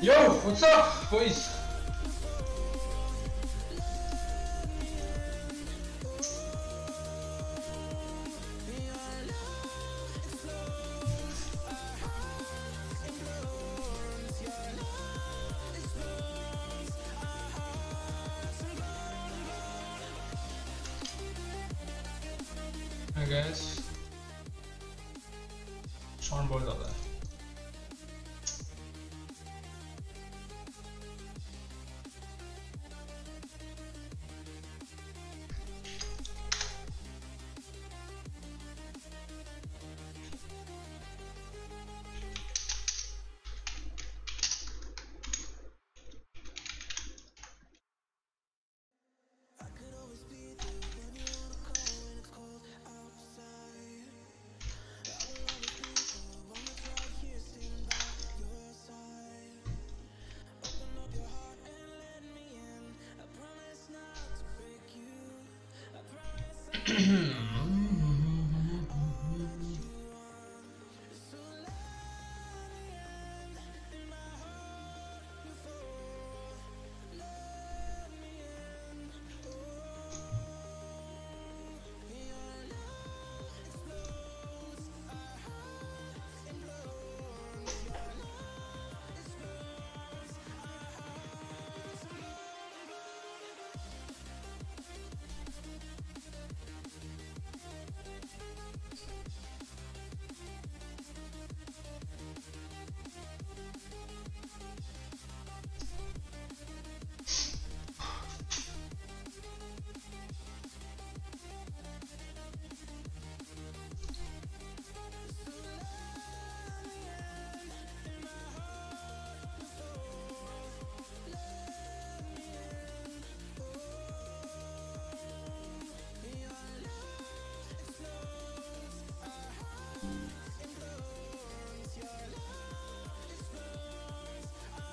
Yo, what's up, boys?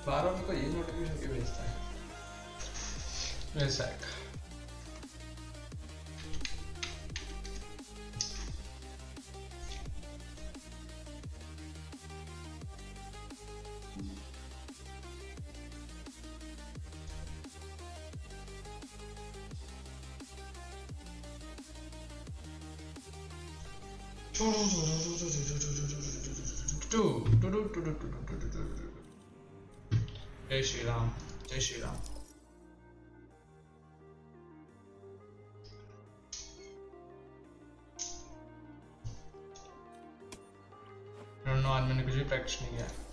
बार बार मेरे ये notification क्यों भेजता है वैसा है जय श्री राम जय श्री राम आज मैंने कुछ भी प्रैक्टिस नहीं किया।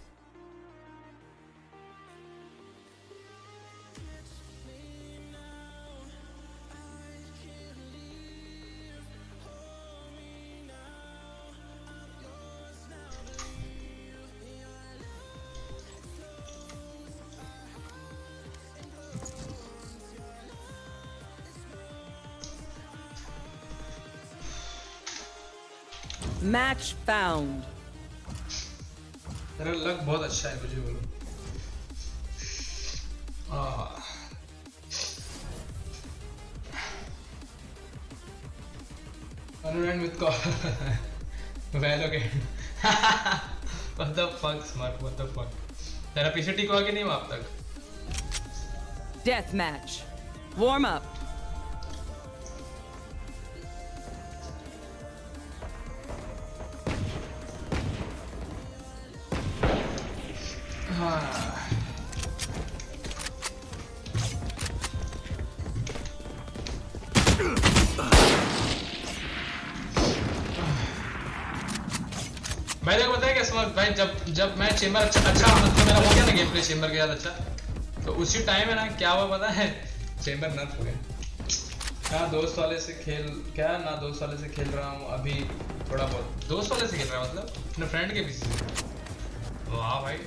Match found. तेरा लक बहुत अच्छा है मुझे बोलो आह Valorant with call. Valorant. what the fuck, smart? What the fuck? तेरा पीछे टिक हुआ कि नहीं वहां तक? Death match. Warm up. Chamber अच्छा अच्छा मतलब मेरा हो गया ना गेम प्ले चेम्बर के साथ अच्छा। तो उसी टाइम है ना, क्या हुआ पता है? चेम्बर नट हो गया क्या दोस्त वाले से खेल, क्या ना दोस्त वाले से खेल रहा हूँ अभी थोड़ा बहुत। दोस्त वाले से खेल रहा मतलब अपने फ्रेंड के पीछे वाह भाई,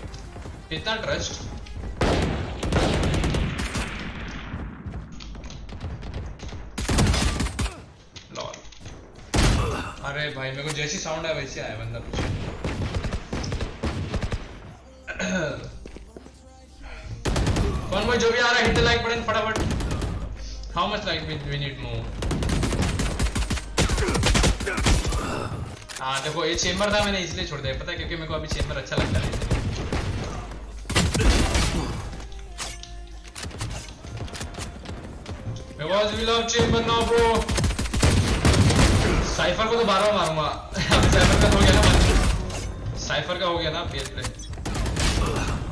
इतना ट्रस्ट अरे भाई, मेरे को जैसी साउंड है, वैसे आया बंदा पीछे। फटाफट फटाफट। How much like we we need more हाँ, देखो, ये चेंबर था, मैंने इसलिए छोड़ दिया। पता है क्योंकि मेरे को अभी चेंबर अच्छा लगता है। मैं was we love Chamber now bro Cypher को तो बार बार मारूँगा। अब साइफर का हो गया ना साइफर का हो गया ना पीएस प्ले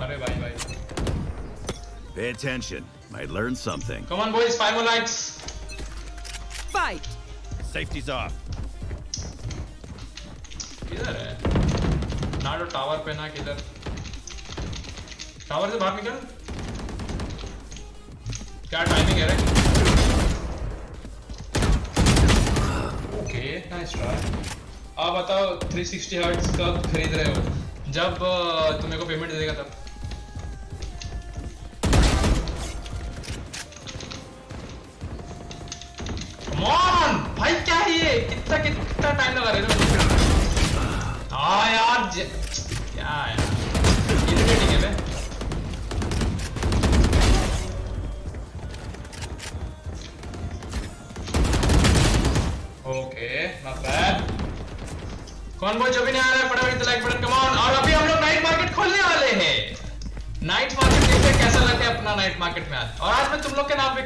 अरे भाई भाई। Pay attention. Might learn something. Come on boys five more likes Fight. Safety's off. किधर है ना तो टावर पे ना किधर टावर से बाहर निकल क्या टाइमिंग है रे ओके नाइस ट्राई आप बताओ 360 हर्ट्ज कब खरीद रहे हो जब अ, तुम्हें को पेमेंट देगा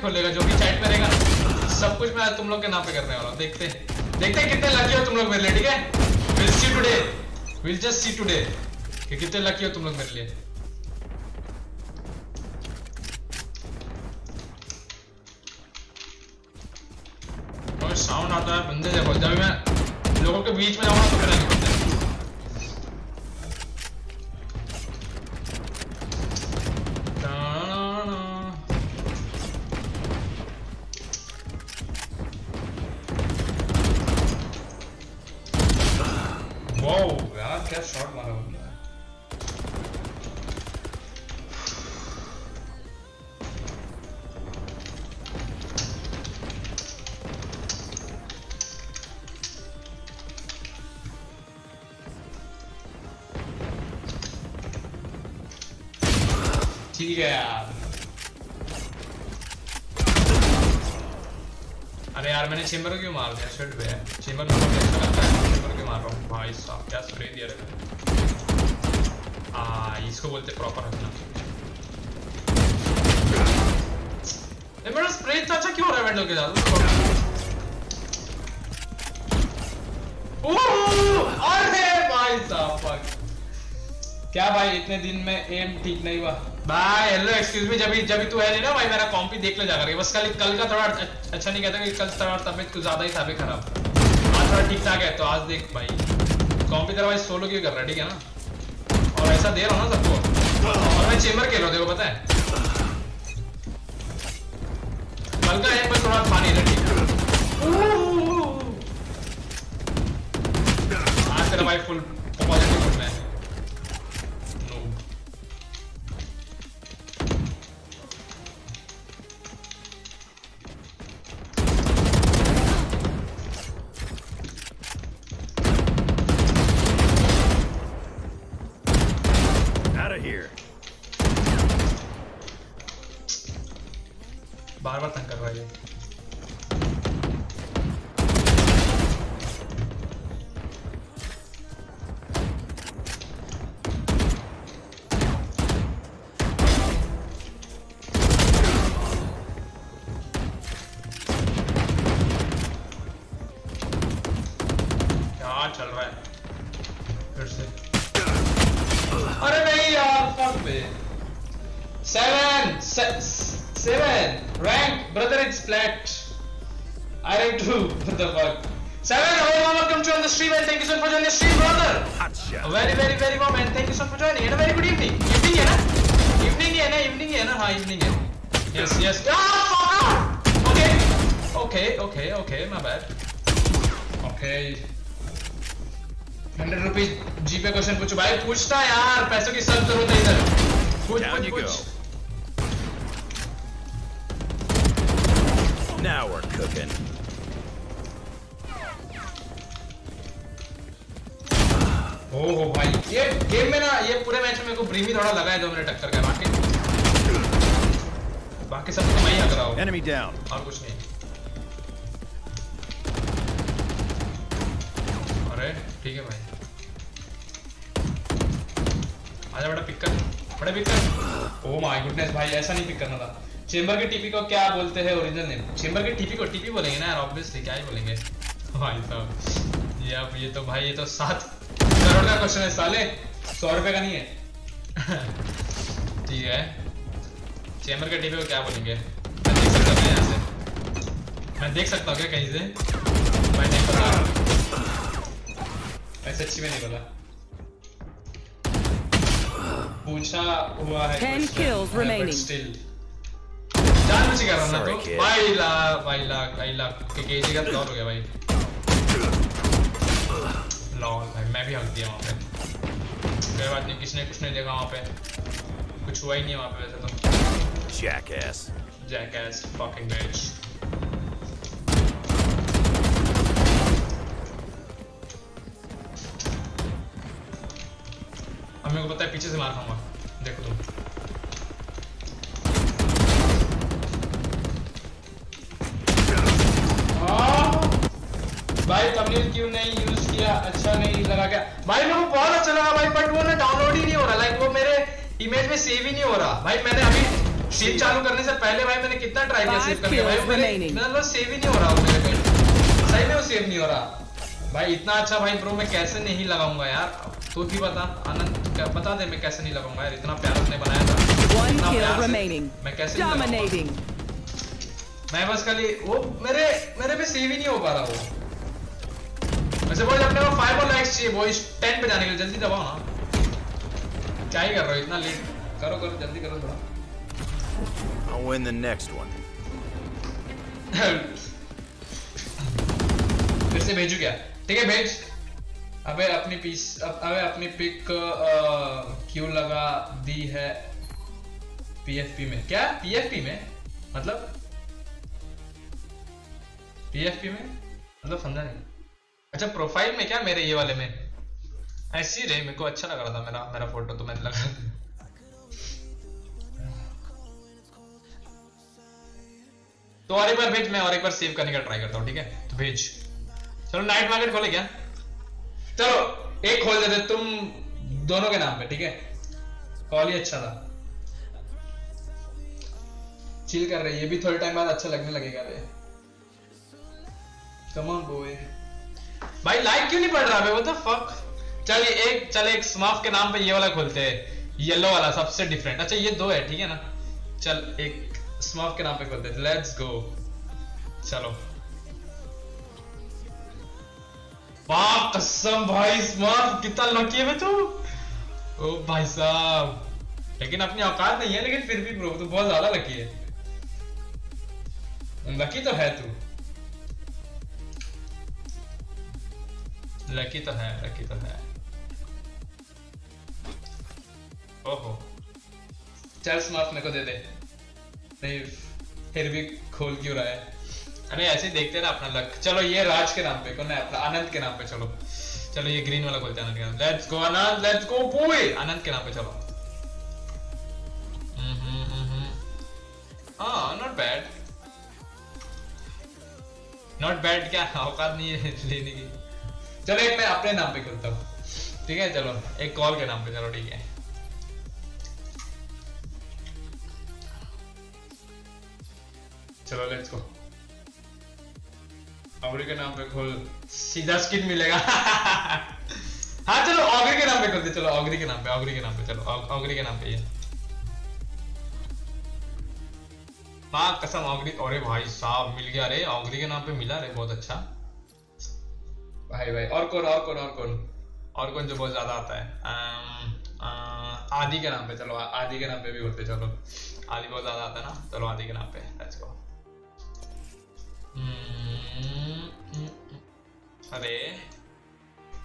खोलेगा, जो भी चैट करेगा। सब कुछ मैं तुम लोग के नाम पे करने वाला हूँ। देखते देखते कितने लकी हो तुम लोग मेरे लिए, ठीक है? Will see today will just see today कितने लकी हो तुम लोग मेरे लिए। को क्यों मार दिया शिट में मुझे अच्छा लगता है चेम्बर क्यों मार रहा हूँ भाई साहब क्या स्प्रे दिया रे हाँ इसको बोलते प्रॉपर रखना ये मेरा स्प्रे इतना अच्छा क्यों हो रहा है वेंडल के साथ? ओह, अरे भाई साहब क्या भाई इतने दिन में एम ठीक नहीं हुआ? भाई हेलो एक्सक्यूज मी जब भी जब भी तू है नहीं ना, भाई, मेरा कॉम्पी देख ले जाकर बस कल कल का थोड़ा अच्छा नहीं कहता कि कल थोड़ा तबीयत कुछ ज़्यादा ही था भी खराब। आज थोड़ा ठीक ठाक है तो आज देख भाई। कॉम्पी तेरा भाई सोलो क्यों कर रहा है, ठीक है ना? और ऐसा दे रहा हूँ ना सबको। और मैं चेम्बर खेल रहा हूँ, देखो, पता है? चेंबर के टीपी को क्या बोलते हैं ओरिजिनल नेम चेंबर के टीपी को टीपी बोलेंगे ना यार ऑब्वियसली क्या ही बोलेंगे? भाई साहब ये अब ये तो भाई ये तो सात करोड़ का क्वेश्चन है साले। सौ रुपए का नहीं है। ठीक है। चेंबर के टीपी को क्या बोलेंगे? मैं देख सकता हूँ यहाँ से। मैं देख सकता हूँ क्या कहीं से? मैं नहीं पता। ऐसे अच्छी में नहीं बोला। पूछा हुआ है Ten जान बची कर रहा तो भाई ला भाई ला भाई ला केजी का लॉल हो गया भाई लॉल भाई मैं भी हक दिया वहाँ पे। कोई बात नहीं किसने कुछ नहीं देखा वहाँ पे। कुछ हुआ ही नहीं वहाँ पे वैसे तो। Jackass fucking bitch. अब मेरे को पता है पीछे से मार खाऊँगा। देखो तुम। भाई तमिल क्यों नहीं यूज़ किया? अच्छा नहीं लगा क्या? भाई मेरे को बहुत अच्छा लगा भाई बट वो ना डाउनलोड ही नहीं हो रहा. लाइक वो मेरे इमेज में सेव ही नहीं हो रहा. भाई मैंने अभी स्ट्रीम चालू करने से पहले भाई मैंने कितना ट्राई किया सेव करने? भाई मेरे. मतलब सेव ही नहीं हो रहा वो मेरे पे. सही में वो सेव नहीं हो रहा. भाई इतना अच्छा भाई ब्रो मैं कैसे नहीं लगाऊँगा यार? तू भी बता आनंद बता दे मैं कैसे नहीं लगाऊँगा यार? इतना प्यार उसने बनाया था. इतना प्यार से मैं कैसे नहीं मैं बस खाली वो मेरे मेरे पे सेव ही नहीं हो पा रहा वो. वैसे बोल अपने को फाइव और लाइक्स चाहिए इस 10 पे जाने के लिए जल्दी दबाओ ना क्या ही कर रहे हो इतना लेट करो करो जल्दी करो थोड़ा। I'll win the next one. फिर से भेजू क्या? ठीक है भेज। अबे अपनी पीस अब अबे अपनी पिक क्यों लगा दी है पीएफपी में। क्या? पीएफपी में? मतलब? पीएफपी में? मतलब समझा नहीं। अच्छा प्रोफ़ाइल में क्या मेरे ये वाले में? ऐसी रहे मेरे को अच्छा लग रहा था मेरा मेरा फ़ोटो तो मैंने लगा तो और एक बार भेज मैं और एक बार सेव करने का ट्राई करता हूँ ठीक है? तो भेज। चलो नाइट मार्केट खोले क्या? चलो एक खोल देते तुम दोनों के नाम पे ठीक है? कॉल ही अच्छा था। चिल कर रहे हैं, ये भी थोड़े टाइम बाद अच्छा लगने लगेगा रे। कम बॉय भाई लाइक क्यों नहीं पड़ रहा? वो तो फक चल एक चल एक स्माफ के नाम पे ये वाला खोलते हैं। येलो वाला सबसे डिफरेंट अच्छा ये दो है, ठीक है ना? चल एक स्माफ के नाम पे खोलते हैं। लेट्स गो चलो। वाह कसम भाई स्मार्ट कितना लकी है तू। ओ भाई साहब। लेकिन अपनी औकात नहीं है, लेकिन फिर भी ब्रो तू बहुत ज़्यादा लकी है। लकी तो है तू। लकी तो है लकी तो है। ओहो। चल स्मार्ट मेरे को दे दे। नहीं फिर भी खोल क्यों रहा है? अरे ऐसे ही देखते ना अपना लक चलो ये राज के नाम पे कौन है अपना? आनंद के नाम पे चलो। चलो ये ग्रीन वाला खोलते हैं आनंद के नाम let's go Anand let's go boy Anand के नाम पे चलो। हाँ नॉट बैड नॉट बैड क्या? औकात नहीं है लेने की। चलो एक मैं अपने नाम पे खोलता हूँ। ठीक है, चलो, एक कॉल के नाम पे, चलो, ठीक है। चलो लेट्स गो ऑगरी के नाम पे खोल। सीधा स्किन मिलेगा। हाँ चलो ऑगरी के नाम पे खोलते, चलो ऑगरी के नाम पे ऑगरी के नाम पे, चलो ऑगरी के नाम पे ये। हाँ कसम ऑगरी अरे भाई साहब, मिल गया रे। ऑगरी के नाम पे मिला रे, बहुत अच्छा। भाई भाई। और कौन और कौन और कौन? और कौन जो बहुत ज़्यादा आता है? आदि के नाम पे, चलो, आदि के नाम पे भी होते, चलो। आदि बहुत ज़्यादा आता है ना? चलो, आदि के नाम पे लेट्स गो अरे,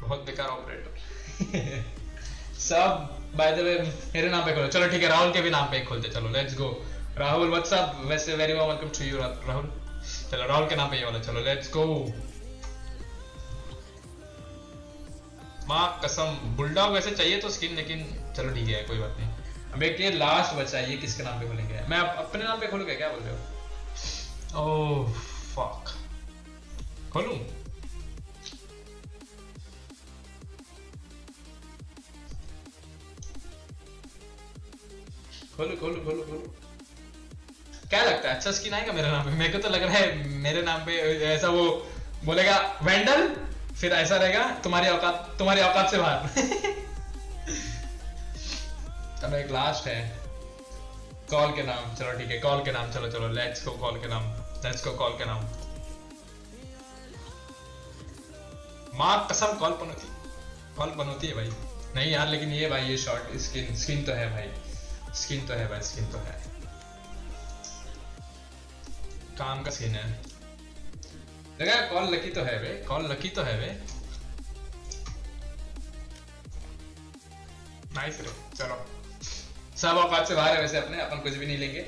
बहुत बेकार ऑपरेटर सब बाय द वे मेरे नाम पे खोलो। चलो, ठीक है, राहुल के भी नाम पे खोलते, चलो let's go Rahul what's up वैसे very welcome to you Rahul. चलो, राहुल के नाम पे ये वाला, चलो लेट्स गो माँ कसम बुलडॉग वैसे चाहिए तो स्किन लेकिन चलो ठीक है कोई बात नहीं। अब एक ये लास्ट बचा है ये किसके नाम पे खोलेंगे? मैं अप, अपने नाम पे खोलूँगा क्या बोल रहे हो? ओह फक खोलूं? खोलो खोलो खोलो खोलो। क्या लगता है अच्छा स्किन आएगा मेरे नाम पे? मेरे को तो लग रहा है मेरे नाम पे ऐसा वो बोलेगा वेंडल फिर ऐसा रहेगा, तुम्हारी औकात तुम्हारी औकात से बाहर। चलो एक लास्ट है। कॉल के नाम, चलो ठीक है कॉल के नाम, चलो चलो लेट्स गो कॉल के नाम लेट्स गो कॉल के नाम। माँ, कसम कॉल बनोती कॉल बनोती है भाई। नहीं यार, लेकिन ये भाई, ये शॉर्ट स्किन स्किन तो है भाई। स्किन तो है भाई स्किन तो है। काम का सीन है। देखा कॉल लकी तो है वे कॉल लकी तो है वे। नाइस रे, चलो। सब औकात से बाहर है, वैसे अपने, अपन कुछ भी नहीं लेंगे।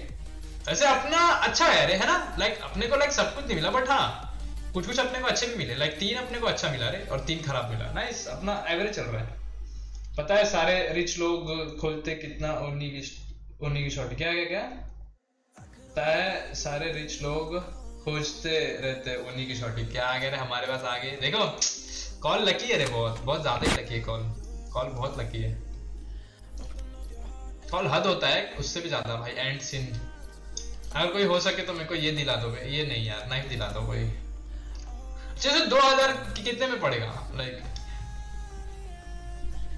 वैसे अपना अच्छा है रे, है ना? लाइक अपने को लाइक सब कुछ नहीं मिला बट हाँ कुछ कुछ अपने को अच्छे भी मिले। लाइक तीन अपने को अच्छा मिला रे, और तीन खराब मिला। नाइस अपना एवरेज चल रहा है। पता है सारे रिच लोग खोलते कितना ओनी की ओनी की शॉट क्या क्या क्या? पता है सारे रिच लोग खोजते रहते ओनी की शॉटी क्या आ गया हमारे पास आ गए। देखो कॉल लकी है रे, बहुत बहुत ज़्यादा ही लकी है कॉल कॉल बहुत लकी है। कॉल हद होता है, उससे भी ज़्यादा, भाई एंड सिन अगर कोई हो सके तो मेरे को ये दिला दो, ये नहीं यार नाइफ दिला दो कोई। जैसे दो हज़ार कितने में पड़ेगा? लाइक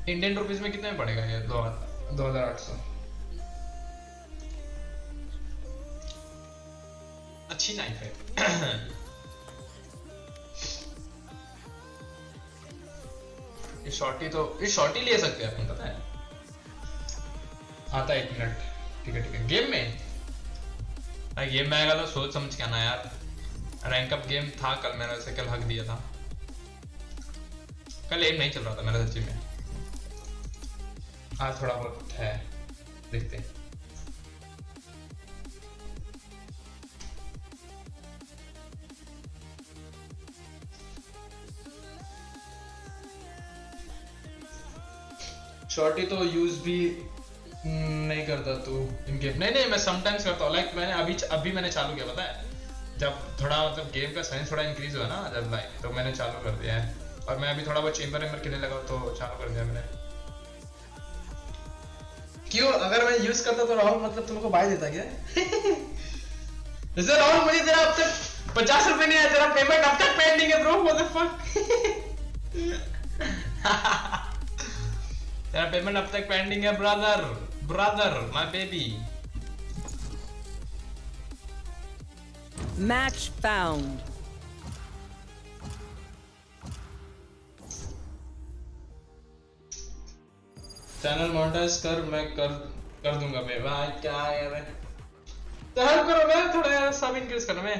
इंडियन रुपीज़ में कितने में पड़ेगा ये दो दो हज़ार आठ सौ। अच्छी नाइफ है। ये शॉर्टी तो ये शॉर्टी ले सकते हैं अपन, पता है? आता एक मिनट ठीक है ठीक है। गेम में? भाई गेम में आएगा तो सोच समझ के आना यार। रैंक अप गेम था कल, मैंने उसे कल हक दिया था। कल एम नहीं चल रहा था मेरा सच्ची में। आज थोड़ा बहुत है। देखते हैं। शॉर्टी तो यूज़ भी नहीं करता तू इन गेम नहीं नहीं, मैं समटाइम्स करता हूँ. लाइक मैंने अभी अभी मैंने चालू किया, पता है? जब थोड़ा मतलब गेम का साइंस थोड़ा इंक्रीज हुआ ना, जब लाइक तो मैंने चालू कर दिया है. और मैं अभी थोड़ा बहुत चेंबर वेम्बर खेलने लगा तो चालू कर दिया मैंने. क्यों? अगर मैं यूज़ करता तो राहुल मतलब तुमको बाय देता क्या? जैसे राहुल मुझे तेरा अब तक पचास रुपए नहीं आया तेरा पेमेंट अब तक पेंडिंग है ब्रो व्हाट द फक तेरा पेमेंट अब तक पेंडिंग है brother brother my baby Match found. Channel monetize कर मैं कर कर दूँगा मैं भाई क्या है रे तो हेल्प करो मैं थोड़ा यार सब इंक्रीज करना मैं.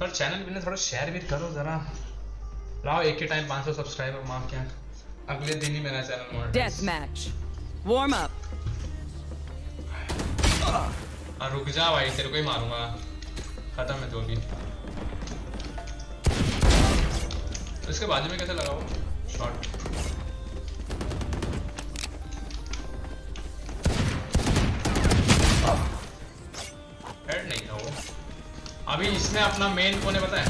थोड़ा चैनल भी थोड़ा शेयर भी करो जरा. लाओ एक ही टाइम 500 सब्सक्राइबर मार क्या? अगले दिन ही मेरा channel Death match. Warm up. हाँ रुक जा भाई तेरे को ही मारूँगा। खत्म है तो अभी तो इसके बाजू में कैसे लगा वो शॉट हेड नहीं था वो। अभी इसमें अपना मेन कौन है?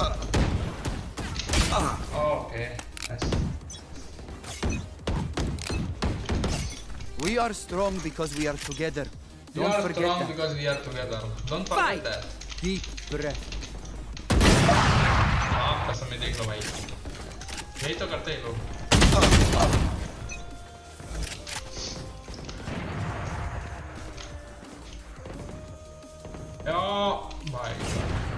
पता है okay We are strong because we are together. You Don't are forget strong that. because we are together. Don't forget Fight. that. Deep breath. आप कसम में देख लो भाई यही तो करते हैं लोग या भाई मार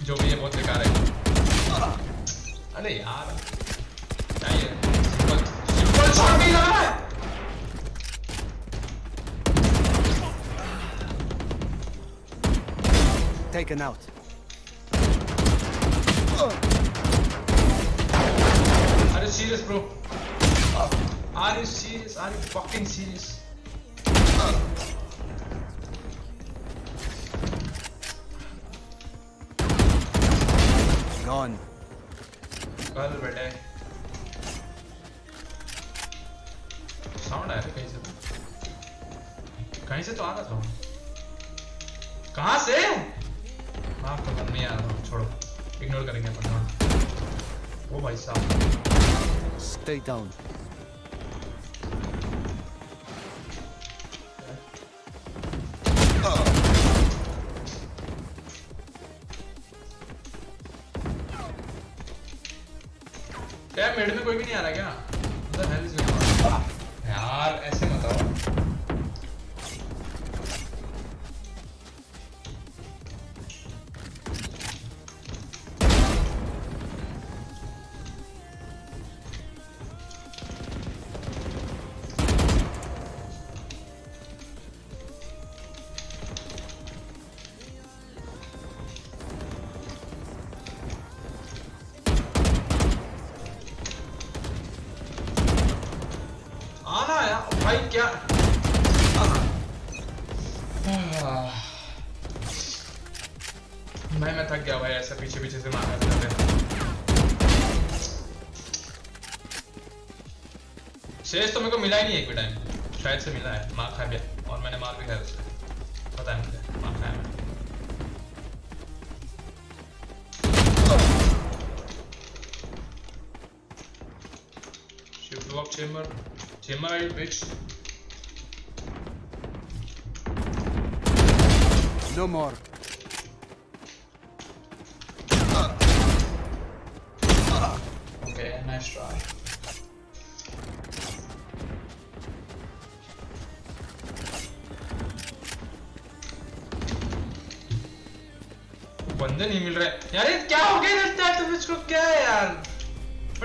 जो भी है बहुत बेकार है। अरे यार। Taken out. Are you serious, bro? Are you serious? Are you fucking serious? Gone. Gone, sound आया था कहीं से तो? कहीं से तो आ रहा था कहाँ से? माफ़ तो कर नहीं आ रहा छोड़ो। इग्नोर करेंगे अपन हाँ। ओ भाई साहब। Down. क्या मिड में कोई भी नहीं आ रहा क्या? बाहर ऐसे मत आओ। मिला ही नहीं एक भी टाइम शायद से मिला है मार खा गया और मैंने मार भी खाया उससे पता है मुझे मार खाया मैंने Shift walk chamber. Chamber you bitch? No more.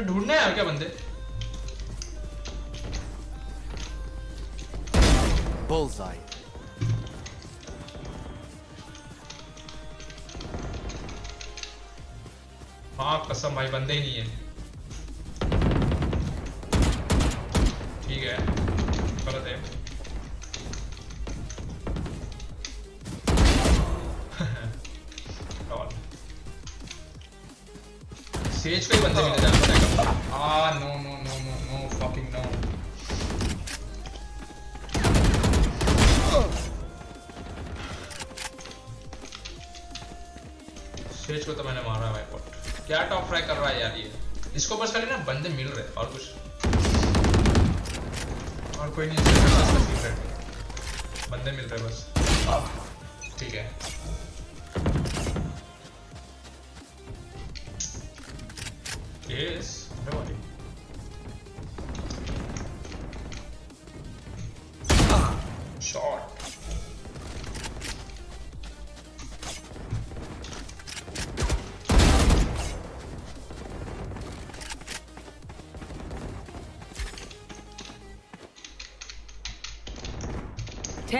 ढूंढना है यार क्या बंदे Bullseye. हाँ कसम भाई बंदे ही नहीं है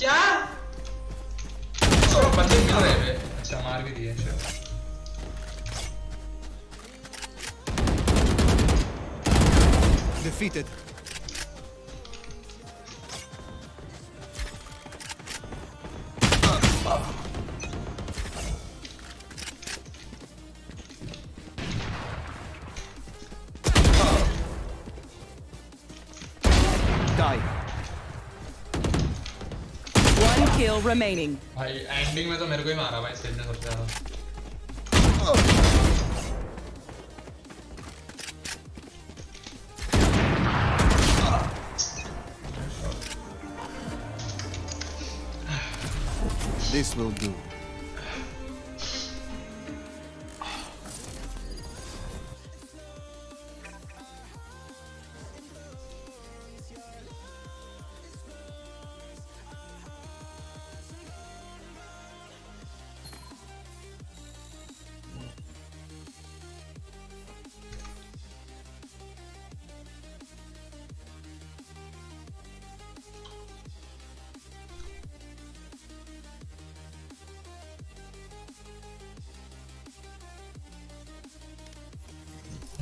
कितने बंदे यार क्या है क्या चलो बंदे मिल रहे हैं बे। अच्छा मार भी दिए sure. Defeated. Remaining. भाई एंडिंग में तो मेरे को ही मारा भाई स्टेज ने सबसे ज़्यादा This will do.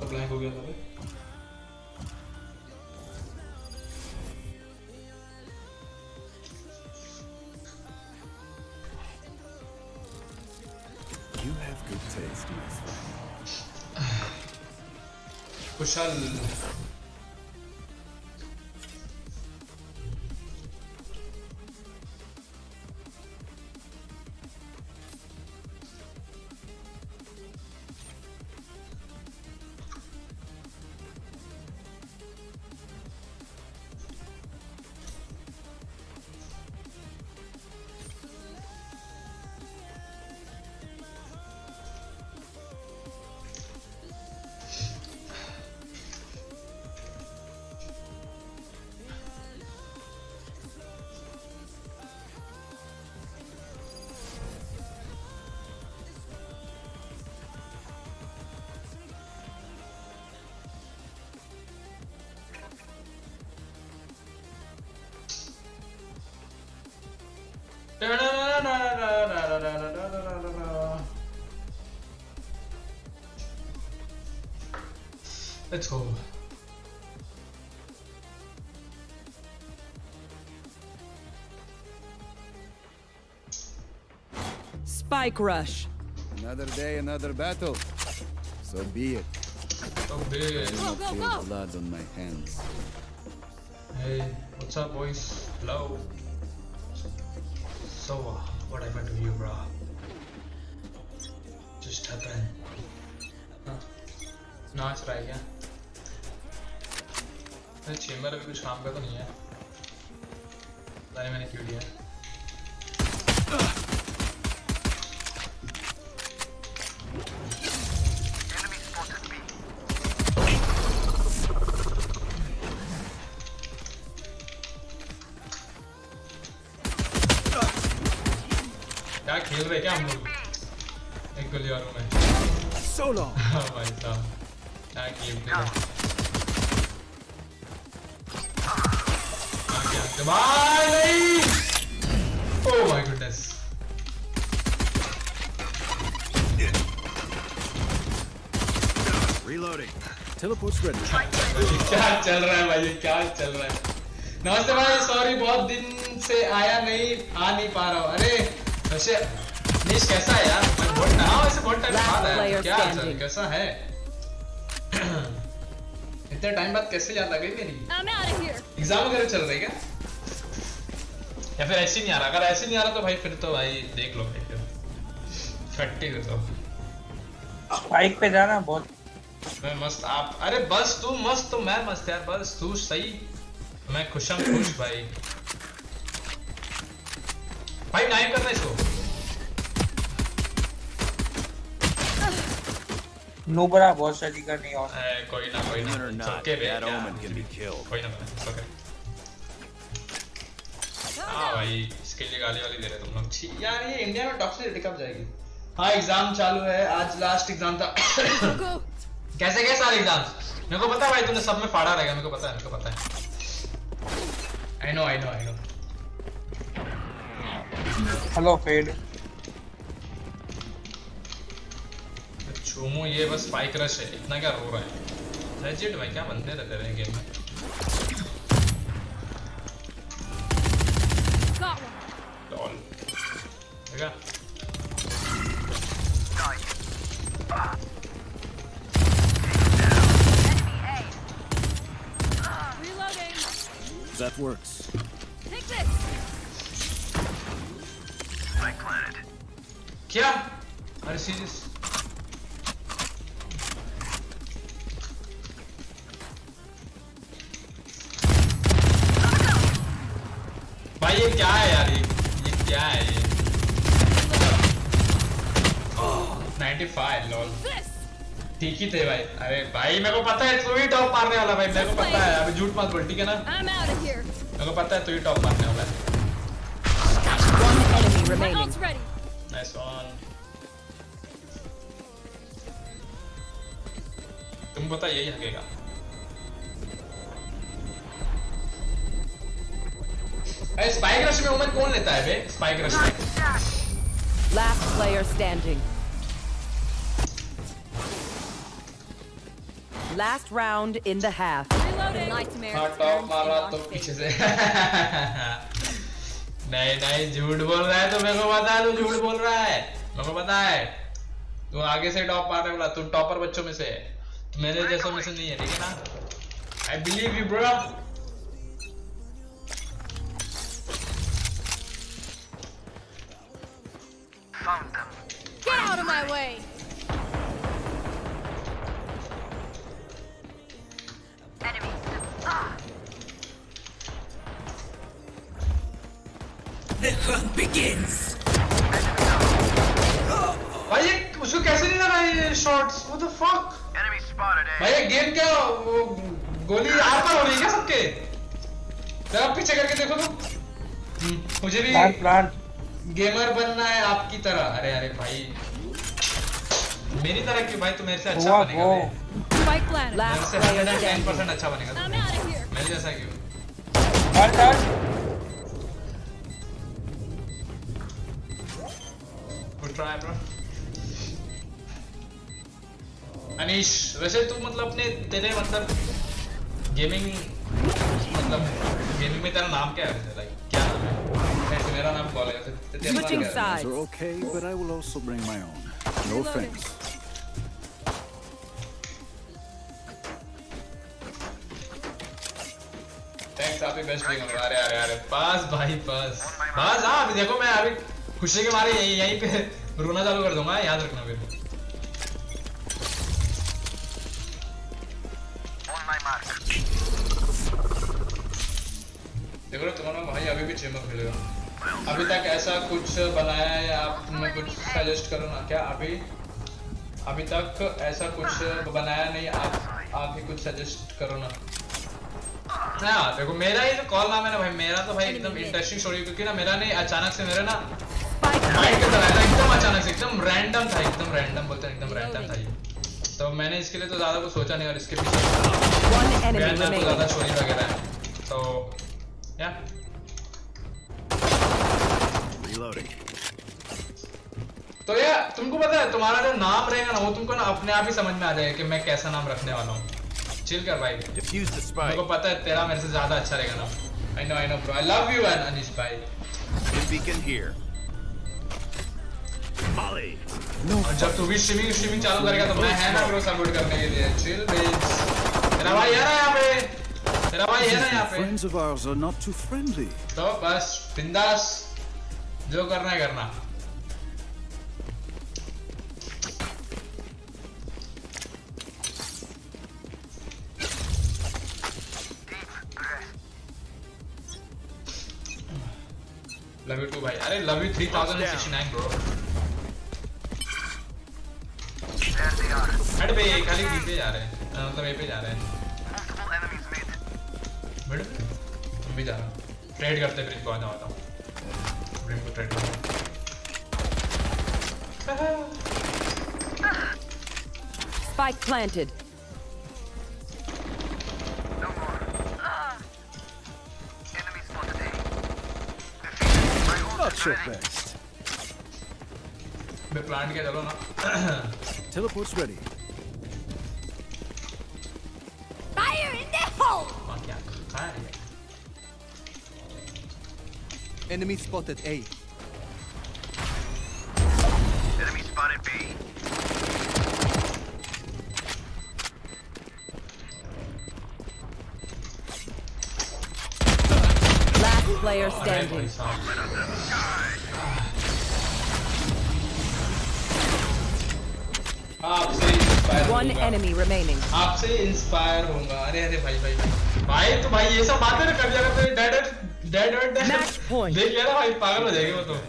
तो ब्लैंक हो गया था। Spike rush. Another day, another battle. So be it. So be it. Go, go, go. Blood on my hands. Hey, what's up, boys? Hello. So, uh, what happened to you, bro? Just happened. Huh? Nice right? yeah. Chamber अभी कुछ काम का तो नहीं है। मैंने क्यों लिया। नहीं आ नहीं पा रहा हूँ। अरे वैसे निश कैसा है यार? मैं बहुत हाँ वैसे बहुत टाइम बाद आया क्या चल? कैसा है? इतने टाइम बाद कैसे याद आ गई मेरी. एग्ज़ाम वगैरह चल रही क्या? या फिर ऐसे नहीं आ रहा? अगर ऐसे नहीं आ रहा तो भाई फिर तो भाई देख लो भाई फिर। छट्टी दे दो बाइक पे जाना बहुत मैं मस्त आप अरे बस तू मस्त तो मैं मस्त यार। बस तू सही। मैं खुशम खुश भाई। नूबरा बहुत सही का नहीं और कोई ना कोई ना or बे क्या? omen can be killed. कोई ना ओके हाँ भाई इसके लिए गाली वाली दे रहे तुम लोग छी यार ये इंडिया में टॉक्सिसिटी कब जाएगी हाँ एग्ज़ाम चालू है आज लास्ट एग्ज़ाम था कैसे गए सारे एग्ज़ाम्स मेरे को पता है भाई तूने सब में फाड़ा रहेगा मेरे को पता है मेरे को पता है I know I know I know hello Fade चूमू ये बस स्पाइक रश है इतना क्या रो रहा है लेजिट भाई क्या बंदे रहते रहे गेम में Got one. लॉल देखा Reloading. That works. Take this. क्या अरे सीरियस भाई ठीक ही थे भाई। अरे भाई मेरे को पता है तू ही टॉप मारने वाला भाई। मेरे को पता है अभी झूठ मत बोल ठीक है ना. मेरे को पता है तू ही टॉप मारने वाला है. नाइस वन तुम पता यही हकेगा। अरे स्पाइक रश में उमन कौन लेता है बे? स्पाइक रश में। Last player standing. Last round in the half. पीछे से नहीं नहीं झूठ बोल रहा है तो मेरे को पता है तू झूठ बोल रहा है। मेरे को पता है। तू आगे से टॉप मारने वाला तू टॉपर बच्चों में से है। तू मेरे जैसों में से नहीं है ठीक है ना? I believe you bro Get out of my way. भाई ये उसको कैसे नहीं लगा ये शॉट्स व्हाट द फक भाई ये गेम क्या वो गोली आर पार हो रही है क्या सबके? जरा पीछे करके देखो तो। हम्म, मुझे भी प्लांट प्लांट। गेमर बनना है आपकी तरह। अरे अरे भाई। मेरी तरह क्यों भाई तू मेरे से अच्छा बनेगा। Spike planted. Last player standing. Percent अच्छा बनेगा I'm out of here. मेरे जैसा क्यों हट हट गुड ट्राई ब्रो अनीश वैसे तू मतलब अपने तेरे मतलब गेमिंग मतलब गेमिंग में तेरा नाम क्या है वैसे लाइक क्या नाम है वैसे मेरा नाम कॉल है तेरा नाम क्या है okay, but I will also bring my own. No offense. Thanks आप ही बेस्ट होगा अरे अरे अरे पास भाई पास पास हाँ अभी देखो मैं अभी खुशी के मारे यहीं यहीं पे रोना चालू कर दूँगा याद रखना फिर देखो ना तुम्हारा भाई अभी भी चेमक मिलेगा अभी तक ऐसा कुछ बनाया है या आपने कुछ सजेस्ट करो ना? क्या अभी अभी तक ऐसा कुछ बनाया नहीं आप आप ही कुछ सजेस्ट करो ना। हाँ देखो मेरा ही जो कॉल नाम है ना भाई मेरा तो भाई एकदम इंटरेस्टिंग स्टोरी क्योंकि ना मेरा नहीं अचानक से मेरा ना माइंड के तरह है एकदम अचानक से एकदम रैंडम था एकदम रैंडम बोलते हैं एकदम रैंडम था ये। तो मैंने इसके लिए तो ज़्यादा कुछ सोचा नहीं और इसके पीछे बयान तो ज़्यादा. स्टोरी वगैरह। है तो या। Reloading. तो यार तुमको पता है तुम्हारा जो नाम रहेगा ना वो तुमको ना अपने आप ही समझ में आ जाएगा कि मैं कैसा नाम रखने वाला हूँ। चिल कर भाई। Defuse the मेरे spike. को पता है तेरा मेरे से ज़्यादा अच्छा रहेगा नाम I know I know bro I love you and Anish भाई Hit beacon here. Molly. और जब तू भी स्ट्रीमिंग स्ट्रीमिंग चालू करेगा तो मैं है ना ब्रो सपोर्ट करने के लिए. चिल बेस तेरा भाई है ना यहाँ पे? तेरा भाई है ना यहाँ पे? Friends of ours are not too friendly. तो बस बिंदास। जो करना है करना। लव यू टू भाई अरे लव यू 3069 ब्रो हट बे ये खाली बी पे जा रहे हैं मतलब ए पे जा रहे हैं बड़े तुम भी जा रहा ट्रेड करते ब्रिम को आ जाओ आ जाओ ब्रिम को ट्रेड करो Spike planted. Not your best. B plant के चलो ना Teleport's ready. Fire in the hole! वहाँ क्या कहाँ है ये? Enemy spotted A. Enemy spotted B. player standing. One enemy remaining. आपसे inspire होऊँगा अरे अरे भाई भाई भाई भाई तो भाई ये सब बातें ना कर दिया करते dead. Match point. देख लिया ना भाई पागल हो जाएगी वो तो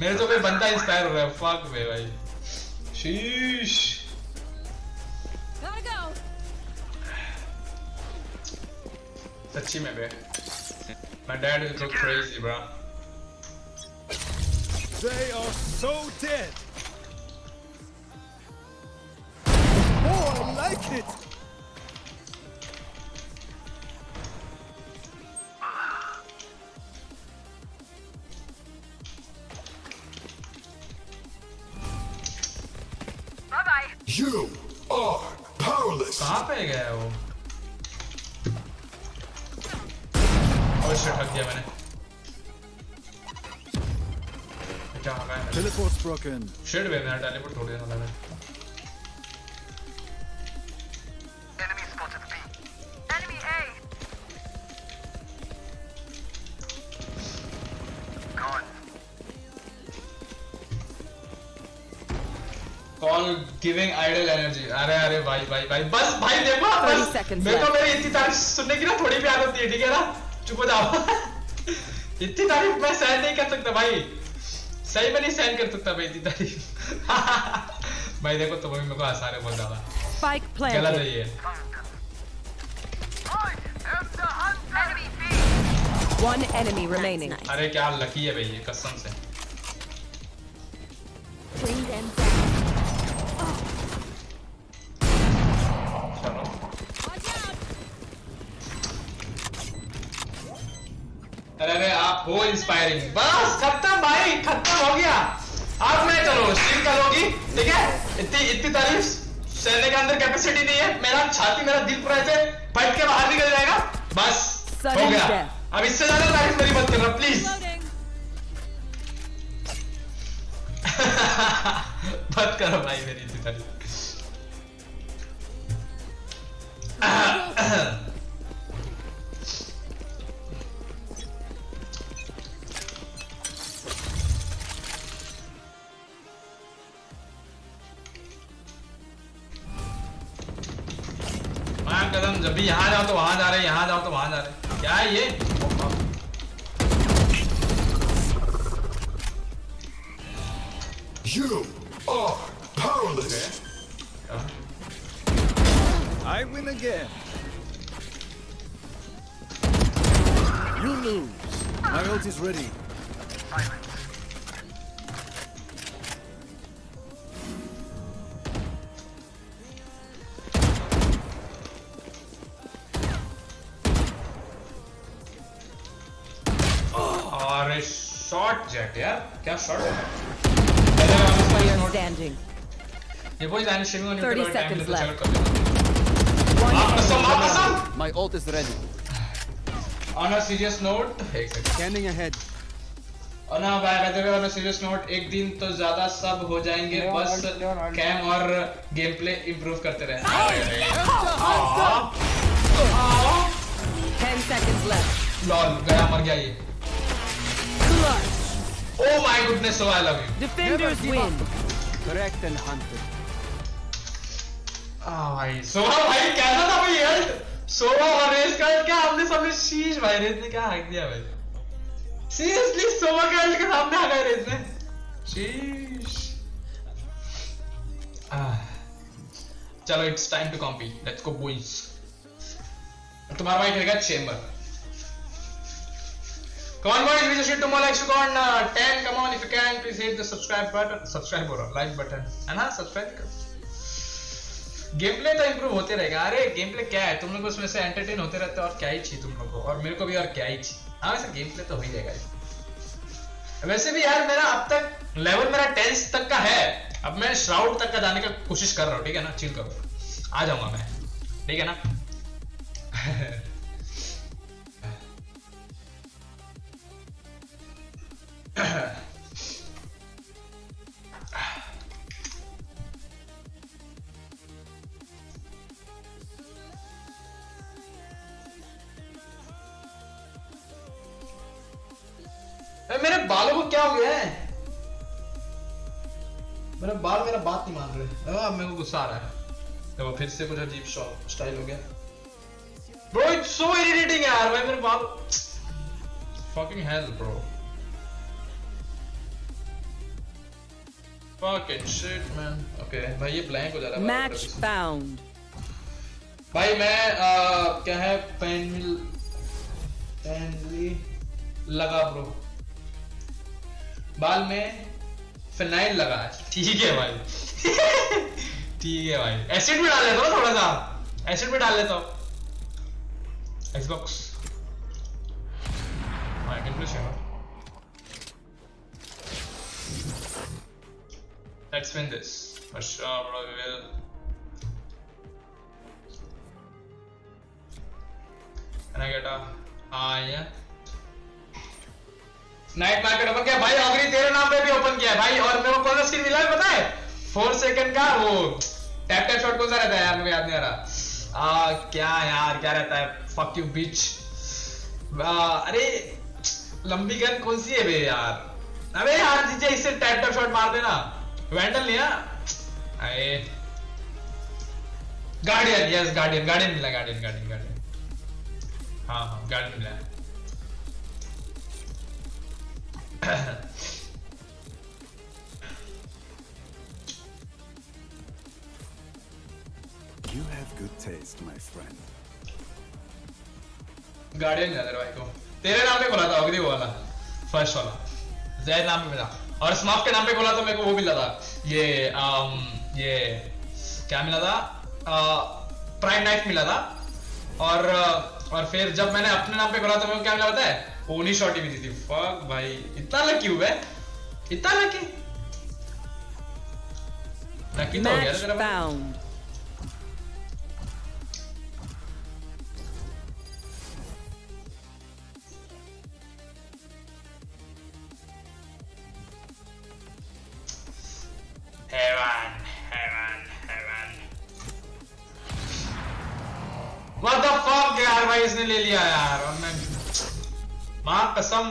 मेरे तो कोई बंदा inspire हो रहा है Fuck वे भाई शीश सच्ची में भाई. My dad is go crazy, bro. They are so dead. Oh, I like it. Bye bye. You are powerless. Stop it, girl. Teleport broken shade दिया था मैंने अरे अरे भाई भाई भाई। बस भाई देखो बस। मैं मेरी इतनी तारीफ़ सुनने की ना थोड़ी भी प्यार होती है ठीक है ना? चुप हो जाओ इतनी तारीफ़ मैं सहन नहीं कर सकता भाई सही में नहीं सहन कर सकता भाई इतनी तारीफ़ भाई देखो तुम भी मेरे को रहे हो बहुत ज़्यादा. है. Enemy B. One enemy remaining. अरे क्या लकी है भाई ये कसम से Bring them down. अरे अरे आप हो इंस्पायरिंग बस खत्म भाई खत्म हो गया। अब मैं चलो स्ट्रीम करोगी ठीक है? इतनी इतनी तारीफ़। सहने के अंदर कैपेसिटी नहीं है। मेरा छाती मेरा दिल पूरा ऐसे फट के बाहर निकल जाएगा। बस हो गया। अब इससे ज़्यादा तारीफ़ मेरी मत करना प्लीज़. मत करो भाई मेरी इतनी तारीफ़। हाँ कदम जब भी यहाँ जाओ तो वहाँ जा रहे यहाँ जाओ तो वहाँ जा रहे क्या है ये You are powerless. I win again. You lose. My ult is ready. और शॉट जेट यार क्या शॉट है. ये वही लाइन स्ट्रीमिंग होने 30 के टाइम seconds left. enemy कसम remaining. कसम My ult is ready. On a serious note एक सेकंड Scanning ahead. और ना भाई कहते हुए ऑन अ सीरियस नोट एक दिन तो ज़्यादा सब हो जाएँगे बस. कैम और गेम प्ले इम्प्रूव करते रहे Ten seconds left. लॉल गया मर गया ये Clutch. Oh my goodness so I love Defenders win. Correct and hunted. आ भाई सोवा भाई कैसा था भाई ये सोवा और रेस का क्या हमने सबने शीश भाई रेस ने क्या हक दिया भाई? सीरियसली सोवा का अल्ट के सामने आ गए रेस ने? शीश। चलो it's time to compete let's go boys तुम्हारा भाई खेलेगा Chamber Come on boys, we just hit two more likes to go on uh, 10. Come on, if you can, please hit the subscribe button. Subscribe or like button. है ना? Subscribe करो. Game play तो improve होते रहेगा अरे game play क्या है तुम लोग उसमें से एंटरटेन होते रहते हो और क्या ही चाहिए तुम लोग को और मेरे को भी और क्या ही चाहिए हाँ वैसे गेम प्ले तो हो ही जाएगा वैसे भी यार मेरा अब तक लेवल मेरा टेंथ तक का है अब मैं श्राउड तक का जाने का कोशिश कर रहा हूँ ठीक है ना चिल करो आ जाऊँगा मैं ठीक है ना मेरे बालों को क्या हो गया है? मेरे बाल मेरा बात नहीं मान रहे। अब मेरे को गुस्सा आ रहा है। देखो, फिर से कुछ अजीब स्टाइल हो गया। ब्रो इट्स सो इरिटेटिंग यार, भाई, मेरे बाल fucking hell, bro fucking shit man. Okay भाई ये blank हो जा रहा है Match found. भाई मैं आ, क्या है? पेन मिल Henry लगा ब्रो बाल में फिनाइल लगा ठीक है भाई। ठीक है भाई। एसिड भी डाल लेता हूँ थोड़ा सा। एसिड भी डाल लेता हूँ। Xbox I can play Shimmer Let's win this. For sure bro we will Can I get a हाँ yeah. नाइट मार्केट ओपन किया। भाई अग्री तेरे नाम पे भी ओपन किया। भाई और मेरे को कौन सा स्किन मिला है पता है? फोर सेकंड का वो टैप टैप शॉट कौन सा रहता है यार मुझे याद नहीं आ रहा। आ, क्या यार क्या रहता है? फक यू बिच अरे लंबी गन कौन सी है बे यार? अबे यार जीजे इससे टैप टैप शॉट मार देना। वैंडल है अरे गार्डियन यस गार्डियन गार्डियन मिला गार्डियन गार्डियन गार्डियन हाँ हाँ गार्डियन मिला। You have good taste, my friend. Guardian है भाई को। तेरे नाम पे खोला था अग्नि वो वाला। फ़र्स्ट वाला। जैद नाम पे मिला। और स्माफ के नाम पे बोला तो मेरे को वो मिला था। ये आम, ये क्या मिला था? प्राइम नाइफ मिला था। और और फिर जब मैंने अपने नाम पे बोला तो मेरे को क्या मिला था है? ओनी शॉटी मिली थी। फक भाई इतना लकी हुआ है इतना लकी लकी तो हो गया Heaven, heaven, heaven. What the fuck यार भाई इसने ले लिया यार और मैं माँ कसम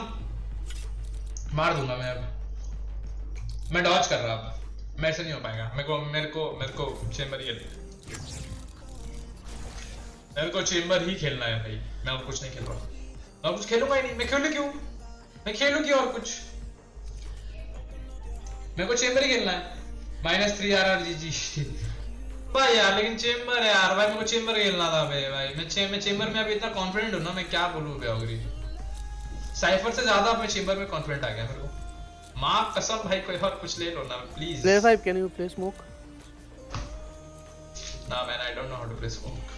मार दूँगा मैं अब। मैं डॉज कर रहा अब मेरे से नहीं हो पाएगा। मेरे को मेरे को मेरे को चेंबर ही मेरे को चेंबर ही खेलना है भाई। मैं और कुछ नहीं खेल रहा। और कुछ खेलूँगा ही नहीं। मैं खेलूं क्यों? मैं खेलू क्यों और कुछ? मेरे को चेंबर ही खेलना है। Minus three R R G G भाई यार लेकिन चेंबर है यार भाई मेरे को चेंबर खेलना था भाई भाई मैं चे, मैं चेंबर में अभी इतना कॉन्फिडेंट हूँ ना मैं क्या बोलूँ बेओगरी साइफर से ज़्यादा मैं चेंबर में कॉन्फिडेंट आ गया मेरे को माँ कसम भाई कोई और कुछ ले लो ना please Player 5, can you play smoke? Nah, man, I don't know how to play smoke.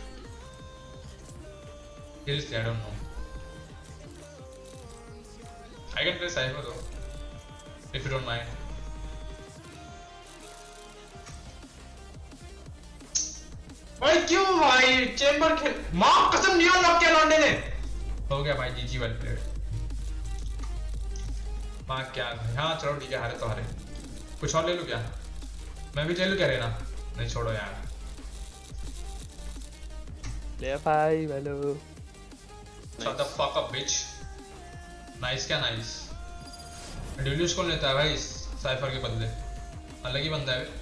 Seriously, I don't know. I can play Cypher though, if you don't mind. भाई क्यों भाई? चेंबर खेल माँ कसम किया लौंडे ने। हो गया भाई जीजी वेल प्लेड माँ क्या हाँ चलो ठीक है हारे तो हारे। कुछ और ले लूँ क्या? मैं भी ले लूँ क्या रेना नहीं छोड़ो यार। 5, hello. Shut the fuck up, bitch. Nice क्या नाइस कौन लेता है भाई? साइफर के बदले अलग ही बंदा है।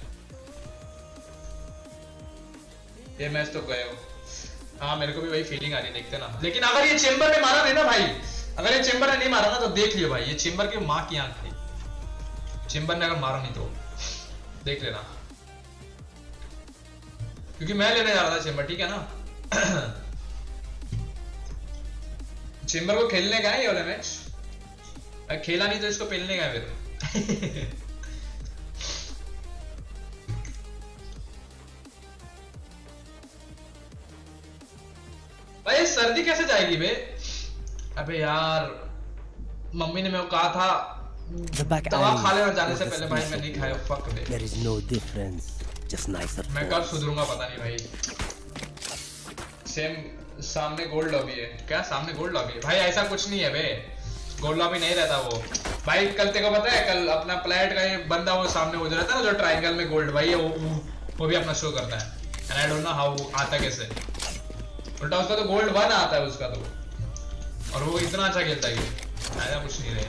ये मैच तो गए हो। हाँ मेरे को भी वही फीलिंग आ रही देखते ना। लेकिन अगर ये चेंबर ने मारा नहीं ना भाई, अगर ये चेंबर ने नहीं मारा ना तो देख लियो भाई, ये चेंबर की माँ की आँख थी चेंबर ने अगर मारा नहीं तो देख लेना। क्योंकि मैं लेने जा रहा था चेंबर ठीक है ना? चेंबर को खेलने का है ये वाला मैच खेला नहीं तो इसको पेलने का है फिर। भाई सर्दी कैसे जाएगी बे? अबे यार मम्मी ने मेरे को कहा था दवा खा लेना जाने से पहले भाई मैं नहीं खाया फक बे। There is no difference, just nicer मैं कब सुधरूँगा पता नहीं भाई। सेम सामने गोल्ड लॉबी है। क्या सामने गोल्ड लॉबी है? भाई ऐसा कुछ नहीं है बे। गोल्ड लॉबी नहीं रहता वो। भाई कल तेरे को पता है कल अपना प्लेट का ये बंदा वो सामने जो रहता है ना जो ट्रायंगल में गोल्ड भाई वो वो, वो भी अपना शो करता है। And I don't know how आता कैसे। उल्टा उसका तो गोल्ड वन आता है उसका तो और वो इतना अच्छा खेलता है ऐसा कुछ नहीं रहे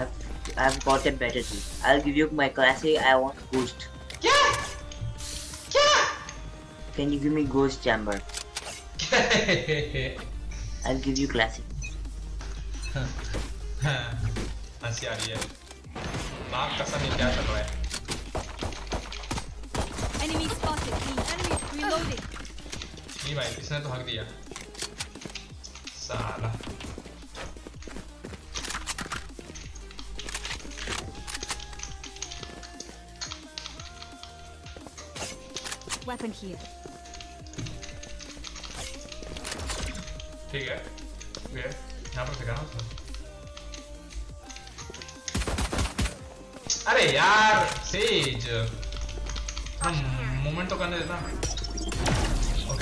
I've, I've got a better team. I'll give you my classic. I want Ghost. क्या क्या Can you give me Ghost Chamber? I'll give you classic. हँसी आ रही है नाक कसम ये क्या चल रहा है Enemy spotted. Enemy reloading. नहीं भाई इसने तो हक दिया। साला। Weapon here. ठीक है। ये यहाँ पर फेंका ना अरे यार सेज मूवमेंट तो करने देता। तो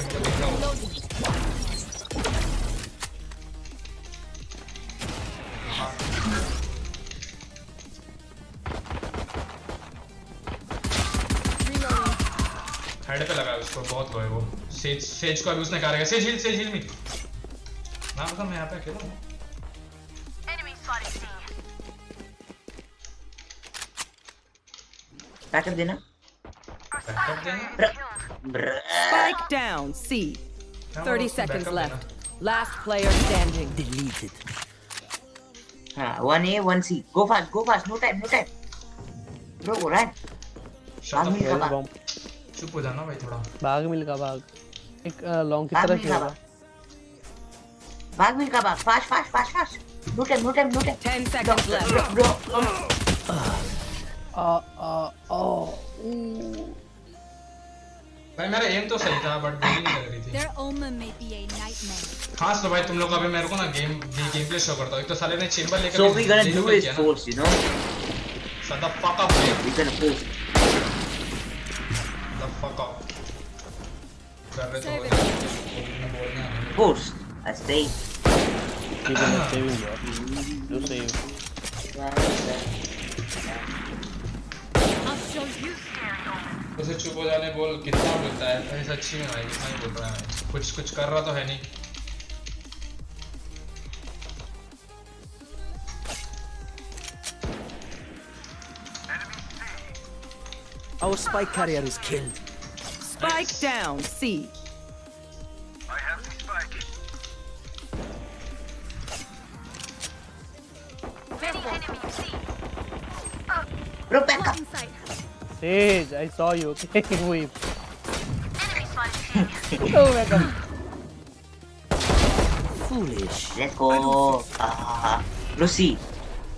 हेड पे लगा उसको बहुत है वो। सेज सेज को अभी उसने कहा सेज हिल सेज हिल मी ना मतलब मैं यहाँ पे अकेला हूँ। बैकअप देना Spike down. C. हाँ, 30 उसको seconds backup left. Last player standing. Deleted. हाँ one A one C go fast go fast no time no time bro run Shut भाग up, मिल का Where's भाग bomb? चुप हो जाना भाई थोड़ा भाग मिल का भाग एक लॉन्ग की भाग तरफ मिल का खेल भाग भाग मिल का भाग fast fast fast fast no time no time no time 10 seconds left. bro bro आ आ ओ भाई मेरा एम तो सही था बट नहीं लग रही थी Their omen may be a nightmare. खास तो भाई तुम लोग अभी मेरे को ना गेम गेम प्ले शो करता हूँ एक तो साले ने चेंबर लेकर so भी we gonna जेल do में is किया ना force you know Shut the fuck up भाई we gonna force the fuck up कर रहे तो हो जाए बोलना है force I है मैं सेविंग यार जो सेव I'll show you. उसे चुप हो जाने बोल कितना बोलता है भाई सच्ची में भाई कितना बोल रहा है कुछ कुछ कर रहा तो है नहीं Our spike carrier is killed. Spike nice. down. C. I have the spike. Many enemies C. bro back up Blocking sight. Sage, I saw you. Okay, wait. Enemy spotted C. Oh my god. Foolish. let's go ah bro see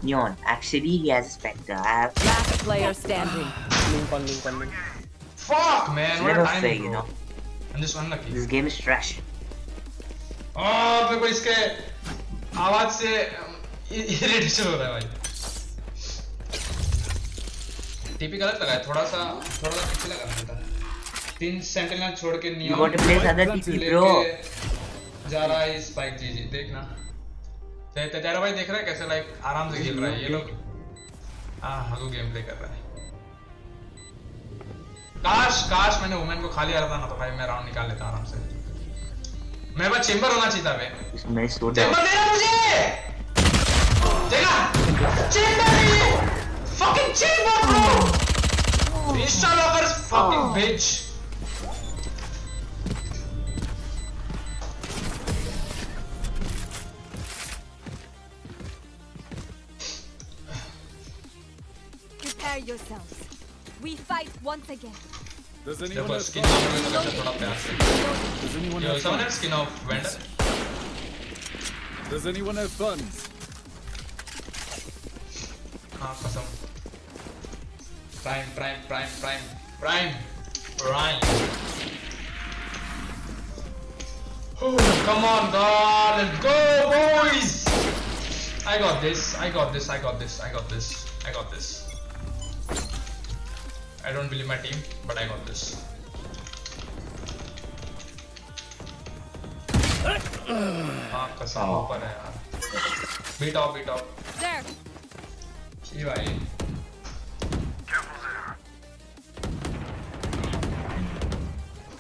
Neon actually he has a spectre I have Last player standing. Link on, link on, link. fuck man what let a us time say bro you know I'm just unlucky this game is trash आ, मेरे को इसके आवाज से irritation हो रहा है भाई TP गलत लगा है थोड़ा सा थोड़ा सा पीछे लगा था तीन सेंटिनल छोड़ के Neon want to place other TP जा रहा है स्पाइक जी जी देखना। ते- ते- तेरा भाई देख रहा है कैसे लाइक आराम से खेल रहा है ये लोग? हाँ हगू गेम प्ले कर रहा है। काश काश मैंने वुमेन को खाली रहता ना तो भाई मैं राउंड निकाल लेता आराम से। मेरे पास चेंबर होना चाहिए था बे इसमें सो down चेंबर देना मुझे! देखा? चेंबर नहीं Fucking Chamber bro insta lockers fucking bitch Prepare yourselves. We fight once again. Does anyone देखो have स्किन funds? ऑफ में करते थोड़ा प्यार से Does anyone ये have समझ funds? Skin off vendor Does anyone have funds? हाँ कसम Prime prime prime prime prime prime Oh, come on, God, let's go, boys! I got this, I got this, I got this, I got this, I got this. I don't believe my team, but I got this. हाँ कसम ऊपर है यार beat off beat off There. जी भाई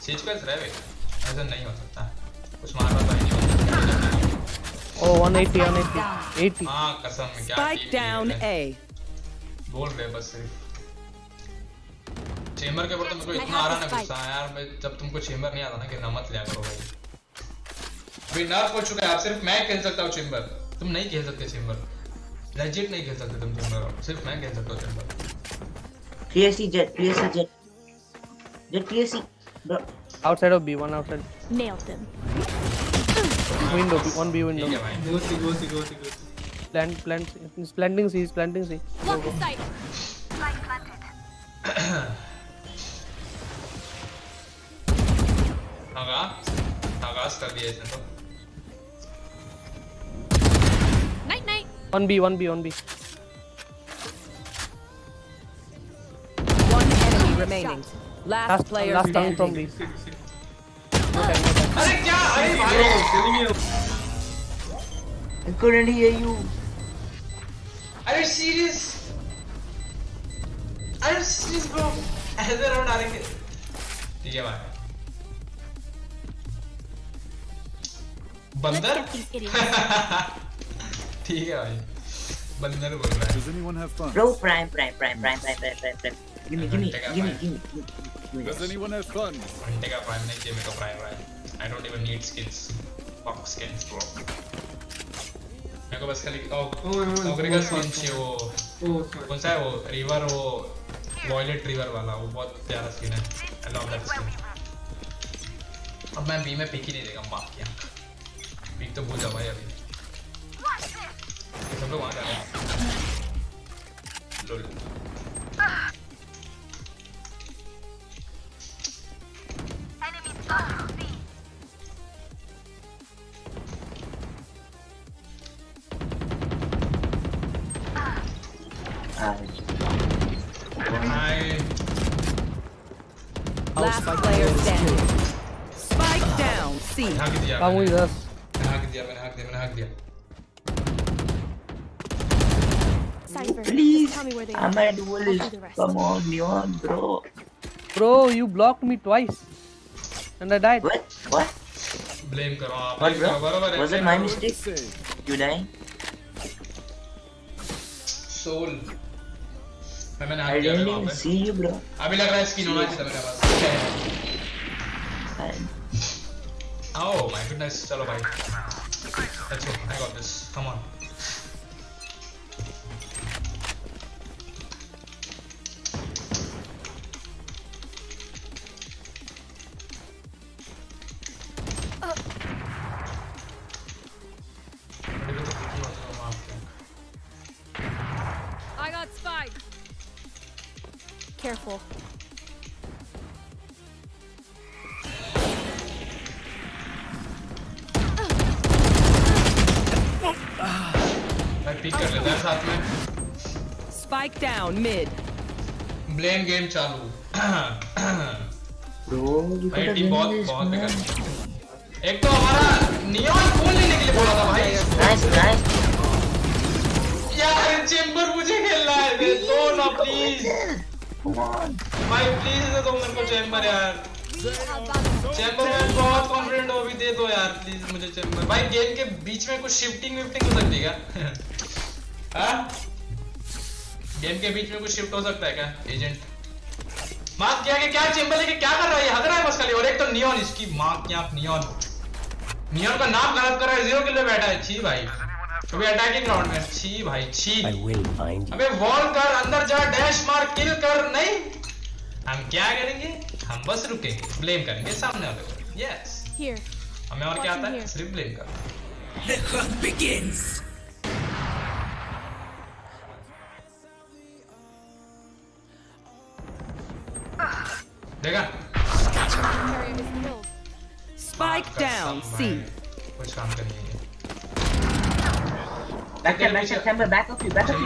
seize पे रहे ऐसा नहीं हो सकता। कुछ मार रहा था ही नहीं हो सकता Oh, 180, 180. 80. हाँ कसम में क्या Spike team down A. बोल रहे बस सिर्फ़। चेंबर के ऊपर तो मेरे को इतना आ रहा ना गुस्सा यार मैं जब तुमको चेंबर नहीं आता ना कि नमत लिया करो भाई। अभी नर्फ हो चुका है। आप सिर्फ़ मैं खेल सकता हूँ चेंबर तुम नहीं खेल सकते चेंबर लेजिट नहीं खेल सकते तुम चेंबर सिर्फ़ मैं खेल सकता हूँ Chamber Clear jet. Clear jet. Jet, clear Bro. Outside of B, one outside. Nailed them. Window, B, one B window. Go C, go C, go C, go C. Plant, plant, he's planting C, he's planting C. Lock the site. Flag planted. Haga? Haga's ka BS na to. Night, night. 1B, 1B, 1B. remaining. Last Last, player last down from standing. B. अरे क्या अरे भाई Telling you. I couldn't hear you. अरे serious अरे serious bro ऐसे round डालेंगे ठीक है भाई बंदर Let's get these idiots. ठीक है भाई बंदर बोल रहा है Does anyone have fun? Bro, prime, prime, prime, prime, prime, prime, prime, prime. Gimme, gimme, gimme, gimme, gimme. Does anyone have fun? Take a prime, make him a prime, right? I don't even need skins. Fuck skins, bro. मेरे को बस खाली ओगरे का skin चाहिए वो कौन सा है वो रिवर वो वॉयलेट रिवर वाला वो बहुत प्यारा स्किन है आई लव दैट स्किन अब मैं बी में पिक ही नहीं देगा बाप किया पिक तो भूल जाओ भाई अभी सब लोग वहाँ जा रहे हैं लुल दिया Come मैंने with us. मैंने हाँक दिया मैंने हाँक दिया मैंने हाँक दिया Cypher. Please, Just tell me where they I'm are. a duelist. I'll do the rest. Come on, Leon, bro. Bro, you blocked me twice. And I died. What? What? Blame करो आप What, blame करो, bro? बरोबर है Was it blame my करो। mistake? You dying? Soul मैं मैंने I हाँक दिया didn't वहाँ even पे see you, bro. अभी लग रहा है स्किन होना चाहिए था मेरे पास And Oh my goodness, चलो भाई Let's go, I got this, come on careful. Spike down mid. Blame game चालू. भाई टीम बहुत बहुत बेकार. एक तो हमारा नियॉन फूल लेने के लिए बोला था भाई. Nice nice. यार चेंबर मुझे खेलना है. Zone please. भाई प्लीज़ दे दो मेरे को चेंबर यार। चेंबर में बहुत कॉन्फिडेंट हो, अभी दे दो यार प्लीज़ मुझे चेंबर भाई गेम के बीच में कुछ शिफ्टिंग विफ्टिंग हो सकती है क्या? हाँ? गेम के बीच में कुछ शिफ्ट हो सकता है क्या एजेंट माँ, क्या कि क्या चेंबर लेके क्या कर रहा है हग रहा है बस खाली। और एक तो नियॉन इसकी माँ की आँख नियॉन नियॉन का नाम गलत कर रहा है ज़ीरो किलो बैठा है। छी, भाई। अभी अटैकिंग राउंड में छी भाई छी will find you. अबे वॉल कर अंदर जा डैश मार किल कर नहीं। हम क्या करेंगे? हम बस रुकेंगे ब्लेम करेंगे सामने वाले को। Yes Here. हमें और क्या आता है? सिर्फ़ ब्लेम कर The hunt begins. देखा. Spike down C. कुछ काम करनी है बैक कर बैक कर Chamber back off you back off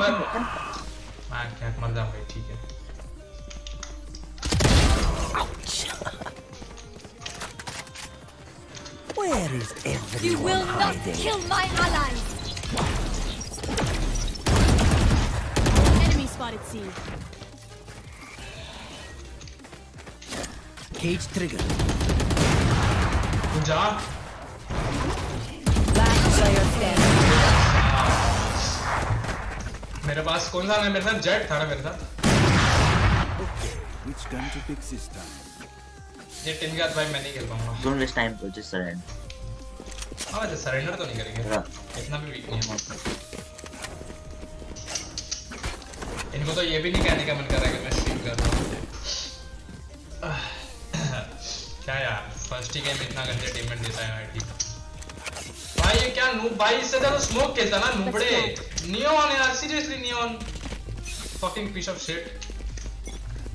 back up, मर Where is everyone You will not kill my ally. Enemy spotted Cage trigger. Punjab. Last player standing. मेरे पास कौन सा है मेरे साथ जेट था ना मेरे साथ Which gun to pick this time? ये टीम के साथ भाई मैं नहीं खेल पाऊँगा Don't waste time, bro. Just surrender. हाँ वैसे सरेंडर तो नहीं करेंगे हाँ। इतना भी वीक नहीं है इनको तो ये भी नहीं कहने का मन कर रहा है कि मैं स्ट्रीम कर रहा हूँ क्या यार फ़र्स्ट ही गेम इतना गंदे टीममेट देता है यार ठीक क्या नू भाई इससे ज़्यादा स्मोक खेलता ना? नूबड़े। नियॉन यार seriously Neon. Fucking piece of shit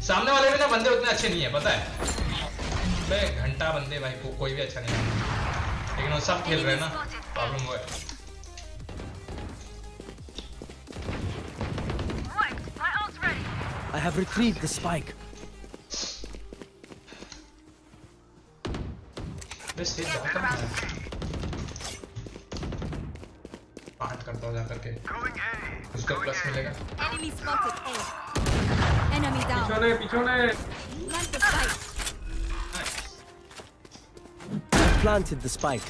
सामने वाले भी ना बंदे उतने अच्छे नहीं है पता है? बे घंटा बंदे भाई को, कोई भी अच्छा नहीं है। लेकिन वो सब खेल रहे हैं ना प्रॉब्लम वो है. I have retrieved the spike. बस ये जाता पार्ट करता हूँ जाकर के उसका प्लस मिलेगा Enemy spotted A. Enemy down. पिछोने पिछोने Plant the spike. I planted the spike.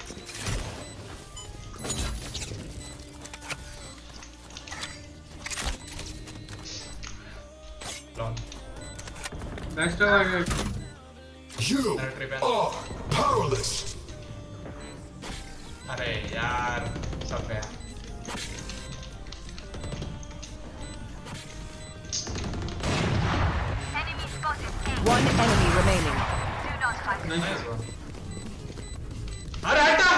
Lawn next आएगा You are powerless. अरे यार सब गया Enemy spotted A. One enemy remaining. Do not fight. Nice one. अरे हटा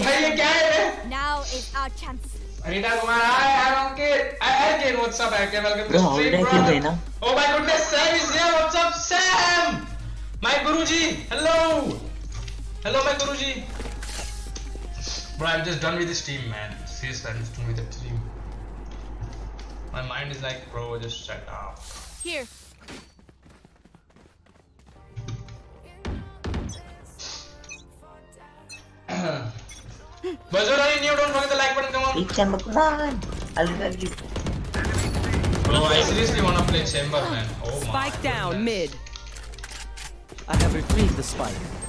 भाई ये क्या है रे Now is our chance. Anita Kumar, hi, I'm Ankit. I, Ankit, what's up, Ankit? Welcome to Bro, the how stream, did I bro. kill Reina? Oh my goodness, Sam is here. What's up, Sam? My Guruji. Hello. Hello, my Guruji. Bro, I'm just done with this team, man. Seriously, I'm just done with the team. My mind is like, bro, just shut up. Here. Buzzer, are you new? Don't forget the like button. Come on. Each chamber, run! I'll revive you. Bro, I seriously wanna play Chamber, man. Oh my. Spike down mid. I have retrieved the spike.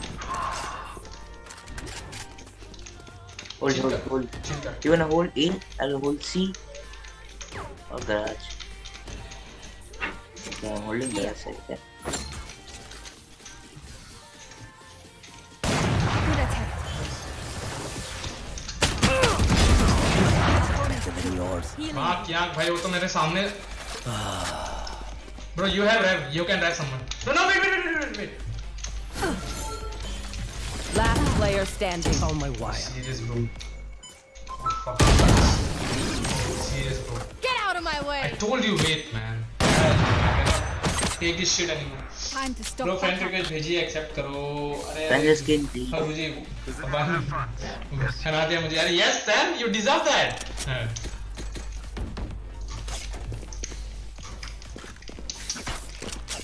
Hold, hold, hold. You wanna hold A? I'll hold C. Or garage. Okay, I'm holding garage side there. हाँ भाई वो तो मेरे सामने Bro, you have rev. You can rev someone. No, no, wait, wait, wait, wait, wait. Last player standing. Found my wire. Serious, bro. Fuck. Serious, bro. Get out of my I way. told you, wait, man. I cannot take this shit anymore. Time to stop. Bro, friend that. request भेजिए accept करो. अरे Friend request skin, please. हाँ मुझे बना दिया मुझे. अरे yes, Sam, you deserve that. हाँ.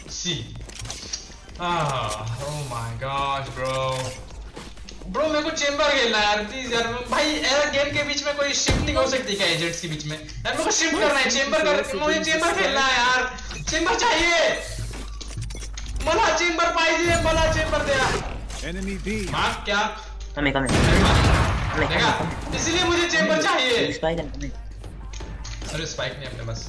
See. Ah, oh my gosh, bro. Bro मेरे को चेंबर खेलना यार प्लीज़ यार भाई यार गेम के बीच में कोई शिफ्ट नहीं हो सकती क्या एजेंट्स के बीच में यार मेरे को शिफ्ट करना है चेंबर कर मुझे चेंबर खेलना है यार चेंबर चाहिए मला चेंबर पाहिजे मला चेंबर द्या Enemy B. हाँ क्या. Come here, देखा. इसीलिए मुझे चेंबर चाहिए come here. अरे स्पाइक नहीं अपने पास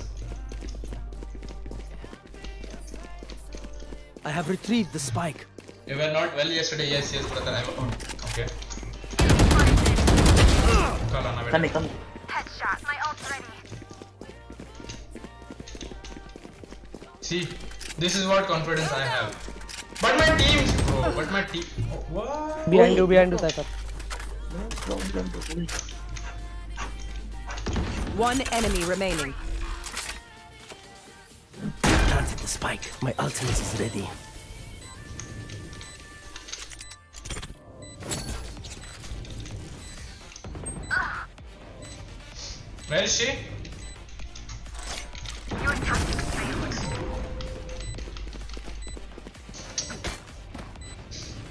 I have retrieved the spike. You were not well yesterday. Yes, yes, brother. I was. Okay. Come here. Headshot, my ready. See, this is what confidence I have. But my team, bro, but my team. Oh, what? Behind you, behind you, Cypher. One enemy remaining. Planted the spike. My ultimate is ready. Where is she?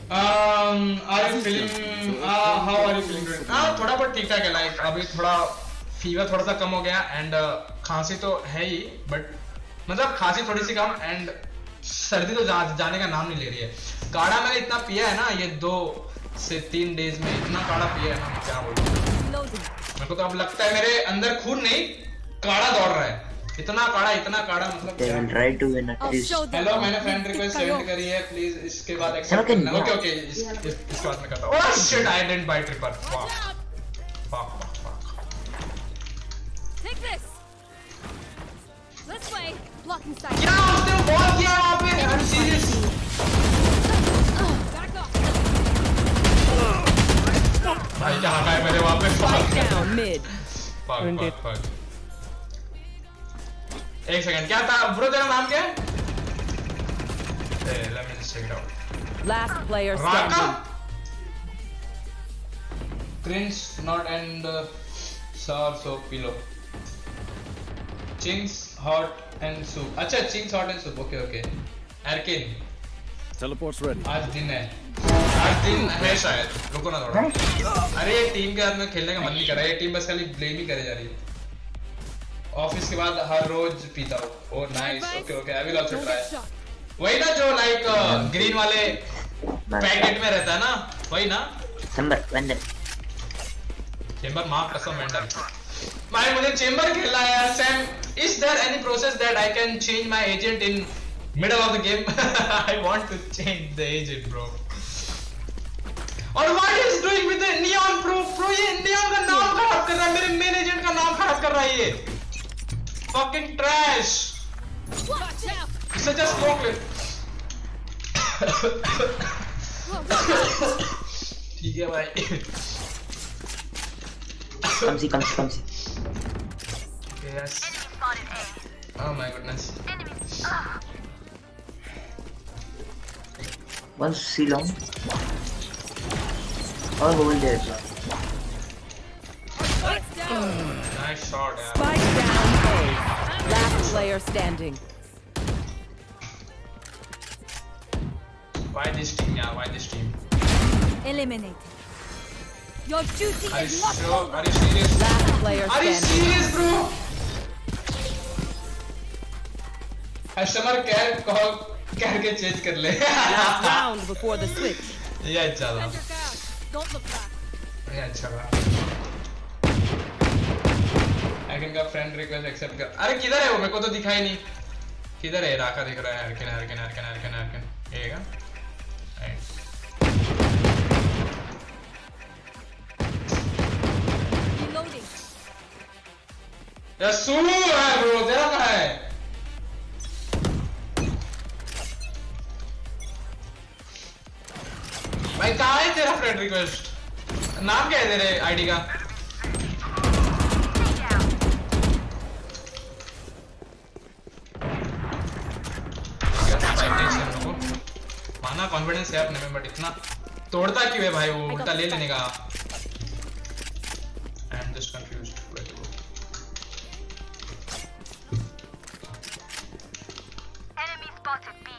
Um, are you feeling? Uh, how are you feeling? doing? हाँ थोड़ा बहुत ठीक ठाक है like अभी थोड़ा fever थोड़ा सा कम हो गया एंड खांसी तो है ही बट मतलब खांसी थोड़ी सी कम एंड सर्दी तो जा, जाने का नाम नहीं ले रही है काढ़ा मैंने इतना पिया है ना ये दो से तीन डेज़ में इतना काढ़ा पिया है ना क्या बोलूँ. मेरे को तो अब लगता है मेरे अंदर खून नहीं काढ़ा दौड़ रहा है इतना काढ़ा इतना काढ़ा मतलब least. show them. हेलो मैंने फ्रेंड रिक्वेस्ट सेंड करी है प्लीज़ इसके बाद एक्सेप्ट करना ओके ओके इस इस- इसके बाद मैं करता हूँ ओह shit I didn't buy tripper fuck fuck fuck fuck Take this. This way. Blocking sight. क्या उसने बॉल किया वहाँ पे Back off. mid. fuck Twenty. fuck fuck एक सेकंड क्या था ब्रो तेरा नाम क्या है ए let me just check it out Last player Raka standing. Cringe not and uh, sour soap pillow Chings hot and soup अच्छा Chings hot and soup okay okay Erkin Teleport's ready. आज दिन है आज है शायद रुको ना थोड़ा। अरे ये टीम के साथ में खेलने का मन नहीं कर रहा है ये टीम बस खाली ब्लेम ही करे जा रही है। ऑफ़िस के बाद हर रोज पीता हूँ। ओ nice okay okay I will also try वही ना जो लाइक ग्रीन वाले पैकेट में रहता है ना वही ना? Chamber, vendor. चेंबर माफ़ कसम वेंडर भाई मुझे चेंबर खेलना है यार Sam is there any process that I can change my agent in middle of the game I want to change the agent bro और what is doing with the Neon pro pro ये Neon का नाम खराब कर रहा है मेरे main agent का नाम खराब कर रहा है ये fucking trash Watch out. Such a smoke ठीक है भाई Come see, come see, come see. Yes. Oh my goodness. One C long. Or hold there. as well. Spike's down. Nice shot, yeah. Spike down A. Last player standing. Why this team, yeah? Why this team? Eliminated. Your duty Are you is not sure? over. Are you serious? Last player Are you standing. serious, bro? Customer care call करके change कर ले Last round before the switch. ये अच्छा था. ये अच्छा था icon का फ्रेंड रिक्वेस्ट एक्सेप्ट कर अरे किधर है वो मेरे को तो दिखाई नहीं किधर है राका दिख रहा है हरकिन हरकिन हरकिन हरकिन हरकिन ये का Right. Reloading. यार सुनो है ब्रो तेरा है भाई कहाँ है तेरा फ्रेंड रिक्वेस्ट नाम क्या है तेरे आईडी का? माना कॉन्फिडेंस है अपने में बट इतना तोड़ता क्यों है भाई वो? उल्टा ले लेने का। I am just confused where to go. Enemy spotted B.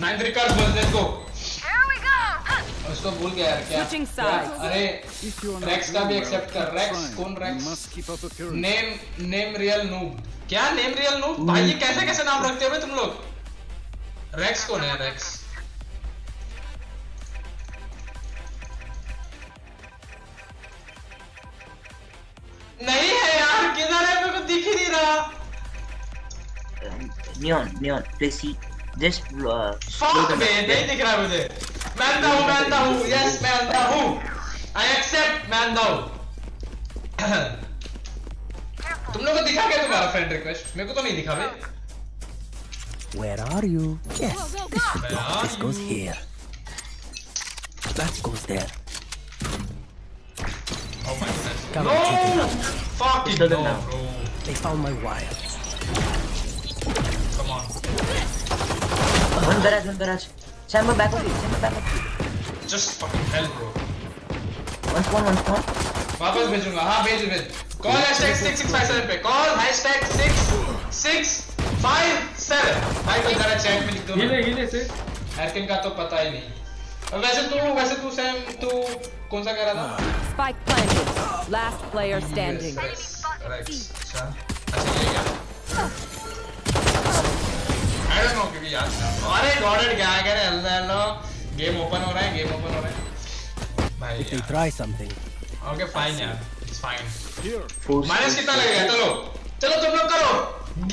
Ninth record बोल लेट्स गो. उसको भूल गया यार क्या? Sides. अरे रेक्स का भी एक्सेप्ट कर रेक्स कौन Rex. Name name real noob क्या नेम रियल नूब भाई ये कैसे कैसे नाम रखते हो तुम लोग? रेक्स कौन है रेक्स नहीं है यार किधर है? मेरे को दिख ही नहीं रहा। Neon, please see. Just uh, slow fuck the B नहीं दिख रहा है मुझे मैं अंधा हूँ मैं अंधा हूँ यस मैं अंधा हूँ आई एक्सेप्ट मैं अंधा हूँ तुम लोग को दिखा क्या तुम्हारा फ्रेंड रिक्वेस्ट मेरे को तो नहीं दिखा बे Where are you? Yes. Go, go, go. Where are This goes you? here. That goes there. Oh my goodness. Come no! on, check Fucking Still no, now. bro. They found my wires. Come on. One garage, one garage. Chamber back of you, chamber back of you. Just fucking hell, bro. One spawn, one spawn. वापस भेजूँगा हाँ भेज भेज call hashtag six six five seven पे call hashtag six six five seven भाई कोई जरा chat में लिख दो हिले हिले से एरकिन का तो पता ही नहीं और वैसे तू वैसे तू सैम तू कौन सा कह रहा था. Last player standing. Rex Rex अच्छा अच्छा ये क्या आई डोंट नो क्योंकि यार अरे गॉडेड क्या कह रहे हेलो हेलो गेम ओपन हो रहा है गेम ओपन हो रहा है भाई they try something, okay fine यार इट्स फाइन Force माइनस कितना लगेगा? चलो। चलो तुम लोग करो।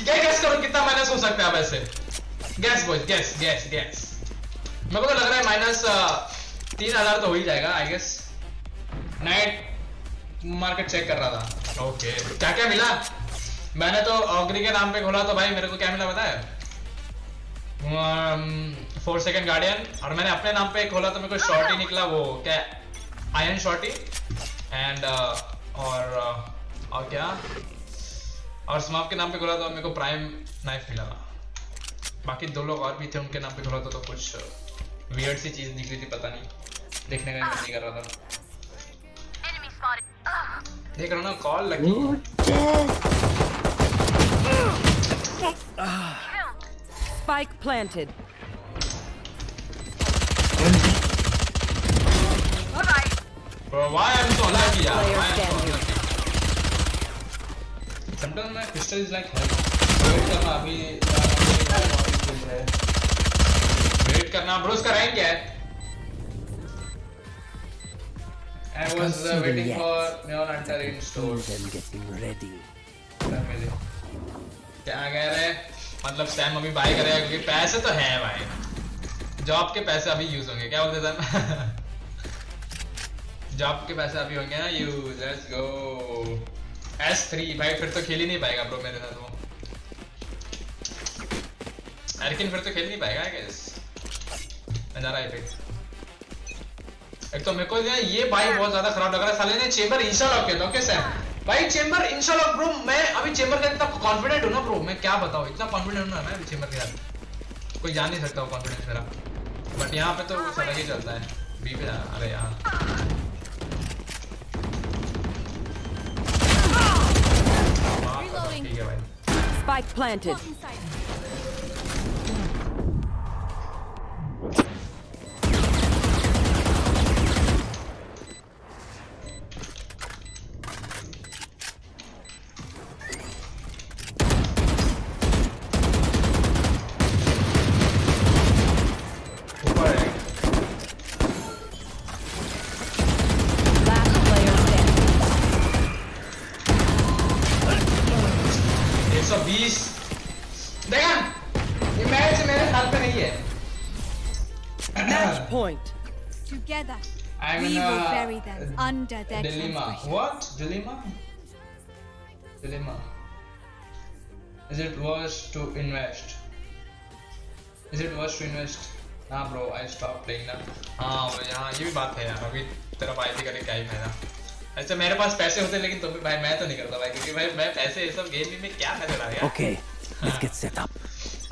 क्या गैस करो कितना माइनस हो सकता है अब ऐसे। Guess boys guess guess guess मेरे को तो लग रहा है माइनस तीन हज़ार तो हो ही जाएगा I guess night market check कर रहा था। ओके क्या क्या मिला? मैंने तो ऑग्री के नाम पे खोला तो भाई मेरे को क्या मिला पता है? फोर सेकंड गार्डियन और मैंने अपने नाम पे खोला तो मेरे को शॉर्टी निकला वो क्या? आयरन शॉर्टी एंड और uh, और क्या? और स्माफ के नाम पे खोला तो मेरे को प्राइम नाइफ मिला बाकी दो लोग और भी थे उनके नाम पे खोला था तो कुछ वियर्ड सी चीज़ निकली थी पता नहीं। देखने का नहीं कर रहा था। देख रहा ना कॉल लगी Spike planted. Bro, why I'm so lucky, yaar? Why I'm so unlucky? Sometimes my pistol is like hell. Wait करना अभी वेट करना ब्रो उसका रैंक क्या है I was uh, waiting yes. for Neon Hunter in store. them getting ready. क्या कह रहे हैं मतलब सैम अभी बाय करेगा क्योंकि पैसे तो हैं भाई। जॉब के पैसे अभी यूज़ होंगे, क्या बोलते सैम जॉब के पैसे अभी होंगे ना यूज़ लेट्स गो S3 भाई, फिर तो खेल ही नहीं पाएगा ब्रो मेरे साथ वो। लेकिन फिर तो खेल नहीं पाएगा गेस नज़ारा फिर। एक तो मेरे को ये भाई बहुत ज़्यादा खराब लग रहा है। साले ने चेंबर इंस्टॉल किया था ओके सैम भाई चेंबर इंस्टॉल ब्रो मैं अभी चेंबर का इतना कॉन्फिडेंट हूँ ना ब्रो मैं क्या बताऊँ? इतना कॉन्फिडेंट हूँ ना मैं अभी चेंबर के साथ। कोई जान नहीं सकता वो कॉन्फिडेंस मेरा। बट यहाँ पे तो कुछ अलग ही चलता है। बी पे अरे यार। ठीक है भाई। Spike planted. I'm we in will bury them under their dilemma. What? Dilemma? Dilemma. Is it worse to invest? Is it worse to invest? हाँ bro, I stopped playing ना. हाँ यहाँ ये भी बात है यार अभी तेरा भाई भी करे क्या ही फ़ायदा ऐसे मेरे पास पैसे होते लेकिन तो भी भाई मैं तो नहीं करता भाई क्योंकि भाई मैं पैसे ये सब गेम में क्या फ़ायदा ला यार Okay, let's get set up.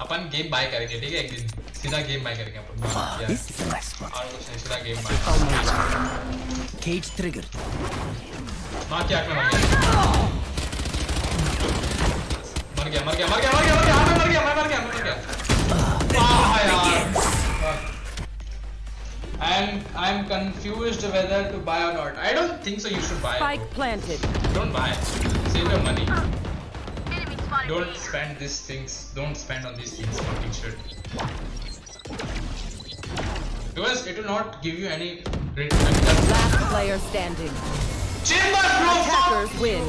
अपन गेम बाय करेंगे ठीक है एक दिन सीधा गेम बाय करेंगे अपन Ah, यार। this is a nice spot. और कुछ नहीं सीधा game I by found my wire. Cage triggered. हाँ क्या करना मर गया मर गया मर गया मर गया मर गया मर गया हाँ, मैं मर गया मैं मर गया मैं मर गया आह यार I'm I'm confused whether to buy or not. I don't think so. You should buy. Spike planted. Don't buy. Save your money. Don't spend these things. Don't spend on these things. Fucking shit. Because it will not give you any. return. Last player standing. Chamber, bro. Attackers win.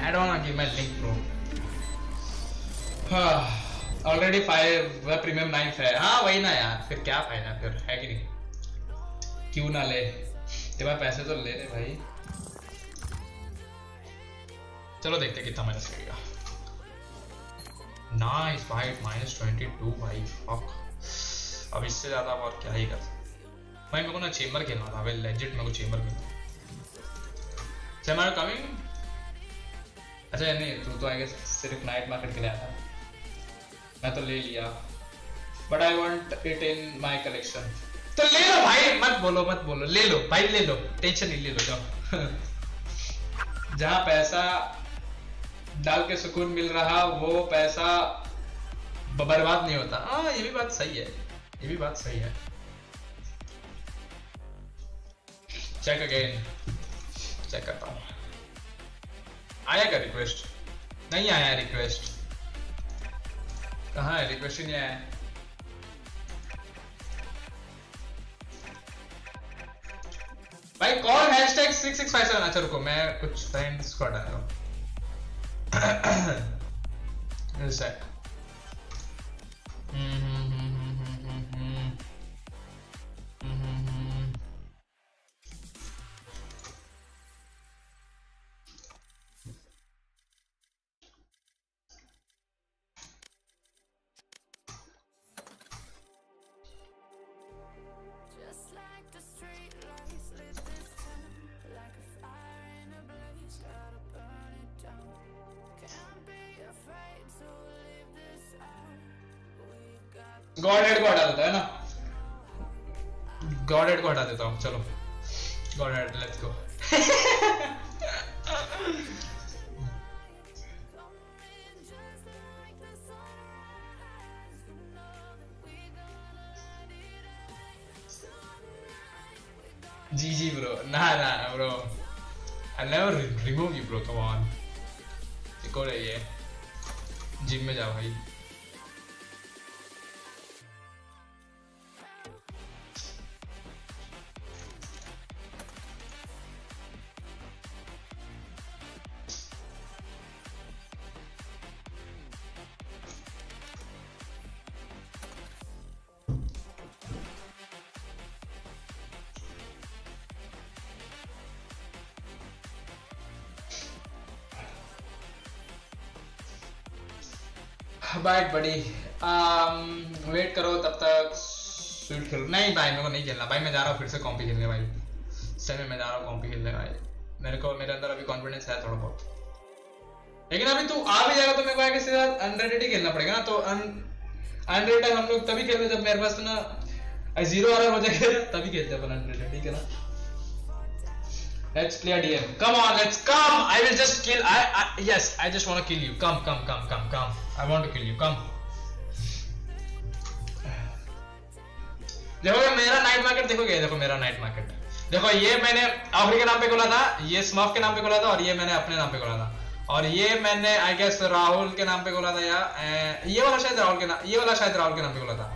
I don't wanna give my link, bro. Already five premium knife है हाँ वही ना यार फिर क्या फायदा फिर है कि नहीं क्यों ना ले तेरे पास पैसे तो ले ले भाई चलो देखते हैं कितना माइनस करेगा नाइस भाई माइनस ट्वेंटी टू भाई फक अब इससे ज़्यादा और क्या ही कर सकते भाई मेरे को ना चेम्बर खेलना था भाई लेजिट मेरे को चेम्बर खेलना चेम्बर कमिंग अच्छा नहीं, तू तो आई सिर्फ़ नाइट मार्केट के लिए आया था। मैं तो ले लिया। But I want it in my collection तो ले लो भाई, मत बोलो मत बोलो। ले लो, भाई, ले लो। टेंशन नहीं, ले लो, जाओ। जहाँ पैसा डाल के सुकून मिल रहा, वो पैसा बर्बाद नहीं होता। हाँ ये भी बात सही है। ये भी बात सही है। चेक अगेन चेक करता हूँ। आया क्या रिक्वेस्ट नहीं आया रिक्वेस्ट कहाँ है? रिक्वेस्ट ही नहीं आया। भाई कॉल हैशटैग 6657 अच्छा रुको मैं कुछ फ्रेंड्स को हटा रहा हूँ। हम्म, बैट बड़ी। वेट करो, तब तक स्वीट खेलो। नहीं भाई, मेरे को नहीं खेलना। भाई, मैं जा रहा हूँ फिर से कॉम्पी खेलने भाई। टाइम में जा रहा हूँ कॉम्पी खेलने भाई। मेरे को, मेरे अंदर अभी कॉन्फिडेंस है थोड़ा बहुत। लेकिन अभी तू आ भी जाएगा तो मेरे को आगे सीधा अनरेटेड ही खेलना पड़ेगा ना। तो अन अनरेटेड हम लोग तभी खेलते जब मेरे पास ना ज़ीरो आर हो जाएगा, तभी खेलते अपन अनरेटेड ठीक है ना? Let's play a DM. Come on, let's come. I will just kill. I, I yes, I just want to kill you. Come, come, come, come, come. I want to kill you. Come. देखो ये मेरा night market देखो ये देखो मेरा night market देखो ये मैंने आखिरी के नाम पे खोला था ये स्मफ के नाम पे खोला था और ये मैंने अपने नाम पे खोला था और ये मैंने आई गेस राहुल के नाम पे खोला था या ये वाला शायद राहुल के नाम ये वाला शायद राहुल के नाम पे खोला था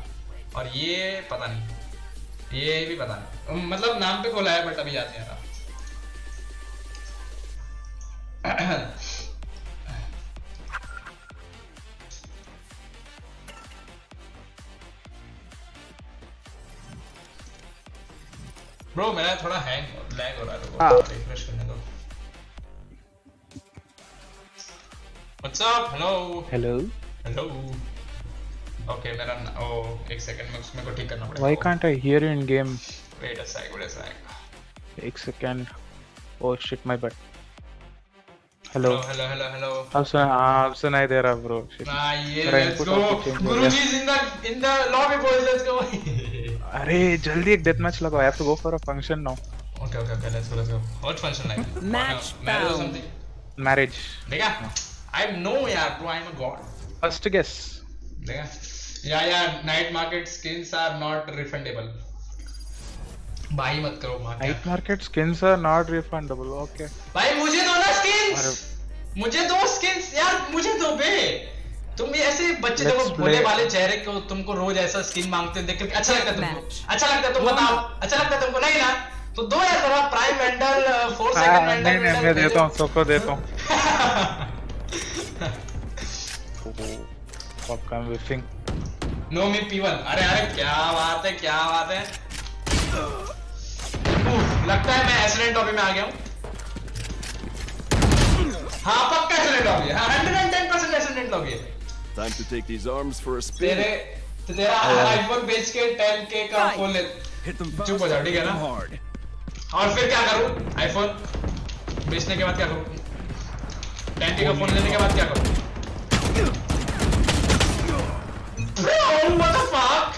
और ये पता नहीं ये भी पता नहीं मतलब नाम पे खोला है बट अभी याद नहीं आ रहा ब्रो मेरा थोड़ा हैंग लैग हो रहा है हाँ। रिफ्रेश करने दो। What's up hello hello hello okay मेरा ओ एक सेकंड में उसमें को ठीक करना पड़ेगा। Why can't I hear you in game? Wait a sec wait a sec एक second Oh shit, my bad. Hello. Hello hello hello अब सुना हाँ अब सुनाई दे रहा ब्रो हाँ ये let's go Guruji in the in the lobby boys let's go अरे जल्दी एक डेथ मैच लगाओ I have to go for a function now okay okay okay let's go let's go what function like Match marriage और something marriage देखा I know यार bro I am a god first guess देखा yeah yeah night market skins are not refundable भाई मत करो माँ night market skins are not refundable okay भाई मुझे दो ना स्किन्स मुझे दो स्किन्स यार मुझे दो बे तुम ये ऐसे बच्चे देखो भोले वाले चेहरे को तुमको रोज ऐसा स्किन मांगते देख के अच्छा लगता है तुमको। अच्छा लगता है तुम बताओ। अच्छा लगता है तुमको। नहीं ना? तो दो यार थोड़ा प्राइम वेंडल 4 हाँ, सेकंड वेंडल नहीं मैं देता हूँ सबको देता हूँ। I'm whiffing. नो मी पी1 अरे अरे क्या बात है क्या बात है। उफ, लगता है मैं एसिडेंट टॉपी में आ गया हूँ। हाँ पक्का एसिडेंट टॉपी हाँ 110% एसिडेंट टॉपी है। Time to take these arms for a spin. तेरे तो तेरा आईफोन बेच के 10k का फ़ोन ले चुप हो जाओ ठीक है ना Hard. और फिर क्या करूँ आईफोन बेचने के बाद क्या करूँ 10k का फ़ोन लेने के बाद क्या करूँ Bro, what the fuck?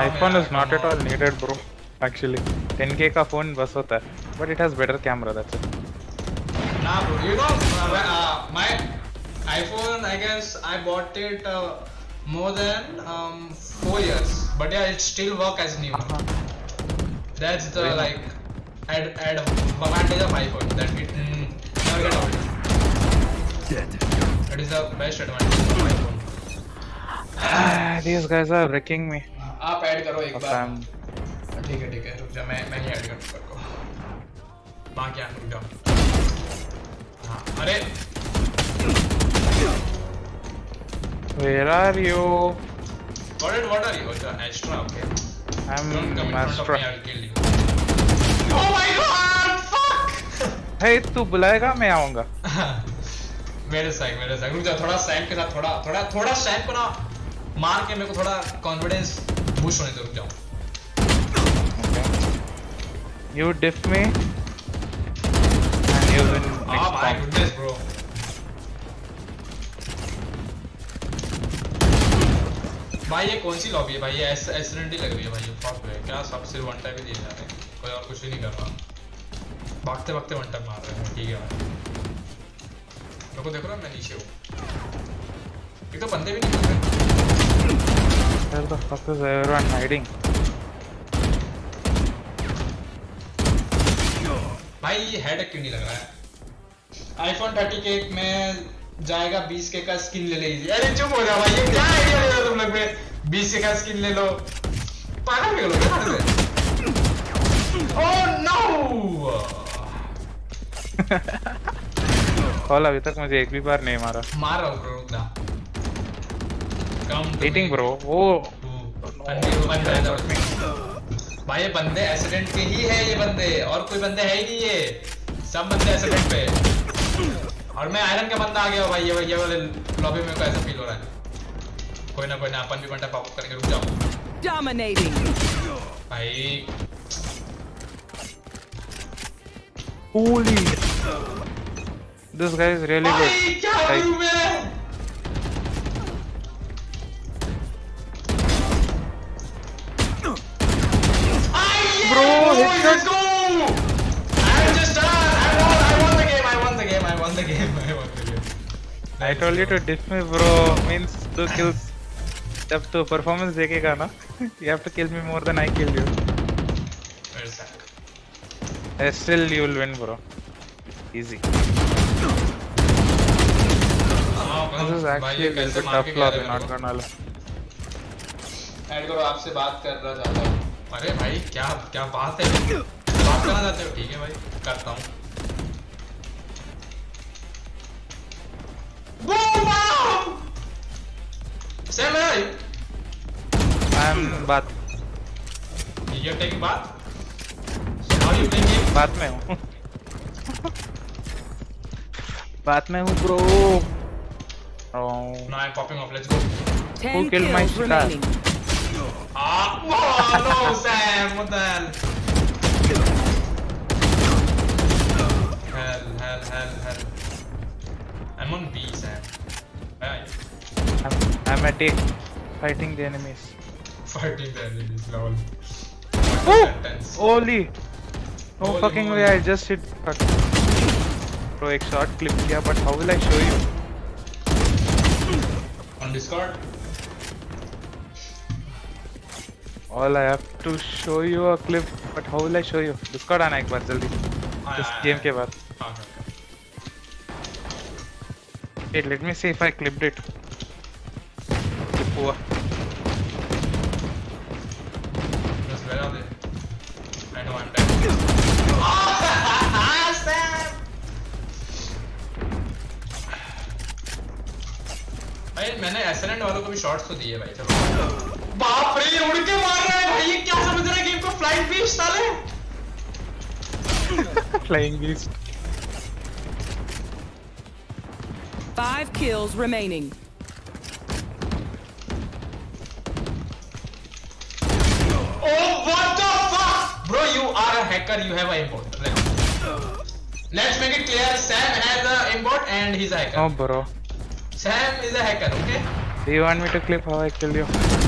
iPhone is not at all needed, bro. Actually, 10k का phone बस होता है, but it has better camera. That's it. Nah, bro. You know, uh, when, uh, my iPhone, I guess I bought it uh, more than um, four years, but yeah, it still work as new. That's the like add add advantage of iPhone that it mm, never get old. Dead. That is the best advantage of iPhone. These guys are wrecking me. आप add करो एक बार I'm ठीक है ठीक है रुक जा मैं मैं ही ऐड कर को वहाँ क्या रुक जाओ हाँ अरे Where are you? what did what are you अच्छा extra okay I'm don't come in front of me I'll kill you oh my god fuck Hey, तू बुलाएगा मैं आऊँगा. मेरे साइड मेरे साइड रुक जा थोड़ा सैम के साथ थोड़ा थोड़ा थोड़ा सैम को ना मार के मेरे को थोड़ा कॉन्फिडेंस बूस्ट होने दो रुक जाओ You diff me, and win next my round. goodness bro. भाई ये कौन सी लॉबी है? भाई ये एसिडेंट ही लग रही है भाई ये फक है। क्या सब सिर्फ़ वन टाइप ही दिए जा रहे हैं? कोई और कुछ भी नहीं कर रहा। भागते भागते वन टाइप मार रहे हैं ठीक है भाई। को देख रहा मैं नीचे हूँ। ये तो बंदे भी नहीं दिख रहे। Where the fuck is everyone hiding? भाई ये हेड क्यों नहीं लग रहा है। आईफोन 30 के में जाएगा 20 के का स्किन ले ले easy। अरे चुप हो जा भाई ये क्या आइडिया दे रहे हो तुम लोग में 20 के का स्किन ले लो। पागल हो गए ओह नो कॉल अभी तक मुझे एक भी बार नहीं मारा. मार रहा हूँ ब्रो रुक जा कम Eating भाई ये बंदे एक्सीडेंट के ही है ये बंदे और कोई बंदे है ही नहीं ये सब बंदे एक्सीडेंट पे और मैं आयरन का बंदा आ गया भाई ये ये वाले लॉबी में कैसा फील हो रहा है कोई ना कोई ना अपन भी बंदा पॉप करके रुक जाओ Dominating. भाई holy! This guy is really भाई good. क्या Bro, Boys, let's go! I'm just done. I won. I won the game. I won the game. I won the game. I won the game. I told you to me, bro. Means two kills. जब तू performance देखेगा ना you have to kill me more than I killed you. Where's that? Uh, Still you will win, bro. Easy. This is actually a little tough lobby, not gonna lie. Add करो आपसे बात कर रहा हूँ अरे भाई क्या क्या बात है? बात करना चाहते हो? ठीक है भाई करता हूँ। बात। में हूँ। Bro oh popping off let's go ten kill mines remaining. Ah, oh, no, Sam, what the hell? Hell, hell, hell, hell. I'm on B, Sam. Where are you? I'm, I'm at A, fighting the enemies. Fighting the enemies, lol. Oh! Intense. Holy! No Holy fucking moly. way, I just hit. Fuck. Bro, एक short clip किया, but how will I show you? On Discord? All I have to show you a clip, but how will I show you? Discord आना एक बार जल्दी. हाँ, इस हाँ, हाँ। के बाद. हाँ, हाँ, हाँ। Wait, let me see if I clipped it. Clip हुआ. I. Ah, भाई मैंने एसएलएन वालों को भी शॉट्स तो दिए भाई चलो बाप रे उड़ के मार रहा है भाई ये क्या समझ रहा है गेम को फ़्लाइट बीच साले Flying beast. Five kills remaining. Oh, what the fuck? Bro, you are a hacker. You have an import. Let's, make it clear. Sam has an import and he's a hacker. No, bro. Sam is a hacker, okay? Do you want me to clip how I killed you?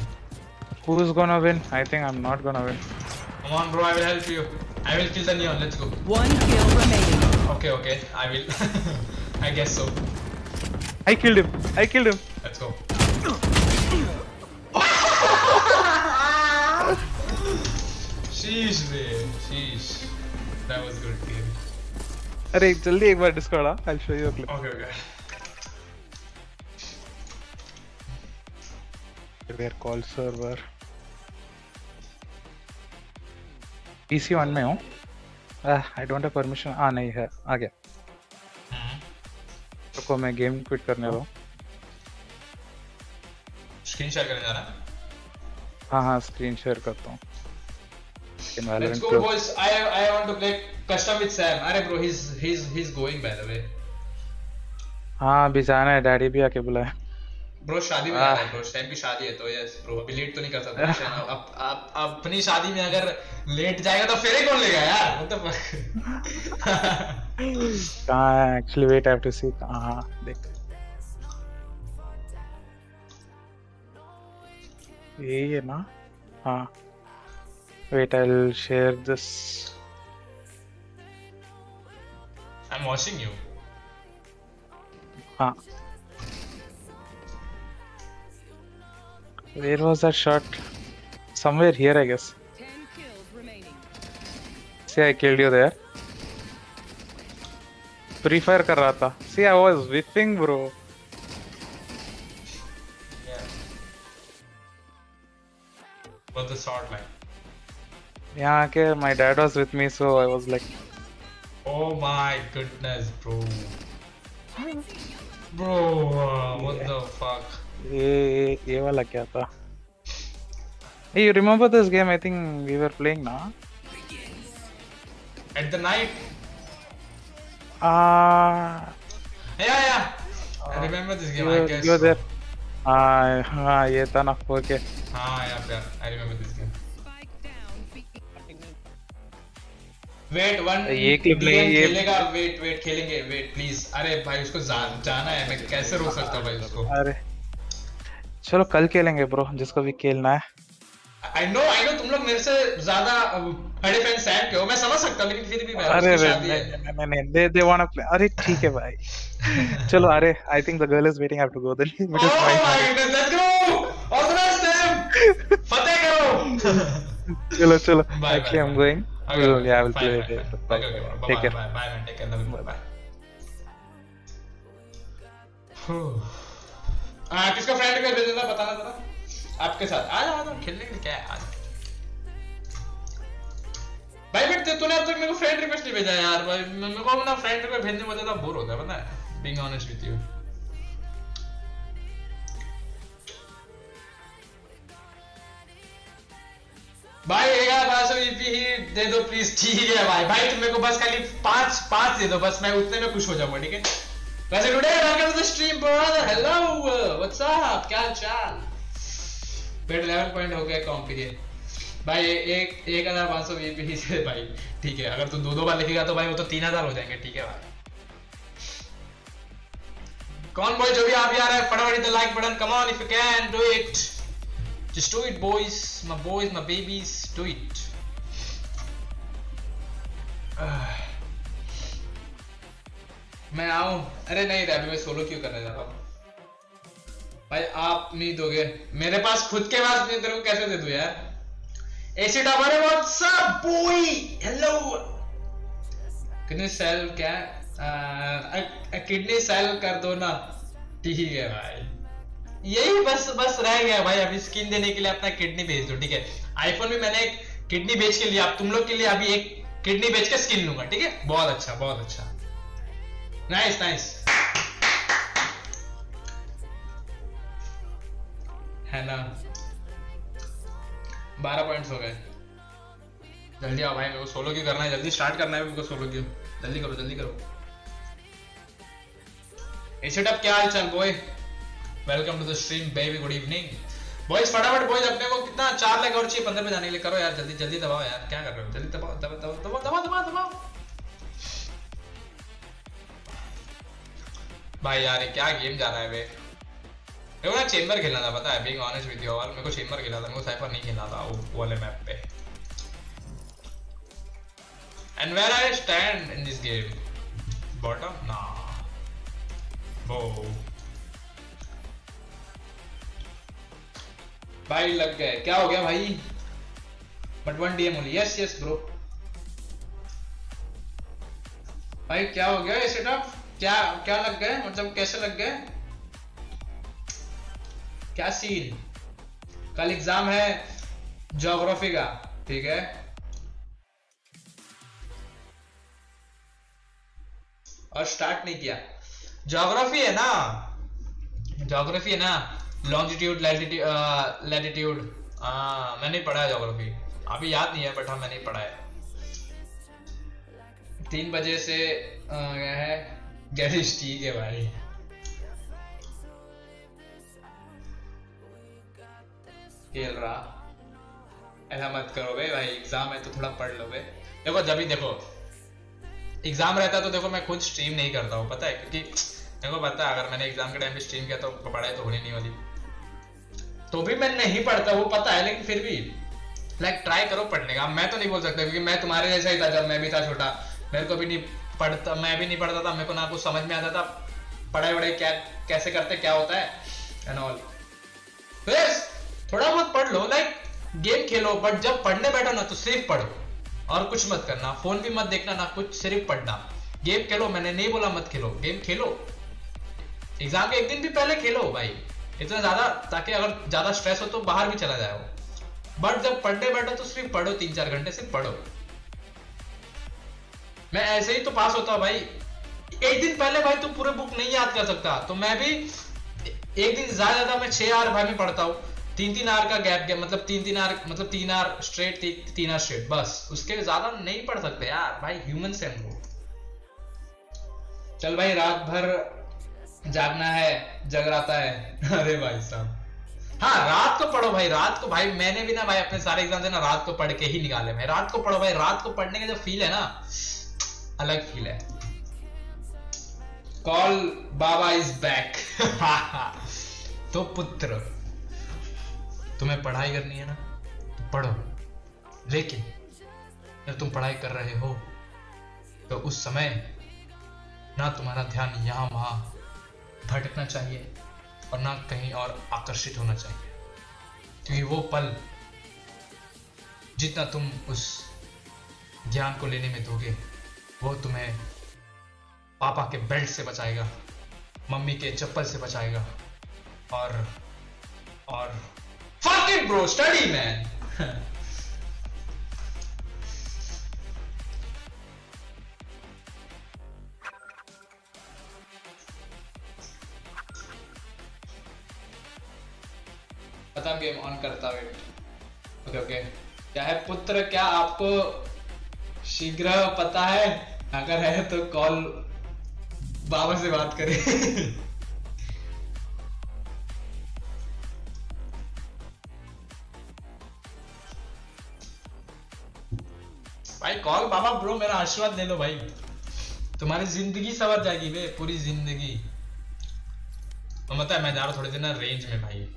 Who's gonna win? I think I'm not gonna win. Come on, bro. I will help you. I will kill the neon. Let's go. One kill remaining. Okay, okay. I will. I guess so. I killed him. I killed him. Let's go. Sheesh, man. Sheesh. That was good game. अरे जल्दी एक बार Discord आ I'll show you a clip. Okay, okay. Their call server. PC one में हूँ. Ah, I don't have permission. हाँ नहीं है. आ गया. रुको मैं गेम क्विट करने दो. स्क्रीन शेयर करने जा रहा है हाँ हाँ स्क्रीन शेयर करता हूँ. Let's go, boys. I I want to play custom with Sam. अरे bro, he's he's he's going by the way. हाँ अभी जाना है डैडी भी आके बुलाया. ब्रो शादी में। है ब्रो सैम की शादी है तो यस ब्रो अभी लेट तो नहीं कर सकता अब अब अपनी शादी में अगर लेट जाएगा तो फेरे कौन लेगा यार? Fuck? कहाँ है? Actually wait have to see हाँ देख। यही है ना? हाँ। Wait I will share this I'm watching you. हाँ। Where was that shot? Somewhere here, I guess. See, I killed you there. Free fire kar raha tha. See, I was whiffing, bro. Yeah. But the sword line. Yeah, okay, my dad was with me, so I was like... Oh my goodness, bro. Hmm. Bro, uh, what yeah. the fuck? ये ये वाला क्या था? Hey, you remember this game? I think we were playing now. At the night Ah, Uh, Yeah yeah Uh, I remember this game you, I guess you were so. there. हाँ हाँ ये था ना okay. हाँ yeah yeah I remember this game wait one ये clip खेलेगा wait wait खेलेंगे wait please अरे भाई उसको जा, जाना है मैं कैसे रोक सकता हूँ भाई उसको अरे चलो कल खेलेंगे ब्रो जिसको भी खेलना है आई नो आई नो तुम लोग मेरे से ज़्यादा बड़े फ़ैन सैम के हो मैं समझ सकता हूँ लेकिन फिर भी मैं अरे नहीं नहीं नहीं दे दे वांट प्ले अरे ठीक है भाई चलो अरे I think the girl is waiting I have to go then Oh my goodness, let's go! Organize them! फतेह करो! चलो चलो Bye, actually I am bye. Going yeah I will play it bye take Bye, care bye, bye. Take care. Love you. Bye. हाँ, किसका friend request भेजना था बताना जरा। आपके साथ। आ जाओ आ जाओ खेलने के लिए क्या है आ भाई बट तूने अब तक मेरे को फ्रेंड रिक्वेस्ट नहीं भेजा यार भाई। मेरे को अपना फ्रेंड रिक्वेस्ट भेजने में ज़्यादा बोर होता है पता है बीइंग ऑनेस्ट विद यू भाई एक आध बार से ईपी ही दे दो प्लीज़ ठीक है भाई। भाई तुम मेरे को बस खाली पाँच पाँच दे दो बस मैं उतने में खुश हो जाऊँगा ठीक है? वैसे today welcome to the stream brother hello what's up क्या चाल? बेड लेवल पॉइंट हो गया कॉम के लिए। भाई एक एक हज़ार पाँच सौ ईपी से भाई। ठीक है अगर तू दो दो बार लिखेगा तो भाई वो तो तीन हज़ार हो जाएँगे ठीक है भाई। कौन बॉय जो भी आप यार है फटाफट the like button come on if you can do it Just do it, boys. My boys, my babies, do it. मैं आऊँ। अरे नहीं रे अभी मैं सोलो क्यों करने जा रहा हूँ भाई आप नहीं दोगे। मेरे पास खुद के पास नहीं तेरे को कैसे दे दूँ यार? AC double what's up boy hello kidney sell क्या किडनी सेल कर दो ना। ठीक है भाई। यही बस बस रह गया भाई। अभी स्किन देने के लिए अपना किडनी भेज दो, ठीक है? आईफोन में मैंने एक किडनी बेच के लिए, आप, तुम लोग के लिए अभी एक किडनी बेच के स्किन लूँगा, ठीक है? बहुत अच्छा बहुत अच्छा। नाइस नाइस है ना बारह पॉइंट्स हो गए। जल्दी आओ भाई, मेरे को सोलो क्यों करना है। जल्दी स्टार्ट करना है मेरे को सोलो क्यों जल्दी करो जल्दी करो। एसेटअप क्या हाल चाल boy welcome to the stream baby good evening boys फटाफट बॉयज़ अपने को कितना चार लाख और चाहिए पंद्रह में जाने के लिए करो यार। जल्दी जल्दी दबाओ यार। क्या कर रहे हो? जल्दी दबाओ दबाओ दबाओ दबाओ दबाओ दबाओ। भाई यार क्या गेम जा रहा है बे मेरे को ना चेम्बर खेलना था, पता है being honest with you all मेरे को चेम्बर खेलना था, मेरे को साइफर नहीं खेलना था वो वाले मैप पे। And where I stand in this game bottom ना वो भाई, लग गए। क्या हो गया भाई? But one DM only yes yes bro भाई, क्या हो गया ये सेटअप क्या क्या लग गए? मतलब कैसे लग गए? क्या सीन कल एग्ज़ाम है ज्योग्राफी का, ठीक है? और स्टार्ट नहीं किया। ज्योग्राफी है ना? ज्योग्राफी है ना? लॉन्जिट्यूड लैटिट्यूड मैंने पढ़ा है ज्योग्राफी अभी याद नहीं है बट हाँ मैंने पढ़ा है। तीन बजे से क्या है। गैरिश ठीक है भाई खेल रहा। ऐसा मत करो बे भाई एग्ज़ाम है तो थोड़ा पढ़ लो बे। देखो, जब भी देखो एग्ज़ाम रहता तो देखो मैं खुद स्ट्रीम नहीं करता हूँ, पता है? क्योंकि देखो, पता है, अगर मैंने एग्ज़ाम के टाइम पे स्ट्रीम किया तो पढ़ाई तो होनी नहीं वाली तो भी मैं नहीं पढ़ता वो पता है, लेकिन फिर भी लाइक ट्राई करो पढ़ने का। मैं तो नहीं बोल सकता, क्योंकि मैं तुम्हारे जैसा ही था जब मैं भी था छोटा। मेरे को भी नहीं पढ़ता, मैं भी नहीं पढ़ता था, मेरे को ना कुछ समझ में आता था पढ़ाई वढ़ाई क्या, कैसे करते, क्या होता है एंड ऑल बस थोड़ा बहुत पढ़ लो लाइक गेम खेलो बट जब पढ़ने बैठो ना तो सिर्फ़ पढ़ो, और कुछ मत करना फ़ोन भी मत देखना ना कुछ, सिर्फ़ पढ़ना। गेम खेलो, मैंने नहीं बोला मत खेलो गेम खेलो। एग्ज़ाम के एक दिन भी पहले खेलो, भाई। इतना ज़्यादा, ताकि अगर ज़्यादा स्ट्रेस हो तो बाहर भी चला जाओ। बट जब पढ़ने बैठो तो सिर्फ़ पढ़ो, तीन चार घंटे सिर्फ़ पढ़ो। मैं ऐसे ही तो पास होता भाई। एक दिन पहले भाई तुम पूरे बुक नहीं याद कर सकता। तो मैं भी एक दिन ज़्यादा ज़्यादा मैं छह आर भाई में पढ़ता हूँ। तीन तीन आर का गैप गैप मतलब तीन तीन आर मतलब तीन आर स्ट्रेट ती, तीन आर स्ट्रेट बस। उसके ज़्यादा नहीं पढ़ सकते यार भाई ह्यूमन से हम लोग। चल भाई रात भर जागना है जगराता है। अरे भाई साहब। हाँ रात को पढ़ो भाई रात को भाई मैंने भी ना भाई अपने सारे एग्ज़ाम ना रात को पढ़ के ही निकाले। मैं रात को पढ़ो भाई रात को पढ़ने का जो फील है ना अलग फील है। Call Baba is back. तो पुत्र, तुम्हें पढ़ाई करनी है ना तो पढ़ो। लेकिन, जब तुम पढ़ाई कर रहे हो तो उस समय ना तुम्हारा ध्यान यहाँ वहाँ भटकना चाहिए और ना कहीं और आकर्षित होना चाहिए। क्योंकि वो पल जितना तुम उस ज्ञान को लेने में दोगे वो तुम्हें पापा के बेल्ट से बचाएगा, मम्मी के चप्पल से बचाएगा, और और it bro study man. खत्म गेम ऑन करता वेट ओके ओके क्या है पुत्र? क्या आपको शीघ्र पता है? अगर है तो कॉल बाबा से बात करें। भाई, कॉल बाबा ब्रो मेरा आशीर्वाद ले लो भाई। तुम्हारी ज़िंदगी सवर जाएगी बे, पूरी ज़िंदगी। तो मतलब मैं जा रहा थोड़ी देर ना रेंज में भाई।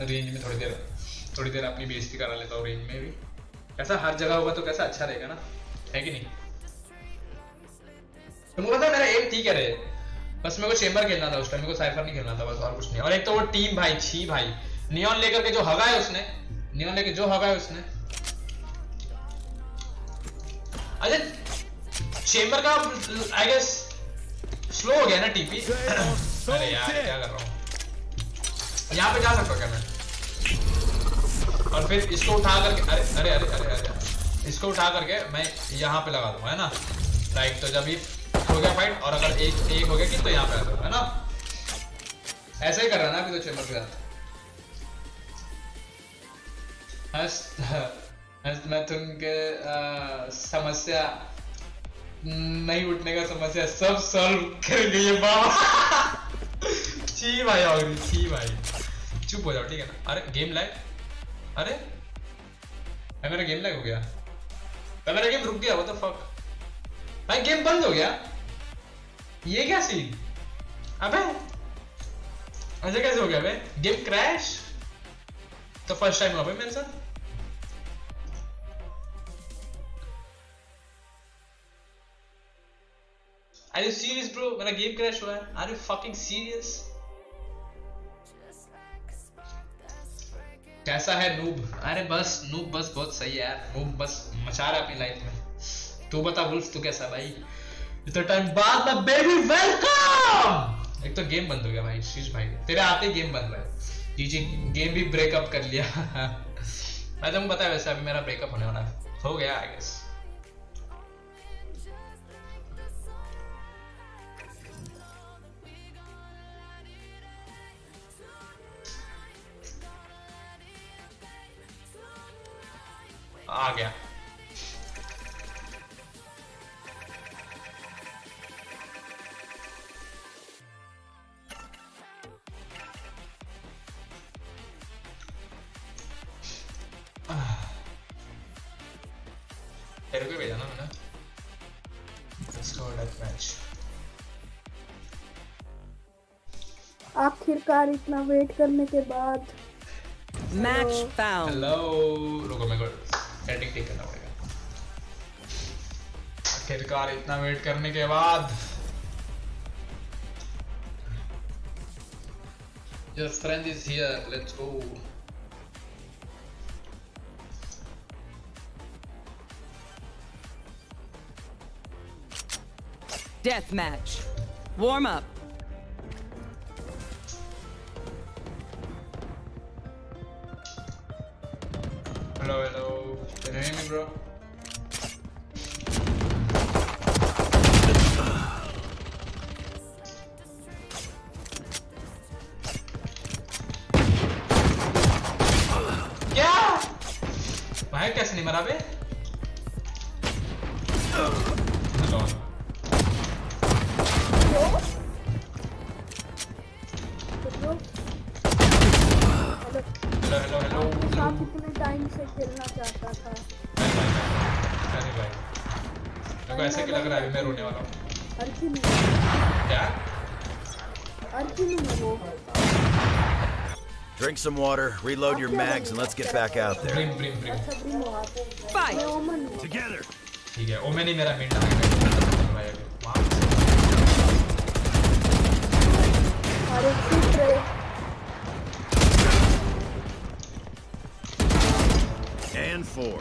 रेंज में थोड़ी देर थोड़ी देर अपनी बेइज्जती करा लेता हूँ रेंज में भी। कैसा, हर जगह होगा तो कैसा अच्छा रहेगा ना? है कि नहीं? तुमको पता मेरा एम ठीक है रे? बस मेरे को चेंबर खेलना था उस टाइम मेरे को साइफर नहीं खेलना था, बस और कुछ नहीं। और एक तो वो टीम भाई, छी भाई। नियॉन लेकर के जो हगा है उसने नियॉन लेके जो हगा है उसने। अरे चेंबर का आई गेस स्लो हो गया ना टीपी अरे यार, क्या कर रहा हूँ? यहाँ पे जा सकता क्या मैं? और फिर इसको उठा करके अरे अरे अरे अरे अरे। इसको उठा करके मैं यहाँ पे लगा दूँगा, है ना? राइट तो जब हो गया फाइट और अगर एक एक हो गया कि तो यहाँ पे आ जाऊँगा, है ना? ऐसा ही कर रहा ना अभी तो चेंबर के साथ। हस्त हस्त मैं तुमके समस्या, नहीं उठने का समस्या सब सॉल्व कर गई बाबा छी भाई और छी भाई। चुप हो जाओ, ठीक है ना? अरे गेम लैग अरे? मेरा गेम लैग हो गया? भाई, मेरा गेम रुक गया वो तो फक भाई गेम बंद हो गया। ये क्या सीन अबे, ऐसे कैसे हो गया बे गेम क्रैश तो फ़र्स्ट टाइम हुआ बे मेरे साथ। Are you serious, bro? मेरा गेम क्रैश हुआ है। Are you fucking serious? कैसा है नूब? अरे बस, नूब बस बहुत सही है नूब बस मचा रहा अपनी लाइफ में। तू बता वुल्फ तू कैसा भाई? इतना टाइम बाद में बेबी वेलकम एक तो गेम बंद हो गया भाई, शीश भाई। तेरे आते ही गेम बंद हुआ है जी जी गेम भी ब्रेकअप कर लिया। मैं तुम पता है वैसे अभी मेरा ब्रेकअप होने वाला है। हो गया आई गेस आ गया। तेरे को भेजा ना मैंने। आखिरकार इतना वेट करने के बाद। Match found. हेलो रुको मेरे को सेटिंग करना पड़ेगा आखिरकार इतना वेट करने के बाद Your friend is here. Let's go. Death match. Warm up. Hello, hello. Hear me, bro? yeah! भाई कैसे नहीं मरा बे लग रहा है अभी मैं रोने वाला हूँ अर्जुन क्या अर्जुन है वो Drink some water, reload your mags, and let's get back out there. Bring, bring, bring. अच्छा ब्रिम हुआ Fight. मैं ओमन हूँ Together. ठीक है ओमेन ही मेरा मेन टारगेट है भाई अभी वहाँ अरे शूट रहे And four.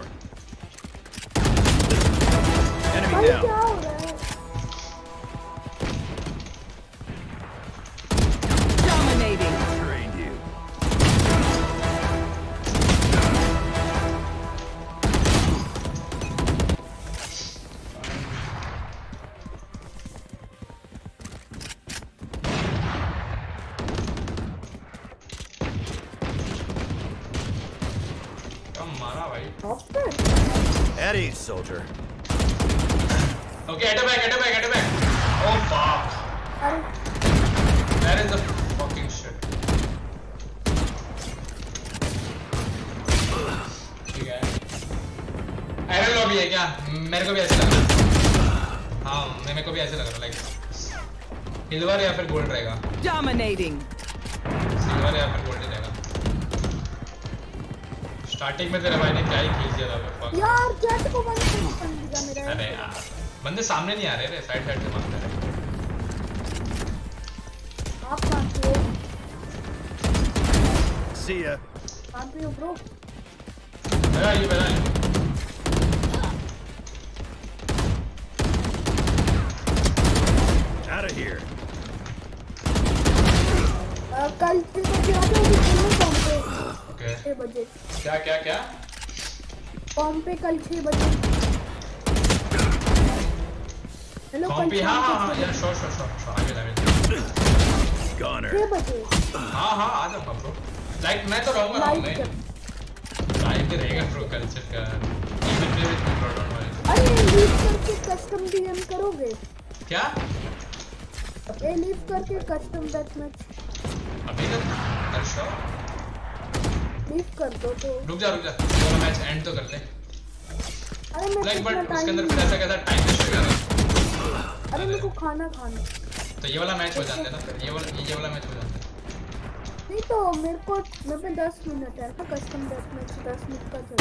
गोल्ड रहेगा। Dominating. सिल्वर या फिर गोल्ड रहेगा। स्टार्टिंग में तेरे भाई ने क्या ही खींच दिया था. यार जेट को बंद कर दिया मेरा। अरे यार बंदे सामने नहीं आ रहे रे साइड साइड से मार रहे हैं। आप कहाँ हो? See ya. कहाँ पे हो ब्रो मेरा ये मेरा ये Out of here. कल छह बजे आ जाओगे खेलने कॉम पे ओके। छह बजे। क्या क्या क्या? कॉम पे कल छह बजे। हेलो कल पे? हाँ हाँ हाँ यार आगे बजे। हाँ हाँ आ जाऊँगा ब्रो लाइक मैं तो रहूँगा मैं भी रहेगा ब्रो कल्चर का even play with bro don't worry अरे लीव करके कस्टम डीएम करोगे? क्या? ए लीव करके कस्टम डेथ मैच अभी तक अरे श्योर लीव कर दो तो। रुक जा रुक जा। वाला मैच एंड तो कर ले। अरे मैं लाइक बट उसके अंदर फिर ऐसा कैसा टाइम वेस्ट होगा ना अरे मेरे को खाना खाना। तो ये वाला मैच हो जाता है ना फिर। ये वाला ये वाला मैच हो जाता है। नहीं तो मेरे को मेरे पे दस मिनट है तो कस्टम डेथ मैच दस मिनट का चल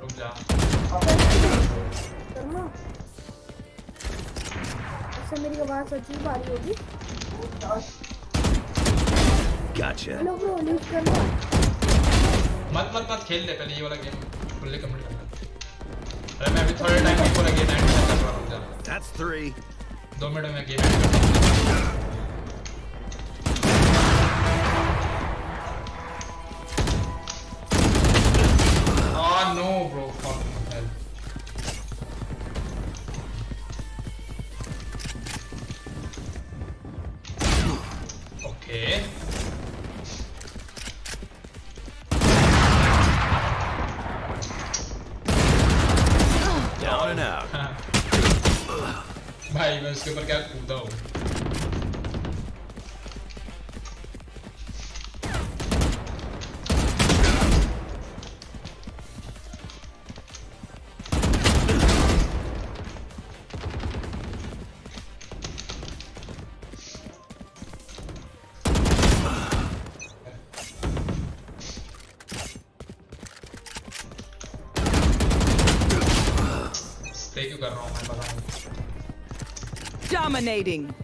रुक जा। करना। ऐसे मेरी आवाज़ अजीब आ रही होगी। Gotcha. हेलो ब्रो लीव करना मत मत मत खेल ले पहले ये वाला गेम फुल्ली कंप्लीट कर अरे मैं अभी थोड़े टाइम बिफोर गेम एंड कर रहा हूँ That's three. दो मिनट में गेम एंड कर हूँ। भाई मैं Dominating.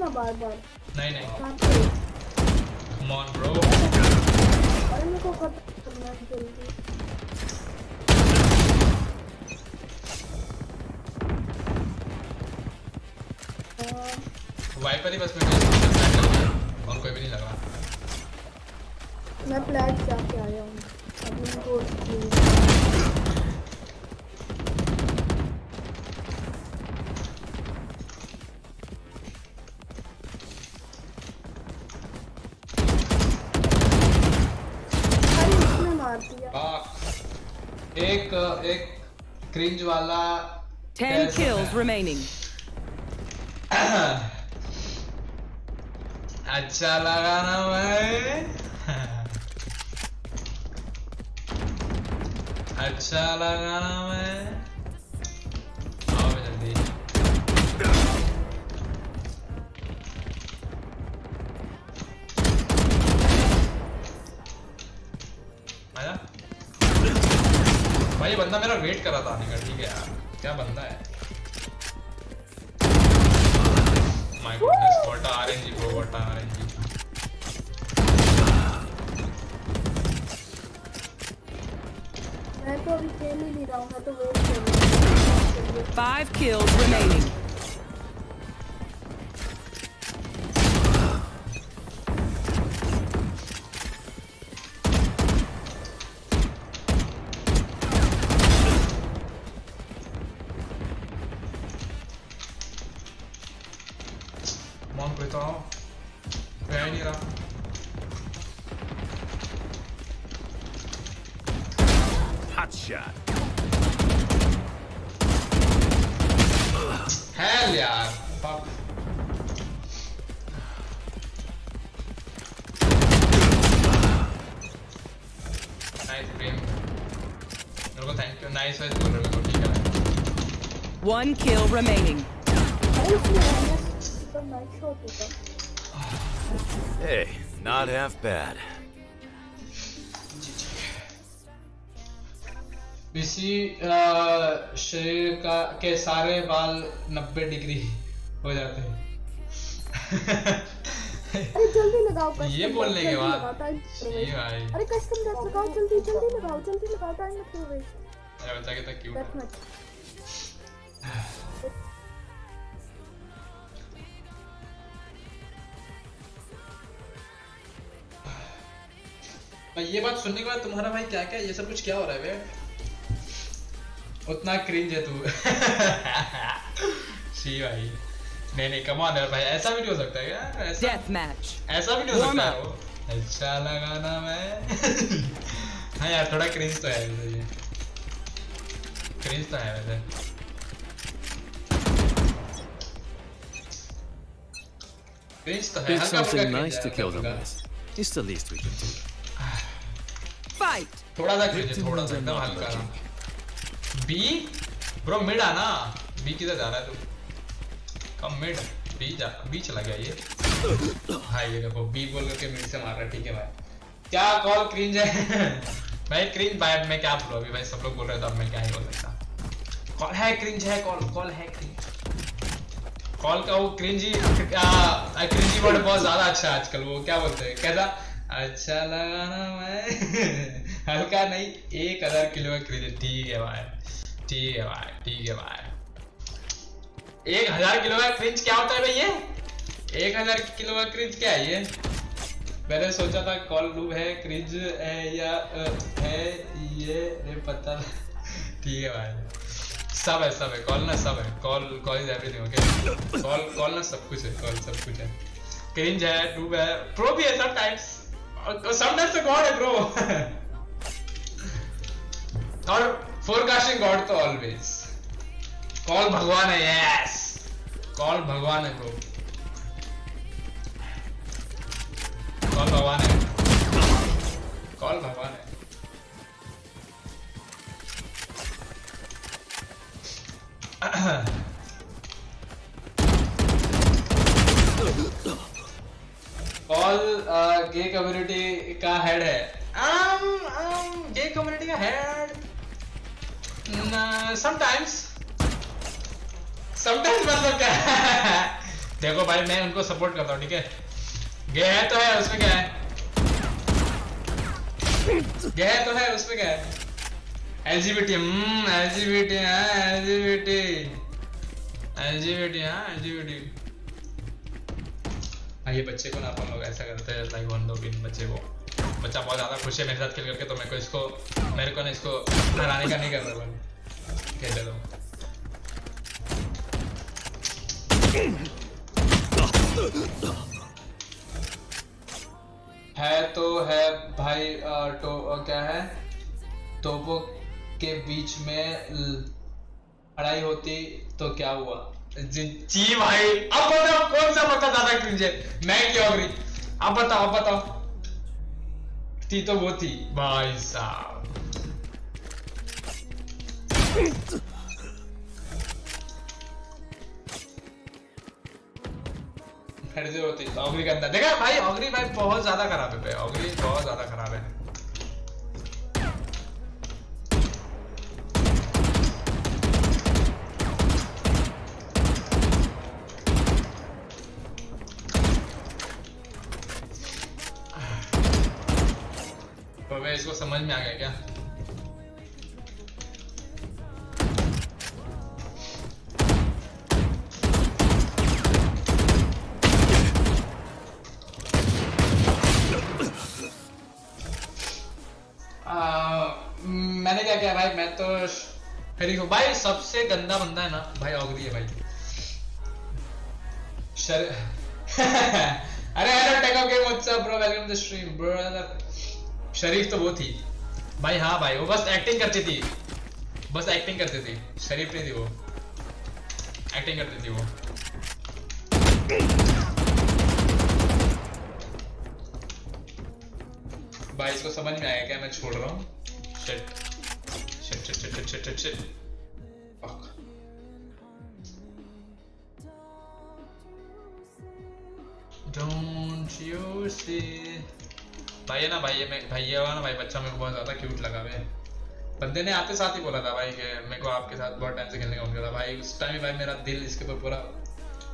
ना बार बार। नहीं नहीं। पे हो? अरे मेरे को करना जल्दी। वाइपर ही बस मेरे क्रिंज वाला Ten कैसे kills है? remaining. अच्छा लगा One kill remaining. Hey, not half bad. किसी शरीर का के सारे बाल 90 डिग्री हो जाते हैं। अरे जल्दी लगाओ कस्टम ये बोलने के बाद ये भाई। अरे कस्टम डेथ लगाओ जल्दी जल्दी लगाओ जल्दी लगाओ टाइम मत क्यों वेस्ट अरे बच्चा कितना क्यूट डेथ ये बात सुनने के बाद तुम्हारा भाई क्या क्या ये सब कुछ क्या हो रहा है बे उतना क्रिंज है तू। शी भाई। नहीं नहीं कमान यार भाई ऐसा भी नहीं हो सकता है यार ऐसा Death match. ऐसा भी नहीं हो सकता। है वो अच्छा लगाना मैं। हाँ यार थोड़ा क्रिंज तो है वैसे। ये क्रिंज तो है वैसे। क्रिंज तो है। Something nice है, to kill them with. It's the least we can do. Fight. थोड़ा सा क्रिंज थोड़ा सा एकदम हल्का lurking. बी ब्रो मिड आना। बी किधर जा रहा है तू? कम मिड बी जा। बी चला गया ये। भाई ये देखो बी बोल करके मिड से मार रहा है ठीक है भाई। क्या कॉल क्रिंज है? भाई क्रिंज भाई मैं क्या बोलूँ? अभी भाई सब लोग बोल रहे थे अब मैं क्या ही बोल सकता? कॉल है क्रिंज है कॉल कॉल है क्रिंज कॉल का वो क्रिंजी आ, क्रिंजी वर्ड बहुत ज़्यादा अच्छा है आजकल वो क्या बोलते हैं? कैसा? अच्छा लगाना मैं। हल्का नहीं, एक हज़ार किलो का क्रिंज ठीक है भाई, ठीक है भाई, ठीक है भाई। एक हज़ार किलो का क्रिंज क्या होता है भाई ये एक हज़ार किलो का क्रिंज क्या है ये? मैंने सोचा था कॉल लूब है क्रिंज है या है ये ये पता ठीक है भाई। सब है सब है। कॉल ना सब है। Call Call is everything okay Call Call ना सब कुछ है, कॉल सब कुछ है। क्रिंज है डूब है प्रो भी है समटाइम्स समटाइम्स तो गॉड है प्रो और फोरकास्टिंग गॉड तो ऑलवेज कॉल भगवान है यस कॉल भगवान है ब्रो कॉल भगवान है. कॉल भगवान है. कॉल गे कम्युनिटी का हेड है। Um, um, गे कम्युनिटी का हेड समटाइम्स समटाइम्स मतलब क्या देखो भाई मैं उनको सपोर्ट करता हूँ ठीक है? गे है तो है उसमें क्या है? गे है तो है उसमें क्या है? एलजीबीटी हम्म एलजीबीटी हाँ एलजीबीटी एलजीबीटी हाँ एलजीबीटी हाँ ये बच्चे को ना अपन लोग ऐसा करते हैं लाइक वन दो तीन बच्चे को। बच्चा बहुत ज़्यादा खुश है मेरे साथ खेल करके तो मेरे को इसको मेरे को ना इसको हराने का नहीं करना बन खेले दो। है तो है भाई तो क्या है? तोपों के बीच में ल- लड़ाई होती तो क्या हुआ? जी भाई। अब बताओ, कौन सा पता ज़्यादा क्रिंज है मैं क्या हो रही अब बताओ अब बताओ। थी तो वो थी, भाई साहब। होती ऑगरी के अंदर। देखा, भाई ऑगरी भाई बहुत ज़्यादा खराब है भाई। ऑगरी बहुत ज़्यादा खराब है। मैं इसको समझ में आ गया क्या? मैंने क्या किया भाई? मैं तो भाई, सबसे गंदा बंदा है ना, भाई ऑगरी है भाई। अरे hello take game bro welcome to the stream शरीफ तो वो थी। भाई हाँ भाई, वो बस एक्टिंग करती थी। बस एक्टिंग करती थी। शरीफ नहीं थी वो। एक्टिंग करती थी वो। भाई, इसको समझ में आया क्या? मैं छोड़ रहा हूँ। Don't you see? भाई है ना भाई मैं भाई ये वाला ना भाई बच्चा मेरे को बहुत ज़्यादा क्यूट लगा भाई। बंदे ने आते साथ ही बोला था भाई कि मेरे को आपके साथ बहुत टाइम से खेलने का मन कर रहा भाई उस टाइम ही भाई मेरा दिल इसके ऊपर पूरा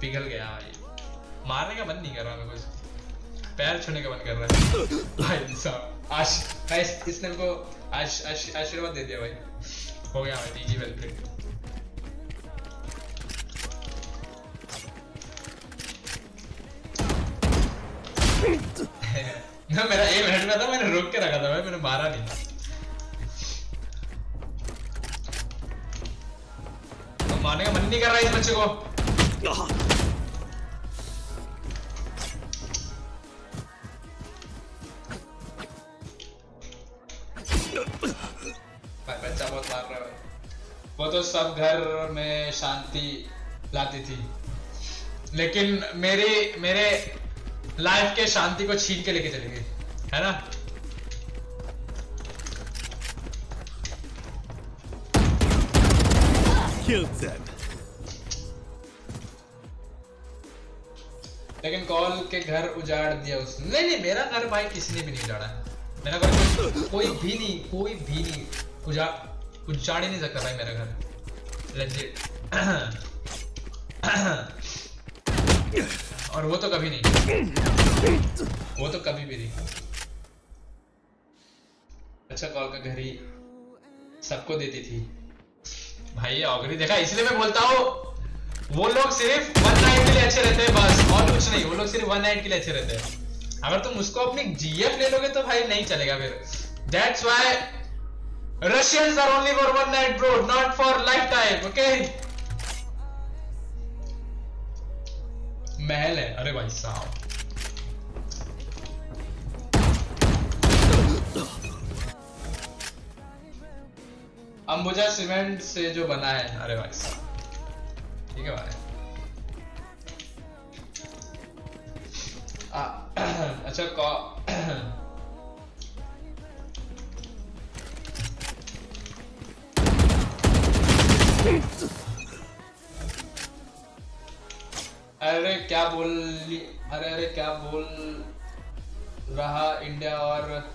पिघल गया भाई। मारने का मन नहीं कर रहा मेरे को पैर छूने का मन कर रहा है। भाई साहब आश भाई इस- इसने मेरे को आश, आश, आशीर्वाद दे दिया भाई। हो गया भाई जी वेल प्लेड मेरा एम हेड में था मैंने रोक के रखा था भाई, मैंने मारा नहीं। तो मारने का मन नहीं कर रहा इस बच्चे को। बच्चा बहुत मार रहा है। वो तो सब घर में शांति लाती थी। लेकिन मेरी, मेरे लाइफ के शांति को छीन के लेके चलेंगे है ना? Killed them. लेकिन कॉल के घर उजाड़ दिया उसने। नहीं नहीं मेरा घर भाई किसी ने भी नहीं उजाड़ा। मेरा घर कोई, भी नहीं कोई भी नहीं। उजाड़ उजाड़ ही नहीं सकता भाई मेरा घर। Legit. और वो तो कभी नहीं। वो तो कभी भी नहीं। अच्छा कॉल का घर सबको देती थी। भाई, ये ऑगरी देखा, इसलिए मैं बोलता हूँ, वो लोग सिर्फ़ वन नाइट के लिए अच्छे रहते हैं, बस, और कुछ नहीं, वो लोग सिर्फ़ वन नाइट के लिए अच्छे रहते हैं। अगर तुम उसको अपनी जीएफ ले लोगे तो भाई नहीं चलेगा फिर। That's why Russians are only for one night bro not for lifetime महल है। अरे भाई साहब। अंबुजा सीमेंट से जो बना है। अरे भाई साहब। ठीक है भाई। आ, अच्छा कौ अरे क्या बोल अरे अरे क्या बोल रहा इंडिया और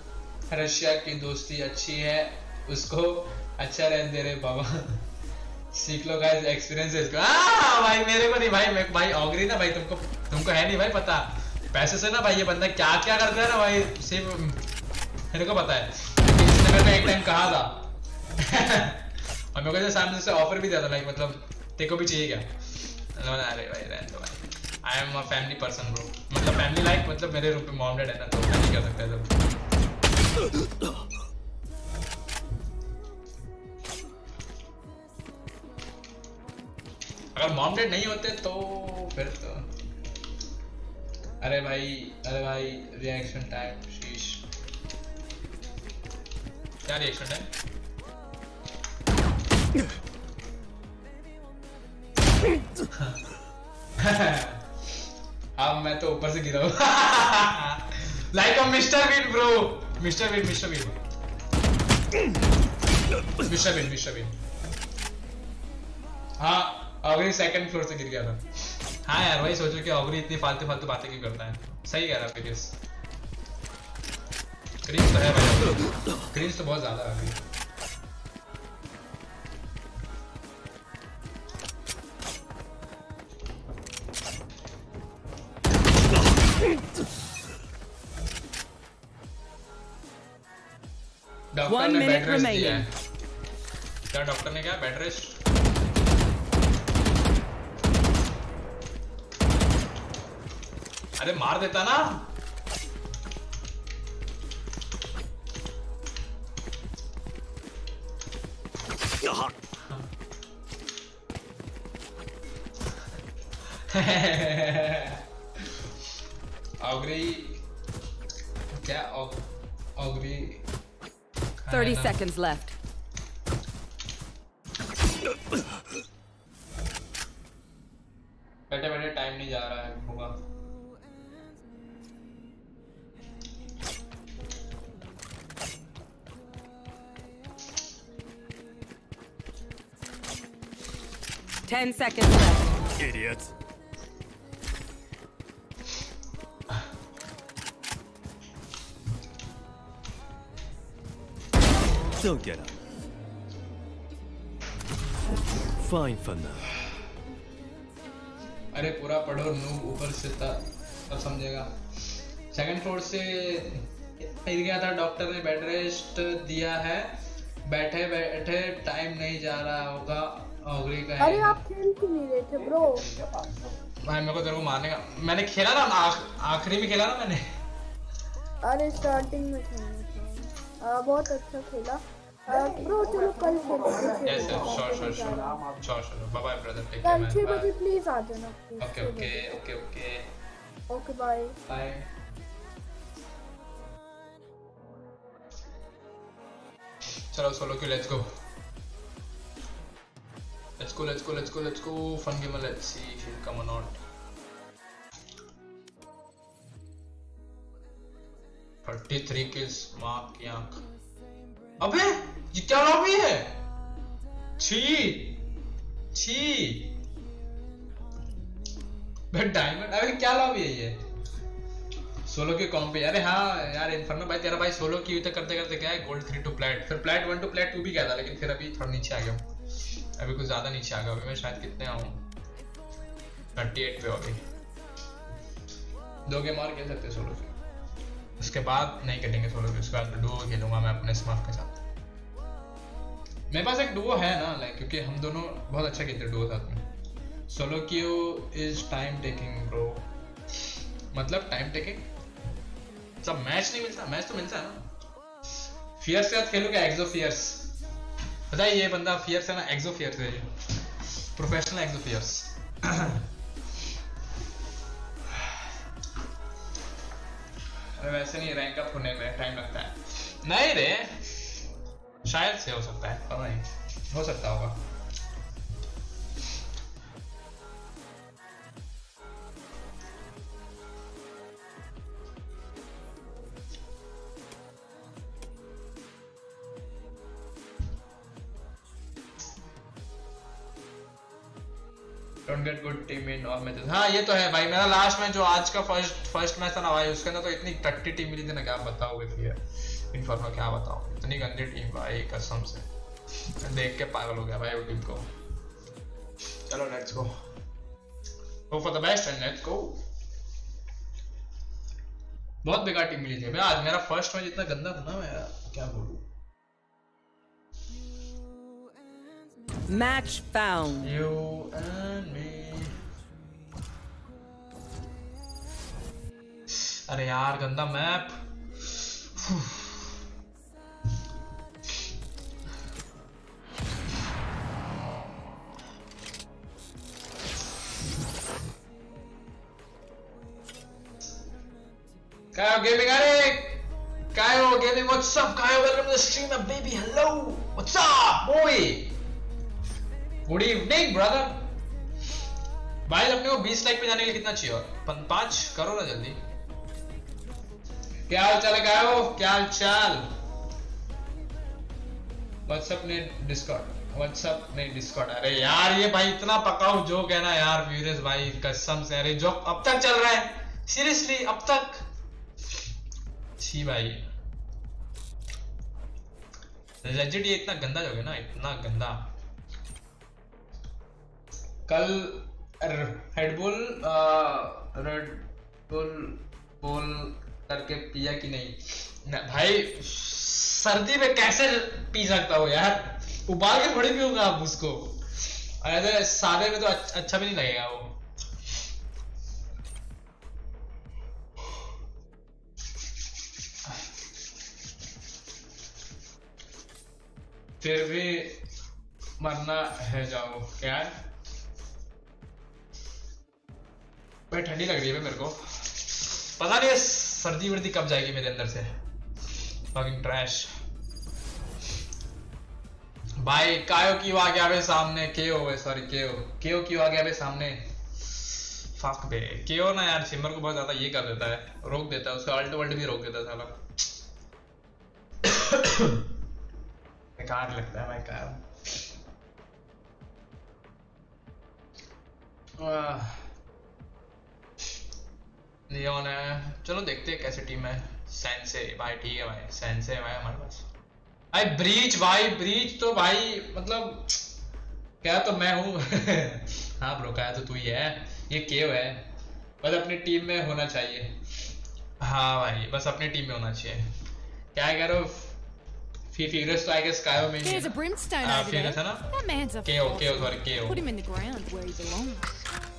रशिया की दोस्ती अच्छी है? उसको अच्छा रहने दे रहे बाबा। सीख लो गाइस एक्सपीरियंस भाई, मेरे को नहीं, भाई, मैं भाई ऑगरी ना, भाई, तुमको तुमको है नहीं भाई पता। पैसे से ना भाई, ये बंदा क्या क्या करता है ना भाई? सिर्फ़ मेरे को पता है। इसने मेरे को एक टाइम कहा था। और मेरे को सामने से ऑफ़र भी दिया था लाइक मतलब तेरे को भी चाहिए क्या? अरे भाई, रहने दो भाई। I am a family person bro मतलब फैमिली लाइक मतलब मेरे रूप में मॉम डैड है ना तो मैं नहीं कर सकता सब अगर मॉम डैड नहीं होते तो फिर तो अरे भाई अरे भाई रिएक्शन टाइम शीश क्या रिएक्शन टाइम अब मैं तो ऊपर से गिरा हूँ। Like a mister win bro mister win mister win mister win mister win हाँ ऑगरी सेकंड फ्लोर से गिर गया था। हाँ यार, वही सोचो कि ऑगरी इतनी फालतू फालतू बातें क्यों करता है। सही कह रहा है क्रिस तो है भाई। क्रिस तो बहुत ज़्यादा है One minute बेड रेस्ट दिया remaining. क्या डॉक्टर ने क्या बेड रेस्ट अरे मार देता ना। ऑगरी क्या ऑगरी 30 seconds left. बैठे बैठे टाइम नहीं जा रहा है होगा Ten seconds left. Idiot. Don't get up. Fine for now. अरे पूरा पढ़ो नूब ऊपर से तब समझेगा। सेकंड फ्लोर से गिर गया था डॉक्टर ने बेड रेस्ट दिया है। बैठे बैठे टाइम नहीं जा रहा होगा ऑगरी का अरे आप खेल क्यों नहीं रहे थे ब्रो भाई मेरे को तेरे को मारने का मैंने खेला ना आख, आखिरी में खेला ना मैंने। अरे स्टार्टिंग में आ, बहुत अच्छा खेला। ब्रो चलो कल बाय बाय कल छह बजे प्लीज़ आ जाना okay okay okay okay okay bye bye चलो solo queue let's go let's go let's go let's go let's go fun game let's see if you come और नॉट 33 kills मार्क की आँख। अबे, ये क्या लॉबी है? छी छी। डायमंड, अबे, क्या लॉबी है ये? सोलो के कॉम पे अरे हाँ यार, इन्फर्नो भाई, तेरा भाई सोलो की तक करते करते क्या है? गोल्ड थ्री टू प्लेट फिर plate one two plate two भी गया था, लेकिन फिर अभी थोड़ा नीचे आ गया हूँ। अभी कुछ ज़्यादा नीचे आ गया अभी मैं शायद कितने आऊँ? थर्टी एट पे गई दो गेम और खेल सकते सोलो के उसके बाद नहीं खेलेंगे सोलो उसके बाद डुओ खेलूँगा मैं अपने स्मार्ट के साथ। मेरे पास एक डुओ है ना लाइक क्योंकि हम दोनों बहुत अच्छा खेलते डुओ साथ में। Solo queue is time taking bro मतलब टाइम टेकिंग सब मैच नहीं मिलता मैच तो मिलता है ना। फियर्स के साथ खेलूँगा एक्सो फियर्स है ये बंदा फियर्स है ना? एक्सो फियर्स है प्रोफेशनल एक्सो फियर्स अरे वैसे नहीं रैंक अप होने में टाइम लगता है। नहीं रे, शायद से हो सकता है, पता नहीं। हो सकता होगा। Don't get good team in all matches हाँ ये तो है भाई। मेरा लास्ट मैच जो आज का फ़र्स्ट फ़र्स्ट मैच था ना भाई, उसके अंदर तो इतनी टट्टी टीम मिली थी ना, क्या बताओगे फिर इन्फॉर्मो क्या बताओ इतनी गंदी टीम भाई, कसम से। देख के पागल हो गया भाई वो टीम को। चलो let's go go for the best and let's go बहुत बेकार टीम मिली थी। मैं आज, मेरा फ़र्स्ट मैच इतना गंदा था ना मैं क्या बोलूँ? Match found. You and me. अरे यार गंदा मैप Kyle Gaming अरे Kyle Gaming what's up Kyle welcome to the stream baby hello what's up boy Good evening brother भाई अपने को 20 लाइक पे जाने के लिए कितना चाहिए? और पाँच? करो ना जल्दी। क्या हाल चाल है? गायो क्या हाल चाल व्हाट्सएप ने डिस्कॉर्ड व्हाट्सएप ने डिस्कॉर्ड अरे यार, ये भाई इतना पकाओ जोक है ना यार व्यूरेस भाई, कसम से। अरे जोक अब तक चल रहा है। सीरियसली अब तक। छी भाई। लेजिट ये इतना गंदा जोक है ना? इतना गंदा। कल हेडबुल रेड बुल करके पिया कि नहीं? ना, भाई, सर्दी में कैसे पी सकता हो यार? उबाल के थोड़ी पीऊँगा आप उसको। ऐसे सादे में तो अच्छा भी नहीं लगेगा वो। फिर भी मरना है जाओ, क्या? है भाई, ठंडी लग रही है मेरे को। पता नहीं सर्दी वर्दी कब जाएगी मेरे अंदर से। फकिंग ट्रैश भाई, कायो क्यों आ गया बे सामने। केओ है सॉरी केओ। केओ क्यों आ गया बे सामने। फक बे। केओ ना यार, सिमर को बहुत ज़्यादा ये कर देता है, रोक देता है, उसका अल्ट वर्ल्ट भी रोक देता है साला। बेकार लगता है भाई कार लियोन है। चलो देखते हैं कैसे टीम है। सेंसे भाई ठीक है भाई। सेंसे भाई हमारे पास। भाई ब्रीच भाई ब्रीच तो भाई मतलब क्या तो मैं हूँ। हाँ ब्रो क्या तो तू ही है। ये केव है। बस अपनी टीम में होना चाहिए। हाँ भाई बस अपनी टीम में होना चाहिए। क्या कह रहे हो? फ़ी फिगरस तो आई गेस कायो में ही There's a brimstone over there. ना? That man's a Kayo fossil. Sorry Kayo Put him in the ground where he belongs.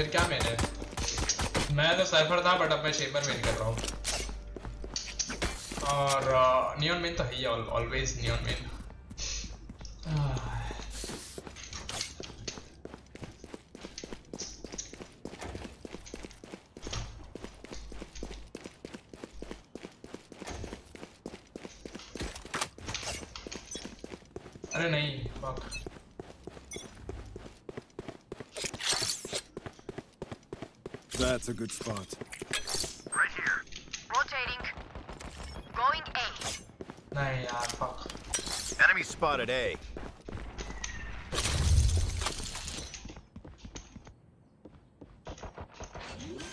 फिर क्या मैंने? मैं तो सर्फर था बट अब मैं शेपर मेन कर रहा हूँ। और नियॉन मेन तो है ही always Neon main a good spot. Right here. Rotating. Going A. नहीं यार fuck. Enemy spotted A.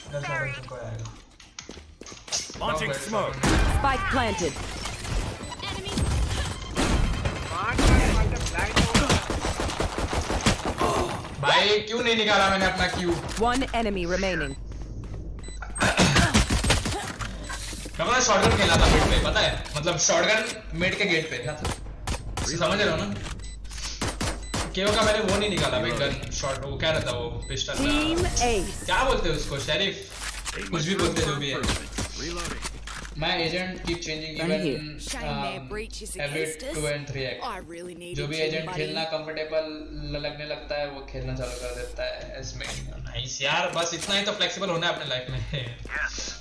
इधर से आगे तुमको आएगा. Launching Fuck, smoke. Spike planted. भाई क्यों नहीं निकाला मैंने अपना क्यू One enemy remaining. मैं शॉटगन खेला था मिड पे पता है? मतलब शॉटगन मिड के गेट पे था। समझ रहे हो ना? केओ का मैंने वो नहीं निकाला भाई गन शॉट वो क्या रहता वो पिस्टल Team Ace. क्या बोलते हैं उसको शेरिफ कुछ भी बोलते जो भी है। मैं agent keep changing. Even every 2 and 3 I really जो भी एजेंट खेलना कंफर्टेबल लगने लगता है वो खेलना चालू कर देता है इसमें नाइस यार बस इतना ही तो फ्लेक्सिबल होना है अपने लाइफ में।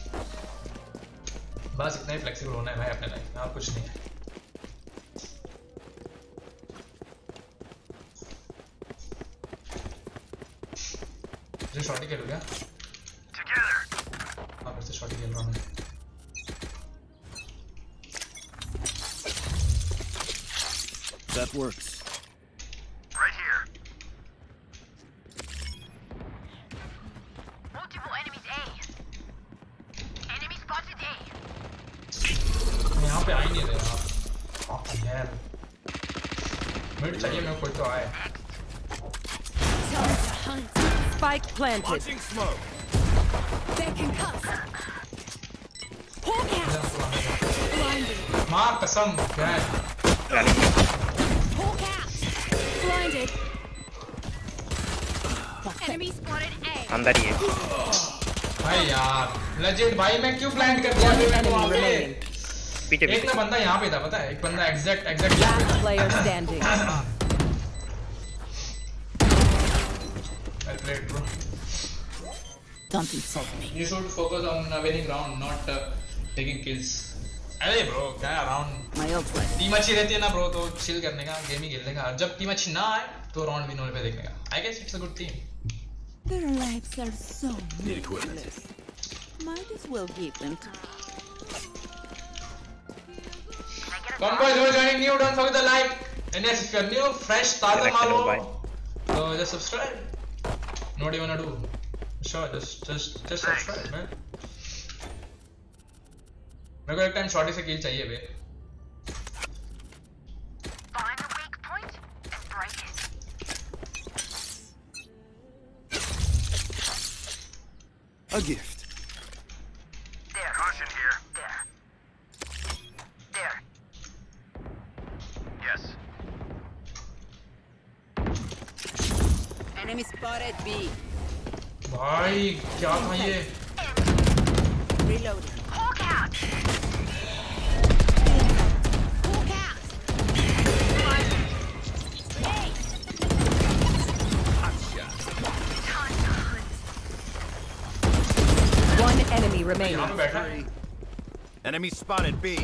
बस इतना ही फ्लेक्सिबल होना है भाई अपने लाइफ में, और कुछ नहीं है। मुझे शॉटी खेलूँ क्या हाँ फिर से शॉटी खेल रहा हूँ That works. Right here. Multiple enemies A. Enemy spotted A. यहाँ पे आ ही नहीं रहे आप Fucking hell. मिड चाहिए मेरे को कोई तो आए Spike planted. Launching smoke. They're concussed. Hawk out. Blinded. माँ कसम क्या है Hawk out. Blinded. Enemy spotted A. अंदर ही है भाई यार लेजेंड भाई मैं क्यों प्लान कर दिया फिर मैंने वहाँ पे पीछे एक ना बंदा यहाँ पे था पता है एक बंदा exact exact Don't insult me. You should focus on uh, winning round, not uh, taking kills. अरे ब्रो क्या round My old friend. Team अच्छी रहती है ना ब्रो तो चिल करने का गेम ही खेलने का जब टीम अच्छी ना आए तो राउंड विन होने पे देखने का I guess it's a good team Their lives are so equipment. Might as well give them to Come boys, who are joining new, don't forget the like. And yes, if you're new, fresh, ताज़ा हो, भाई। so just subscribe. Know what you do? Sure, just just just subscribe, man. मेरे को एक time shorty से किल चाहिए बे Find a weak point and break it. A gift. There. Caution here. There. There. Yes. Enemy spotted B. भाई क्या था ये Reloading. Hawk out. Hawk out. One enemy यहाँ remaining. पे बैठा है Enemy spotted B.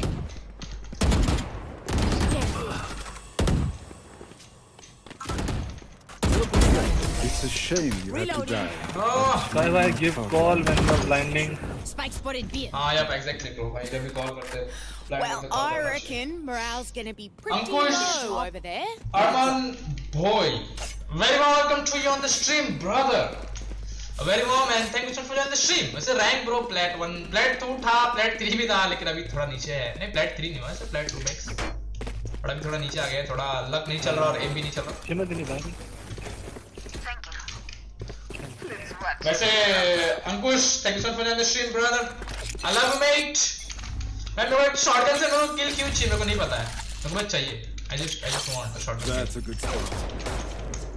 It's a shame you had to die. Oh Why I give call when you're blinding? Spike spotted B. हाँ यार एग्जैक्टली ब्रो भाई जब भी call करते हैं plan Well, call I reckon morale's gonna be pretty Ankush. low over there. Arman boy, very welcome to you on the stream, brother. A very warm and thank you so much for joining the stream. वैसे rank bro plate one plate two था plate three भी था लेकिन अभी थोड़ा नीचे है नहीं प्लेट थ्री नहीं हुआ ऐसे प्लेट टू मैक्स थोड़ा भी थोड़ा नीचे आ गया है, थोड़ा लक नहीं चल रहा और एम भी नहीं चल रहा चिन्ह दिनी भाई Thank you. Let's watch. वैसे Ankush thank you so much for the stream brother I love you mate मैं मेरे को एक शॉटगन से मेरे को किल क्यों चाहिए? मेरे को नहीं पता है। मेरे को बस चाहिए। I just I just want a shotgun That's a good spot.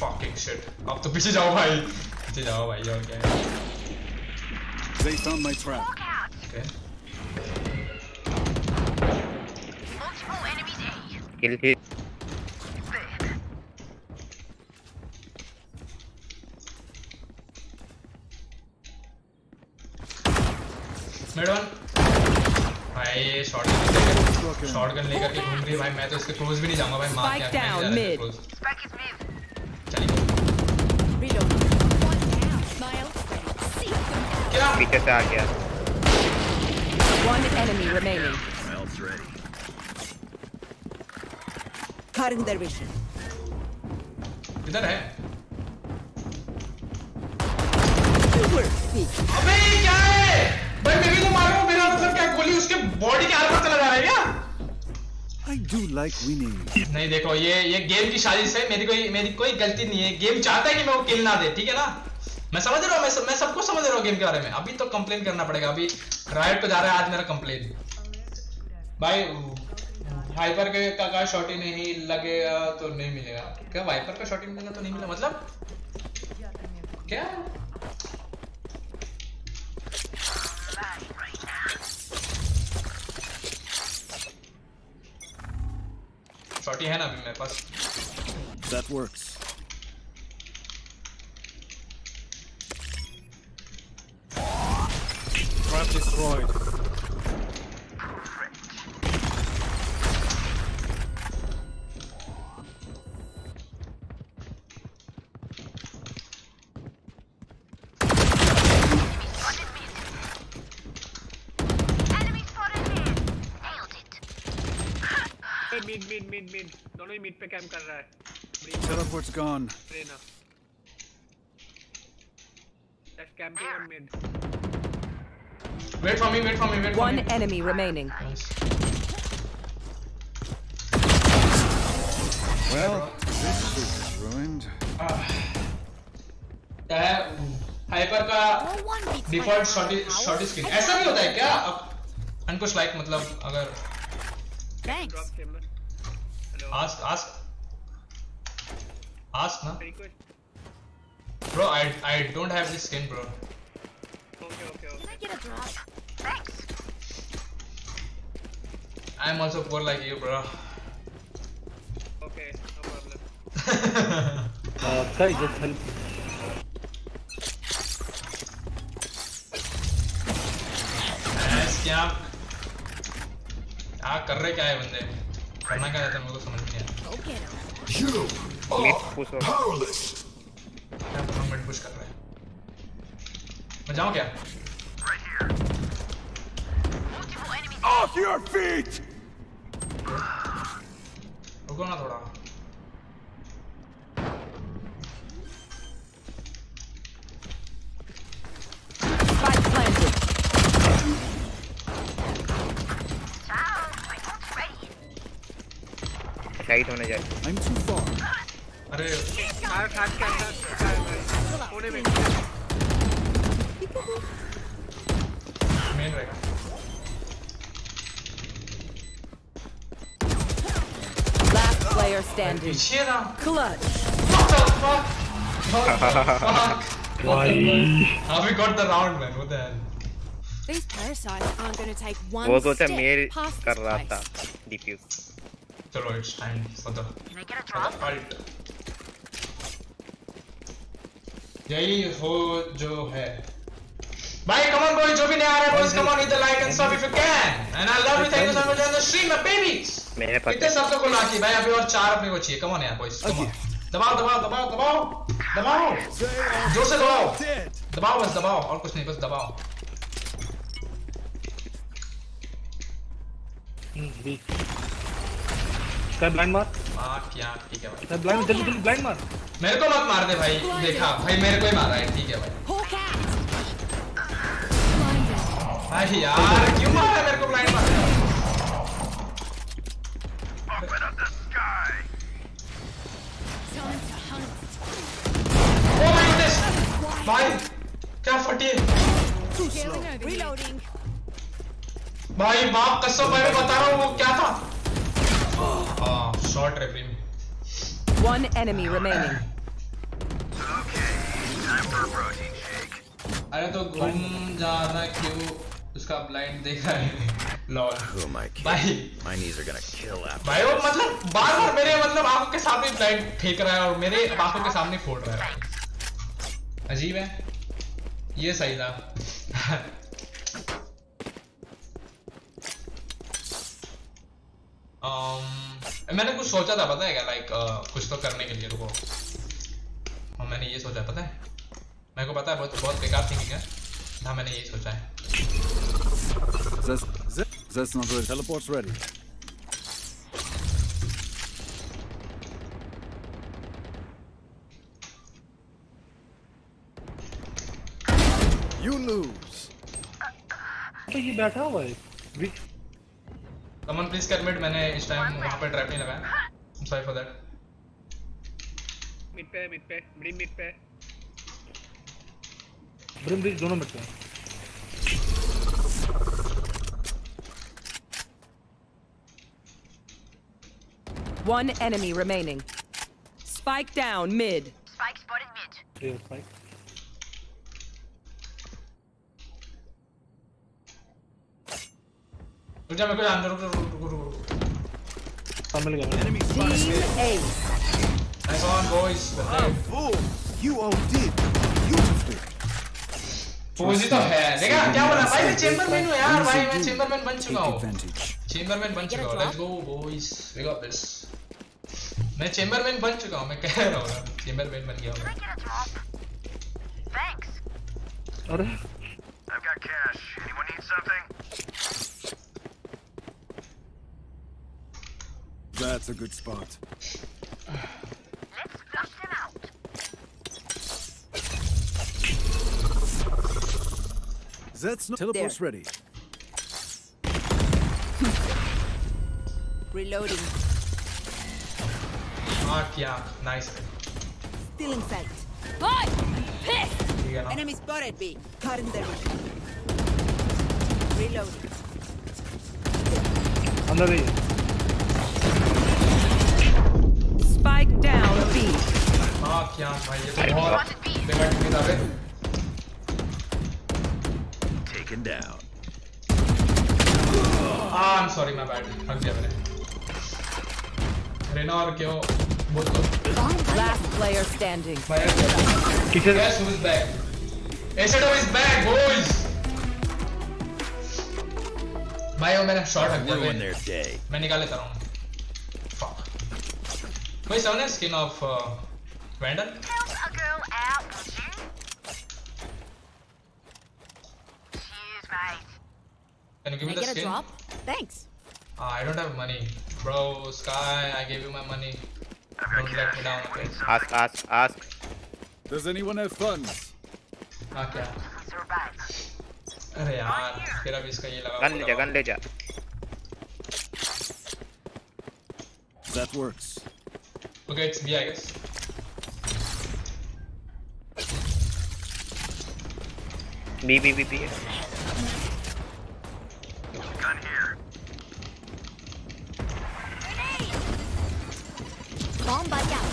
fucking shit. अब तो पीछे जाओ भाई। पीछे जाओ भाई और क्या है? They found my trap. Okay. Kill him. Mid one भाई शॉट शॉट गन लेकर के घूम रही है भाई। मैं तो इसके क्लोज भी नहीं जाऊँगा भाई। मार के down, आके mid. क्लोज चलिए। क्या? पीछे से आ गया। One enemy remaining. Cutting their vision. इधर है। अबे क्या है? तो मार रहा मेरा मतलब क्या गोली उसके बॉडी के आर पार चला जा रहा है क्या. नहीं देखो ये ये गेम की साजिश है मेरी कोई मेरी कोई गलती नहीं है। गेम चाहता है कि मैं वो किल ना दे ठीक है ना? मैं समझ रहा हूँ मैं, मैं सबको समझ रहा हूँ गेम के बारे में। अभी तो कंप्लेन करना पड़ेगा अभी राइट पे जा रहा है आज मेरा कंप्लेन भाई हाइपर के का, का शॉट ही नहीं लगेगा तो नहीं मिलेगा। क्या वाइपर का शॉट ही मिलेगा तो नहीं मिला? मतलब? क्या? शॉट ही है ना अभी मेरे पास That works. Trap destroyed. Mid mid mid mid दोनों ही मिड पे कैंप कर रहा है Teleport's gone. ट्रेना That's camping on mid. Wait for me, wait for me, wait for One me. enemy remaining. nice. Well, this is ruined. क्या है hyper का डिफ़ॉल्ट शॉट शॉट स्क्रीन ऐसा भी होता है क्या अनकुश लाइक मतलब अगर Thanks. Ask, ask. Ask, na? Bro, I, I don't have this skin, bro. Okay, okay, okay. Can I get a drop? Thanks. I'm also poor like you, bro. Okay, no problem. uh, guys, just help. Nice, job. क्या कर रहे क्या है बंदे? करना क्या रहता है मुझे समझ नहीं आया। मिड हो पुश कर रहा है। मैं जाऊँ क्या? Off your feet! रुको ना थोड़ा। साइड होने जाए I'm too far. अरे फायर फैट के अंदर कोने में मेन रहेगा Last player standing. Clutch. What the fuck? What the fuck? The? How we got the round, man? What the hell? These parasites aren't going to take one वो तो step mail past कर this रहा place. चलो I for the drop? cult. यही हो जो है भाई come on boys जो भी नहीं आ रहा है boys come on hit the like and sub if you can and I love you thank you so much on the stream my babies मेरे पास कितने सबको को लाकी भाई अभी और चार अपने को चाहिए come on यार boys come on दबाओ दबाओ दबाओ दबाओ दबाओ ज़ोर से दबाओ दबाओ बस दबाओ और कुछ नहीं बस दबाओ क्या ब्लाइंड मार। हाँ क्या? ठीक है भाई। क्या ब्लाइंड जल्दी जल्दी ब्लाइंड मार। मेरे को मत मार दे भाई। देखा भाई मेरे को ही मारा है ठीक है भाई। भाई यार क्यों मारा मेरे को ब्लाइंड मार. Oh my goodness! भाई क्या फटी? है. भाई बाप कसम मैं बता रहा हूँ वो क्या था? हाँ short referee One enemy remaining. अरे तो घूम जाना क्यों? उसका ब्लाइंड देख रहा है। लॉल Who am I भाई My knees are gonna kill after. भाई वो मतलब बार बार मेरे मतलब आँखों के सामने ब्लाइंड फेंक रहा है और मेरे आँखों के सामने फोड़ रहा है। अजीब है। ये सही था। um, मैंने कुछ सोचा था पता है क्या लाइक कुछ तो करने के लिए रुको और मैंने ये सोचा पता है मेरे को पता है बहुत बहुत बेकार थिंकिंग है हाँ मैंने यही सोचा है That's, that, that's not good. Teleport's ready. You lose. तो ये बैठा हुआ है भी कमन प्लीज़ कर मिड मैंने इस टाइम वहाँ पे ट्रैप नहीं लगाया. सॉरी फॉर दैट मिड पे मिड पे. ब्रिम मिड पे. ब्रिम ब्रिज दोनों मिट हैं. One enemy remaining. Spike down mid. Spike spotted mid. ये स्पाइक रुक जा मेरे को अंदर रुक रुक रुक रुक रुक सब गया Enemy Team spotted. Ace. Nice on boys Fool! You OD'd. Beautiful. पोजी तो है देखा क्या बोला भाई मैं चेंबरमैन हूँ यार भाई मैं चेंबरमैन बन चुका हूँ. चेंबरमैन बन चुका हूँ let's go boys we got this मैं चेंबरमैन बन चुका हूँ मैं कह रहा हूँ चेंबरमैन बन गया हूँ. Thanks. अरे I've got cash. Anyone need something? That's a good spot. That's not teleport's ready. Reloading. Ah, yeah, nice. Still in sight. Boy! Pissed! Enemy spotted me. cut in the Reloading. Another. Spike down B. हां क्या भाई ये तो बहुत बेकार किताब है Taken down. Ah, I'm sorry, my bad. हक दिया मैंने रेना और क्यों बोल तो Last player standing. किसे Guess who's back? Acedo is back, boys. भाई वो मैंने शॉट हक दिया Ruin मैं- their day. मैं निकाल लेता हूँ Fuck. कोई सेवन है skin of Vandal Help a girl out, would you? Cheers, mate. Can you give Can me I the get a skin? drop? Thanks. Ah, I don't have money. Bro, Sky, I gave you my money. Don't let me down, okay? Ask, ask, ask. Does anyone have funds? हाँ क्या Survive. अरे यार फिर अब इसका ये लगा gun ले जा गन ले जा That works. Okay, it's B, I guess. B B B B Gun here. Bomb buddy out.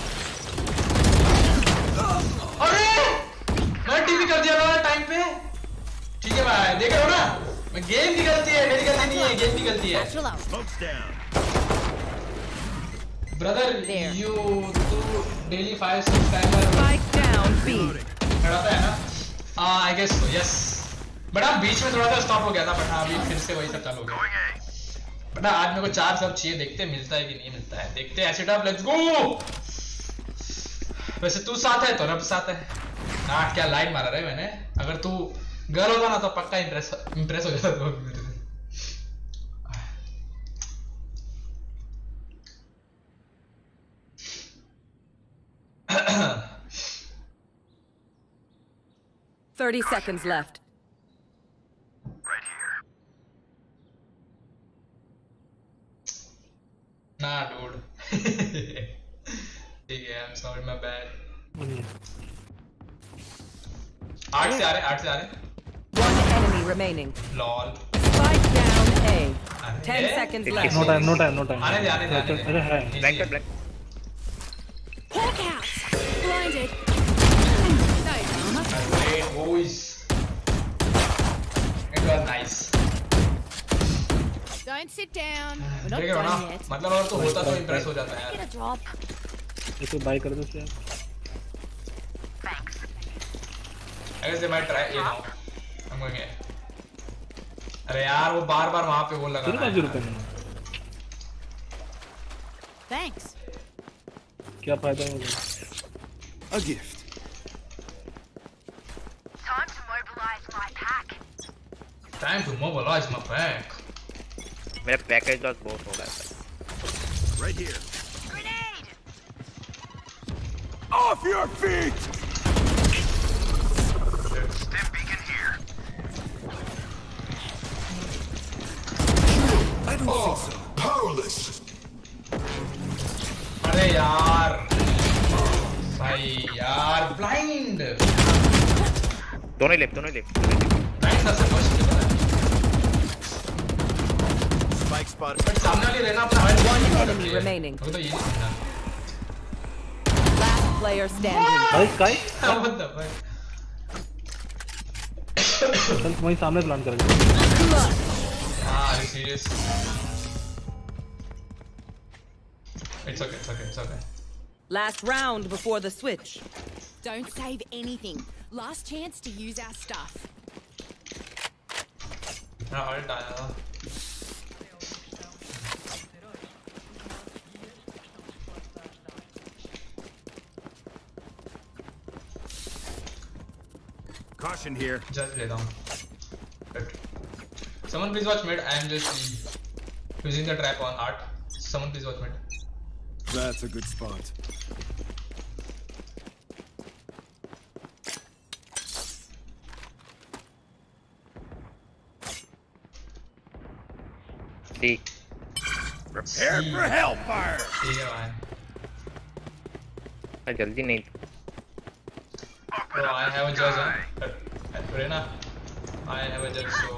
अरे! मैं टीवी कर दिया था टाइम पे। ठीक है भाई देख रहे हो ना? मैं गेम की गलती है मेरी गलती नहीं है गेम की गलती है brother you too daily five six timer Spike down B. खड़ाता है ना हाँ I guess so yes but आप बीच में थोड़ा सा स्टॉप हो गया था बट हाँ अभी फिर से वही सब चालू हो गया। बट आज मेरे को चार सब चाहिए देखते हैं मिलता है कि नहीं मिलता है। देखते हैं ऐसे लेट्स गो वैसे तू साथ है तो रब साथ है। हाँ क्या लाइन मारा रहे मैंने? अगर तू गर्ल होता ना तो पक्का इंप्रेस इंप्रेस हो जाता तो मेरे से Thirty seconds left. Right here. Nah, dude. ठीक है, I'm sorry, my bad. आठ से आ रहे, आठ से आ रहे. One enemy remaining. Lol. Spike down A. अरे, Ten seconds left. No time no time no time आने दे, आने दे, आने दे. अरे है blanket blank Hawk out! Blinded. Great boys. It was nice. Don't sit down. We're not हो done yet. मतलब अगर तो होता तो इम्प्रेस हो जाता है यार इसे बाय कर दो शायद I might try you know I'm going here अरे यार वो बार बार वहाँ पे वो लगा रहा है Thanks. क्या फायदा होगा A gift. Time to mobilize my pack. Time to mobilize my pack. मेरा पैकेज लॉस बहुत हो रहा है Right here. Grenade! Off your feet! Stim beacon here. I don't think so. Powerless. अरे यार भाई यार ब्लाइंड दोनों ही लेफ़्ट दोनों ही लेफ़्ट ब्लाइंड सबसे फ़र्स्ट Spike spotted. बट सामने वाली रहना अपना हाइट One enemy remaining. तो ये नहीं था Last player standing. भाई स्काई what the fuck चल वहीं सामने प्लान करेंगे ah are you serious it's okay it's okay it's okay Last round before the switch. Don't save anything. Last chance to use our stuff. Caution here. Just lay down. Um, Someone please watch mid. I am just using the trap on art. Someone please watch mid. That's a good spot. D Prepare for hellfire. ठीक है भाई अरे जल्दी नहीं So I have a judge huh? Rena I have a judge so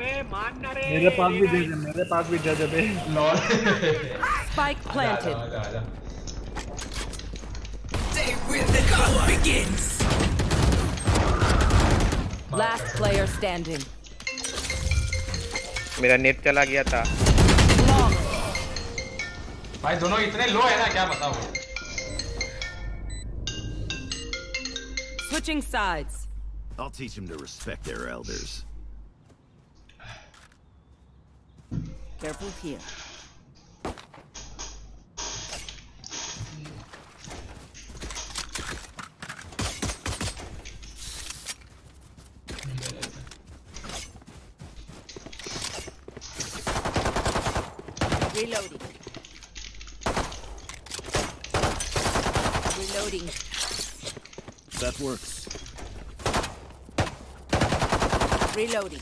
बे मानना रे मेरे पास भी दे दे मेरे पास भी जज है बे lol Spike planted. आजा आजा Last player standing. मेरा नेट चला गया था भाई दोनों इतने लो है ना क्या बताओ Switching sides. I'll teach him to respect their elders. Careful here. Reloading. Reloading. That works. Reloading.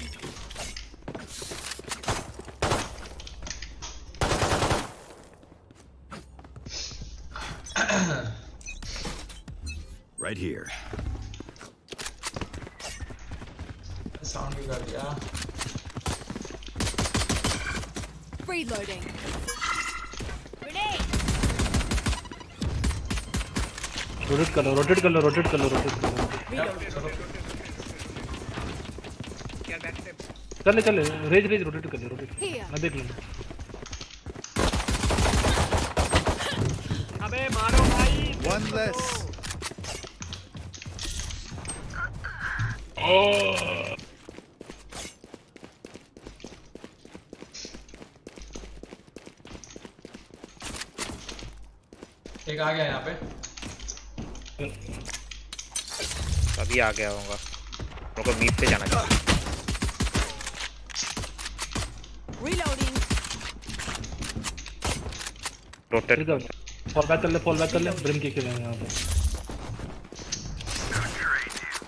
Right here. Sound भी कर दिया Reloading. Grenade. रोटेट कर लो रोटेट कर लो रोटेट कर लो रोटेट कर लो। चले चल ले चल ले रेज रेज रोटेट कर ले रोटेट मैं देख लूँगा। अबे मारो भाई। One less. एक आ गया यहाँ पे अभी आ गया होगा। उनको बीच पे जाना चाहिए। Reloading. रोटेट फॉल बैक कर ले फॉल बैक कर ले। ब्रिम की खेलेंगे यहाँ पे।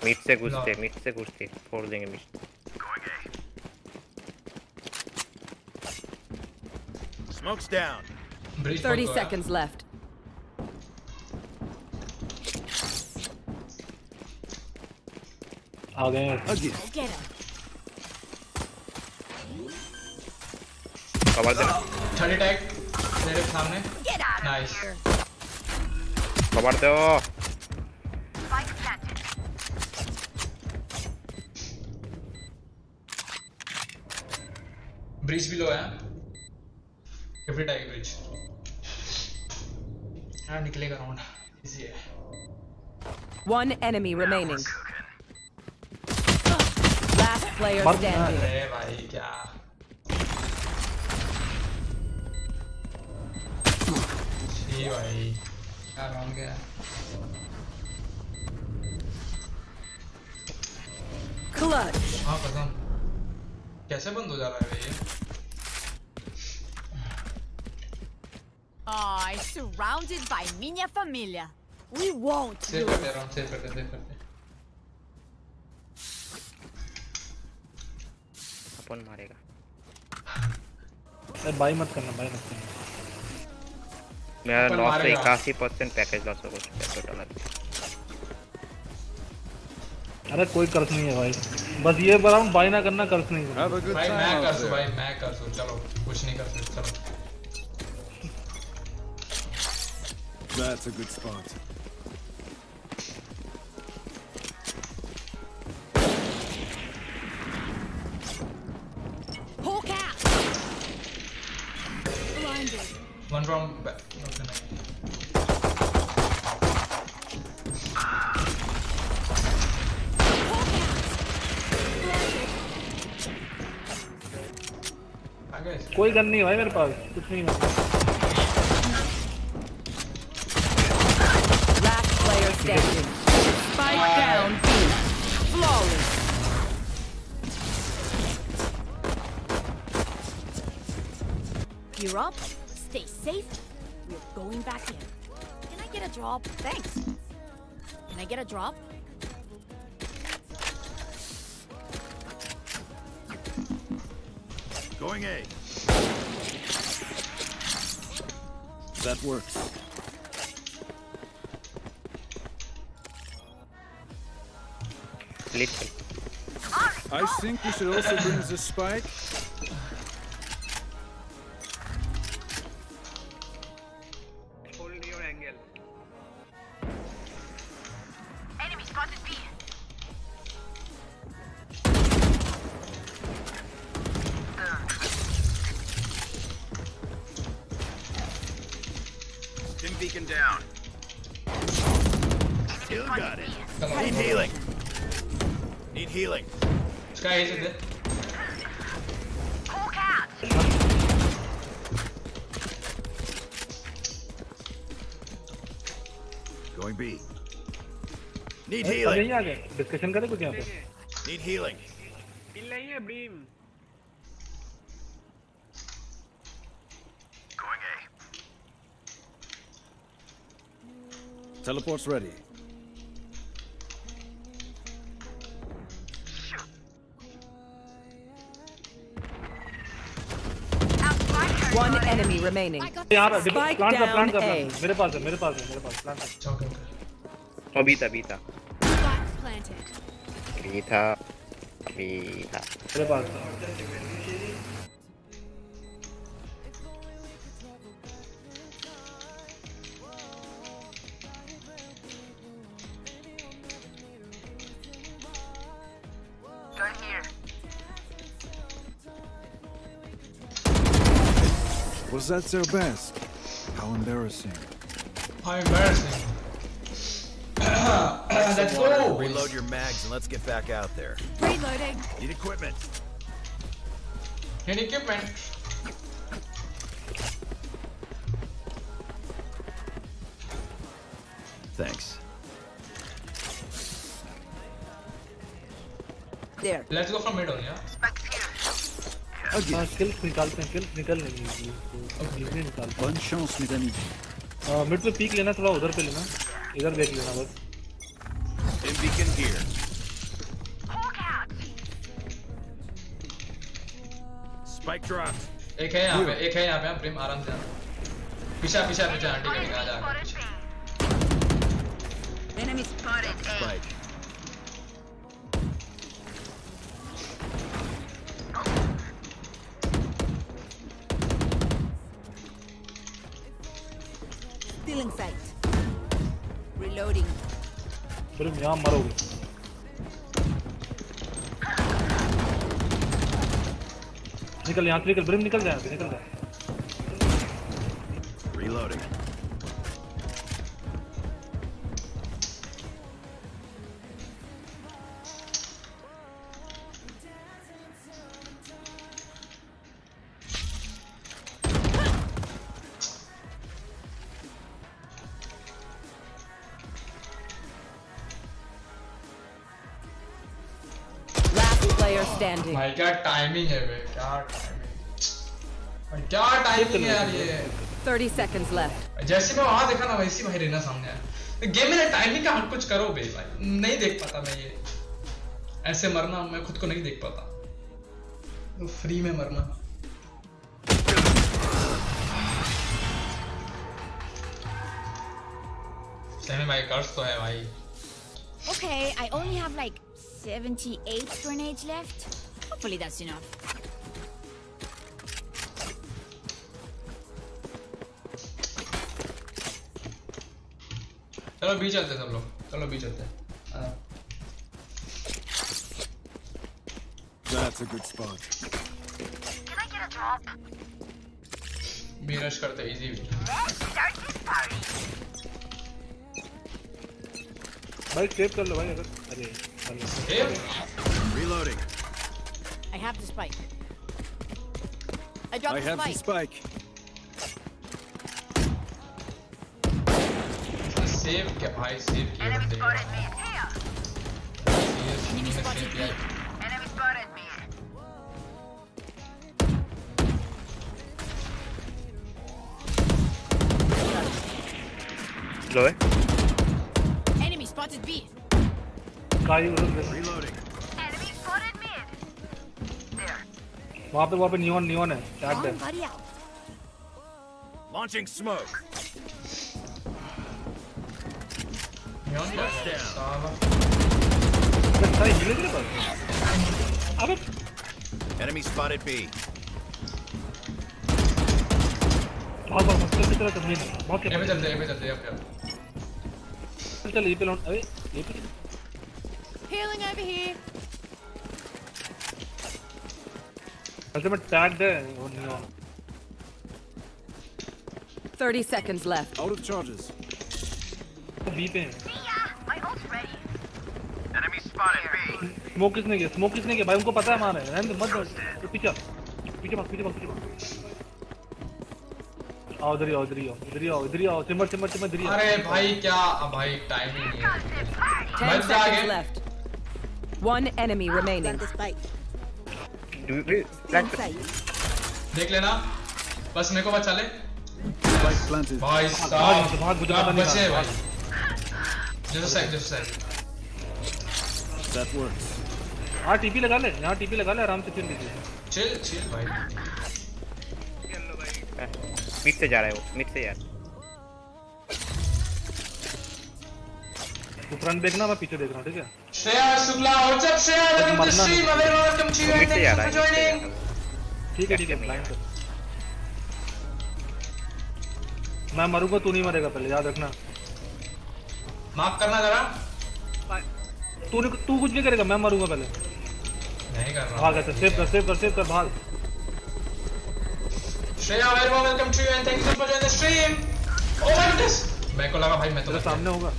मीट से घुसते मीट से घुसते फोड़ देंगे मीट Smoke's down. Bridge 30 seconds left. आ गए आवाज़ देना थर्ड अटैक मेरे सामने। नाइस कवर दो। ब्रिज भी लो है। फिफ्टी टाइग ब्रिज हाँ निकलेगा राउंड इजी है। One enemy remaining. Last player मर- standing. अरे भाई क्या छी भाई क्या राउंड गया Clutch. हाँ कसम कैसे बंद हो जा रहा है भाई ये Oh, surrounded by minha família. We won't save lose. करते राउंड सेव करते सेव करते अपन मारेगा? अरे बाई मत करना बाई मत करना। मेरा अपन नौ सौ इक्यासी परसेंट पैकेज लॉस हो चुका है। टोटल अरे कोई कर्ज नहीं है भाई। बस ये बताऊँ बाई ना करना कर्ज नहीं है। भाई मैं कर सू भाई मैं कर सू चलो कुछ नहीं कर सकते चलो। That's a good spot. One from back. कोई गन नहीं भाई मेरे पास कुछ नहीं है Can I drop? Thanks. Can I get a drop? Going A. That works. Little. I think we should also bring the spike. आ गए डिस्कशन करें कुछ यहाँ पे Need healing. Kill नहीं है beam. Going A. Teleport's ready. One enemy remaining. यहाँ पे Spike plant का down प्लांट का A. plant। मेरे पास है मेरे पास है मेरे पास प्लांट है अभी था अभी था Rita. Rita. What about Was that their best? How embarrassing. How embarrassing. Let's Some water, go. Reload your mags and let's get back out there. Reloading. Need equipment. Need equipment. Thanks. There. Let's go from mid only, yeah? हाँ kills निकालते हैं kills निकल नहीं easily निकालते Bonne chance, mes amis. हैं mid पे peak लेना थोड़ा उधर पे लेना इधर देख लेना बस Stim beacon here. Hawk out. Spike dropped. एक है यहाँ पे एक है यहाँ पे प्रेम आराम से आना पीछा पीछा पीछा आंटी का निकाल जा Spotted B. Enemy spotted A. Spike. Stealing sight. Reloading. फिर यहाँ मरोगे। निकल यहाँ से निकल ब्रिम निकल जाए निकल जाए भाई क्या टाइमिंग है बे क्या टाइमिंग क्या टाइमिंग है यार ये? 30 seconds left. जैसे मैं वहाँ देखा ना वैसे भाई रहना सामने आया। गेम में टाइमिंग का हर कुछ करो बे भाई नहीं देख पाता मैं ये। ऐसे मरना मैं खुद को नहीं देख पाता। तो फ्री में मरना। सही भाई कर्ज तो है भाई। Okay, I only have like 78 grenades left. Hopefully that's enough. चलो बी चलते हैं सब लोग चलो बी चलते हाँ। That's a good spot. Can I get a drop? B rush करते easy Let's start this party. भाई सेव कर लो भाई अगर अरे save Reloading. I have the spike. I I dropped the have the spike. spike. Save क्या भाई save किया Enemy बंदे spotted me. Here. Enemy spotted me. Enemy spotted me. लो है Enemy spotted B. काई उधर वहाँ पे वहाँ पे नियॉन नियॉन है टैग है Wrong buddy out. Launching smoke. Neon क्या है? साला। भाई मिले तेरे पास अबे Enemy spotted B. भाग भाग भाग चल चल चल मेन भाग के ये पे चलते हैं, ये पे चलते हैं, अब क्या? चल चल ये पे लौट अबे ये पे Healing over here. ऐसे में टैग है वो Neon 30 seconds left. Out of charges. B पे है See ya. My ult's ready. Enemy spotted B. Smoke किसने किया स्मोक किसने किया भाई उनको पता है मार है रहने दे, मत दो तो पीछे आओ। पीछे भाग पीछे भाग पीछे भाग आओ इधर ही आओ इधर ही आओ इधर ही आओ इधर ही आओ सिमर सिमर सिमर इधर ही आओ अरे भाई क्या अब भाई टाइम ही नहीं है 10 बच जा seconds आगे left. One enemy remaining. देख लेना। बस मेरे को बचा ले। भाई साहब। आप बचे भाई। Just sec just sec That works. हाँ टीपी लगा ले। यहाँ टीपी लगा ले आराम से लीजिए। चिल चिल भाई। मिड से जा रहा है वो। मिड से है तू फ्रंट देखना मैं पीछे देख रहा हूँ ठीक है? Shreya Shukla what's up Shreya welcome to. Stream welcome to you and mid से जा थैंक रहा यू है फॉर जॉइनिंग है। ठीक है ठीक है ब्लाइंड कर। मैं मरूँगा तू नहीं मरेगा पहले याद रखना। माफ़ करना जरा। तू तू कुछ नहीं करेगा मैं मरूँगा पहले। नहीं कर रहा। भाग ऐसे सेव कर सेव कर सेव कर भाग। Shreya very welcome to you and thank you for joining the stream oh my goodness मेरे को लगा भाई मैं तो। सामने होगा।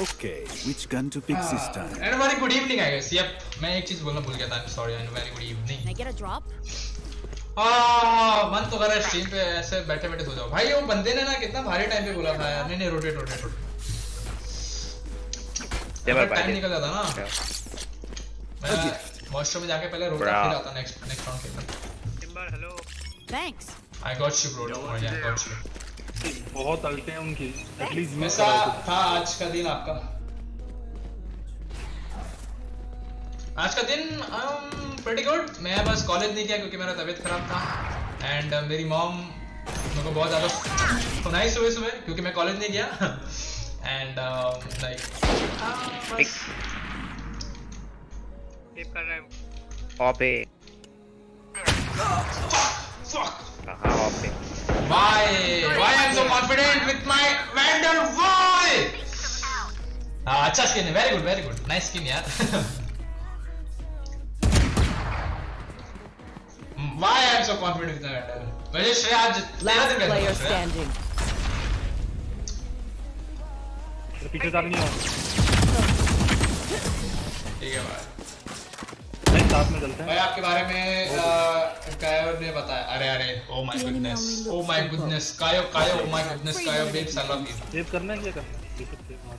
Okay, which gun to pick this time? And very good evening I guess yup मैं एक चीज़ बोलना भूल गया था I am sorry and very good evening Can I get a drop? आ मन तो कर रहा है स्ट्रीम पे ऐसे बैठे बैठे सो जाओ। भाई वो बंदे ने ना कितना भारी टाइम पे बोला था यार। नहीं नहीं रोटेट रोटेट रोटेट टाइम निकल जाता ना। मैं वॉशरूम में जाके पहले रोटा Bra. फिर आता next next round timber hello Thanks. I got you bro don't worry I got you बहुत अल्टे हैं उनकी एटलीस्ट यूज़ था आज का दिन आपका? आज का दिन प्रेटी गुड मैं बस कॉलेज नहीं किया क्योंकि मेरा तबीयत खराब था। एंड मेरी मॉम मेरे को बहुत ज़्यादा सुनाई सुबह सुबह क्योंकि मैं कॉलेज नहीं गया एंड लाइक टेप कर रहा है है कहाँ है Why? Why I'm so confident with my Vandal Wall? Ah, अच्छा skin है. Very good, very good. Nice skin यार. Why I'm so confident with my Vandal? मुझे श्रेयाज लेना तो क्या है? standing. पीछे जाने नहीं हो. ठीक है नहीं साथ में चलते भाई आपके बारे में कायो ने बताया। अरे अरे ओ my goodness oh my goodness Kayo Kayo oh my goodness Kayo babes I love you save करना है क्या करना है? ये सब सेव हाँ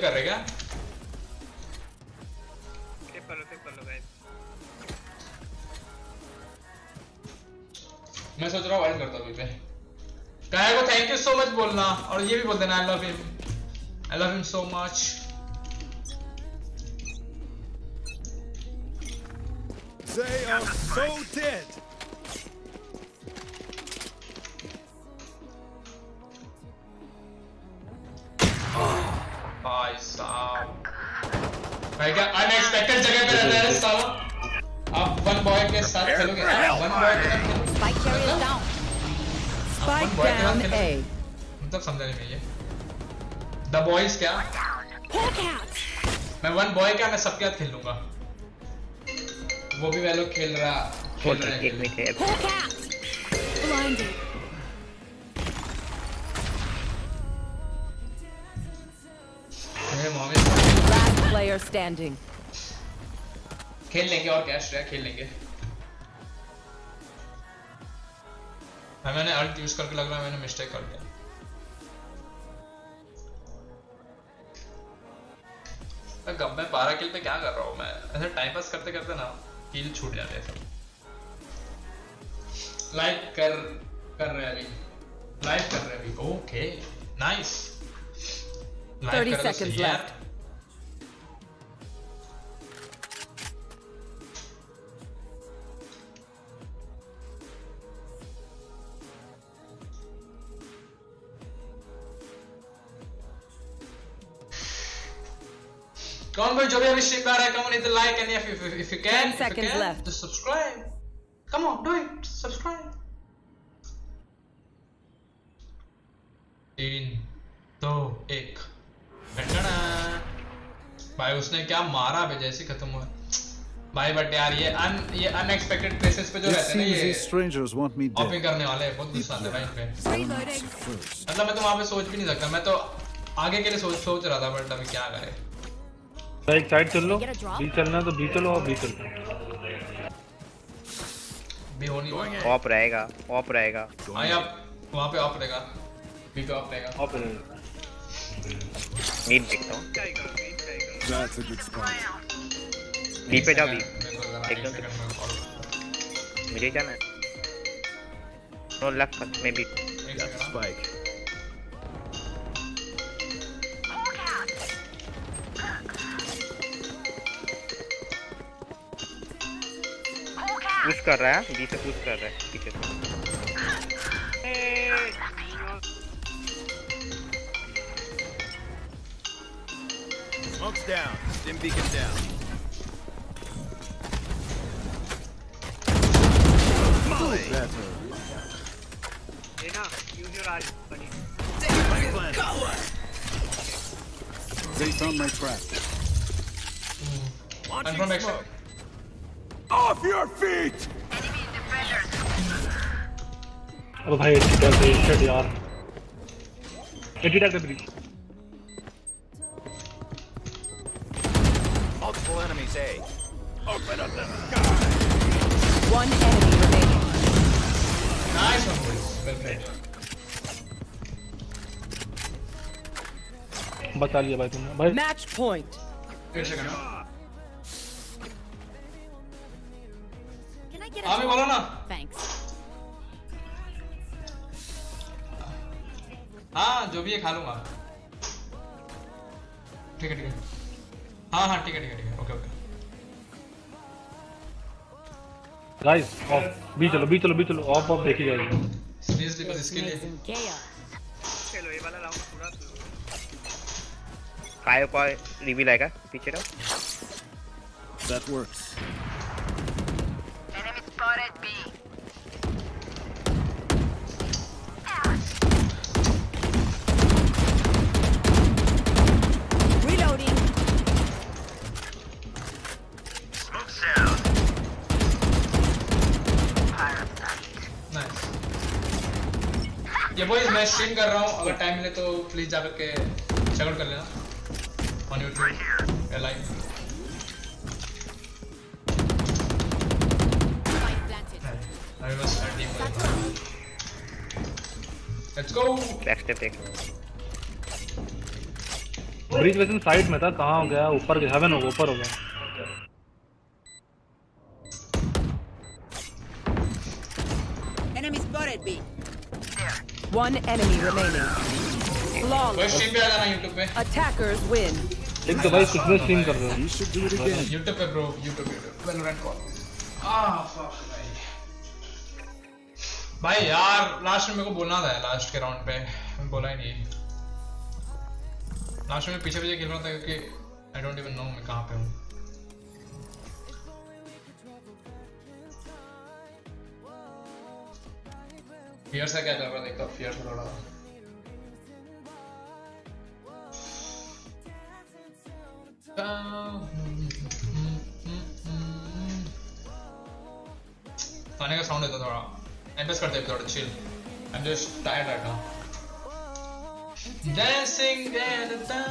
कर रहे क्या? सेव कर लो सेव कर लो गाइस मैं सोच रहा हूँ वाइल्ड करता हूँ अभी पे। काया को थैंक यू सो मच बोलना और ये भी बोल देना I love him I love him so much They are so dead. भाई साहब भाई क्या अनएक्सपेक्टेड जगह पे रहता है साला? आप वन बॉय के साथ खेलोगे? वन बॉय के साथ खेलोगे? Spike carrier down. Spike boy के down साथ A. मतलब समझा नहीं मैं ये द बॉयज़ क्या? मैं वन बॉय क्या? मैं सबके साथ खेल लूँगा वो भी वह लोग खेल रहा खेल रहे। हैं player standing. खेल लेंगे और क्या श्रेया खेल लेंगे। मैंने अल्ट यूज़ करके लग रहा है मैंने मिस्टेक कर दिया। मैं में मैं बारह किल पे क्या कर रहा हूँ मैं? ऐसे टाइम पास करते करते ना किल छूट जाते हैं सब। लाइक कर कर रहे अभी। लाइक कर रहे हैं अभी। Okay nice 30 seconds left. कौन भाई जो भी अभी स्ट्रीम कर रहा है कम नीचे like and if if if you can 10 seconds left. तो subscribe come on do it subscribe तीन दो एक. भाई उसने क्या मारा बे जैसे खत्म हुआ। भाई बट यार ये अन ये अनएक्सपेक्टेड प्लेसेस पे जो रहते हैं ना ये strangers want me ऑपिंग करने वाले हैं बहुत गुस्सा आता है भाई इन पे मतलब मैं तो वहाँ पे सोच भी नहीं सकता। मैं तो आगे के लिए सोच सोच रहा था बट अभी क्या करे? एक साइड चल लो। बी चलना तो बी चलो और बी चलना भी होनी ऑप रहेगा ऑप रहेगा। हाँ आप वहाँ पे ऑफ़ रहेगा। बी पे ऑफ़ रहेगा। ऑफ़ रहेगा। मीट देखता हूँ। That's a good spot. B पे जाओ बी एकदम मुझे जाना है। नो लक मे बी Got पुश कर रहा है बी से पुश कर रहा है पीछे से Smoke's down. Stim beacon down. Better. ये ना यूज योर आर बनी They found my trap. Confirm action. Off your feet! अब भाई अच्छी टैग दे हेड यार eighty tag they Breach Multiple enemies A. Open up the One enemy remaining. Nice one, boys. Well played. बचा लिया भाई तुमने भाई Match point. एक सेकंड हाँ भी बोलो ना। Thanks. हाँ जो भी है खा लूँगा। ठीक है ठीक है। हाँ हाँ ठीक है ठीक है ठीक है। Okay okay. Guys off B चलो बी चलो बी चलो। ऑफ़ ऑफ़ देखी जाएगी। सीरियसली बस इसके लिए। चलो ये वाला राउंड पूरा कायो का रिवील आएगा। पीछे रहो। That works. Turret B. ये बॉयज़ मैं स्ट्रीम कर रहा हूँ अगर टाइम मिले तो प्लीज़ जाकर के चेकआउट कर लेना। On YouTube live let's go back step देख ब्रिज वैसे साइड में था कहाँ हो गया? ऊपर हेवन हो गया ऊपर हो गया Enemy spotted B. One enemy remaining. पे Attackers win. एक तो भाई कुछ में स्ट्रीम कर रहे हो। You should do it again. YouTube पे bro YouTube YouTube Valorant call ah fuck भाई यार लास्ट में मेरे को बोलना था लास्ट के राउंड पे। बोला ही नहीं। लास्ट में पीछे पीछे खेल रहा था क्योंकि आई डोंट इवन नो मैं कहाँ पे हूँ। फियर से क्या चल रहा देखता फियर से थोड़ा। खाने का साउंड है तो थोड़ा एमएस करते हैं थोड़ा chill I am just tired right now dancing da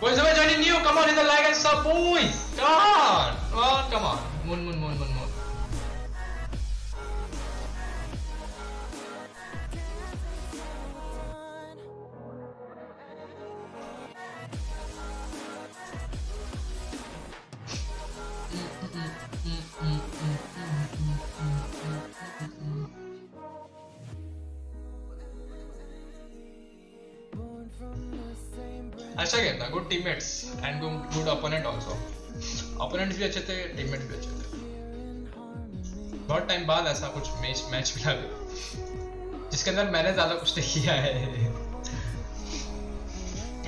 Boys, am I joining you? Come on, hit the like and sub, boys! Come on! Come on, come on. Moon, moon, moon, moon, moon. अच्छा game था good teammates and good opponent also opponents भी अच्छे थे teammates भी अच्छे थे. बहुत time बाद ऐसा कुछ मैच मैच मिला जिसके अंदर मैंने ज़्यादा कुछ नहीं किया है.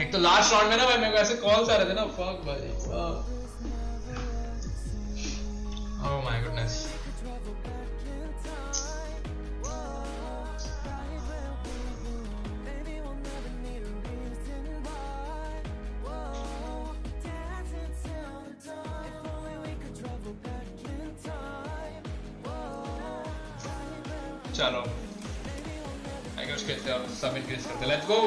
एक तो लास्ट राउंड में ना भाई मेरे को ऐसे कॉल्स आ रहे थे ना फक भाई ओह माय गुडनेस चलो। आई गेस कहते हैं और सब इंक्रीज करते लेट्स गो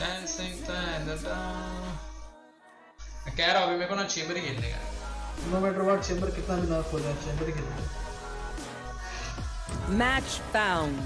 डांसिंग टाइम मैं कह रहा हूँ अभी मेरे को ना चेंबर ही खेलने का नो मैटर व्हाट चेंबर कितना भी ना हो जाए चेंबर ही खेलते match found.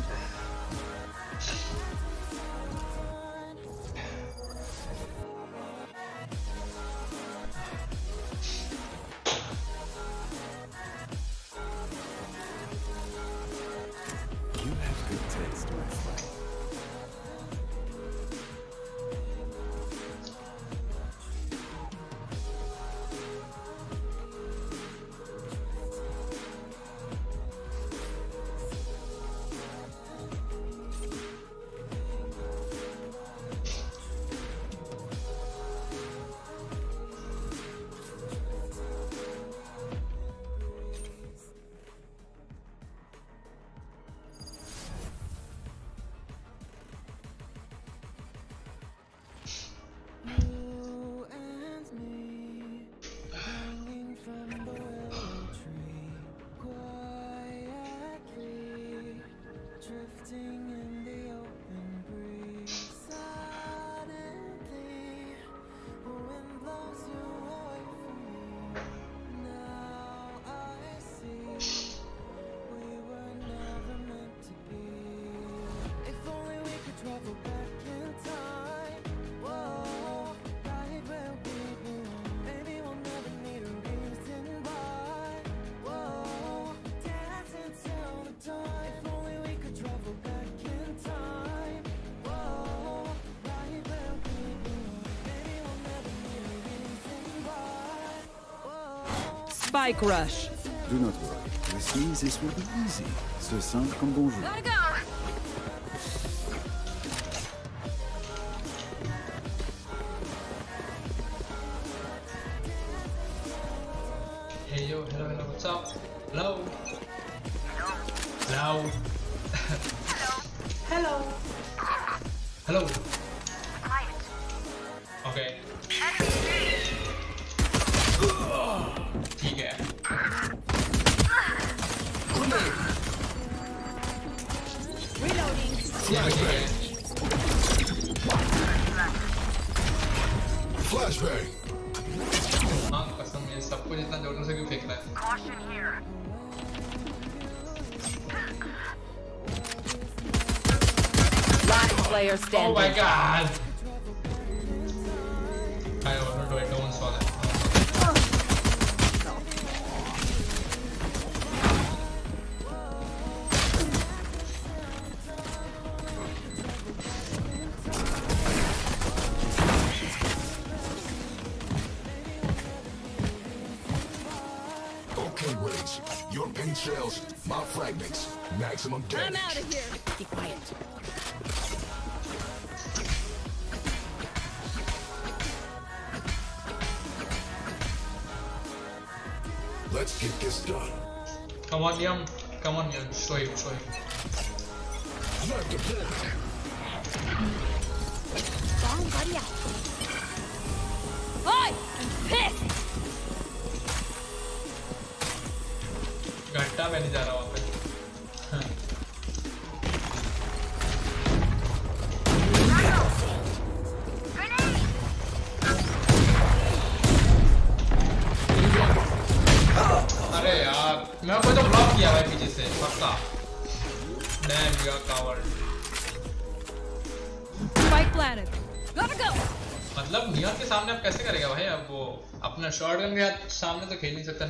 Spike rush. Do not worry. With me, this will be easy. Ce simple comme bonjour. Gotta go.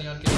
español que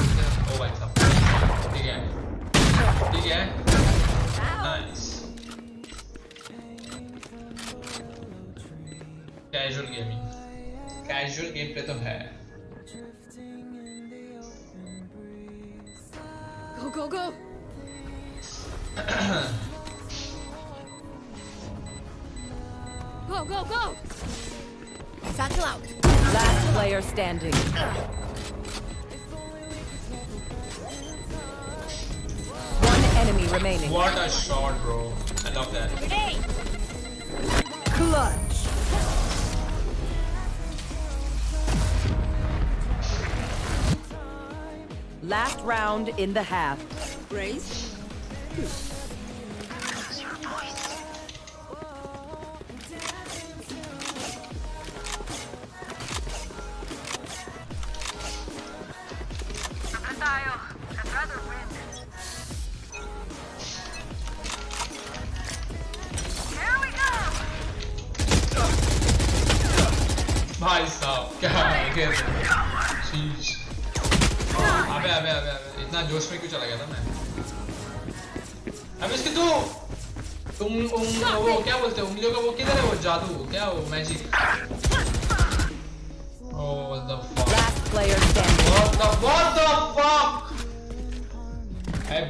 round in the half. Brace. बोलते हैं? उंगलियों का वो किधर है वो? जादू क्या वो magic Oh, the fuck. What the fuck?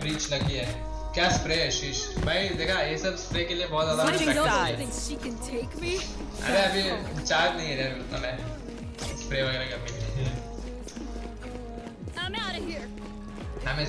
Breach लगी है। क्या स्प्रे है शीश? भाई देखा ये सब स्प्रे के लिए बहुत ज़्यादा अरे अभी चार्ज नहीं है तो मैं स्प्रे वगैरह करने के लिए। हमें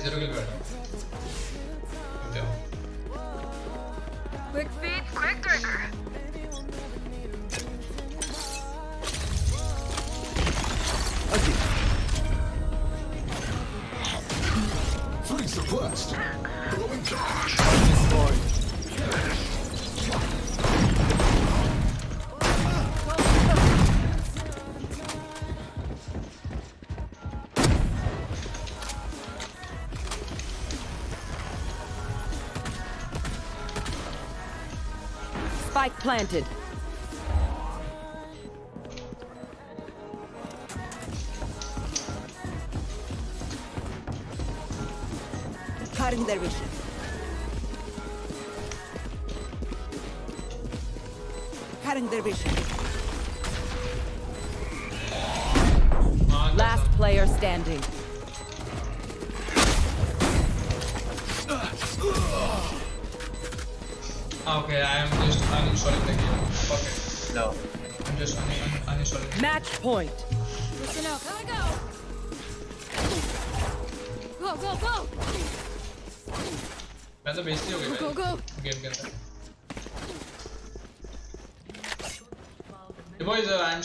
planted.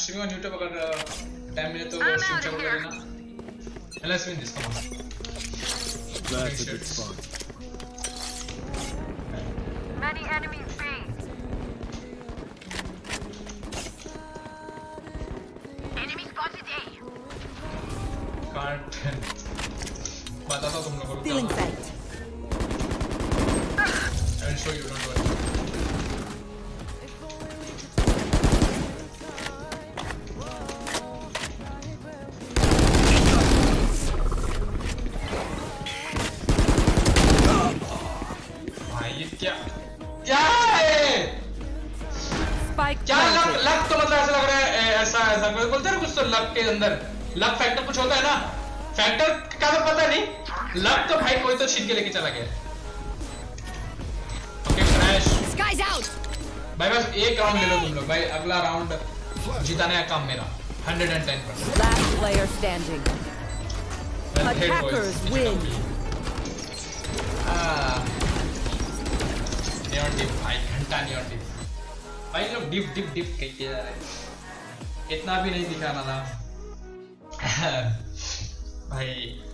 streaming on YouTube agar uh, time mile to stream chalega na. Hello Ashwin, this one. on. Glad to be spawned. भी नहीं दिखाना था। भाई,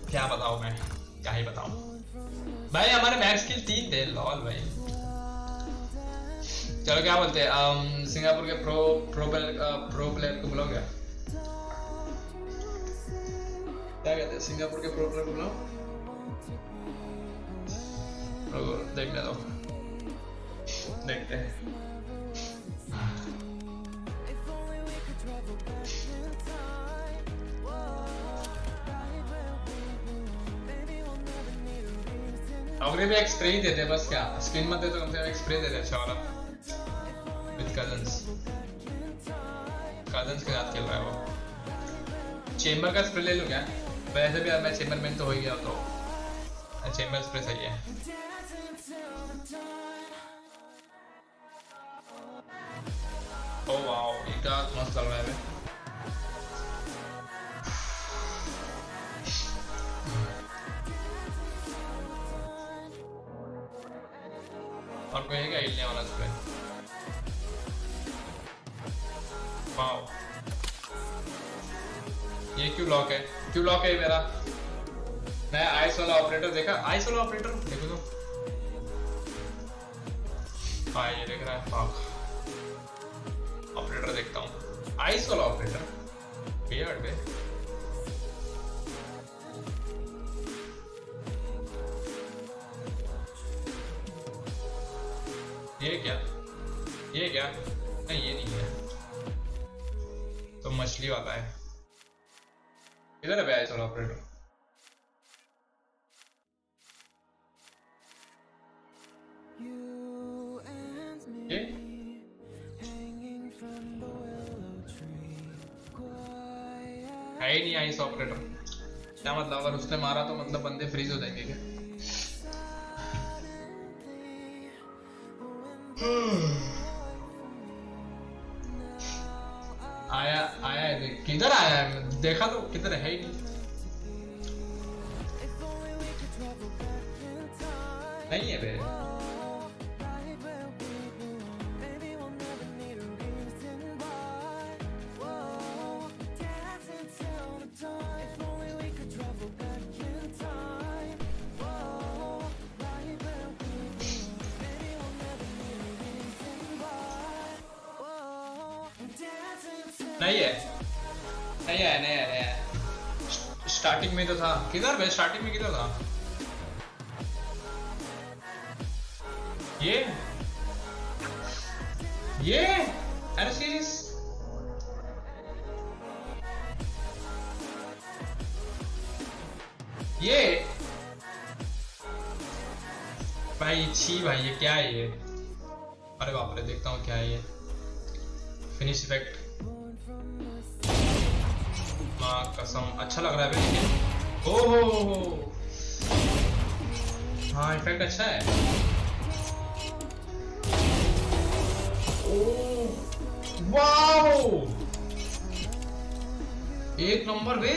क्या बताऊँ मैं? क्या ही बताऊँ? भाई, हमारे मैक्स किल तीन थे। लॉल भाई। चलो, क्या बोलते हैं? सिंगापुर के प्रो प्रो प्रो प्लेयर को बुलाओ क्या? क्या कहते हैं? सिंगापुर के प्रो प्लेयर को बुलाओ। देखने दो। देखते हैं। अगले भी एक स्प्रे ही देते बस क्या? स्क्रीन मत दे तो कम से कम एक स्प्रे दे दे अच्छा वाला। विद कजन्स कजन्स के साथ खेल रहा है वो। चेंबर का स्प्रे ले लूँ क्या? वैसे भी मैं चेंबर मैन तो हो ही गया तो। चेंबर स्प्रे सही है। ओ वाओ ये क्या मस्त लग रहा है। और कोई है क्या हिलने वाला स्प्रे वाओ ये क्यों लॉक है क्यों लॉक है मेरा नया आइस वाला ऑपरेटर देखा आइस वाला ऑपरेटर देखो तो हाँ ये देख रहा है ऑपरेटर देखता हूँ। आइस वाला ऑपरेटर बियर्ड ये क्या? ये क्या? नहीं ये नहीं है। तो मछली वाला है। इधर है बे आइस वाला ऑपरेटर ये? है ही नहीं आइस ऑपरेटर क्या मतलब अगर उसने मारा तो मतलब बंदे फ्रीज हो जाएँगे क्या? आया आया है किधर आया है? देखा तो किधर है ही नहीं। नहीं है बे नहीं है। नहीं है नहीं है नहीं है। स्टार्टिंग में तो था। किधर भाई? स्टार्टिंग में किधर था? ये? ये? अरे सीरीज़ ये? भाई, छी भाई, ये क्या है ये? अरे बाप रे, देखता हूँ क्या है ये। फिनिश इफ़ेक्ट माँ कसम। अच्छा लग रहा है भाई ओ हो हो इफ़ेक्ट अच्छा है। ओ एक नंबर बे।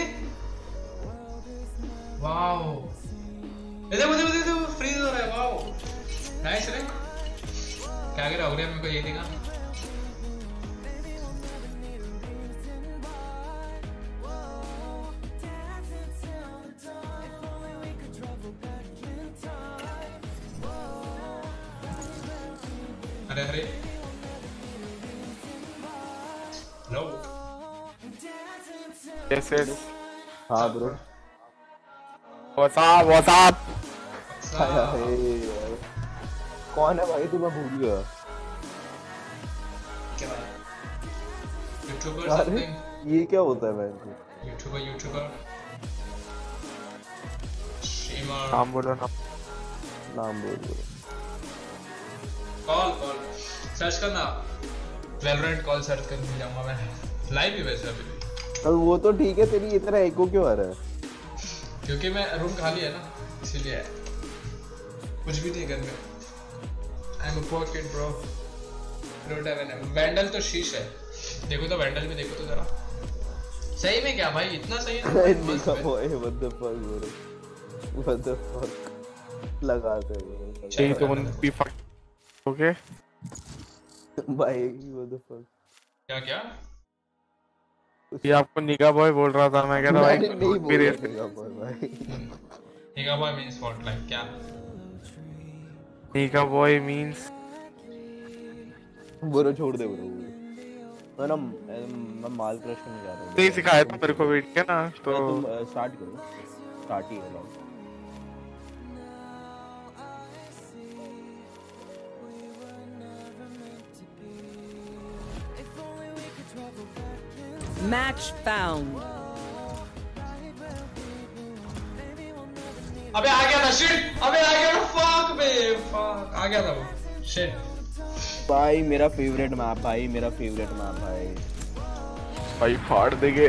वाओ। देखो देखो देखो फ्रीज हो रहा है, वाओ। नाइस रे क्या कह रहा हो गया मेरे को ये दिखा? अरे नो Yes, yes. हाँ bro What's up? What's up? कौन है भाई? तू मैं भूल गया। क्या? यूट्यूबर समथिंग ये क्या होता है भाई? यूट्यूबर यूट्यूबर स्ट्रीमर नाम बोलो ना। नाम बोल कॉल कॉल सर्च करना। वैलोरेंट कॉल सर्च कर मिल जाऊँगा मैं। लाइव ही वैसे अभी। अब वो तो ठीक है तेरी इतना एको क्यों आ रहा है? क्योंकि मैं रूम खाली है ना इसीलिए। कुछ भी नहीं घर में I am a poor kid bro don't have an Vandal तो शीश है। देखो तो वैंडल में देखो तो जरा। सही में क्या भाई? इतना सही है what the fuck bro what the fuck लगाते हैं चाहिए तो वन बी फक ओके भाई व्हाट द फक क्या क्या ये आपको निगा बॉय बोल रहा था मैं कह रहा भाई नहीं बोला निका बॉय भाई। निगा बॉय मींस व्हाट लाइक क्या? निगा बॉय मींस ब्रो छोड़ दे ब्रो मैं ना मैं माल क्रश करने जा रहा हूँ। नहीं सिखाया था मेरे को वेट किया ना? तो तुम स्टार्ट करो। स्टार्ट ही है Match found. अबे आ गया था शिट अबे आ गया था फक बे फक आ गया था वो शिट भाई मेरा फेवरेट मैप भाई मेरा फेवरेट मैप भाई. भाई फाड़ देंगे।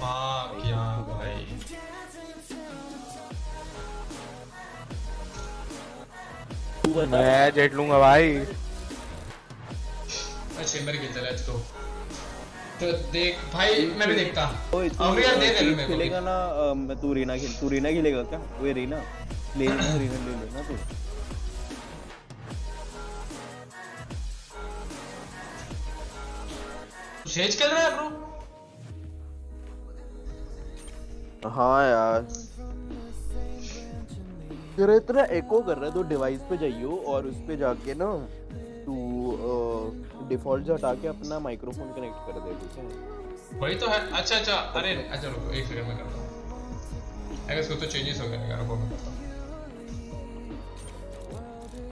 माँ क्या भाई. मैं जेट लूँगा भाई। चेंबर खेलता लेट्स गो तो देख भाई मैं भी देखता अब यार दे दे मेरे को। खेलेगा ना मैं तू रीना खेल तू रीना खेलेगा क्या? वो रीना ले लेना रीना ले लेना तू सेज खेल रहा है ब्रो हाँ यार। तेरा इतना एको कर रहा है तो डिवाइस पे जाइयो और उस पे जाके ना तू डिफ़ॉल्ट हटा के अपना माइक्रोफोन कनेक्ट कर दे ठीक है? वही तो है। अच्छा अच्छा। अरे अच्छा रुको एक सेकंड में करता हूँ। अगर इसको तो चेंजेस हो गए ना रुको मैं करता हूँ।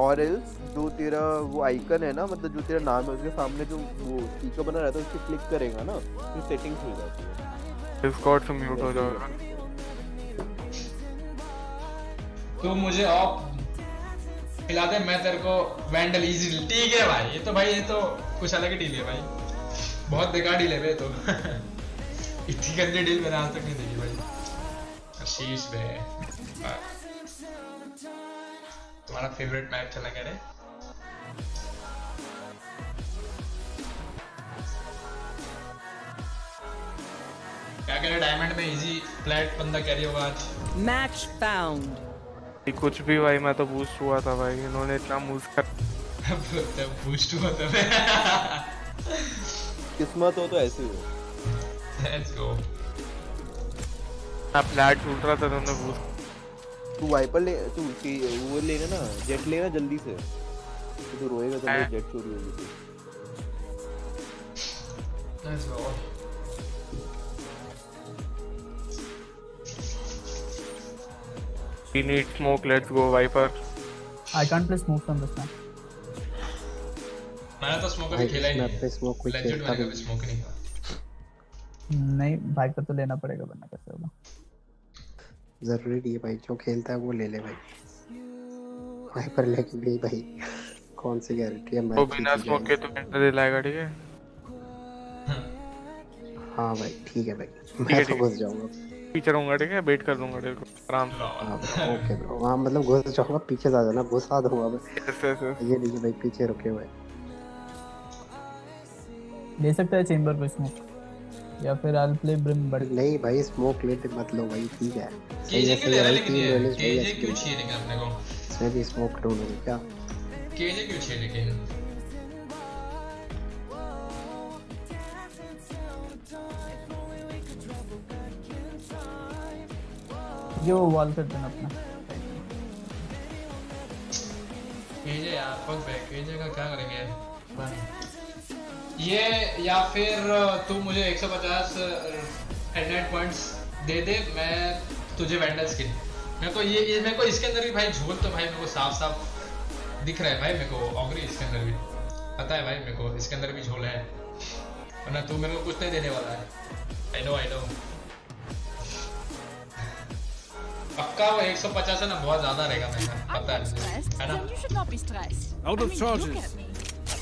और एल्स जो तेरा वो आइकन है ना मतलब जो तेरा नाम है उसके सामने जो वो स्पीकर बना रहता है उस पे क्लिक करेगा ना फिर सेटिंग्स हो जाती है। डिस्कॉर्ड से म्यूट हो जाएगा। तू मुझे ऑफ़ खिला दे मैं तेरे को वैंडल इजी ठीक है भाई ये तो भाई ये तो कुछ अलग ही डील है भाई। बहुत बेकार डील है बे तो। इतनी गंदी डील मैंने आज तक नहीं देखी भाई। आशीष बे तुम्हारा फेवरेट मैच चला क्या रे? क्या कह रहे डायमंड में इजी फ्लैट बंदा कैरी होगा आज? Match found. ये कुछ भी भाई मैं तो बूस्ट हुआ था भाई। इन्होंने इतना मूव कर बूस्ट हुआ था किस्मत हो तो ऐसे हो। लेट्स गो मैं फ्लैट छूट रहा था इन्होंने बूस्ट तू वाइपर ले तू सी- वो लेना ना जेट लेना जल्दी से। तो तू रोएगा तो जेट चोरी होगी। Let's go We need smoke. Let's go, Viper. I can't play smoke from this map. मैंने तो स्मोक अभी खेला ही नहीं। है लेजेंड मैंने कभी स्मोक नहीं किया। नहीं भाई को तो लेना पड़ेगा वरना कैसे होगा? ज़रूरी नहीं है भाई जो खेलता है वो ले ले भाई। भाई पर लेकिन भी भाई कौन सी गारंटी है मैं बिना स्मोक के तो एंटर दिलाएगा ठीक है? हाँ। भाई ठीक है भाई। मैं तो घुस जाऊँगा। पीछे रहूँगा ठीक है? वेट कर लूँगा तेरे को आराम से। ओके ब्रो हाँ मतलब घुस जाऊँगा पीछे आ जाना घुसा दूँगा मैं। यस यस ये नहीं भाई पीछे रुके हुए। ले सकता है चेंबर पे स्मोक या फिर आई प्ले ब्रिम बट नहीं भाई स्मोक लेते मत लो भाई ठीक है। सही तीन ये ले ले सही केजे क्यों चाहिए अपने को? इसमें भी स्मोक ढूंढूँगी क्या? केजे क्यों चाहिए लेकिन ये वॉल कर देना अपना। केजे यार फक बे केजे का क्या करेंगे? ये या फिर तू मुझे 150 हेडलाइट पॉइंट्स दे दे मैं तुझे वेंडर स्किन मेरे को ये, ये मेरे को इसके अंदर भी भाई झोल तो भाई मेरे को साफ़ साफ़ दिख रहा है भाई मेरे को ऑगरी इसके अंदर भी। पता है भाई मेरे को इसके अंदर भी झोल है। वरना तू मेरे को कुछ नहीं देने वाला है। आई नो आई नो पक्का वो 150 से ना बहुत ज़्यादा रहेगा मैं पता है। ना? You should not be stressed out of charges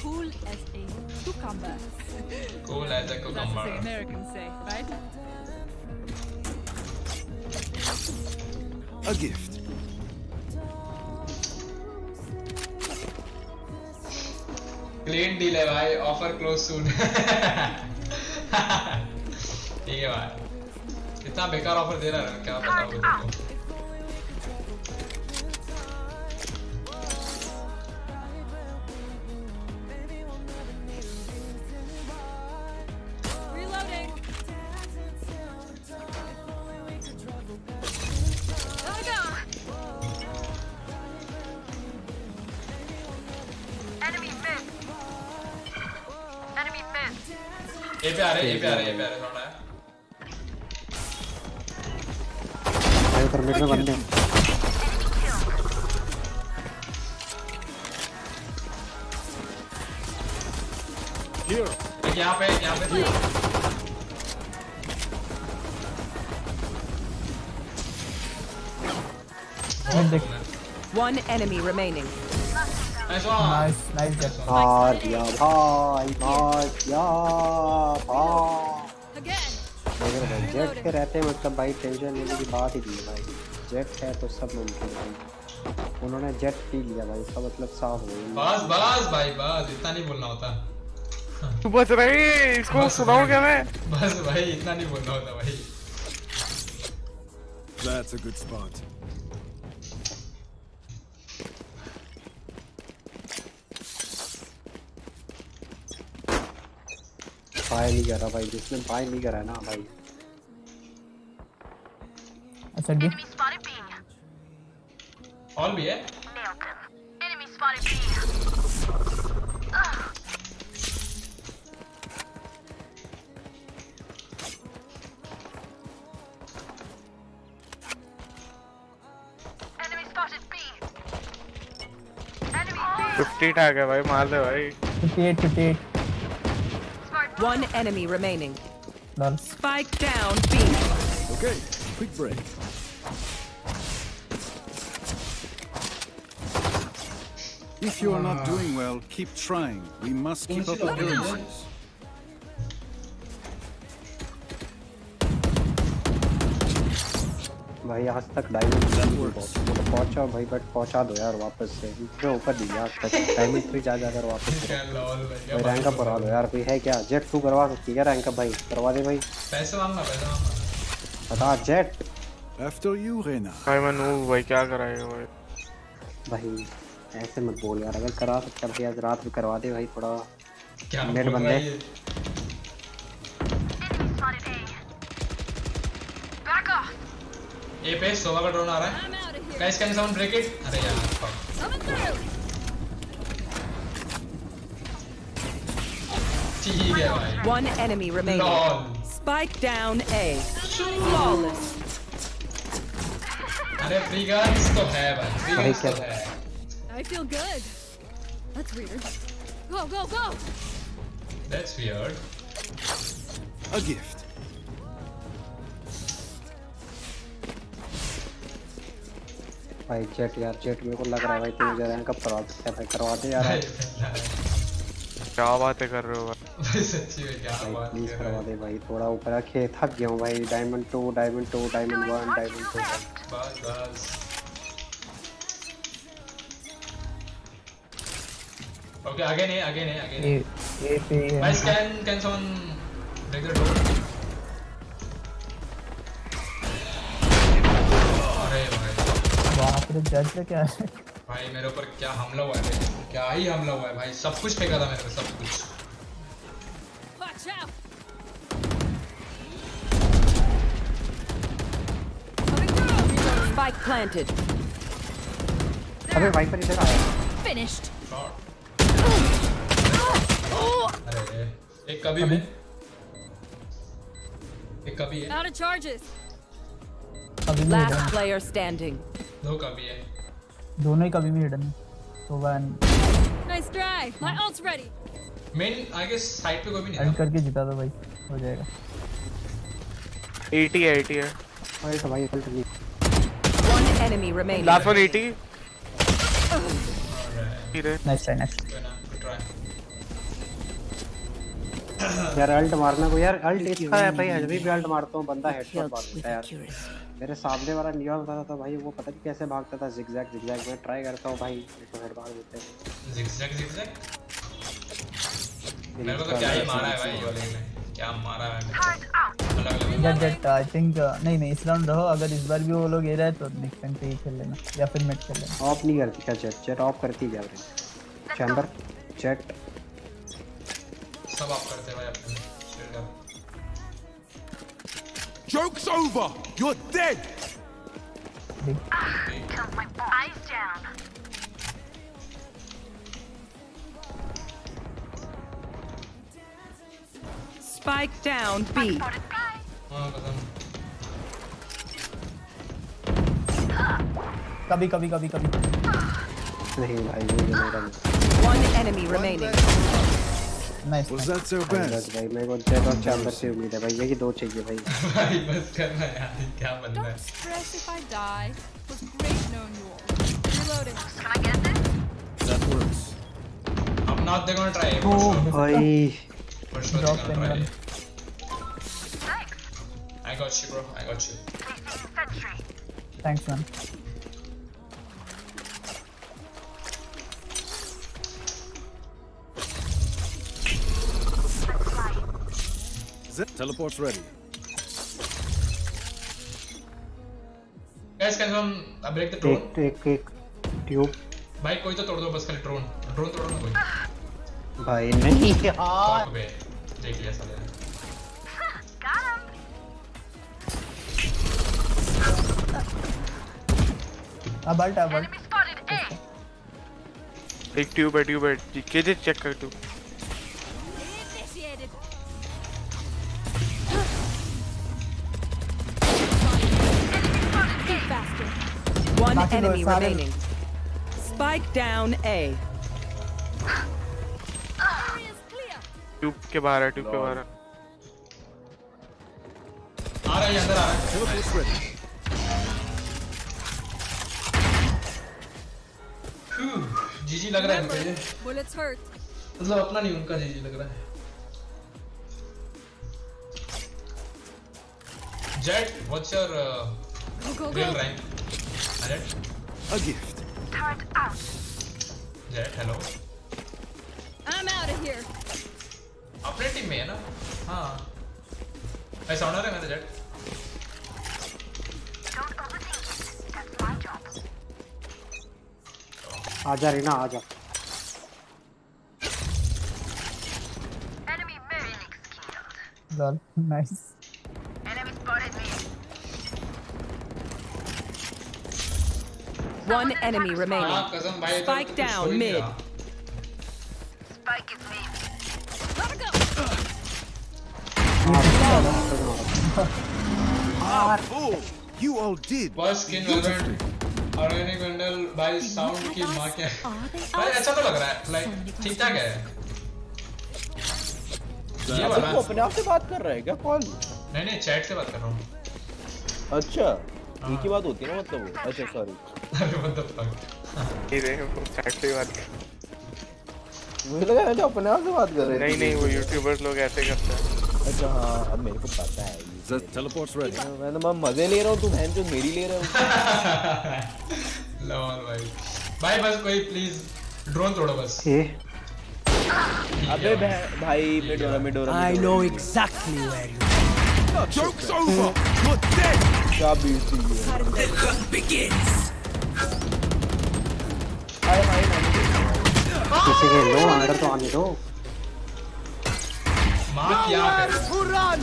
cool as a cucumber cool as a cucumber American से right a gift clean deal है भाई ऑफ़र क्लोज सून ठीक है भाई। इतना बेकार ऑफ़र दे रहा है क्या पता है Enemy mid. ये पे आ रहे ये पे आ रहे ये पे आ रहे थोड़ा भाई उधर मिड में बंदे हैं। एक यहाँ पे एक यहाँ पे Mid देख One enemy remaining. Nice nice भाई भाई मगर भाई जेट के रहते मतलब भाई टेंशन लेने की बात ही नहीं है भाई। जेट है तो सब मुमकिन है उन्होंने जेट पी लिया भाई इसका मतलब साफ़ हो गया। बस बस भाई बस इतना नहीं बोलना होता। तू बच रही इसको सुनाऊं क्या मैं? बस भाई इतना नहीं बोलना होता भाई। That's a good spot. Bye नहीं कर रहा भाई जिसने बाय नहीं करा है ना भाई। अच्छा भी एनिमी स्पॉटेड बी ऑन भी है? एनिमी स्पॉटेड बी टैग है भाई मार दे भाई। 58 58 One enemy remaining. Done Spike down B. Okay, quick break. If you are not ah. doing well, keep trying. We must keep up appearances. भाई आज तक diamond मतलब पहुँचा भाई बट पहुँचा दो यार वापस से। मैं ऊपर नहीं गया आज तक डायमंड थ्री जा जाकर वापस लॉल भाई भाई रैंक अप करवा दो यार कोई है क्या? जेट टू करवा सकती है क्या रैंक अप भाई? करवा दे भाई। पैसे मांगना पैसे मांगना। बता जेट After you, Rena. भाई मैं नूब भाई क्या कराएगा भाई? भाई ऐसे मत बोल यार अगर करा सकता है आज रात में करवा दे भाई थोड़ा। क्या नेट बंदे। ए पे सोवा का ड्रोन आ रहा है guys can someone break it अरे यार fuck. Coming through. ठीक है भाई One enemy remaining. Lol. Spike down A. Flawless. अरे फ्री गन्स तो है भाई फ्री भाई गन्स तो क्या- है I feel good. That's weird. Go, go, go. That's weird A gift. भाई जेट यार जेट मेरे को लग रहा है भाई तू मुझे रैंक अप करवा सकता है भाई करवा दे यार। क्या बातें कर रहे हो भाई? भाई सच्ची में क्या भाई बात प्लीज़ करवा दे भाई थोड़ा ऊपर रखे थक गया हूँ भाई diamond two diamond two diamond one diamond two बस बस। ओके आगे नहीं आगे नहीं आगे नहीं। पे है Guys, can can someone break the door? भाई जज है क्या है? भाई मेरे ऊपर क्या हमला हुआ है क्या ही हमला हुआ है भाई? सब कुछ फेंका था मेरे पे सब कुछ। Spike planted. अबे वाइपर इधर आया Finished. अरे एक कभी भी एक कभी है। Out of charges. Last player standing. दो का भी है। है। दोनों ही कभी भी हिडन है तो one Nice try. My ult's ready. Main आगे साइड पे कोई भी नहीं एड करके जिता दो भाई। हो जाएगा। 80 है 80 है। भाई तो भाई अल्ट नहीं One enemy remaining. Last one 80 हीरे नाइस ट्राई नाइस यार अल्ट मारना को यार अल्ट इसका है भाई अजभी भी अल्ट मारता हूँ बंदा हेडशॉट मार देता है यार। मेरे सामने वाला नियॉन होता था भाई वो पता नहीं कैसे भागता था। जिगजैग जिगजैग मैं ट्राई करता हूँ भाई इसको हेड मार देते हैं। जिगजैग जिगजैग मेरे को तो क्या ही मारा है भाई ये वाले ने क्या मारा है जेट जेट आई थिंक नहीं नहीं इस राउंड रहो। अगर इस बार भी वो लोग ए रहे तो नेक्स्ट टाइम पे ही खेल लेना या फिर मिड खेल लेना। ऑफ़ नहीं करती क्या जेट जेट ऑफ़ करती है क्या चैम्बर जेट सब आप करते हैं भाई अपने। Joke's over! You're dead! Eyes down. Spike down B. हाँ कसम कभी कभी कभी कभी नहीं भाई ये मेरा One enemy remaining. nice Was that so bad? बस भाई मेरे को जेट और चैम्बर से उम्मीद है भाई ये की दो चाहिए भाई भाई बस करना यार ये क्या बनना है Stress if I die. Was great knowing you all. Reloading. Can I get this? That works. I'm not they're gonna try Oh, for sure. भाई For sure Drop they're gonna pen try. I got you bro, I got you. Thanks man Zip. Teleport's ready. Guys can हम uh, break the drone? एक एक एक tube भाई कोई तो तोड़ दो बस खाली ड्रोन ड्रोन तोड़ो ना कोई. भाई नहीं यार देख लिया साले अब अल्ट अब अल्ट एक ट्यूब है ट्यूब है. केजे चेक कर तू One बाकी दो enemy सारे- remaining. Spike down A. Area's clear. Tube के बाहर है ट्यूब के बाहर है आ रहा है ये अंदर आ रहा है Teleport's ready. जीजी लग रहा है मुझे Bullets hurt. मतलब अपना नहीं उनका जीजी लग रहा है Jett what's your Go, go, real go. Rank Jett A gift. Jett hello I'm out of here. अपने टीम में है ना हाँ भाई साउंड आ रहा है मेरा जेट आजा रीना आजा Enemy Marinix killed. Lol nice Enemy spotted me. One enemy हाँ remaining. कसम भाई इधर Spike तो कुछ down हो ही नहीं mid. रहा। Spike is mid. Gotta go. Ah, fool! You all did. बस स्किन वेलवेंट ऑर्गेनिक वेंडल भाई साउंड की माँ क्या है भाई अच्छा तो लग रहा है लाइक ठीक ठाक है ये अबे वाला तू अपने आप से बात कर रहा है क्या कॉल नहीं नहीं चैट से बात कर रहा हूँ अच्छा एक ही बात होती है ना मतलब वो अच्छा सॉरी अरे what the fuck बात मुझे लगा तो अपने आप से बात कर रहे नहीं नहीं वो यूट्यूबर्स लोग ऐसे करते हैं। अच्छा हाँ अब मेरे को पता है Zip teleport's ready. मैं तो मैं मज़े ले रहा हूँ तू बहन जो मेरी ले रहा हूँ। लॉल भाई। भाई बस कोई प्लीज़ ड्रोन तोड़ो बस। ए अबे भाई मिडोरा मिडोरा I know exactly where you Joke's over! You're dead! है begins. हाय हाय नानी किसी के लो अंदर तो आने दो माँ क्या कर Who run?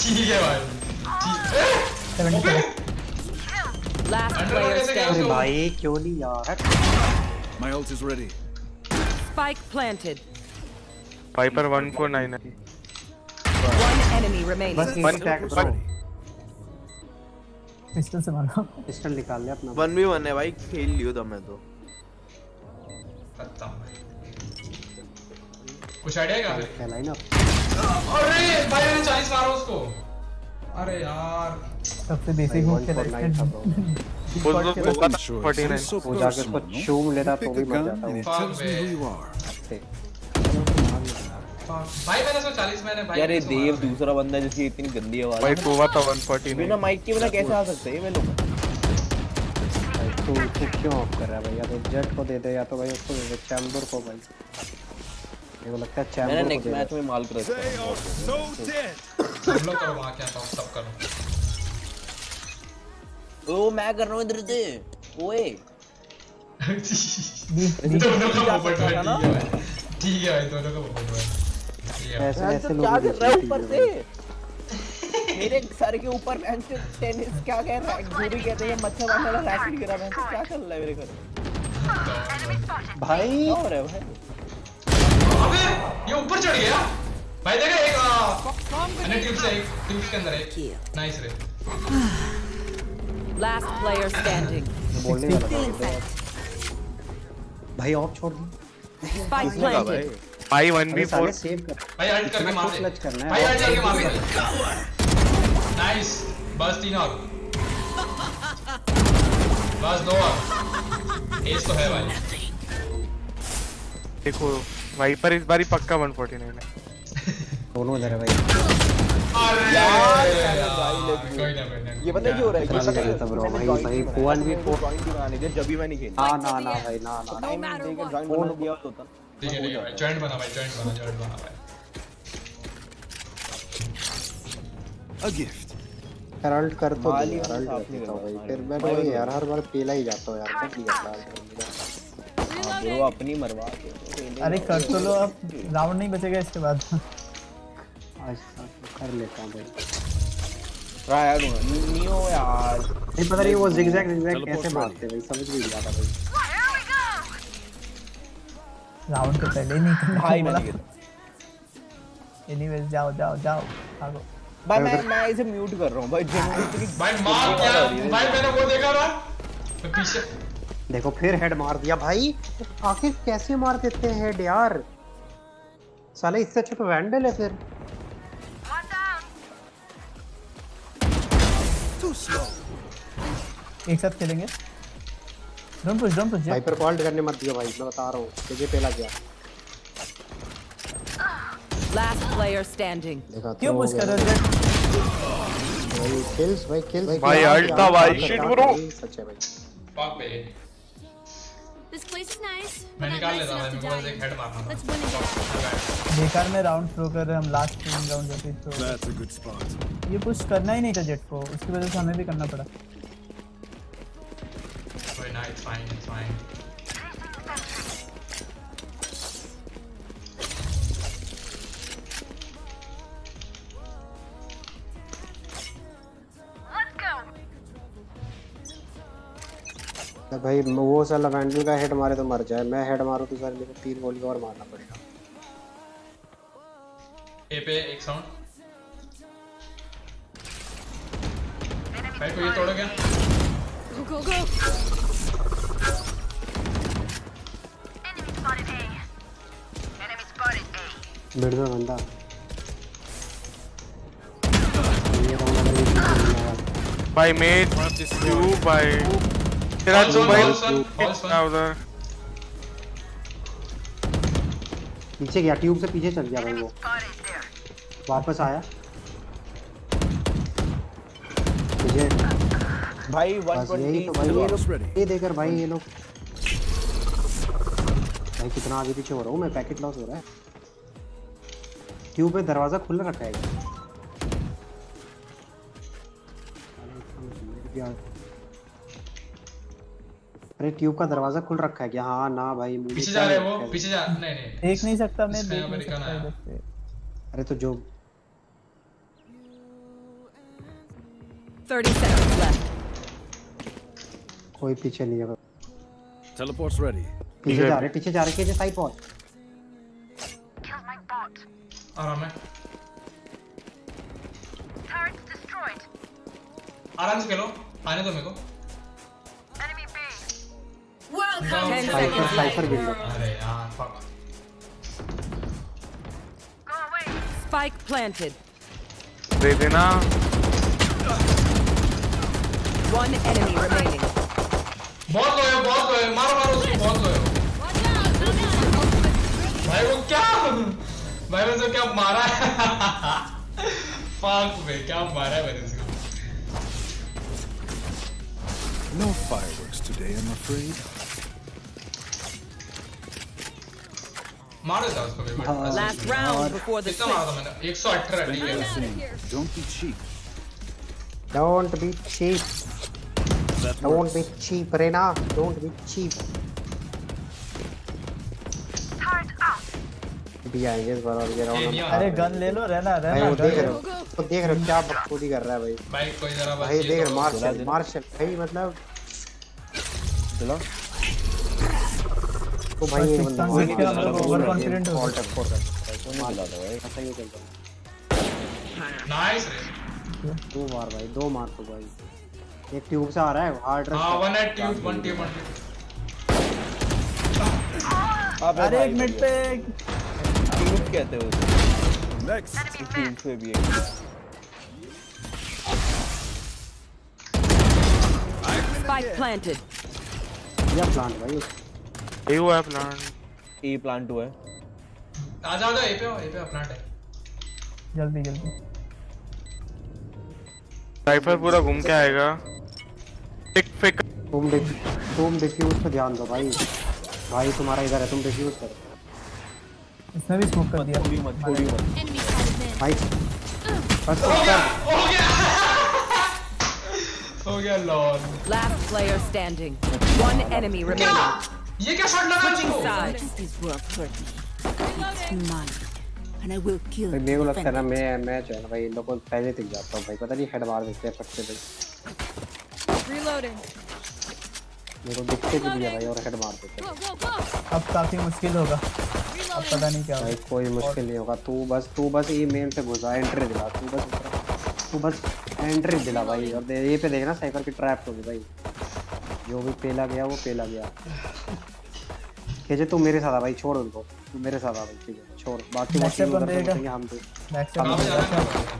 ठीक है भाई ठीक है Last अंडर player कैसे गया अरे standing. भाई क्यों नहीं यार My ult is ready. Spike planted. Viper 149 है One enemy remaining. बस एक टैग करो पिस्टल से मारो। पिस्टल निकाल ले अपना। वन भी वन है भाई खेल लियो तो मैं तो। कुछ आइडिया है क्या? फिर खेला ही ना। अरे भाई मैंने 40 मारा उसको। अरे यार। सबसे बेसिक हुक खेला वो तो। वो पता 49 so वो जाके personal, उसको चूम लेता तो भी मर जाता and भाई मैंने सोचा 40 मैंने भाई यार ये देव दूसरा बंदा जिसकी इतनी गंदी आवाज़ भाई है। तो हुआ था 149 बिना माइक के बिना कैसे आ सकते हैं ये लोग? भाई तू तू क्यों ऑफ़ कर रहा है भाई? या तो जेट को दे दे या तो भाई उसको दे दे चैम्बर को भाई। मेरे को लगता है मैंने चैम्बर को नेक्स्ट मैच में माल कर। सब लोग करो वहाँ क्या था सब करो ओ मैं कर रहा हूँ इधर से। ओए। दोनों का ठीक है भाई। ठीक है भाई दोनों का है। ऐसे ऐसे तो लोग क्या कर रहा है ऊपर से? मेरे सर के ऊपर टेनिस क्या कह रहा है? गुरी कहते हैं मच्छर वाला रैकेट गिरा बेंच क्या चल रहा है मेरे घर भाई। क्या हो रहा है भाई? अबे ये ऊपर चढ़ गया। भाई देखा एक अन्य ट्यूब से एक ट्यूब के अंदर एक। नाइस रे। Last player standing. बोलने वाला भाई ऑफ़ छोड़ दी। किसने कहा भाई planted. भाई अरे 1v4 सेव कर। भाई हल्ट करके मार दे। लच करना है। भाई हल्ट करके मार दे। नाइस बस तीन और। बस दो और। एस तो है भाई। देखो वाइपर इस बारी पक्का 149 है। दोनों इधर है भाई। अरे यार, ना ये पता है क्यों हो रहा है? बस गया था bro, भाई, भाई, one v four। जॉइंट बनाने दे जब भी मैं नहीं खेलता ना ना ना भाई ना ना टाइम देकर जॉइंट बना दिया होता ठीक है ठीक है भाई जॉइंट बना भाई जॉइंट बना जॉइंट बना भाई A gift. हेराल्ड कर तो माल दे ही हेराल्ड कर नहीं देता हूँ भाई। फिर मैं भाई तो यार हर बार पेला ही जाता हूँ यार क्या किया हेराल्ड हाँ ब्रो अपनी मरवा के अरे कर तो लो अब राउंड नहीं बचेगा इसके बाद। आज कर लेता हूँ भाई। ट्राई यार नियो यार। नहीं पता नहीं वो जिगजैग जिगजैग कैसे. मारते हैं भाई समझ नहीं आता भाई। राउंड तो पहले नहीं करना भाई बोला मैंने एनीवेज जाओ जाओ जाओ भागो। भाई मैं मैं इसे म्यूट कर रहा हूँ। भाई जेन्युइनली भाई मार क्या? भाई मैंने वो देखा ना पीछे देखो फिर हेड मार दिया। भाई आखिर कैसे मार देते हैं हेड यार? साले इससे अच्छा तो वैंडल है फिर. एक साथ खेलेंगे? Don't push don't push Viper को अल्ट करने मत दिया भाई मैं बता रहा हूँ तुझे पहला गया Last player standing. देखा क्यों पुश कर रहे हो भाई किल्स भाई किल्स भाई, अल्ट भाई, shit bro। सच है भाई फक बे This place is nice. मैं निकाल लेता मेरे को बस एक हेड मारना Let's win. बेकार में राउंड थ्रो कर रहे हैं हम लास्ट तीन राउंड जाते तो That's a good spot. ये पुश करना ही नहीं था जेट को उसकी वजह से हमें भी करना पड़ा ना इट्स फाइन इट्स फाइन तो भाई वो साला वैंडल का हेड मारे तो मर जाए। मैं हेड मारूं तो सर मेरे को तीन गोली और मारना पड़ेगा। ए पे एक साउंड भाई को ये तोड़ो क्या Go, go, go. Enemy spotted A. Enemy spotted A. Mid बंदा ये भाई यू भाई तेरा False भाई उधर पीछे गया ट्यूब से पीछे चल गया भाई वो वापस आया मुझे भाई बस यही तो भाई ये लोग ये देकर भाई ये लोग। भाई कितना आगे पीछे हो रहा हूँ मैं पैकेट लॉस हो रहा है। ट्यूब पे दरवाज़ा खुला रखा है। अरे ट्यूब का दरवाज़ा खुल रखा है क्या? हाँ ना भाई मुझे पीछे क्या जा रहे हैं वो पीछे जा नहीं नहीं। देख नहीं सकता मैं देख नहीं सकता अरे तो जो 30 seconds left. कोई पीछे नहीं है Teleport's ready. पीछे जा रहे पीछे जा रहे के साइड bot. आराम है आराम से खेलो आने दो मेरे को Ten साइफर seconds साइफर गिर left. गया अरे यार fuck. Spike planted. दे देना One enemy remaining. बहुत लो है बहुत लो है मारो मारो उसको बहुत लो है भाई वो क्या भाई मैंने क्या मारा है फाक में क्या मारा है मैंने उसको No fireworks today, I'm afraid. मार देता उसको भी मैं। Last round before the कितना मारा था मैंने 118 ठीक है Listen, don't be cheap. Cheap भी आएँगे इस बार और ये राउंड अरे गन ले लो रहना भाई रहना वो देख रहे हो वो देख रहे हो क्या बकचोदी कर रहा है भाई। भाई कोई जरा भाई देख तो- रहे मार्शल मार्शल भाई मतलब चलो तो भाई ये बंदा on six पे हम लोग over confident हो Alt गए। F4 कर ऐसा नहीं खिलाता भाई ऐसा ही चलता है। नाइस दो मार भाई दो मार तो भाई। एक ट्यूब से आ रहा है हार्ड रश हाँ one eight tube one tube one tube अरे एक मिनट पे। ट्यूब कहते हो नेक्स्ट ट्यूब पे भी है। Spike planted. या प्लांट भाई। ये हुआ है प्लान ए प्लांट हुआ है। आ जाओ आ जाओ ए पे आओ ए पे प्लांट है। जल्दी जल्दी। साइफर पूरा घूम के आएगा। तुम डिफ तुम डिफ्यूज पे ध्यान दो भाई। भाई तुम्हारा इधर है तुम डिफ्यूज करो इसने भी स्मोक कर दिया। थोड़ी मत थोड़ी मत। भाई बस हो गया हो गया। हो गया lol Last player standing. One enemy remaining. ये क्या शॉट लगा mine. And I will kill भाई मेरे को लगता है ना. मैं मैं जो है ना भाई इन लोगों को पहले दिख जाता हूँ भाई। पता नहीं हेड मार देते हैं फट से भाई Reloading. मेरे को दिखते भी नहीं भाई और हेड मार देते अब काफ़ी मुश्किल होगा। अब पता नहीं क्या भाई होगा। कोई मुश्किल नहीं होगा। तू बस तू बस ये मेन से घुसा एंट्री दिला। तू बस तू बस एंट्री दिला भाई। और ये पे देखना साइफर की ट्रैप होगी भाई। जो भी पेला गया वो पेला गया। केजे तू मेरे साथ आ भाई छोड़ उनको। तू मेरे साथ आ भाई ठीक है। छोड़। बाकी उधर से। बचेंगे हम तो।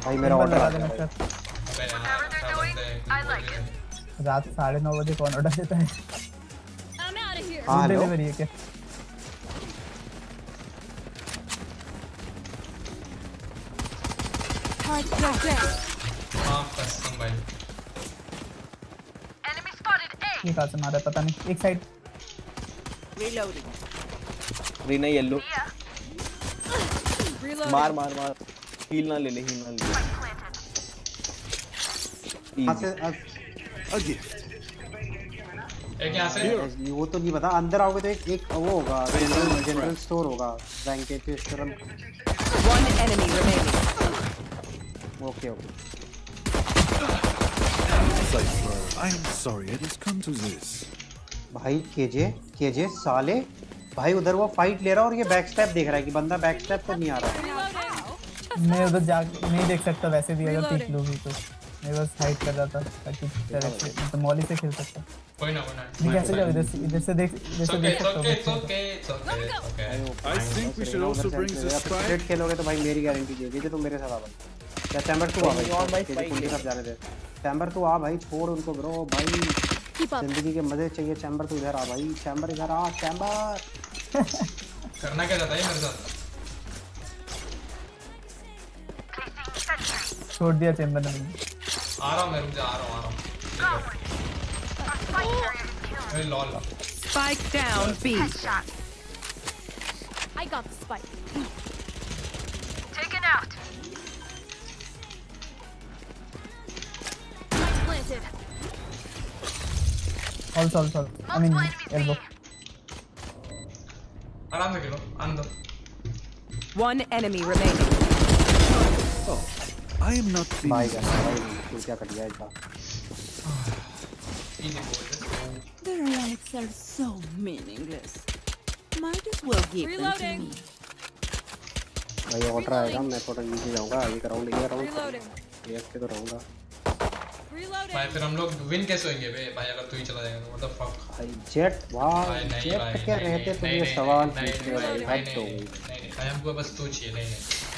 भाई मेरा ऑर्डर आ गया रात साढ़े नौ बजे कौन ऑर्डर देता है. हाँ डिलीवरी क्या ये कहाँ से मारा पता नहीं। एक साइड Reloading. रीना येलो. मार मार मार। हील ना ले ले हील ना ले। ले A gift. एक यहाँ से? ये वो तो नहीं पता। अंदर आओगे तो एक एक वो होगा। जनरल जनरल स्टोर होगा। बैंक के तरफ़ One enemy remaining. Okay okay Cypher, I'm sorry it has come to this. भाई केजे केजे साले। भाई उधर वो फाइट ले रहा है और ये बैक स्टेप देख रहा है कि बंदा बैक स्टेप तो नहीं आ रहा। मैं उधर जा नहीं देख सकता वैसे भी अगर पीक लूँगी तो। मैं बस हाइड कर रहा था ताकि तरह से मतलब मॉली से खेल सकता कोई ना कोई ना। नहीं कैसे जाओ इधर से इधर से देख इधर से देख सकता ओके हूँ okay okay okay I think we should also bring the strike. Cricket खेलोगे तो भाई मेरी गारंटी दे दीजिए तो मेरे साथ आ भाई। क्या चैम्बर तू आ भाई? तेरी कुंडी सब जाने दे चैम्बर तू आ भाई छोड़ उनको ब्रो भाई। ज़िंदगी के मज़े चाहिए चैम्बर तू इधर आ भाई। चैम्बर इधर आ चैम्बर करना क्या चाहता है मेरे साथ? छोड़ दिया चेंबर ने मुझे आ रहा हूं मैं रुक जा आ रहा हूं आ रहा हूं अरे lol Spike down B. I got the spike. Taken out. Planted. Also also I mean elbow आराम से खेलो आने दो One enemy remaining. Oh, I am not. का भाई तू क्या कर दिया इतना The relics are so meaningless. Might as well give them to me. भाई ऑर्डर आएगा मैं थोड़ा नीचे जाऊँगा एक राउंड एक राउंड Reloading. ये के तो रहूँगा भाई फिर हम लोग विन कैसे होंगे बे भाई अगर तू ही चला जाएगा तो व्हाट द फक भाई जेट वाह जेट क्या रहते तुम ये सवाल नहीं, पूछते हो भाई हो नहीं, नहीं भाई हमको बस तू चाहिए नहीं नहीं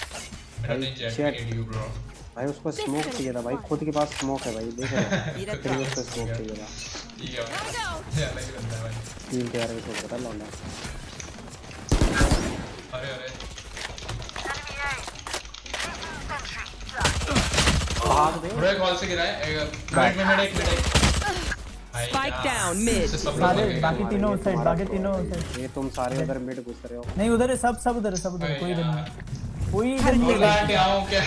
भाई उसको स्मोक चाहिए था भाई। खुद के पास स्मोक है भाई। देख रहे हो। फिर उसको स्मोक चाहिए था। ठीक है ये अलग ही बंदा भाई तीन तैयार में सोच रहा लौंडा अरे अरे। भाग दे। ब्रो एक हॉल से गिरा है एक मिड में मिड एक मिड mid. इससे सब लोग सारे बाकी तीनों उस साइड बाकी तीनों उस साइड ये तुम सारे उधर मिड घुस रहे हो। नहीं उधर है सब सब उधर है सब उधर कोई नहीं। कोई है है आऊँ क्या?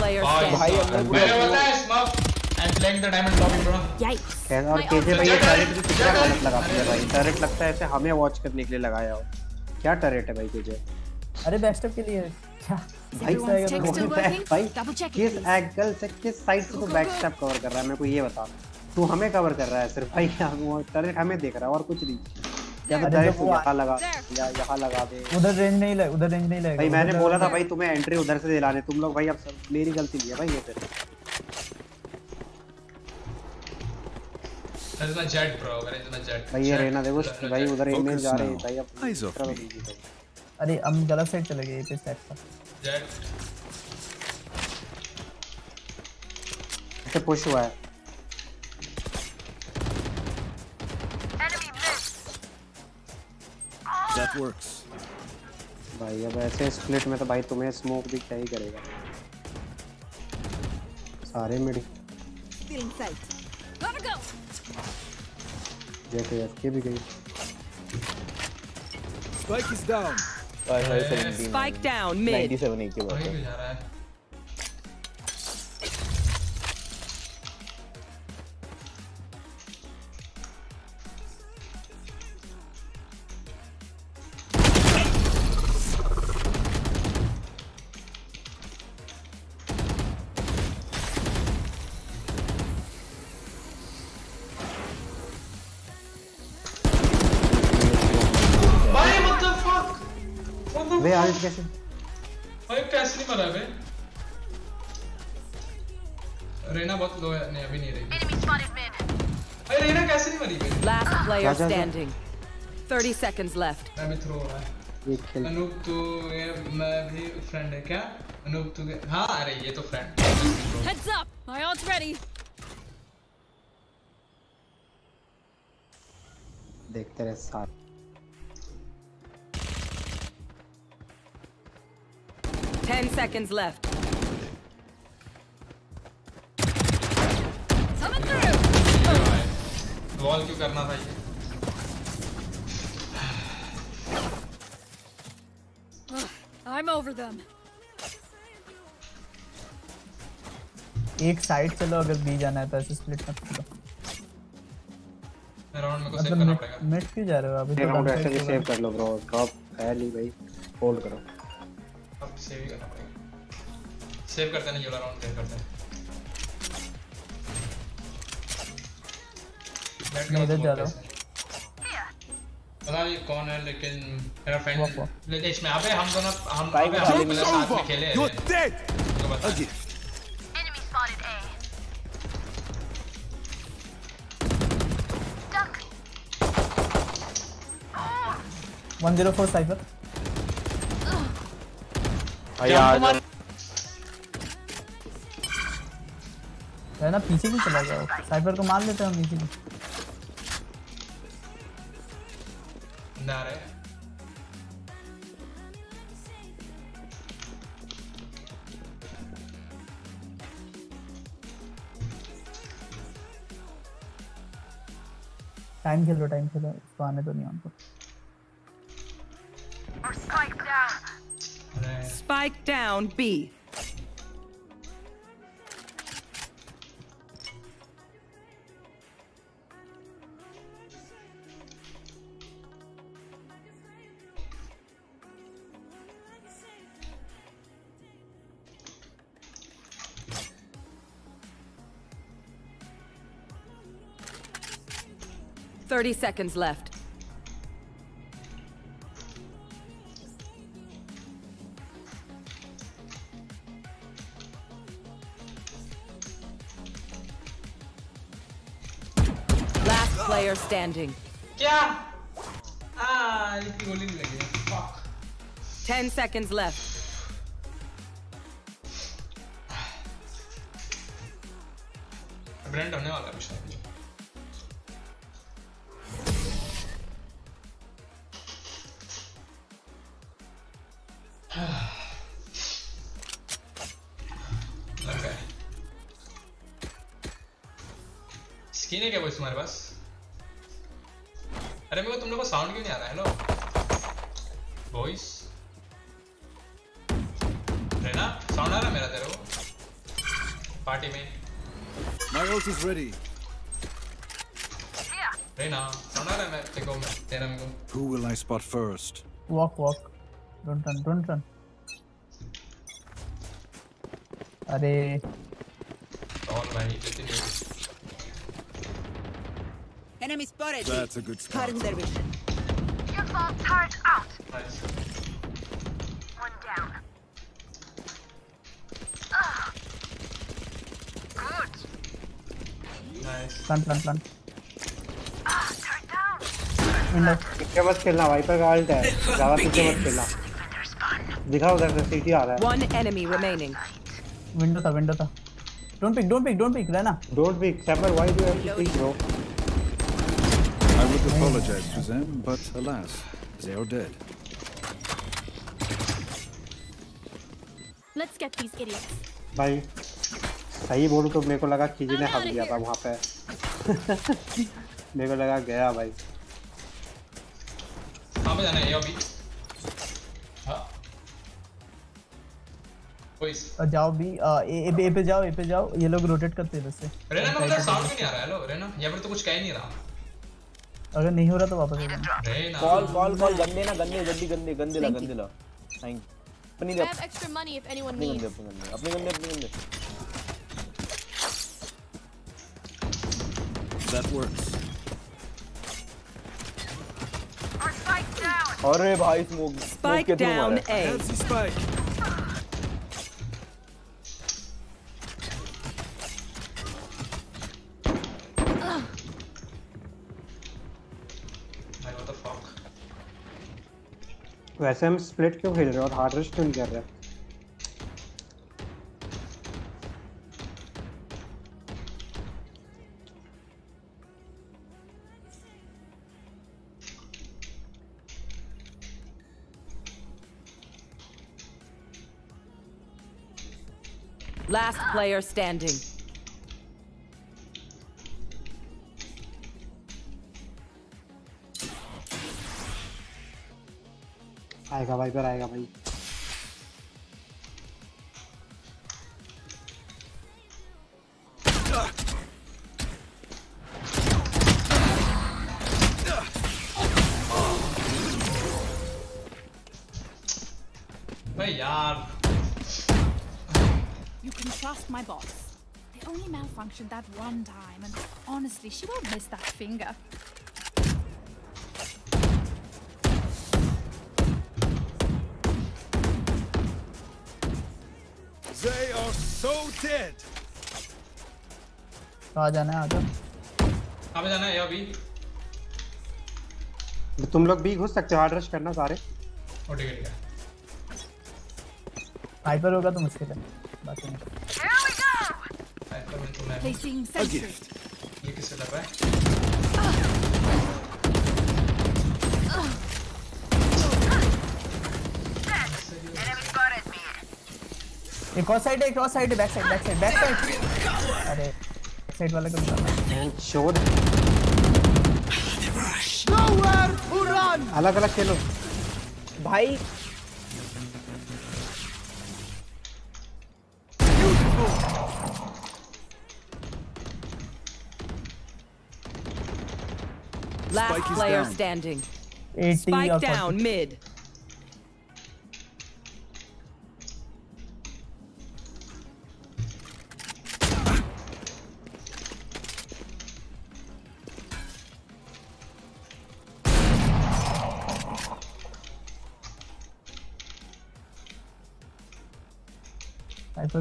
भाई भाई मैंने बताया smurf I am playing the diamond lobby bro कैसा और केजे भाई ये टर्रेट भी कितना गलत लगाती है भाई? टर्रेट लगता है ऐसे हमें वॉच करने के लिए लगाया हो। क्या टर्रेट है भाई केजे अरे बैकस्टेप के लिए। क्या? भाई तो भाई किस एंगल से किस साइड से तू बैक स्टेप कवर कर रहा है? मेरे को ये बता। तू हमें कवर कर रहा है सिर्फ़ भाई हम वो हमें देख रहा है और कुछ नहीं। यहाँ लगा या यहाँ लगा दे उधर रेंज नहीं लगे उधर रेंज नहीं लगेगा भाई मैंने बोला था भाई तुम्हें एंट्री उधर से दिलाने तुम लोग भाई अब सब मेरी गलती नहीं है भाई ये फिर. Where is no jet? भाई ये रहना देखो भाई. उधर इमेज जा रही है भाई अब। अरे हम गलत साइड चले गए इस साइड पर Jet. ऐसे पुश हुआ है That works. भाई अब ऐसे स्प्लिट में तो भाई तुम्हें स्मोक भी क्या ही करेगा सारे मिड go. जैसे एफके भी गई Spike is down. Hi hi 17 Spike down mid. 97 एक के बाद कैसे भाई कैसे नहीं मरा बे? रेना बहुत लो है नहीं अभी नहीं रही भाई रेना कैसे नहीं मरी बे? Last player जा, जा, जा। standing. 30 seconds left. मैं भी थ्रो हो रहा है खेल अनूप तू ये मैं भी फ्रेंड है क्या अनूप तू हाँ अरे ये तो friend Heads up. My ult's ready. देखते रहे साथ Ten seconds left. Coming through. Wall क्यों करना था ये I'm over them. एक साइड चलो अगर बी जाना है तो ऐसे स्प्लिट मत करो। राउंड में को सेव मतलब करना मिड पड़ेगा। मिड क्यों जा रहे हो अभी ये तो राउंड डन ऐसे साइड भी चल सेव रहा कर लो ब्रो ड्रॉप है नहीं भाई. होल्ड करो. अब सेव ही करना पड़ेगा सेव करते नहीं ये वाला राउंड सेव करते हैं मैं इधर जा रहा हूँ पता नहीं कौन है लेकिन मेरा फ्रेंड लेकिन इसमें अबे हम दोनों हम अबे हम पहले साथ में खेले हैं dead. तुमको पता है। Again. Enemy spotted A. Duck. One zero four Cypher भाई आ जाओ है ना पीछे भी चला जाओ साइफर को मार लेते हैं हम रहे टाइम खेलो टाइम खेलो इसको आने तो नहीं हमको Spike down B. Thirty seconds left. Standing. क्या आ इतनी गोली नहीं लगी Fuck. 10 seconds left. ब्रेंड होने वाला है गए स्किन है क्या वॉइस तुम्हारे पास अरे मेरे को तुम लोग को साउंड क्यों नहीं आ रहा हेलो वॉइस रेना साउंड आ रहा मेरा तेरे को पार्टी में My ult is ready. Reyna sound आ रहा है मैं तेरे को मैं तेरा मेरे को Who will I spot first? Walk, walk. Don't run, don't run. अरे और भाई इतनी Enemy spotted. That's a good start. Cutting their vision. Your fault turret out. Nice. One down. Ugh. Good. Nice. plant, plant, plant. Ah, turret down. Window. पीछे मत खेलना wiper का alt है ज्यादा पीछे मत खेलना दिखा उधर से सीटी आ रहा है One enemy remaining. Window था, window था. Don't pick, don't pick, don't pick, रहना. Don't be sapper why do have to pick bro I would apologize to them, but alas, they are dead. Let's get these idiots. भाई सही बोलूँ तो मेरे को लगा किसी ने हक दिया था वहाँ पे। मेरे को लगा गया भाई। कहाँ पे जाना है ये अभी? हाँ? जाओ भी आ, ए, ए, पे जाओ ए पे जाओ। ये लोग रोटेट करते हैं इधर से। रेना में उधर साउंड क्यों नहीं आ रहा? है हेलो रेना। यहाँ पर तो कुछ कह ही नहीं रहा। अगर नहीं हो रहा तो वापस कॉल कॉल कॉल गंदे ना गंदे जल्दी गंदे गंदे ला गंदे ला। थैंक अपनी दे अपने गंदे अपने गंदे अपने गंदे अपने गंदे That works. अरे भाई स्मोक स्मोक Spike के थ्रू वैसे हम स्प्लिट क्यों खेल रहे हैं और हार्ड रश क्यों नहीं कर रहे Last player standing. आएगा वाइपर आएगा भाई भाई यार You can trust my boss. They only malfunctioned that one time, and honestly, she won't miss that finger. आ जाना है आ जाओ कहाँ पे जाना है ये अभी तुम लोग भी घुस सकते हो हार्ड रश करना सारे। है हाइपर होगा तो मुश्किल है। बाकी नहीं। तो. ये किससे लग रहा है. एक और साइड है एक और साइड है back side back side back side अरे। साइड वाले को निकालना शोर Nowhere to run! अलग अलग खेलो भाई Last player down. standing. Spike down mid.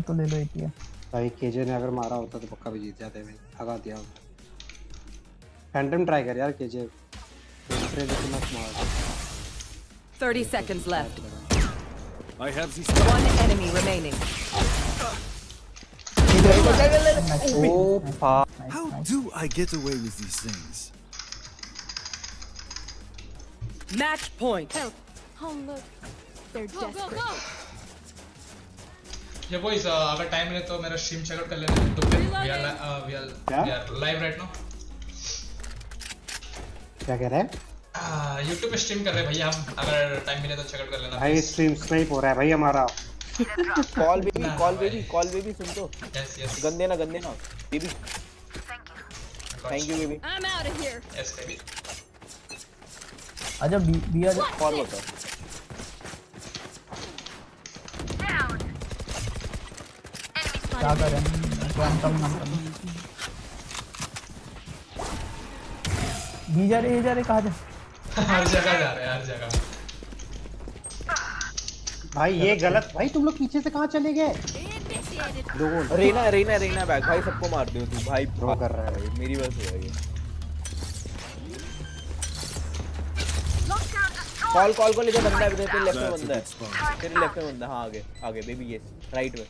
तो ले लो 80 है भाई केजे ने अगर मारा होता तो पक्का भी जीत जाते भाई भगा दिया फैंटम ट्राई कर यार केजे दूसरे देखो मत मार 30 seconds left. I have these. One enemy remaining. Oh, fuck. How do I get away with these things? Match point. Oh look, they're desperate. ये uh, अगर टाइम मिले तो मेरा स्ट्रीम चेकआउट कर लेना। तो फिर we are we are we are live right now क्या कह रहे हैं? YouTube पे स्ट्रीम कर रहे हैं भैया हम अगर टाइम मिले तो चेकआउट कर लेना। भाई स्ट्रीम स्नाइप हो रहा है भाई हमारा। Call baby call baby call baby सुन तो। यस यस गंदे ना गंदे ना। Baby thank you baby I'm out of here. Yes baby आजा बी बी आजा कॉल बता क्या कर? रहे हैं हम कम हम कम बी जा रहे ए जा रहे कहाँ जा हर जगह जा रहे हैं हर जगह। भाई ये गलत भाई तुम लोग पीछे से कहाँ चले गए? लोगों रेना रेना रेना बैक भाई सबको मार दियो तू। भाई Pro कर रहा है। भाई मेरी वजह से हुआ ये। कॉल कॉल को लेकर बंदा है तेरे लेफ़्ट में बंदा है। तेरे लेफ़्ट में बंदा है, हाँ आगे आगे बेबी ये राइट में।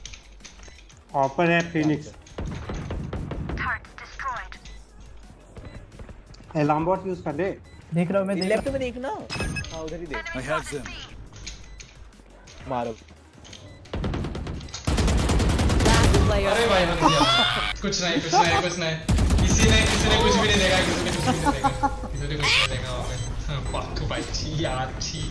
ऑपर है फिनिक्स एलार्म बॉट यूज़ कर दे। देख रहा हूँ मैं लेफ़्ट में देखना। हाँ। उधर ही देख। I have them. मारो। अरे भाई बन गया कुछ नहीं कुछ नहीं कुछ नहीं। किसी ने किसी ने कुछ भी नहीं देखा किसी ने कुछ भी नहीं देखा। किसी ने कुछ नहीं देखा वहाँ पे पाक्कू भाई छी यार छी।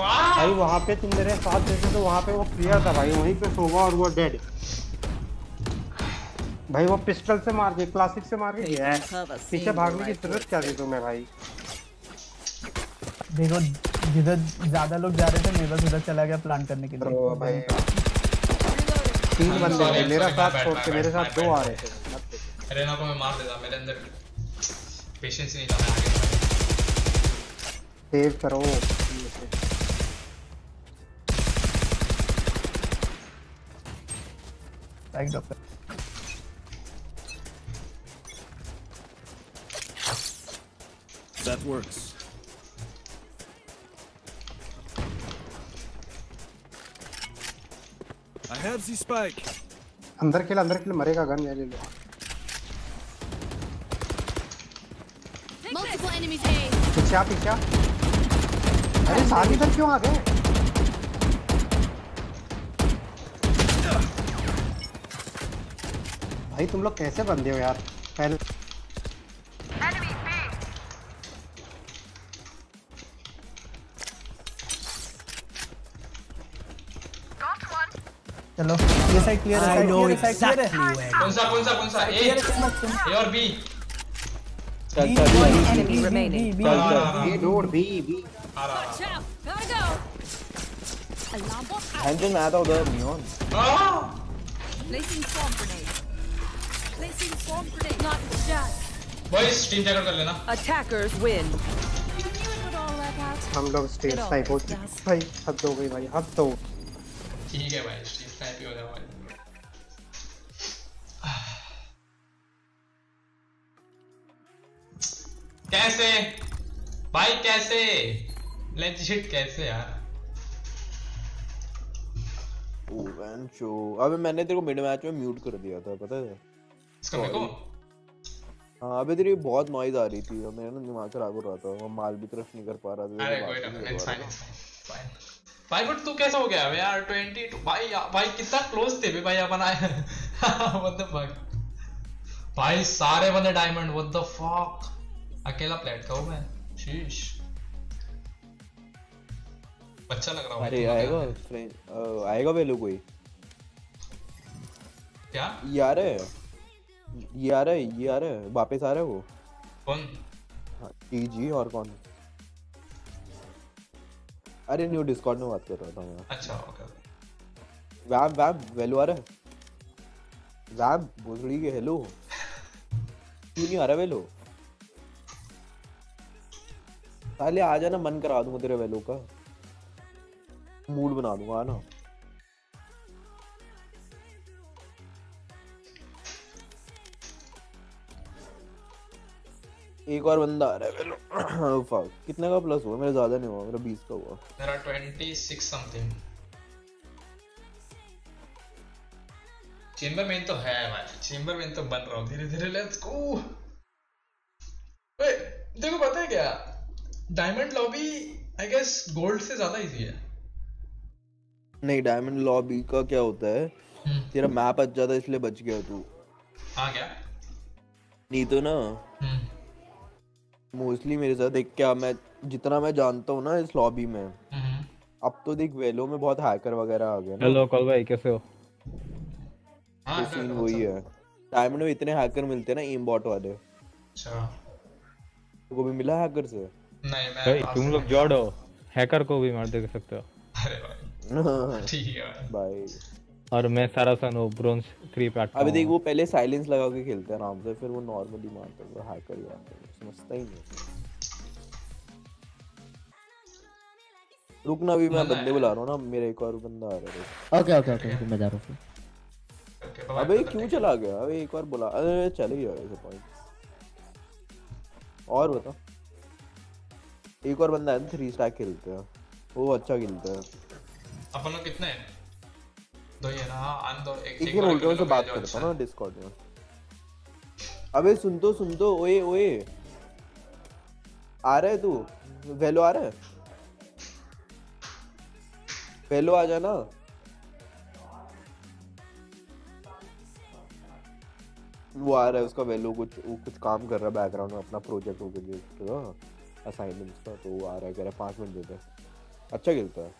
भाई वहाँ पे तुम मेरे साथ देखे तो वहाँ पे वो क्लियर था भाई वहीं पे सोवा और वो डेड भाई वो पिस्टल से मार के क्लासिक से मार के है पीछे भागने की ज़रूरत क्या थी तुम्हें भाई? देखो जिधर ज़्यादा लोग जा रहे थे मैं बस उधर चला गया प्लान करने के लिए। भाई। तीन बंदे थे मेरा साथ छोड़ के मेरे साथ दो आ रहे थे। रेना को मैं मार देता मेरे अंदर पेशेंस नहीं था मैं आगे। सेव करो। Right doctor That works. I have the spike. अंदर खेल अंदर खेल मरेगा गन ले लो Multiple enemies पीछे आ पीछे अरे सारे इधर क्यों आ गए भाई तुम लोग कैसे बंदे हो यार पहले चलो ये साइड क्लियर है know साइड क्लियर है कौन सा कौन सा कौन सा ए है। ए और बी चल चल बी, चल B, B, B door B B आ रहा. Alarm bot out. हैंजन मैं आता उधर नियॉन आ Placing बॉयज़ चेकआउट कर लेना. हम लोग स्टेज स्नाइप हो चुके. भाई हद हो गई भाई हद तो ठीक है भाई स्ट्रीम स्नाइप ही हो जाए भाई। कैसे? भाई कैसे? लेजिट कैसे यार? ओ वैन शो अबे मैंने तेरे को मिड मैच में म्यूट कर दिया था पता है? इसका मेरे को हाँ अबे तेरी बहुत नॉइज़ आ रही थी। और मेरा ना दिमाग खराब हो रहा था। मैं माल भी क्रश नहीं कर पा रहा था अरे कोई ना इट्स फाइन फाइन भाई बट तू कैसा हो गया? यार 22 भाई भाई कितना क्लोज थे बे भाई अपन आए। व्हाट द फक भाई सारे बंदे डायमंड व्हाट द फक अकेला प्लेट का हूँ मैं। शीश अच्छा लग रहा हूँ। अरे आएगा फ्रेंड आएगा वेलो कोई? क्या? ये आ रहा है ये आ रहा है ये आ रहा है वापस आ रहा है वो? कौन? हाँ जी जी और कौन? अरे न्यू डिस्कॉर्ड में बात कर रहा था मैं अच्छा ओके वैब वैब वेलो आ रहा है? वैब भोसड़ी के हेलो क्यों नहीं आ रहा वेलो साले आ जाना मन करा दूँगा तेरे वेलो का। मूड बना दूँगा ना? एक और बंदा आ रहा है फक कितने का प्लस हुआ? मेरा ज़्यादा नहीं हुआ मेरा 20 का हुआ। मेरा 26 समथिंग चेंबर मेन तो है भाई चेंबर मेन तो बन रहा हूँ। धीरे धीरे लेट्स गो ओए देखो पता है क्या? Diamond lobby I guess gold से ज़्यादा इजी है। नहीं डायमंड लॉबी का क्या होता है? हम्म। तेरा मैप अच्छा था इसलिए बच गया तू। हाँ क्या? नहीं तो ना। हम्म। मोस्टली मेरे साथ देख क्या मैं जितना मैं जानता हूँ ना इस लॉबी में हम्म। अब तो देख वेलो में बहुत हैकर वगैरह आ गए ना। हेलो कॉल भाई कैसे हो? हाँ, तो सीन वही है। डायमंड में इतने हैकर मिलते हैं ना एम बॉट वाले। अच्छा। को भी मिला हैकर से? नहीं मैं भाई तुम लोग जॉड हो हैकर को भी मार दे सकते हो। अरे भाई। ठीक है भाई। और मैं सारा सन वो ब्रोंज 3 पे अभी देख वो पहले साइलेंस लगा के खेलते हैं आराम से फिर वो नॉर्मली मारते हैं हैकर ही आते हैं। समझता ही नहीं रुक ना अभी मैं बंदे बुला रहा हूँ ना मेरा एक और बंदा आ रहा है। ओके ओके ओके मैं जा रहा हूँ। अबे क्यों चला गया? अबे एक और बुला अरे चले गया ऐसे पॉइंट और बता। एक और बंदा है थ्री स्टैक खेलते हैं। वो अच्छा खेलता है। अपन लोग कितने हैं? दो ही है ना? हाँ आन दो एक एक वाला से बात करता अच्छा। हूँ ना डिस्कॉर्ड में। अबे सुन तो सुन तो ओए ओए। आ रहा है तू? वेलो आ रहा है? वेलो आ जाना। वो आ रहा है उसका वेलो कुछ वो कुछ काम कर रहा है बैकग्राउंड में अपना प्रोजेक्ट हो गया असाइनमेंट्स का तो वो आ रहा है कह रहा है पाँच मिनट देते हैं। अच्छा खेलता है।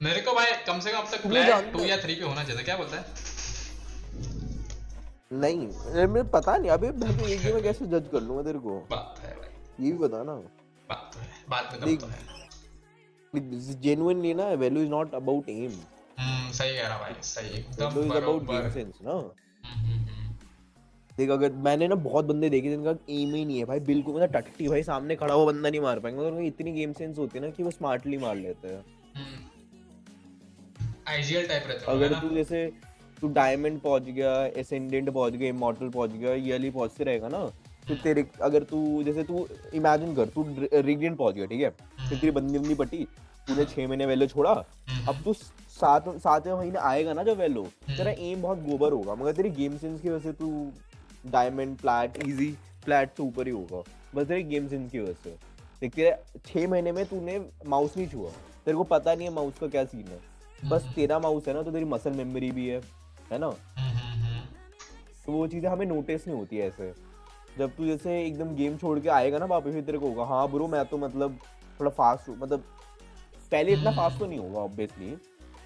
मेरे को भाई कम से कम अब तक टू या थ्री पे होना चाहिए क्या बोलता है? नहीं मुझे पता नहीं अभी मैं तो एक में कैसे जज कर लूँगा तेरे को। बात है भाई। ये भी बता ना बात तो है बात में दम तो है। जेन्युइनली ना value is not about M हम्म सही कह रहा भाई सही एकदम अबाउट सेंस ना। देख अगर मैंने ना बहुत बंदे देखे जिनका एम ही नहीं है भाई बिल्कुल मतलब टट्टी भाई सामने खड़ा हुआ बंदा नहीं मार पाएँगे। उनकी इतनी गेम सेंस होती है ना कि वो स्मार्टली मार लेते हैं। आईजीएल टाइप रहते हो अगर तू जैसे तू डायमंड पहुँच गया एसेंडेंट पहुँच गया इमॉर्टल पहुँच गया ये वाली पहुँचते रहेगा ना? तो तेरे अगर तू जैसे तू इमेजिन कर तू रेडियंट पहुँच गया ठीक है? फिर तेरी बंदी बंदी पटी तूने छह महीने वेलो छोड़ा अब तू सात सातवें महीने आएगा ना जब वेलो तेरा एम बहुत गोबर होगा मगर तेरी गेम सेंस की वजह से तू डायमंड प्लैट इजी प्लैट से ऊपर ही होगा बस तेरी गेम सेंस की वजह से। देख तेरे छह महीने में तूने माउस नहीं छुआ तेरे को पता नहीं है माउस का क्या सीन है बस तेरा माउस है ना तो तेरी मसल मेमोरी भी है। है ना? तो वो चीज़ें हमें नोटिस नहीं होती ऐसे। जब तू जैसे एकदम गेम छोड़ के आएगा ना वापस फिर तेरे को होगा हाँ ब्रो मैं तो मतलब थोड़ा फास्ट हूँ। मतलब पहले इतना फास्ट तो नहीं होगा ऑब्वियसली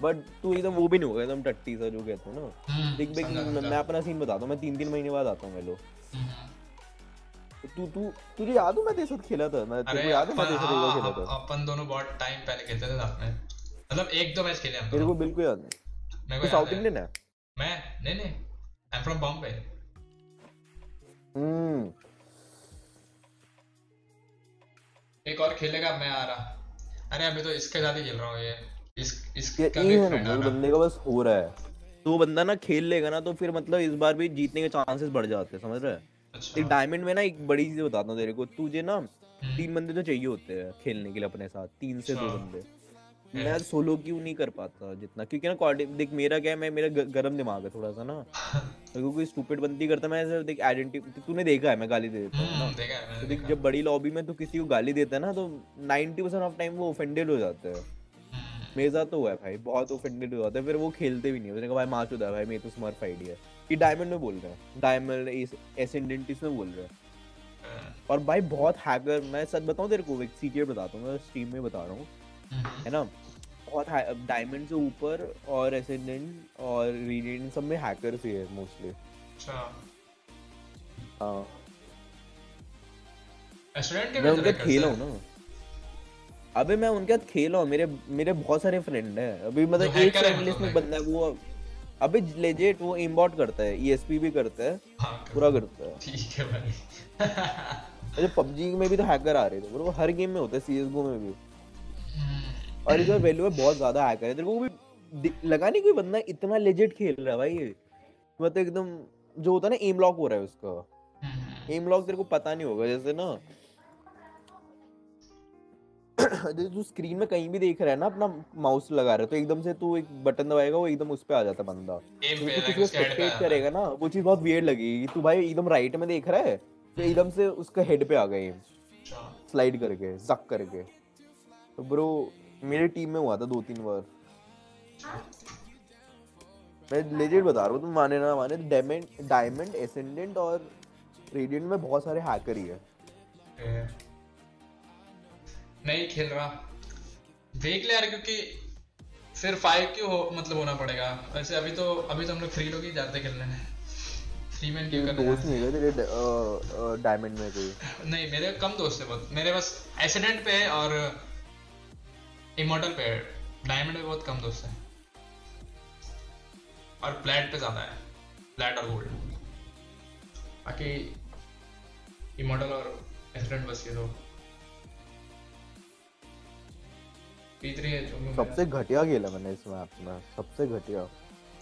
बट तू एकदम वो भी नहीं होगा एकदम टट्टी सा जो कहते हैं ना। देख देख मैं अपना सीन बताता हूँ मैं तीन तीन महीने बाद आता हूँ मेलो तू तू तुझे याद हो मैं तेरे साथ खेला था? मैं तेरे को याद है मैं तेरे साथ एक हाँ, खेला था? अपन दोनों बहुत टाइम पहले खेलते थे साथ में। मतलब एक दो मैच खेले हम मेरे को बिल्कुल याद नहीं मेरे को साउथ इंडियन है? मैं नहीं नहीं I am from Bombay hmm एक और खेलेगा मैं आ रहा। अरे अभी तो इसके साथ ही खेल रहा हूँ ये। इस इसका भी है फ्रेंड ना आ रहा बंदे का बस हो रहा है। तो वो बंदा ना खेल लेगा ना तो फिर मतलब इस बार भी जीतने के चांसेस बढ़ जाते हैं समझ रहा है? अच्छा। एक डायमंड में ना एक बड़ी चीज़ बताता हूँ तेरे को। तुझे ना तीन बंदे तो चाहिए होते हैं खेलने के लिए अपने साथ तीन से दो अच्छा। बंदे। मैं सोलो क्यों नहीं कर पाता जितना? क्योंकि ना देख मेरा क्या है मैं मेरा गरम दिमाग है थोड़ा सा ना। मेरे को कोई स्टूपिड बंदी करता मैं ऐसे देख आइडेंटिटी तूने देखा है मैं गाली दे देता हूँ ना। हम्म, देखा है तो देख जब बड़ी लॉबी में तू किसी को गाली देता है ना तो 90% ऑफ़ टाइम वो ऑफेंडेड हो जाते हैं। मेरे साथ तो हुआ है भाई बहुत ऑफेंडेड हो जाता है फिर वो खेलते भी नहीं उसने कहा भाई मार्च होता है भाई मेरे तो स्मर्फ आईडी है। ये डायमंड में बोल रहे हैं। डायमंड एसेंडेंट इसमें बोल रहे हैं। और भाई बहुत हैकर मैं सच बताऊँ तेरे को एक सीक्रेट बताता हूँ मैं स्ट्रीम में बता रहा हूँ है ना? बहुत डायमंड से ऊपर और एसेंडेंट और रीडेंट सब में हैकर्स ही है मोस्टली अच्छा। हाँ। स्टूडेंट के मैं भी उनके खेला हूँ। ना। अबे मैं उनके साथ खेला हूँ मेरे मेरे बहुत सारे फ्रेंड हैं। अभी मतलब जो एक है फ्रेंड लिस्ट में मतलब बंदा है वो अबे लेजेट वो इम्बॉट करता है ईएसपी भी करता है पूरा करता है। ठीक है भाई। अरे पबजी में भी तो हैकर आ रहे थे वो हर गेम में होता है सीएसगो में भी। और इधर वैल्यू में बहुत ज़्यादा हैकर है तेरे को भी लगा नहीं कोई बंदा इतना लेजेट खेल रहा है भाई। मतलब एकदम जो होता है ना एम लॉक हो रहा है उसका। एम लॉक तेरे को पता नहीं होगा जैसे ना जैसे तू स्क्रीन में कहीं भी देख रहा है ना अपना माउस लगा रहा है तो एकदम से तू एक बटन दबाएगा वो एकदम उस पे आ जाता बंदा। स्पेक्टेट करेगा ना वो चीज़ बहुत वियर्ड लगेगी तू भाई एकदम राइट में देख रहा है तो एकदम से उसका हेड पे आ गए। अच्छा। स्लाइड करके जक करके। तो ब्रो मेरे टीम में हुआ था दो तीन बार मैं लेजेंड बता रहा हूँ तुम माने ना माने डायमंड डायमंड एसेंडेंट और रेडिएंट में बहुत सारे हैकर ही है। नहीं खेल रहा। देख ले यार क्योंकि फिर फाइव क्यों हो मतलब होना पड़ेगा। वैसे अभी तो अभी तो हम लोग फ्री लोग ही जाते खेलने। में फ्री में क्यों करने दोस्त नहीं है? तेरे डायमंड में कोई? नहीं मेरे कम दोस्त है बहुत। मेरे बस एसिडेंट पे है और इमोर्टल पे डायमंड में बहुत कम दोस्त है। और प्लेट पे ज़्यादा है। प्लेट और गोल्ड बाकी इमोर्टल और एसिडेंट बस ये दो। P3 जो सबसे घटिया खेला मैंने इस मैप में। सबसे घटिया।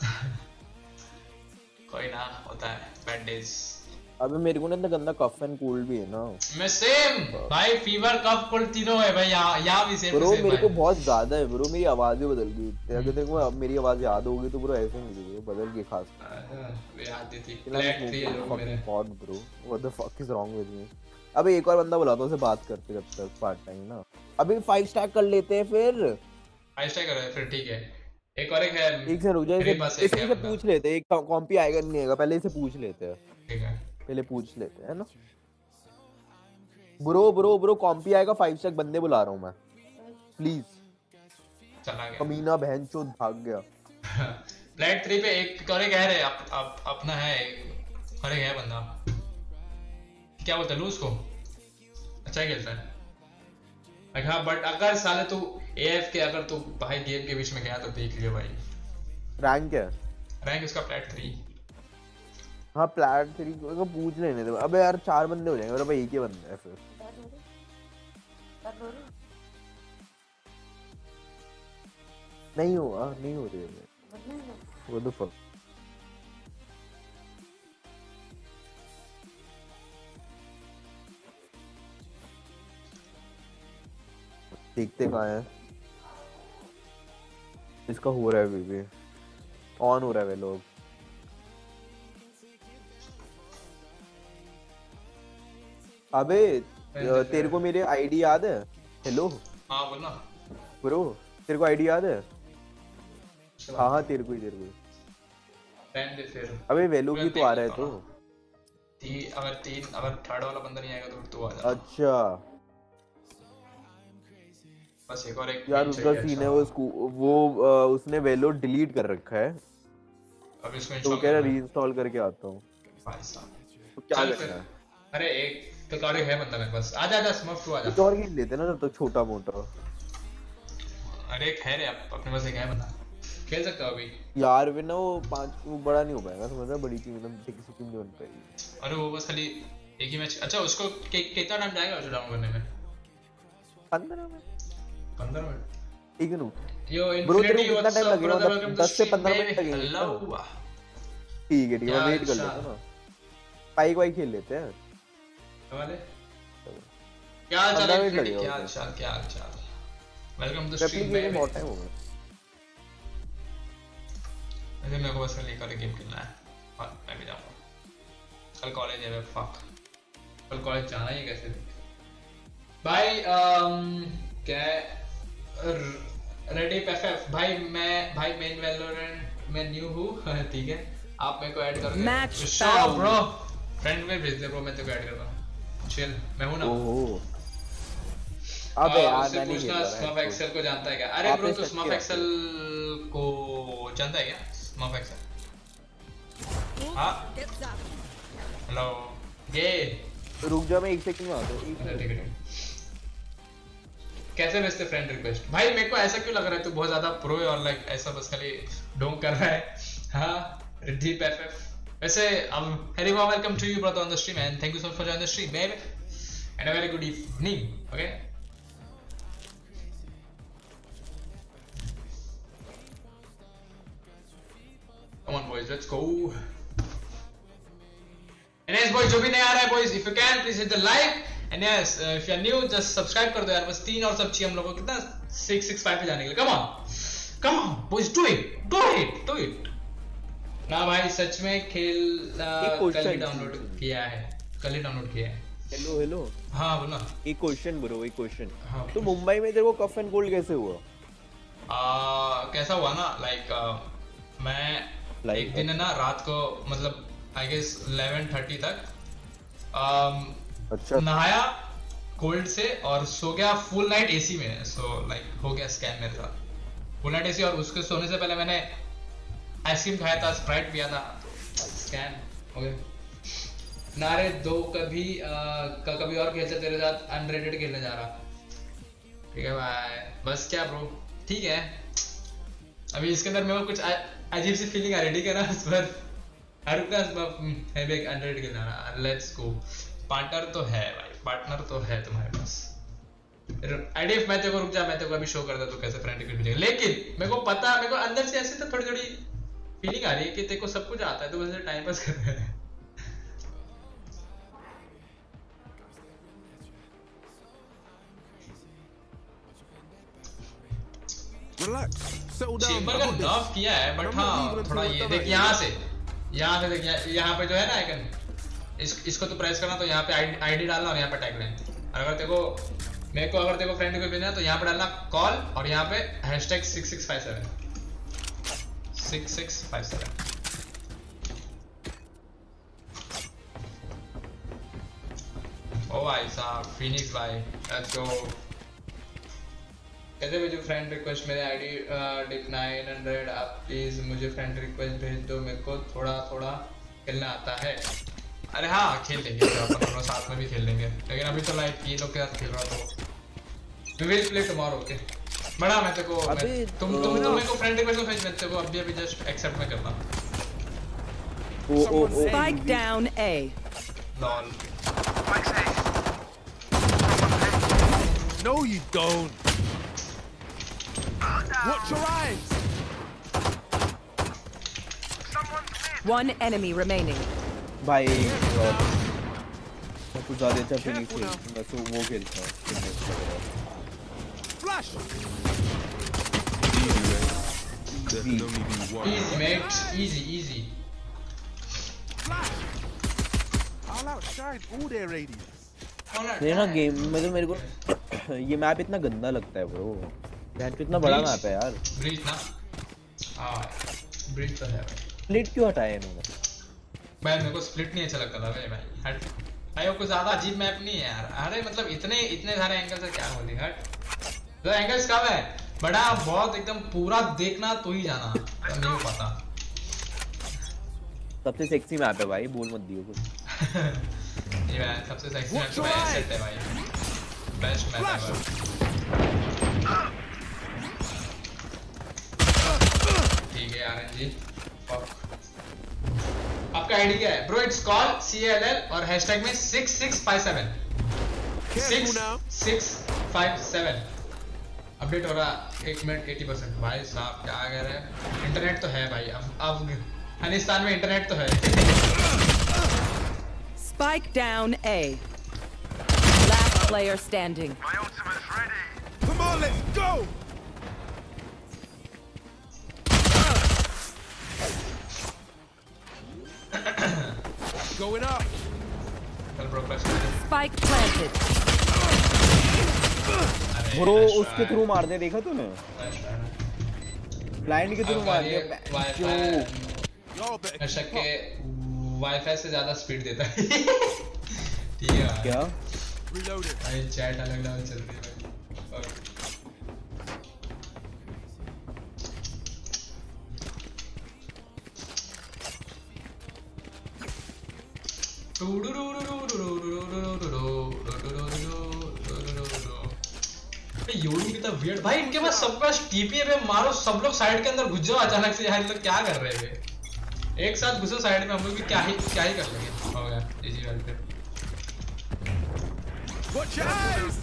कोई ना होता है। बैड डेज़ अबे मेरे को ना इतना गंदा कफ एंड कोल्ड भी है ना। मैं सेम भाई फीवर कफ कोल्ड तीनों है भाई यहाँ यहाँ भी सेम ब्रो मेरे को बहुत ज़्यादा है ब्रो मेरी आवाज़ ही बदल गई। अगर तेरे को अब मेरी आवाज़ याद होगी तो ब्रो ऐसे नहीं होगी बदल गई खास। है pod bro what the fuck is wrong with me अबे एक और बंदा बुलाता हूँ उसे बात करते जब तक पार्ट टाइम ना। अभी फाइव स्टैक कर लेते हैं फिर। फाइव स्टार करो फिर ठीक है। एक और एक है एक से रुक जा मेरे इसे। पूछ लेते हैं एक कॉम्पी आएगा नहीं आएगा पहले इसे पूछ लेते हैं। ठीक है। पहले पूछ लेते हैं ना? ब्रो ब्रो ब्रो कॉम्पी आएगा फाइव स्टैक बंदे बुला रहा हूँ मैं। प्लीज़ चला गया। कमीना बहन चोद भाग गया। प्लेट थ्री पे एक और एक है रे अप, अप, अपना है एक है बंदा। क्या बोलता है लूज को? अच्छा खेलता है। हाँ बट अगर साले तू एएफ के अगर तू भाई गेम के बीच में गया तो देख लियो भाई। रैंक क्या है? रैंक इसका प्लेट थ्री हाँ प्लेट थ्री को पूछ लेने दे। अबे यार, चार बंदे हो जाएँगे और भाई एक ही बंदा है फिर। नहीं हुआ, नहीं हो रही है वो तो फक देखते कहाँ है। इसका हो रहा है भी। ऑन हो रहा है लोग। अबे तेरे को मेरे आईडी याद है? हेलो हाँ बोलना। ब्रो तेरे को आईडी याद है? हाँ हाँ तेरे को ही तेरे को पहन दे फिर। अबे वेलो भी तो आ रहा है तो। ती, अगर तीन अगर थर्ड वाला बंदा नहीं आएगा तो फिर तू आ जा। अच्छा। बस एक और एक यार उसका सीन अच्छा। है वो स्कू- वो उसने वेलो डिलीट कर रखा है। अब इसको तो कह रहा रीइंस्टॉल करके आता हूँ। भाई साहब तो क्या करना है? अरे एक तो और है बंदा मेरे पास। आजा आजा स्मफ टू आजा। कुछ और खेल लेते ना जब तक छोटा मोटा। अरे एक है अपने पास एक है बंदा। खेल सकते हो अभी। यार वे ना वो पाँच वो बड़ा नहीं हो पाएगा समझ रहा बड़ी टीम एकदम ठीक से टीम बन पाएगी। अरे वो बस खाली एक ही मैच अच्छा उसको कितना टाइम जाएगा उसे डाउन करने में? पंद्रह मिनट पंद्रह मिनट एक मिनट यो इन्फिनिटी कितना टाइम लगेगा? ब्रदर मतलब वेलकम टू दस से स्ट्रीम पंद्रह मिनट बेबी लगेंगे ठीक है ठीक है वेट कर अच्छा। लेता हूँ ना। पाइक वाइक खेल लेते हैं। वाले? क्या हाल चाल है? क्या हाल चाल क्या हाल चाल? वेलकम टू स्ट्रीम में बहुत टाइम हो गया। अरे मेरे को बस खाली एक और गेम खेलना है। और मैं भी जाऊँगा। कल कॉलेज है फक कल कॉलेज जाना ही कैसे? भाई um, क्या रेडी एफएफ भाई मैं भाई मेन वैलोरेंट में न्यू हूँ। ठीक है। आप मेरे को ऐड कर found. ब्रो फ्रेंड में भेज दे ब्रो मैं तेरे को ऐड कर दूँगा चिल मैं हूँ ना? ओहो अबे यार उससे मैं नहीं पूछना स्मफ एक्सेल को जानता है क्या? अरे ब्रो तू स्मफ एक्सेल को जानता है क्या? स्मफ एक्सेल हाँ? हेलो ये। रुक जा मैं एक सेकंड में आता हूँ एक अरे ठीक है कैसे भेजते फ्रेंड रिक्वेस्ट भाई मेरे को ऐसा क्यों लग रहा है? तू बहुत ज़्यादा प्रो है और लाइक ऐसा बस खाली डोंग कर रहा है। हाँ? Deep FF वैसे um very warm welcome to you brother on the stream and thank you so much for joining the stream baby and a very good evening okay come on boys let's go And yes, boys, जो भी नया आ रहा है boys, if you can, please hit the like. And yes, uh, if you are new, just subscribe कर दो यार. बस तीन और सब चाहिए हम लोगों को कितना six six five पे जाने के लिए. Come on, come on, boys, do it, do it, do it. ना भाई सच में खेल कल ही डाउनलोड किया है. कल ही डाउनलोड किया है. हेलो हेलो हाँ बोला। एक क्वेश्चन ब्रो एक क्वेश्चन हाँ, तो मुंबई में तेरे को कफ एंड गोल्ड कैसे हुआ? आ, कैसा हुआ ना लाइक like, मैं Like एक दिन है ना रात को मतलब आई गेस 11:30 तक um, अच्छा। नहाया कोल्ड से और सो गया फुल नाइट एसी में। सो so, लाइक like, हो गया स्कैन मेरे साथ। फुल नाइट एसी और उसके सोने से पहले मैंने आइसक्रीम खाया था स्प्राइट पिया था स्कैन हो गया नारे दो कभी आ, कभी और खेलते तेरे साथ अनरेटेड खेलने जा रहा। ठीक है भाई बस क्या ब्रो ठीक है. अभी इसके अंदर मेरे को कुछ अजीब सी फीलिंग आ रही ठीक है ना इस पर? हर का है भी अनरेटेड खेलना रहा लेट्स गो पार्टनर तो है भाई. पार्टनर तो है तुम्हारे पास. आईडीएफ मैं तेरे को रुक जा मैं तेरे को अभी शो करता तो कैसे फ्रेंड रिक्वेस्ट भेजेगा लेकिन मेरे को पता मेरे को अंदर से ऐसे तो थोड़ी थोड़ी फीलिंग आ रही है कि तेरे को सब कुछ आता है तो बस टाइम पास कर रहा है. चेम्बर का got किया है बट हाँ थोड़ा ये देख यहाँ से यहाँ से देख यहाँ- पे जो है ना आइकन इस इसको तो प्रेस करना तो यहाँ पे आईडी डालना और यहाँ पे टैग लेना और अगर तेरे को मेरे को अगर तेरे को फ्रेंड को भेजना तो यहाँ पे डालना कॉल और यहाँ पे hashtag six six five seven six six five seven ओ भाई साहब फिनिक्स भाई लेट्स गो कैसे भेजो फ्रेंड रिक्वेस्ट मेरे आईडी नाइन हंड्रेड आप प्लीज़ मुझे फ्रेंड रिक्वेस्ट भेज दो, मेरे को थोड़ा थोड़ा खेलना आता है। अरे हाँ खेल लेंगे फिर अपन दोनों साथ में भी खेल लेंगे। लेकिन अभी तो लाइक ये लोग के साथ खेल रहा तो we will play tomorrow okay बड़ा मैं तेरे को मैं, अबे, तुम तुम तुम मेरे को फ्रेंड रिक्वेस्ट भेज मैं तेरे को अभी अभी जस्ट एक्सेप्ट में करना ओ ओ ओ Spike down A. Lol No, you don't. Watch your eyes. One enemy remaining. भाई God. मैं कुछ ज़्यादा अच्छा फिनिक्स खेल मैं तो वो खेलता हूँ Phoenix वगैरह। Flash. One. easy mate. Easy easy. I'll outshine all their radius. ये ना गेम में तो मेरे को ये मैप इतना गंदा लगता है ब्रो तो इतना बड़ा? मैप है यार. ब्रीच ना? हाँ ब्रीच तो है। स्प्लिट क्यों हटाया इन्होंने? भाई मेरे को स्प्लिट नहीं अच्छा लगता था भाई भाई। हट। भाई वो कुछ ज़्यादा अजीब मैप नहीं है यार। अरे मतलब इतने इतने सारे एंगल से क्या होली हट। तो एंगल्स कम है। बड़ा बहुत एकदम पूरा देखना तो ही जाना। तो नहीं हो पाता। सबसे सेक्सी मैप है भाई बोल मत दियो कुछ। ये भाई सबसे सेक्सी मैप तो भाई है भाई। बेस्ट मैप एवर ठीक है आरएनजी आपका आईडी क्या है? Bro it's call C L L और हैशटैग में six six five seven six six five seven update हो रहा एक मिनट एटी परसेंट भाई साहब क्या कह रहे हैं इंटरनेट तो है भाई अब अब अफ़गानिस्तान में इंटरनेट तो है Spike down A. Last player standing. Come on, let's go. Going up. Spike planted. Bro उसके थ्रू मार दे देखा तूने ब्लाइंड के थ्रू मार दिया वाईफाई बेशक के वाईफाई से ज़्यादा स्पीड देता है ठीक है भाई। क्या भाई चैट अलग लेवल चल रही है भाई और- अबे योरू कितना weird भाई इनके पास सबके पास टीपीए पे मारो सब लोग साइड के अंदर घुस जाओ अचानक से। यार ये लोग क्या कर रहे हैं एक साथ घुसो साइड में हम लोग भी क्या ही क्या ही कर लेंगे। हो गया जीजी वाले पे। Watch your eyes.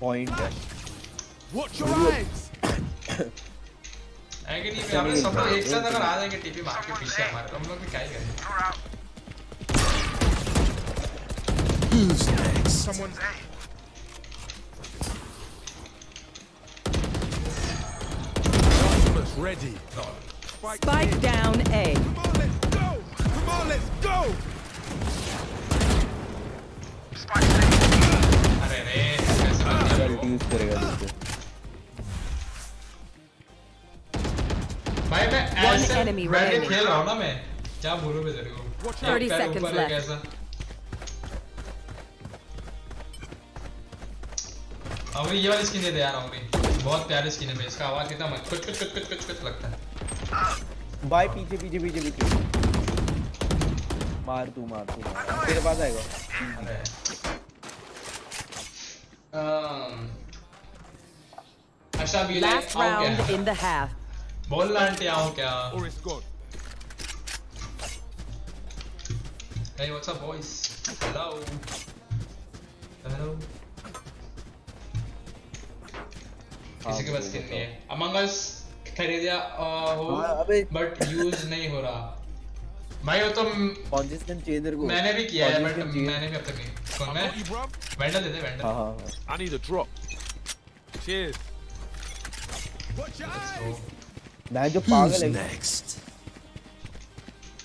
पॉइंट है। Watch your eyes. है कि नहीं हम सब लोग एक साथ अगर आ जाएँगे टीपी मार के पीछे हमारे तो हम लोग भी क्या ही करेंगे Who's next? Someone's A. Ultimate's ready. Spike down A. Come on, let's go! अरे रे कैसे बन गया अल्ट यूज करेगा दूसरे भाई मैं One ऐसे enemy बैठ के remaining. खेल रहा हूँ ना मैं क्या बोलूँ मैं तेरे को Watch एक out. 30 पैर seconds ऊपर, एक left. अमरी ये वाली स्किन दे दे यार अमरी बहुत प्यारी स्किन है इसका आवाज़ कितना मत कुछ कुछ कुछ कुछ कुछ कुछ लगता है भाई पीछे पीछे पीछे पीछे मार तू मार तू तेरे पास आएगा अरे अच्छा भी Last round in the half. बोल आंटी आओ क्या it's gone. Hey, what's up, boys? Hello. Hello. किसी के पास स्किन नहीं है? अमंग अस खरीदा हो हाँ, बट यूज़ नहीं हो रहा। भाई वो तो म- कौन सी स्किन चाहिए को। मैंने भी किया है बट? मैंने भी अब तक नहीं कौन मैं वेंडल दे दे वेंडल हाँ हाँ I need a drop. Cheers. मैं जो पागल है। Next?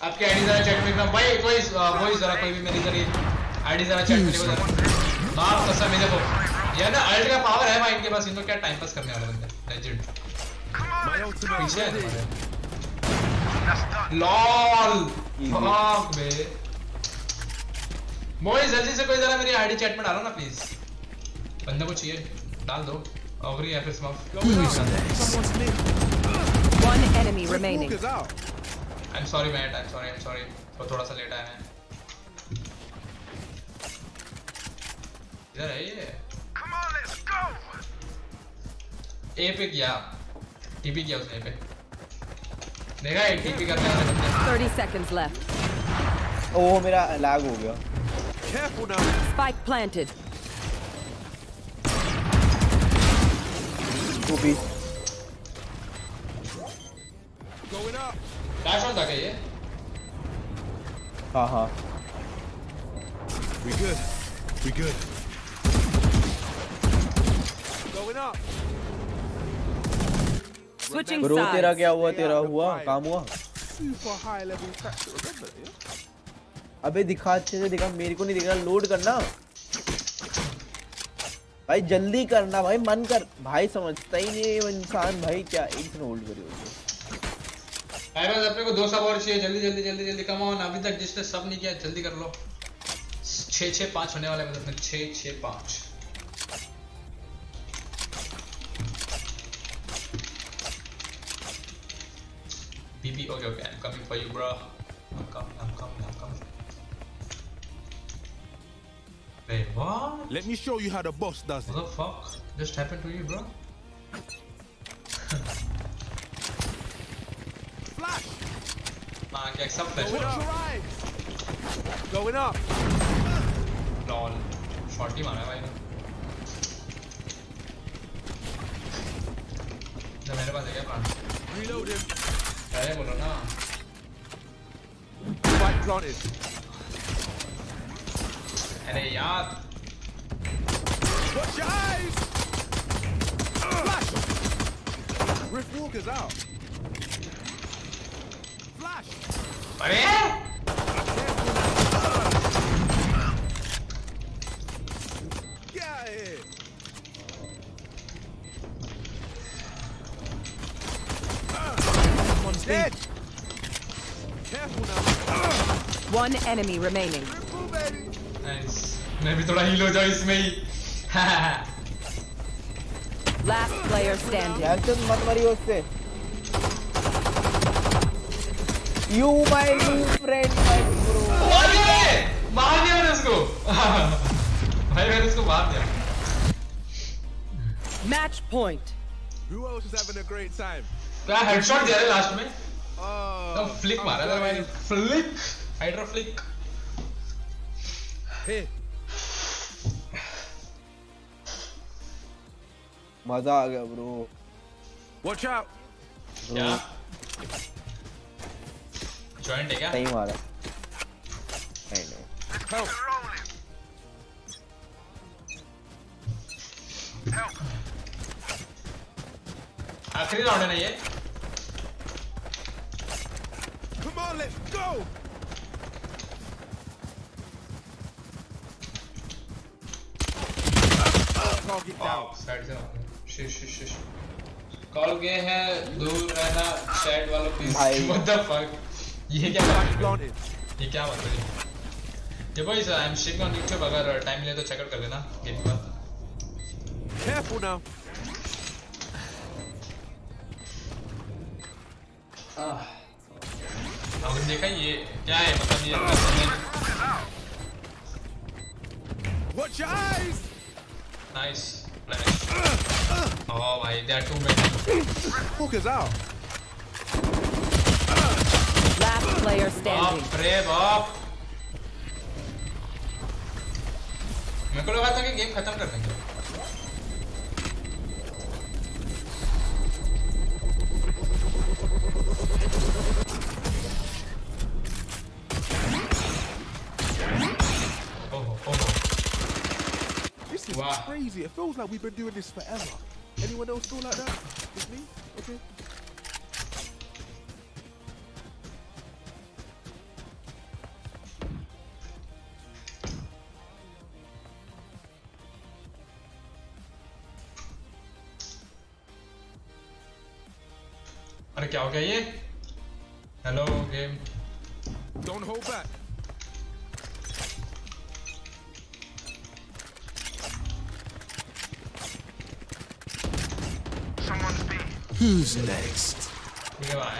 आपकी आईडी जरा चेक में भाई कोई अ, कोई जरा कोई भी मेरी जरा आईडी जरा चेक मेरे को जरा। बाप कसम है देखो ये ना अल्ट का पावर है भाई इनके पास इनको क्या टाइम पास करने वाले बंदे लेजेंड पीछे है लॉल फक बे। मोई जल्दी से कोई जरा मेरी आईडी चैट में डालो ना प्लीज़ बंदे को चाहिए डाल दो। ओवरी या फिर स्मफ One enemy remaining. Walker's out. I am sorry Matt I am sorry I am sorry तो थोड़ा सा लेट आया मैं इधर है ये। on, let's go. ए पे किया टीपी किया उसने ए पे देखा है टीपी करने वाले बंदे 30 seconds left. ओ मेरा लैग हो गया Careful now. Spike planted. Two piece Going up. Dash on था क्या ये हाँ हाँ We good. We good. Going up. Switching bro तेरा sides. क्या हुआ तेरा हुआ? काम हुआ? अबे दिखा अच्छे से दिखा मेरे को नहीं दिख रहा लोड करना। भाई जल्दी करना भाई मन कर। भाई समझता ही नहीं है वो इंसान भाई क्या एक सेकंड होल्ड करियो। भाई बस अपने को दो सब और चाहिए। जल्दी जल्दी जल्दी जल्दी कम ऑन अभी तक जिसने सब नहीं किया जल्दी कर लो। छः छः पाँच होने वाले मतलब छः छः पाँच। BB, okay, okay, I'm coming for you, bro. I'm coming, I'm coming, I'm coming. Wait, what? Let me show you how the boss does it. What the fuck just happened to you, bro? Flash. हाँ क्या सब flash Going up. Going up. Lol shot ही मारा है भाई ने ना मेरे पास है क्या प्लान Reloading. पहले बोलो ना Spike planted. अरे यार Watch your eyes. Flash. Rift Walker's out. Flash. अरे Get Someone's dead. Careful now. One enemy remaining. Nice मैं भी थोड़ा हील हो जाऊँ इसमें ही Last player standing. एक्शन मत मारियो उससे you my new friend my bro अरे मार दिया मैंने उसको भाई मैंने उसको मार दिया Match point. Who else is having a great time? क्या हेडशॉट दिया रे लास्ट में। Oh, तो फ्लिक मारा था मैंने फ्लिक हाइड्रो फ्लिक मज़ा आ गया ब्रो Watch out. क्या? जॉइंट है क्या? सही मारा। नहीं नहीं। आखिरी राउंड है ना ये? Come on, let's go! Target down. Side से शिश शिश शिश कॉल गए हैं दूर रहना चैट वालों प्लीज़ व्हाट द फक ये क्या है? ये क्या बात है? ये boys I am streaming on YouTube अगर टाइम मिले तो चेक आउट कर लेना गेम के Careful now. आह आपने देखा ये क्या है मतलब ये nice Watch your eyes! Oh भाई they are too many Hookers out. Last player standing. बाप रे बाप मेरे को लगा था कि गेम खत्म कर देंगे This is Wow. crazy. It feels like we've been doing this forever. Anyone else feel like that? Just me? Okay. अरे क्या हो गया ये hello game Don't hold back. Who's next? Eli.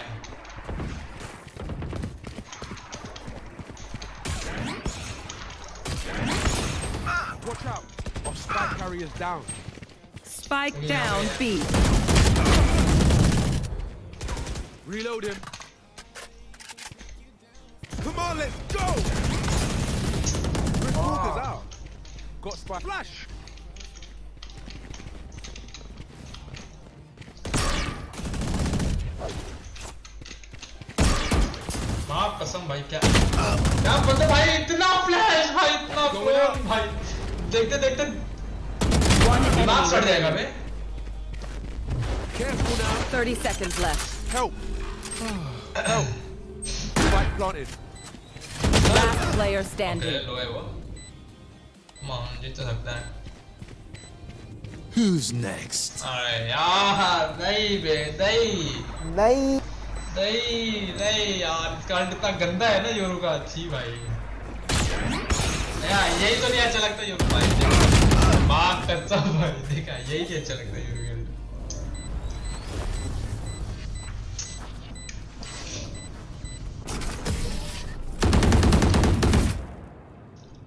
Watch out! Our spike carrier's down. Spike yeah. down, B. Reload him. Come on, let's go! Oh. out. Got spike. Flash! माँ कसम भाई क्या क्या बोलते भाई इतना फ्लैश भाई इतना फ्लैश भाई देखते देखते दिमाग सड़ जाएगा बे Careful now. 30 seconds left. Help! Help! Spike planted. Last player standing. लो है वो मान जीत तो सकता है Who's next? अरे यार नहीं बे नहीं नहीं नहीं नहीं यार इसका गंदा है ना योरू का अच्छी भाई यार यही तो नहीं अच्छा लगता योरू भाई बात करता भाई देखा यही नहीं अच्छा लगता योरू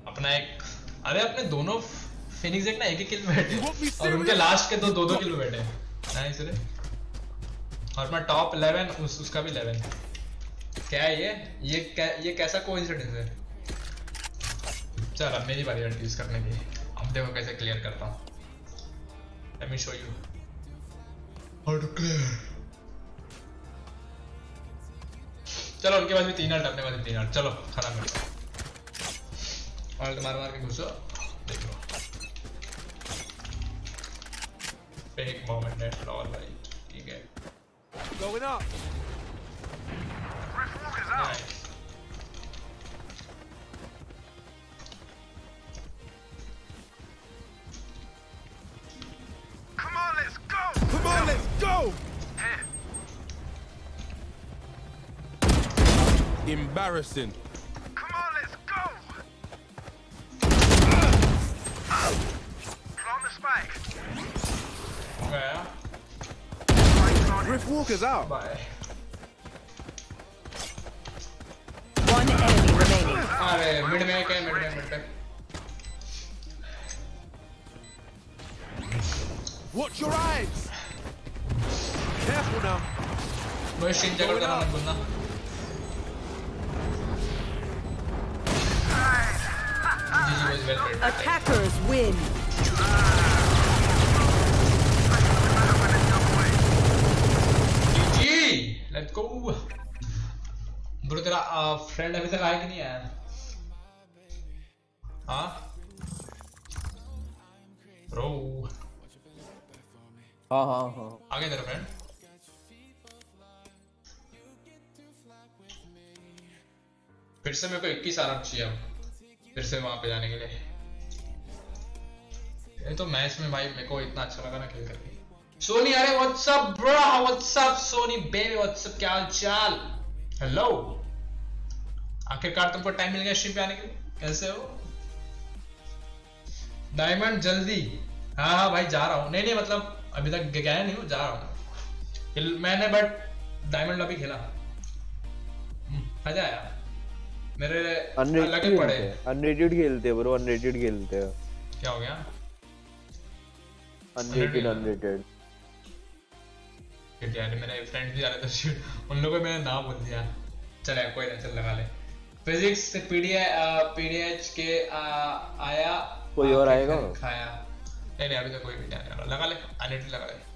अपना एक अरे अपने दोनों फिनिक्स एक ना एक एक किल में बैठे। और उनके लास्ट के दो दो दो किल में बैठे। नाइस रे और अपना टॉप 11 उस उसका भी 11 क्या है ये? ये कै, ये कैसा कोइंसिडेंस है? चल अब मेरी बारी यूज़ करने की। अब देखो कैसे क्लियर करता हूँ। Let me show you how to clear चलो उनके पास भी तीन अल्ट अपने पास भी तीन अल्ट चलो खत्म करो मार मार के घुसो। देख। लो फेक मोमेंट है लॉल भाई ठीक है Going up. Nice. Come on, let's go! Come on, let's go! Embarrassing. Walker's out. Bye. One enemy remaining. अरे मिड में क्या मिड में मिड में Watch your eyes. Careful now. वो स्ट्रीम चेक आउट करना मत भूलना GG was well played. Attackers win. GG Bro तेरा फ्रेंड अभी तक आया कि नहीं आया? हाँ? ब्रो हाँ हाँ हाँ। आ गया तेरा फ्रेंड फिर से मेरे को 21 आराम चाहिए अब। फिर से वहाँ पे जाने के लिए। ये तो मैच में भाई मेरे को इतना अच्छा लगा ना खेल करके। सोनी अरे what's up bro what's up Soni baby what's up क्या हाल चाल? हेलो आखिरकार तुमको टाइम मिल गया स्ट्रीम पे आने के लिए। कैसे हो? डायमंड जल्दी। हाँ हाँ भाई जा रहा हूँ। नहीं नहीं मतलब अभी तक गया नहीं हूँ जा रहा हूँ। मैंने बट डायमंड अभी खेला। हम्म, मज़ा आया। मेरे अलग ही पड़े। अनरेटेड खेलते ब्रो अनरेटेड खेलते। हैं क्या हो गया? अनरेटेड अनरेटेड फिर यार मेरे फ्रेंड्स भी आ रहे थे उन लोगों को मैंने नाम बोल दिया। चल कोई ना चल लगा ले। फिजिक्स से पीडीएच पीडीएच के आ, आया कोई और आएगा? खाया। नहीं नहीं अभी तो कोई भी नहीं आने लगा ले अनरेटेड लगा ले।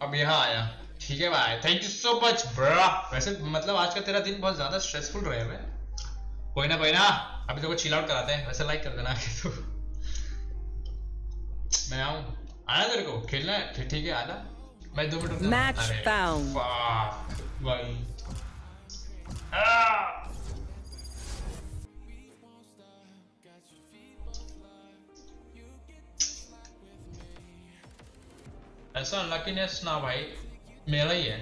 अब यहाँ आया। ठीक है भाई thank you so much bro वैसे मतलब आज का तेरा दिन बहुत ज़्यादा स्ट्रेसफुल रहे हुए। कोई ना कोई ना। अभी तो को चिल आउट कराते हैं। वैसे लाइक कर देना आगे तो। मैं आऊँ। आया तेरे को? खेलना है? ठीक है आना मैं दो मिनट मैच फाउंड वाह भाई। ऐसा अनलकीनेस ना भाई। मेरा ही है।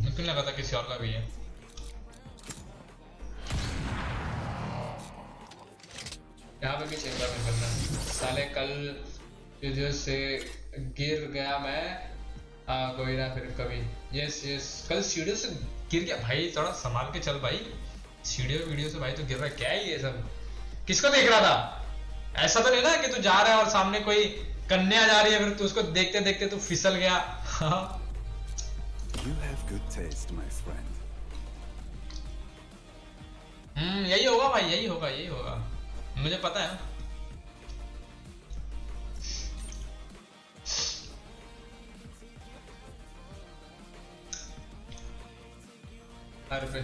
मुझे लगा था किसी और का भी है। यहाँ पे भी चेंबर में करना साले कल वीडियो से गिर गया मैं। हाँ कोई ना फिर कभी। यस यस कल सीढ़ियों से गिर गया। भाई थोड़ा संभाल के चल भाई। सीढ़ियों वीडियो से भाई तो गिर रहा क्या है ये सब? किसको देख रहा था? ऐसा तो नहीं ना कि तू जा रहा है और सामने कोई कन्या जा रही है फिर तू उसको देखते देखते तू फिसल गया। हाँ। You have good taste, my friend. हम्म यही होगा भाई यही होगा यही होगा। मुझे पता है। ना फिर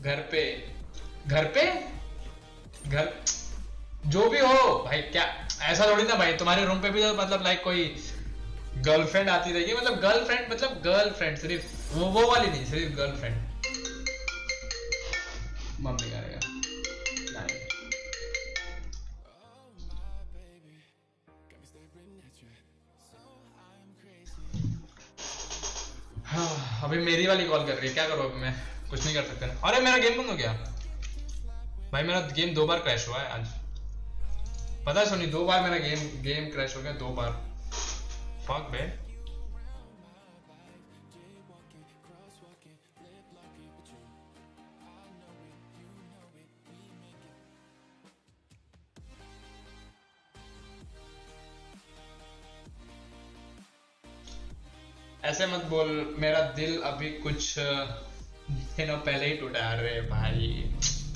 घर पे। घर पे? घर जो भी हो। भाई, क्या? ऐसा थोड़ी ना भाई, तुम्हारे रूम पे भी तो मतलब लाइक कोई गर्लफ्रेंड आती रहेगी मतलब गर्लफ्रेंड मतलब गर्लफ्रेंड सिर्फ़ वो वो वाली नहीं सिर्फ़ गर्लफ्रेंड मम्मी करेगा नहीं हाँ, अभी मेरी वाली कॉल कर रही है क्या करूँ अभी मैं? कुछ नहीं कर सकता। अरे मेरा गेम बंद हो गया। भाई मेरा गेम दो बार क्रैश हुआ है आज। पता है सोनी दो बार मेरा गेम गेम क्रैश हो गया दो बार। फक बे ऐसे मत बोल, मेरा दिल अभी कुछ दिनों पहले ही टूटा अरे भाई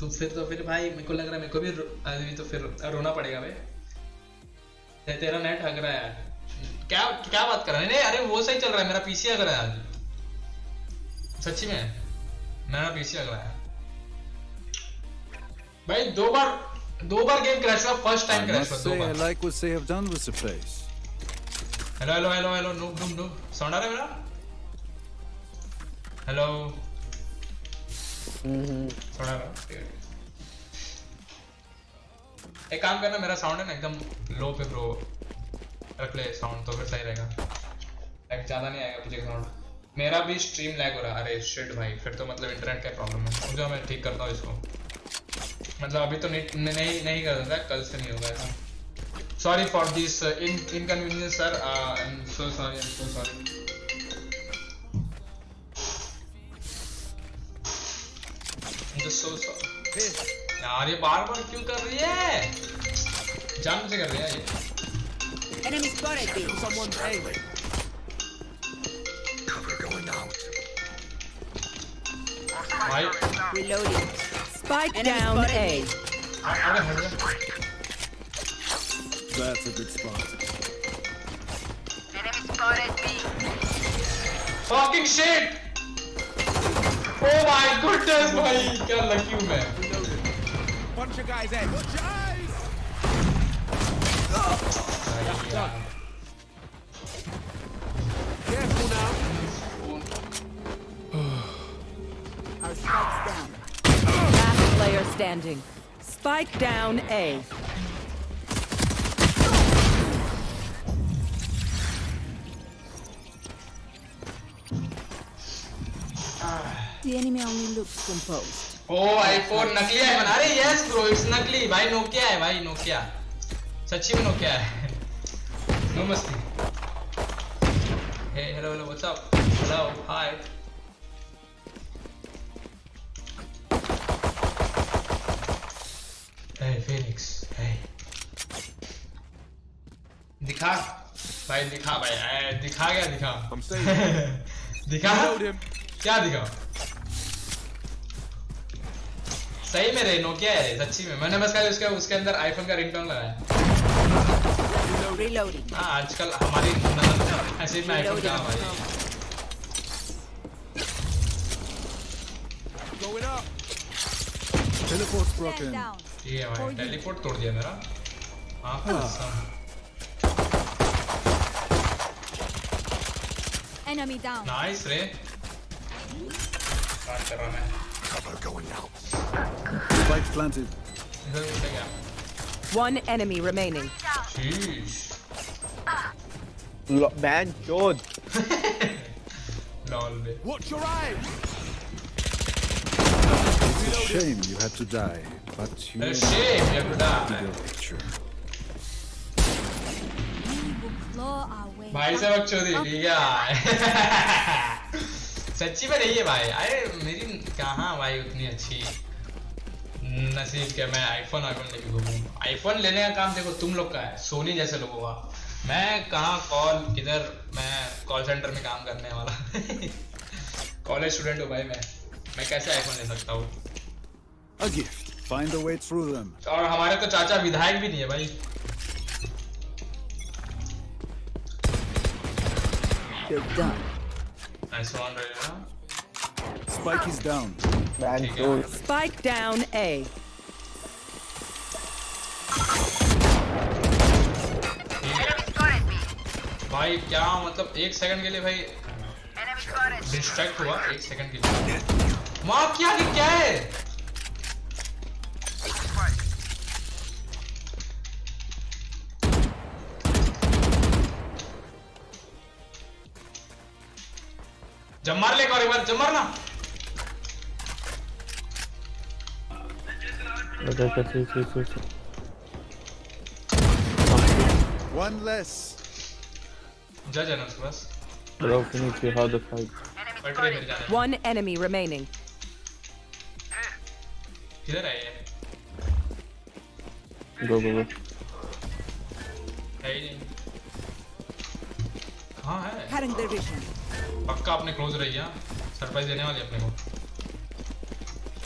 तो फिर तो फिर भाई, मेरे को लग रहा है मेरे को भी अभी तो फिर रोना पड़ेगा, भाई। तेरा नेट हग रहा है यार। क्या क्या बात कर रहा है? नहीं अरे वो सही चल रहा है मेरा पीसी है आज। सच्ची में मेरा पीसी हग रहा है। भाई दो बार दो बार गेम क्रैश हुआ फ़र्स्ट टाइम क्रैश हुआ दो बार। what they have done with the place. Hello hello hello hello noob noob noob sound आ रहा है मेरा? हेलो साउंड आ रहा है। एक काम करना मेरा साउंड है ना एकदम लो पे ब्रो रख ले साउंड तो फिर सही रहेगा। लाइक ज़्यादा नहीं आएगा पीछे साउंड मेरा भी स्ट्रीम लैग हो रहा है। अरे शिट भाई फिर तो मतलब इंटरनेट का प्रॉब्लम है। मुझे मैं ठीक करता हूँ इसको। मतलब अभी तो नहीं नहीं नहीं कर सकता कल से नहीं होगा ऐसा। In inconvenience sir. Uh, i'm so sorry i'm so sorry. I'm just so sorry. यार ये बार बार क्यों कर रही है? जान से कर रही है ये। Enemy spotted B. Someone's A. Cover going out. Reloading. Spike down A. That's a good spot. Enemy spotted B. Fucking shit! Oh my goodness भाई क्या लकी हूँ मैं Punch your guys in. Watch your eyes. Careful now. Our spike's down. Last player standing. Spike down A. The enemy only looks composed. O iPhone नकली है बना रहे yes bro it's नकली भाई नोकिया है भाई नोकिया सच्ची में नोकिया है मस्ती hey hello hello what's up hello hi hey Phoenix hey दिखा। भाई दिखा भाई। ए, दिखा क्या दिखा? दिखा? क्या दिखा? सही में रे नोकिया है रे सच्ची में। मैंने बस खाली उसके उसके अंदर आईफोन का रिंगटोन लगाया। Reloading. हाँ आजकल हमारी ननद ऐसे में आईफोन कहाँ भाई Going up. Teleport's broken. ठीक है भाई टेलीपोर्ट तोड़ दिया मेरा हाँ कसम Enemy down. नाइस रे स्टार्ट कर रहा मैं Cover going out. Spike's planted. इधर उठे गया One enemy remaining. Sheesh ban चोद lol bay Watch your eyes. It's a shame you had to die, but you A shame you had to die. bigger picture. Claw our way. भाई साहब चौधरी ठीक है सच्ची में नहीं है भाई अरे मेरी कहाँ भाई उतनी अच्छी नसीब के मैं आईफोन आईफोन लेके घूमूं। आईफोन लेने का काम देखो तुम लोग का है सोनी जैसे लोगों का। मैं कहाँ कॉल किधर मैं कॉल सेंटर में काम करने वाला? कॉलेज स्टूडेंट हूँ भाई मैं। मैं कैसे आईफोन ले सकता हूँ? Find a way through them. और हमारे तो चाचा विधायक भी नहीं है भाई। You're done. नाइस वन रहेगा Spike is down. बैन ठीक है चोद Spike down A. भाई क्या मतलब एक सेकंड के लिए भाई? डिस्ट्रैक्ट हुआ एक सेकंड के लिए। माँ क्या कि क्या है? जब मार ले एक बार एक बार जब मारना Okay, okay, see, see, see, see. One less. जज है ना Bro, finish, we have the fight. But रही मेरे जाने One enemy remaining. किधर है ये Go, go, go. है ही नहीं कहाँ है Cutting their vision. पक्का अपने क्लोज रही है सरप्राइज़ देने वाली अपने को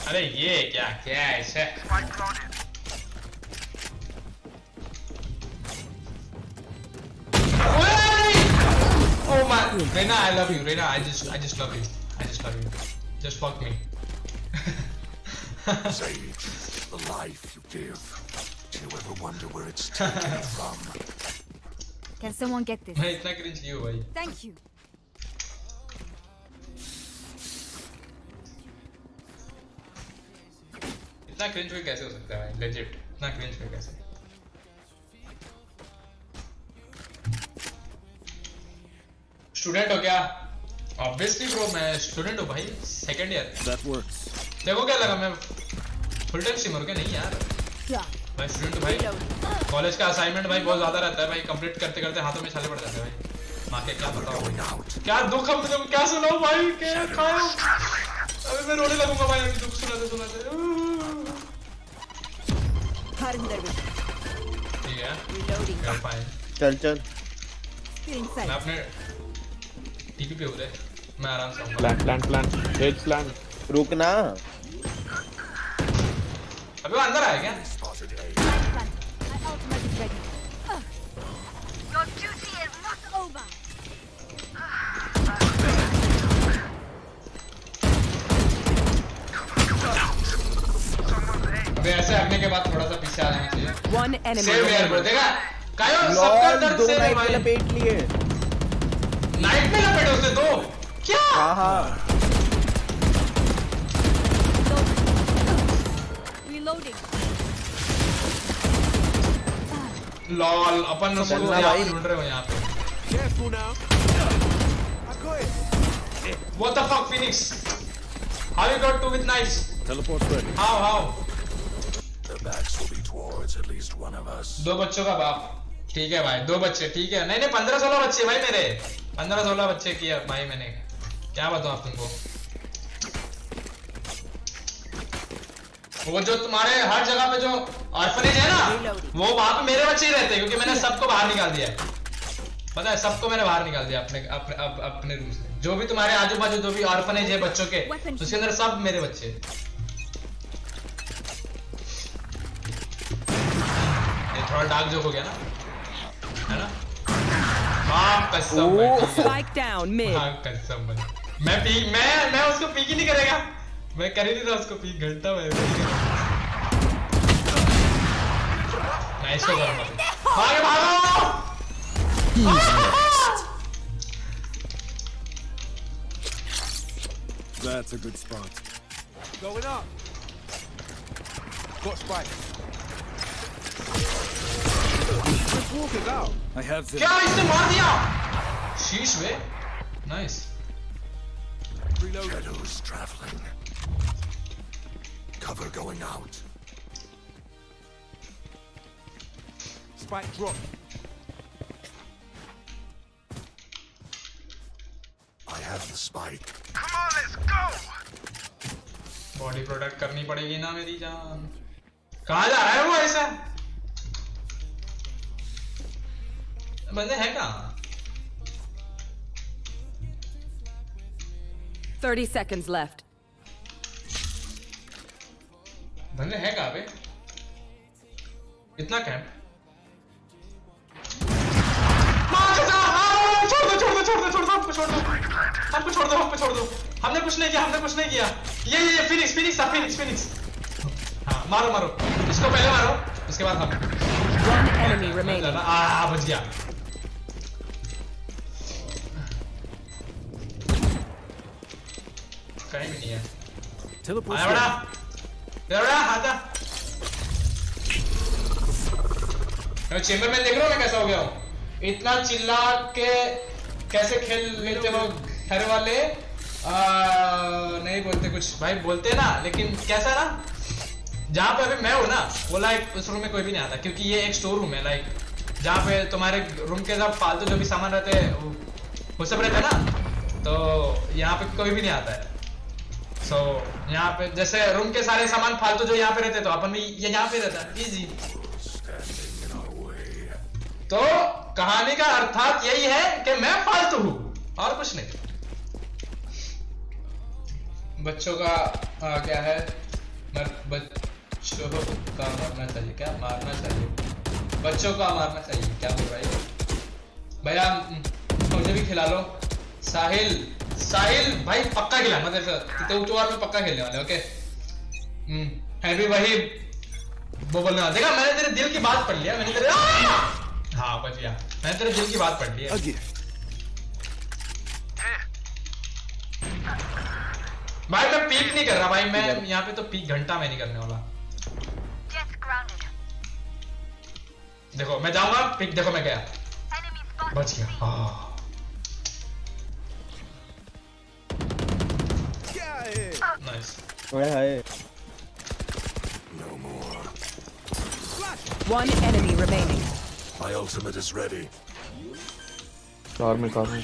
अरे ये क्या क्या है इसे Oh my, Reina, I love you. Reina, I just, I just love you. I just love you. Just fuck me. Sage, the life you give. Do you ever wonder where it's taken from? Can someone get this? cringe नहीं हूँ भाई. Thank you. इतना cringe कोई कैसे हो सकता है भाई? Legit. इतना cringe कोई कैसे? स्टूडेंट हो क्या? ऑब्वियसली ब्रो मैं स्टूडेंट हूँ भाई सेकंड ईयर That works. देखो क्या लगा मैं फुल टाइम स्ट्रीमर क्या? नहीं यार. भाई स्टूडेंट भाई. कॉलेज का असाइनमेंट भाई बहुत ज़्यादा रहता है भाई. कंप्लीट करते करते हाथों में छाले पड़ जाते हैं भाई. माँ के क्या बताओ क्या दुख है मुझे? क्या सुनाऊं भाई? क्या खाओ? अबे मैं रोने लगूँगा भाई अभी दुख सुनाते सुनाते। ठीक है कर पाए चल चल मैं अपने टीपी पे मैं आराम से plan plan plan head plan रुकना। अबे अंदर आया क्या? अबे ऐसे हटने के बाद थोड़ा सा पीछे आ जाना चाहिए One enemy सेव यार ब्रो. देखा कायो सबका दर्द है नाइट में लपेट लिए नाइट में लपेटे उसने दो क्या हाँ हाँ Reloading. लॉल अपन उसको भाई। ढूंढ रहे हो यहाँ पे Careful now. What the fuck Phoenix How you got two with knives Teleport's ready. How how दो बच्चों का बाप। ठीक है भाई दो बच्चे ठीक है। नहीं नहीं पंद्रह सोलह बच्चे भाई मेरे। पंद्रह सोलह बच्चे किया भाई मैंने। क्या बताऊँ आप तुमको? वो जो तुम्हारे हर जगह पे जो ऑर्फनेज है ना वो वहाँ पे मेरे बच्चे ही रहते क्योंकि मैंने सबको बाहर निकाल दिया पता है सबको मैंने बाहर निकाल दिया अपने अपने अप, अपने रूम से जो भी तुम्हारे आजू बाजू जो भी ऑर्फनेज है बच्चों के उसके अंदर सब मेरे बच्चे थोड़ा डार्क जोक हो गया ना? है ना? हाँ कसम Spike down mid. हाँ कसम भाई मैं पी मैं मैं उसको पीक ही नहीं करेगा। मैं कर ही नहीं था उसको पीक घंटा मैं मैं इसको करूँगा भागे भागो That's a good spot. Going up. Got spike. This walker's out. I have them. क्या इसने मार दिया शीश वे nice Shadows traveling. Cover going out. Spike drop. I have the spike. Come on, let's go. Body protect करनी पड़ेगी ना मेरी जान कहाँ जा रहा है वो ऐसा बंदे है कहाँ? 30 seconds left. बंदे है कहाँ पे? इतना कैंप छोड़ दो छोड़ दो छोड़ दो छोड़ दो हमको छोड़ दो। हमको छोड़ दो हमको छोड़ दो। हमने कुछ नहीं किया हमने कुछ नहीं किया। ये ये ये फिनिक्स फिनिक्स था फिनिक्स फिनिक्स हाँ मारो मारो। इसको पहले मारो उसके बाद हम। One enemy remaining. आ बच गया। कहीं भी नहीं है। Teleport's आया बड़ा. इधर बड़ा आजा मैं चेंबर में देख रहा हूँ मैं कैसा हो गया हूँ। इतना चिल्ला के कैसे खेल लेते हो घर वाले? आ, नहीं बोलते कुछ। भाई बोलते ना लेकिन कैसा ना? जहाँ पे अभी मैं हूँ ना वो लाइक उस रूम में कोई भी नहीं आता क्योंकि ये एक स्टोर रूम है लाइक जहाँ पे तुम्हारे रूम के सब फालतू जो भी सामान रहते हैं वो सब रहते हैं ना तो यहाँ पे कोई भी नहीं आता है। सो so, यहाँ पे जैसे रूम के सारे सामान फालतू जो यहाँ पे रहते तो अपन भी ये यहाँ पे रहता है। इजी तो कहानी का अर्थात यही है कि मैं फालतू हूँ और कुछ नहीं। बच्चों का आ, क्या है? मर बच्चों का मरना चाहिए। क्या? मारना चाहिए। बच्चों का मारना चाहिए। क्या बोल भाई भैया मुझे भी खिला लो। साहिल साहिल भाई पक्का खिलाना तेरे साथ तो तो में पक्का खेलने वाले ओके हम्म है भी वही वो बोलने। वाला देखा मैंने तेरे दिल की बात पढ़ लिया मैंने तेरे हाँ बच गया। मैंने तेरे दिल की बात पढ़ ली है भाई मैं पीक नहीं कर रहा भाई मैं यहाँ पे तो पीक घंटा मैं नहीं करने वाला। देखो मैं जाऊँगा पीक देखो मैं गया। बच गया। हाँ। नाइस ओए हाय One enemy remaining. My ultimate is ready. Car में कार में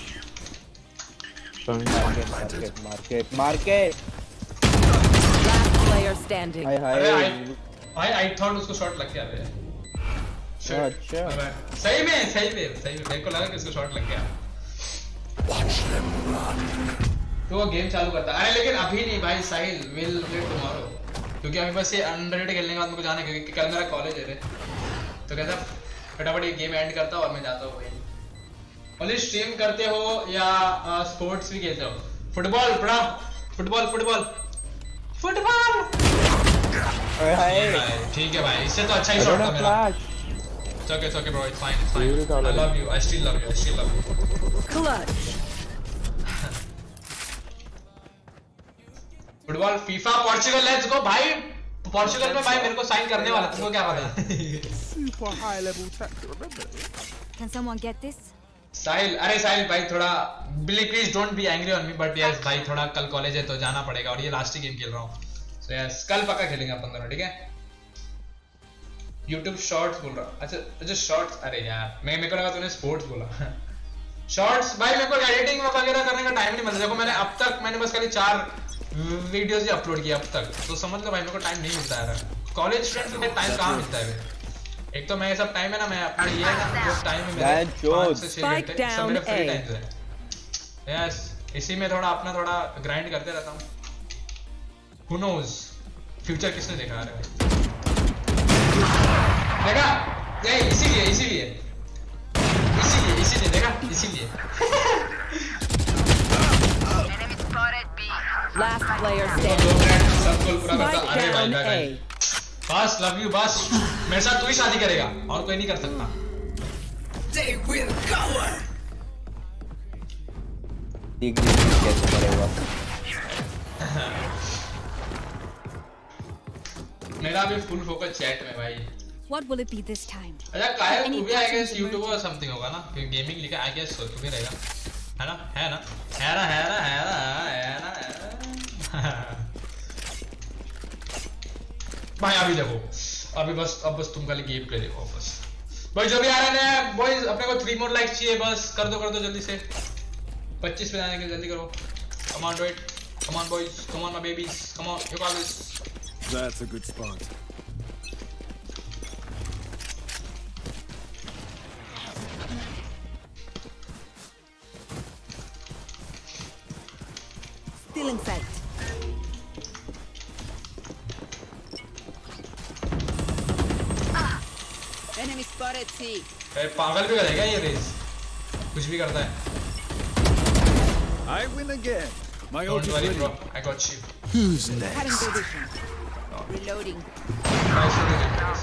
market market market Last player standing. हाय अरे हाय आई आई आई थॉट उसको शॉट लग गया बे Shit. अच्छा। अबे, सही में सही में सही में मेरे को लगा कि उसको शॉट लग गया तो वो गेम चालू करता अरे लेकिन अभी नहीं भाई साहिल विल प्ले टुमारो क्योंकि अभी बस ये अंडररेटेड खेलने के बाद को जाना है क्योंकि कल मेरा कॉलेज है रे तो कहता फटाफट ये गेम एंड करता हूँ और मैं जाता हूँ वही ओनली स्ट्रीम करते हो या स्पोर्ट्स भी खेलते हो फुटबॉल बड़ा फुटबॉल फुटबॉल फुटबॉल ठीक है भाई इससे तो अच्छा ही शॉट था मेरा It's okay, it's okay, bro. It's fine, it's fine. I love you. I still love you. I still love you. Clutch. Football FIFA Portugal let's go भाई पोर्चुगल में भाई मेरे को साइन करने वाला तुमको क्या पता? Super high level tactic, remember? Can someone get this? साहिल अरे साहिल भाई थोड़ा बिली please don't be angry on me but yes भाई थोड़ा कल कॉलेज है तो जाना पड़ेगा और ये लास्ट ही गेम खेल रहा हूँ। सो यस कल पक्का खेलेंगे अपन दोनों ठीक है? YouTube शॉर्ट्स बोल रहा अच्छा अच्छा शॉर्ट्स अरे यार मैं मेरे को लगा तूने स्पोर्ट्स बोला। शॉर्ट्स भाई मेरे को एडिटिंग वगैरह करने का टाइम नहीं मिलता देखो मैंने अब तक मैंने बस खाली चार वीडियोस ही अपलोड किया अब तक। तो समझ लो भाई मेरे को टाइम नहीं मिलता यार। कॉलेज स्टूडेंट में टाइम कहाँ मिलता है एक तो मैं सब टाइम है ना मैं अपने ये ना जो टाइम है मेरे पाँच. से छह घंटे सब मेरे फ्री टाइम है यस इसी में थोड़ा अपना थोड़ा ग्राइंड करते रहता हूँ। हु नोज़ फ्यूचर किसने देखा रहा है देखा? नहीं इसीलिए इसीलिए। इसीलिए इसीलिए देखा? इसीलिए Last player दो standing. ग्रैंड सब गोल पूरा करता Spike अरे भाई down भाई A. बस लव यू बस। मेरे साथ तू ही शादी करेगा। और कोई नहीं कर सकता। They will cower. देख देख कैसे करेगा मेरा भी फुल फोकस चैट में भाई। What will it be this time? अच्छा Any तू भी आई गेस यूट्यूब और समथिंग होगा ना? क्योंकि गेमिंग लिखा आई गेस तू भी रहेगा। है ना? है ना? है ना? है ना? है ना? है ना है ना भाई अभी देखो। अभी बस, अब बस तुम खाली गेम प्ले देखो, बस। भाई, जो भी आ रहे हैं बॉयज़ अपने को थ्री मोर लाइक चाहिए, बस। कर दो कर दो जल्दी से। 25 पे जाने के जल्दी करो। Come on do it come on boys come on my babies come on you got this that's a good spot. अरे पागल भी करेगा ये रेस कुछ भी करता है I win again. My ult Don't is worry ready. bro I got you Who's Cutting next? their vision. Reloading. Nice to meet you.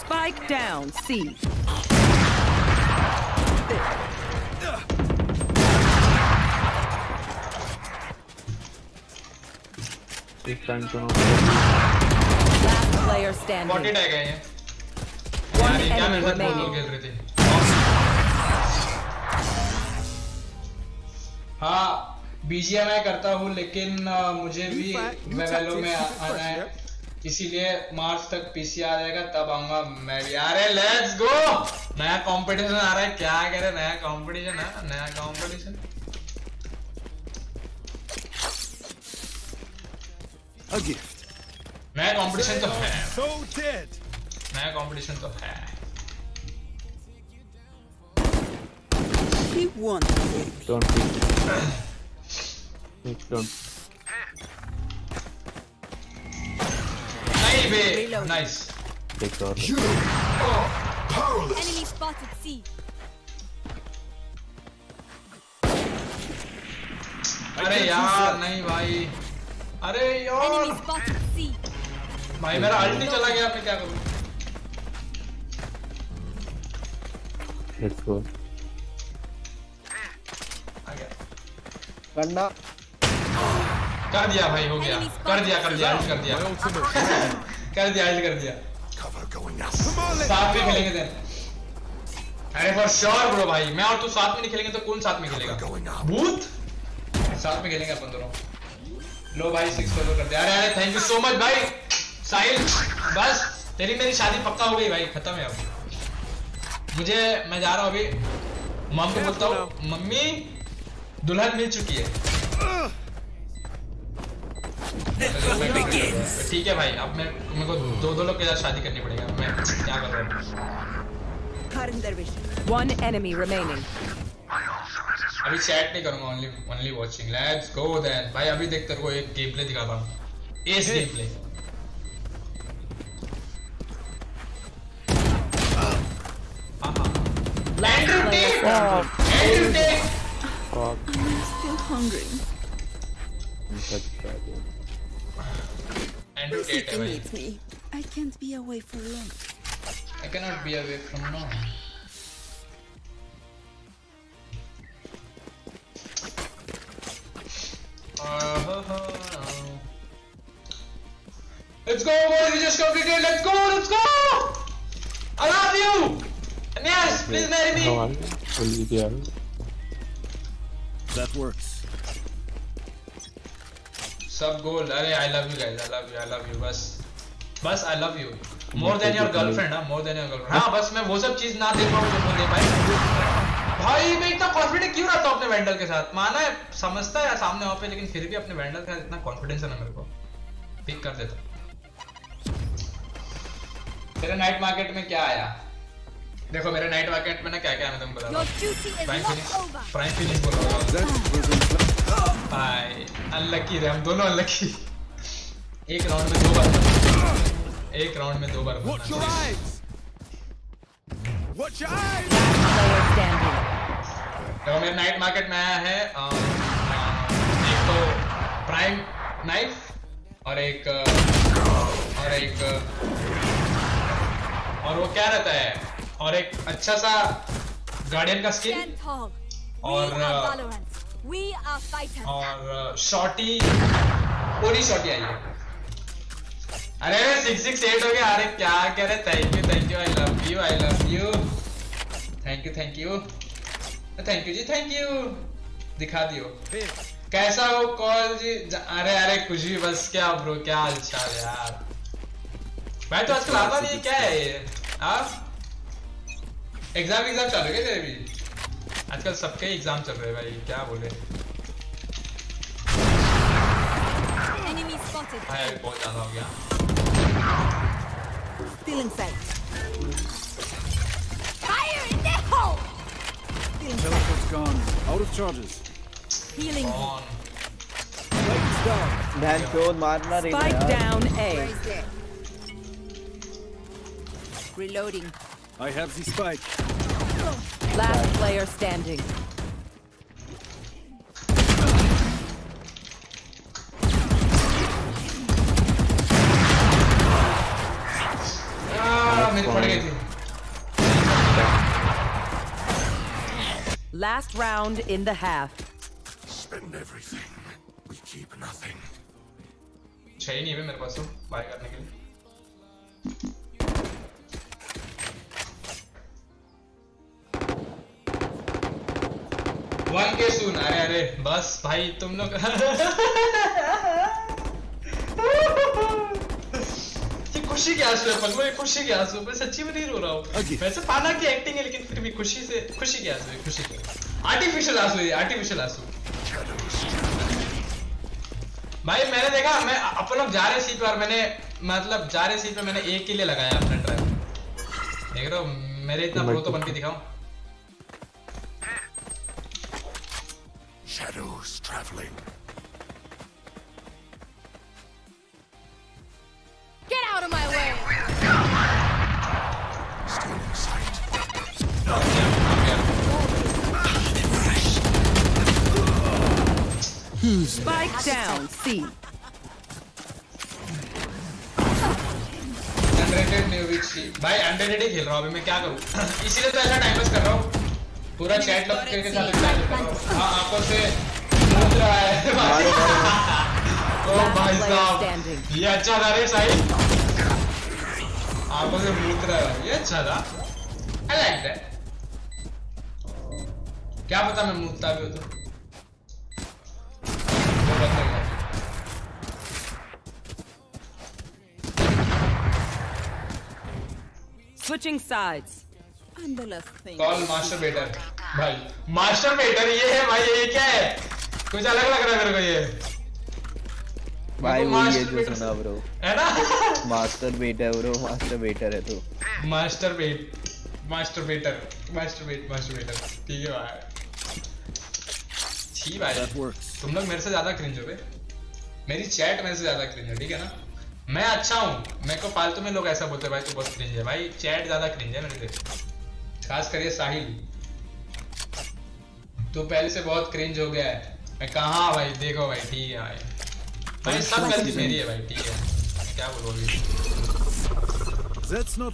Spike down C. This time to Last player Forty standing. tag है ये One यार ये क्या enemy remaining. रहे थे हाँ BGMI करता हूँ लेकिन मुझे भी वेवेलो में आना है। इसीलिए मार्च तक पीसी आ जाएगा तब आऊँगा मैं भी। अरे लेट्स गो नया कंपटीशन आ रहा है क्या कह रहे नया कंपटीशन है नया कंपटीशन A gift. नया कंपटीशन तो है। So dead. नया कंपटीशन तो है। अरे यार नहीं भाई। अरे यार। भाई मेरा अल्टी चला गया मैं क्या करूँ? Let's go. करना कर दिया भाई हो गया। कर दिया कर दिया कर दिया। कर दिया कर दिया Cover going out. साथ में खेलेंगे then अरे फॉर श्योर ब्रो भाई। मैं और तू साथ में नहीं खेलेंगे तो कौन साथ में खेलेगा? भूत। साथ में खेलेंगे अपन दोनों। लो भाई सिक्स फॉलो कर दिया अरे अरे थैंक यू सो मच भाई। साहिल बस। तेरी मेरी शादी पक्का हो गई भाई। खत्म है अब। मुझे मैं जा रहा हूँ अभी। मम को बोलता हूँ मम्मी दुल्हन मिल चुकी है। ठीक है भाई अब मैं मेरे को दो दो लोग के साथ शादी करनी पड़ेगा। मैं क्या कर रहा हूँ. अभी चैट नहीं करूँगा only only watching let's go then भाई अभी देख तेरे को एक गेम प्ले दिखाता हूँ। S game play Last Andrew Dick! Oh, Andrew Dick! Fuck. I'm still hungry. I'm such a bad Andrew Dick needs me. I can't be away for long. I cannot be away from now. Uh-huh. Let's go, boys! We just completed. Let's go! Let's go! I love you. Yes, please marry me. That works. सब गोल अरे I love you guys I love you I love you बस। बस I love you more than your girlfriend हाँ more than your girlfriend हाँ बस मैं वो सब चीज़ ना दे पाऊँ जो दे पाए भाई मैं इतना कॉन्फिडेंट क्यों रहता हूँ अपने वेंडर के साथ? माना है समझता है सामने वहाँ पे लेकिन फिर भी अपने वेंडर के साथ इतना कॉन्फिडेंस है ना मेरे को। पिक कर देता तेरे नाइट मार्केट में क्या आया? देखो मेरे नाइट मार्केट में ना क्या क्या मैं तुमको बता प्राइम फिनिश प्राइम फिनिश बोल रहा हूँ। भाई अनलकी रे हम दोनों अनलकी एक राउंड में दो बार एक राउंड में दो बार Watch your eyes! Watch your eyes! देखो मेरे नाइट मार्केट में आया है एक तो प्राइम नाइफ और एक और एक और वो क्या रहता है? और एक अच्छा सा गार्डियन का स्किन. We और fighters. और शॉटी पूरी शॉटी आई है। अरे सिक्स सिक्स एट हो गया। अरे क्या कह रहे? Thank you thank you I love you I love you thank you thank you thank you ji thank you दिखा दियो। कैसा हो कॉल जी? अरे अरे कुछ भी बस क्या ब्रो क्या हाल चाल यार? मैं तो आजकल आता नहीं क्या है ये? आप एग्जाम एग्जाम चल रहे तेरे भी आजकल सबके एग्जाम चल रहे हैं भाई क्या बोले Enemy spotted. भाई अभी बहुत ज्यादा हो गया Feeling sight. Fire in the hole. Teleport's gone. Out of charges. Healing. ध्यान चोद मारना रे Spike down A. Reloading. I have the spike. Last player standing. आ, मेरी पड़ गई थी Last round in the half. Spend everything. We keep nothing. छह ही नहीं है मेरे पास तो बाय करने के लिए वन के सुन अरे अरे बस भाई तुम लोग ये खुशी के आँसू है पलको ये खुशी के आँसू मैं सच्ची में नहीं रो रहा हूँ। वैसे पाना की एक्टिंग है लेकिन फिर भी खुशी से खुशी के आँसू है खुशी के आर्टिफिशियल आँसू है आर्टिफिशियल आँसू। भाई मैंने देखा मैं अपन लोग जा रहे सीट पर मैंने मतलब जा रहे सीट पे मैंने एक के लिए लगाया अपना ड्राइव देख रहे हो मेरे इतना प्रो तो बन के दिखाओ Shadows traveling. Get out of my way. Still in sight. Spike down C. Unrated new विच भाई अनरेटेड ही खेल रहा हूं अभी मैं क्या करूं इसीलिए तो ऐसा टाइम पास कर रहा हूं पूरा चैट लॉक के साथ इंतज़ार कर रहा हूँ। हाँ आँखों से मूत रहा है। भाई ओ भाई साहब ये अच्छा था रे साई। आँखों से मूत रहा है ये अच्छा था। आई लाइक दैट क्या पता मैं मूतता भी हो तो। Switching sides. Call master better भाई मास्टर बेटर ये है भाई ये क्या है? कुछ अलग लग रहा है मेरे को ये। भाई वो ये जो सुना ब्रो है ना? मास्टर बेटा ब्रो मास्टर बेटर है तू। Master bet master better master bet master better ठीक है भाई। छी भाई। तुम लोग मेरे से ज़्यादा क्रिंज हो गए। मेरी चैट मेरे से ज़्यादा क्रिंज है ठीक है ना? मैं अच्छा हूँ। मेरे को फालतू में लोग ऐसा बोलते हैं भाई तू बहुत क्रिंज है। भाई चैट ज़्यादा क्रिंज है मेरे से। खास कर ये साहिल तू पहले से बहुत क्रिंज हो गया है मैं कहा भाई देखो भाई ठीक है भाई भाई सब गलती मेरी है भाई ठीक है क्या बोलूँ अभी That's not.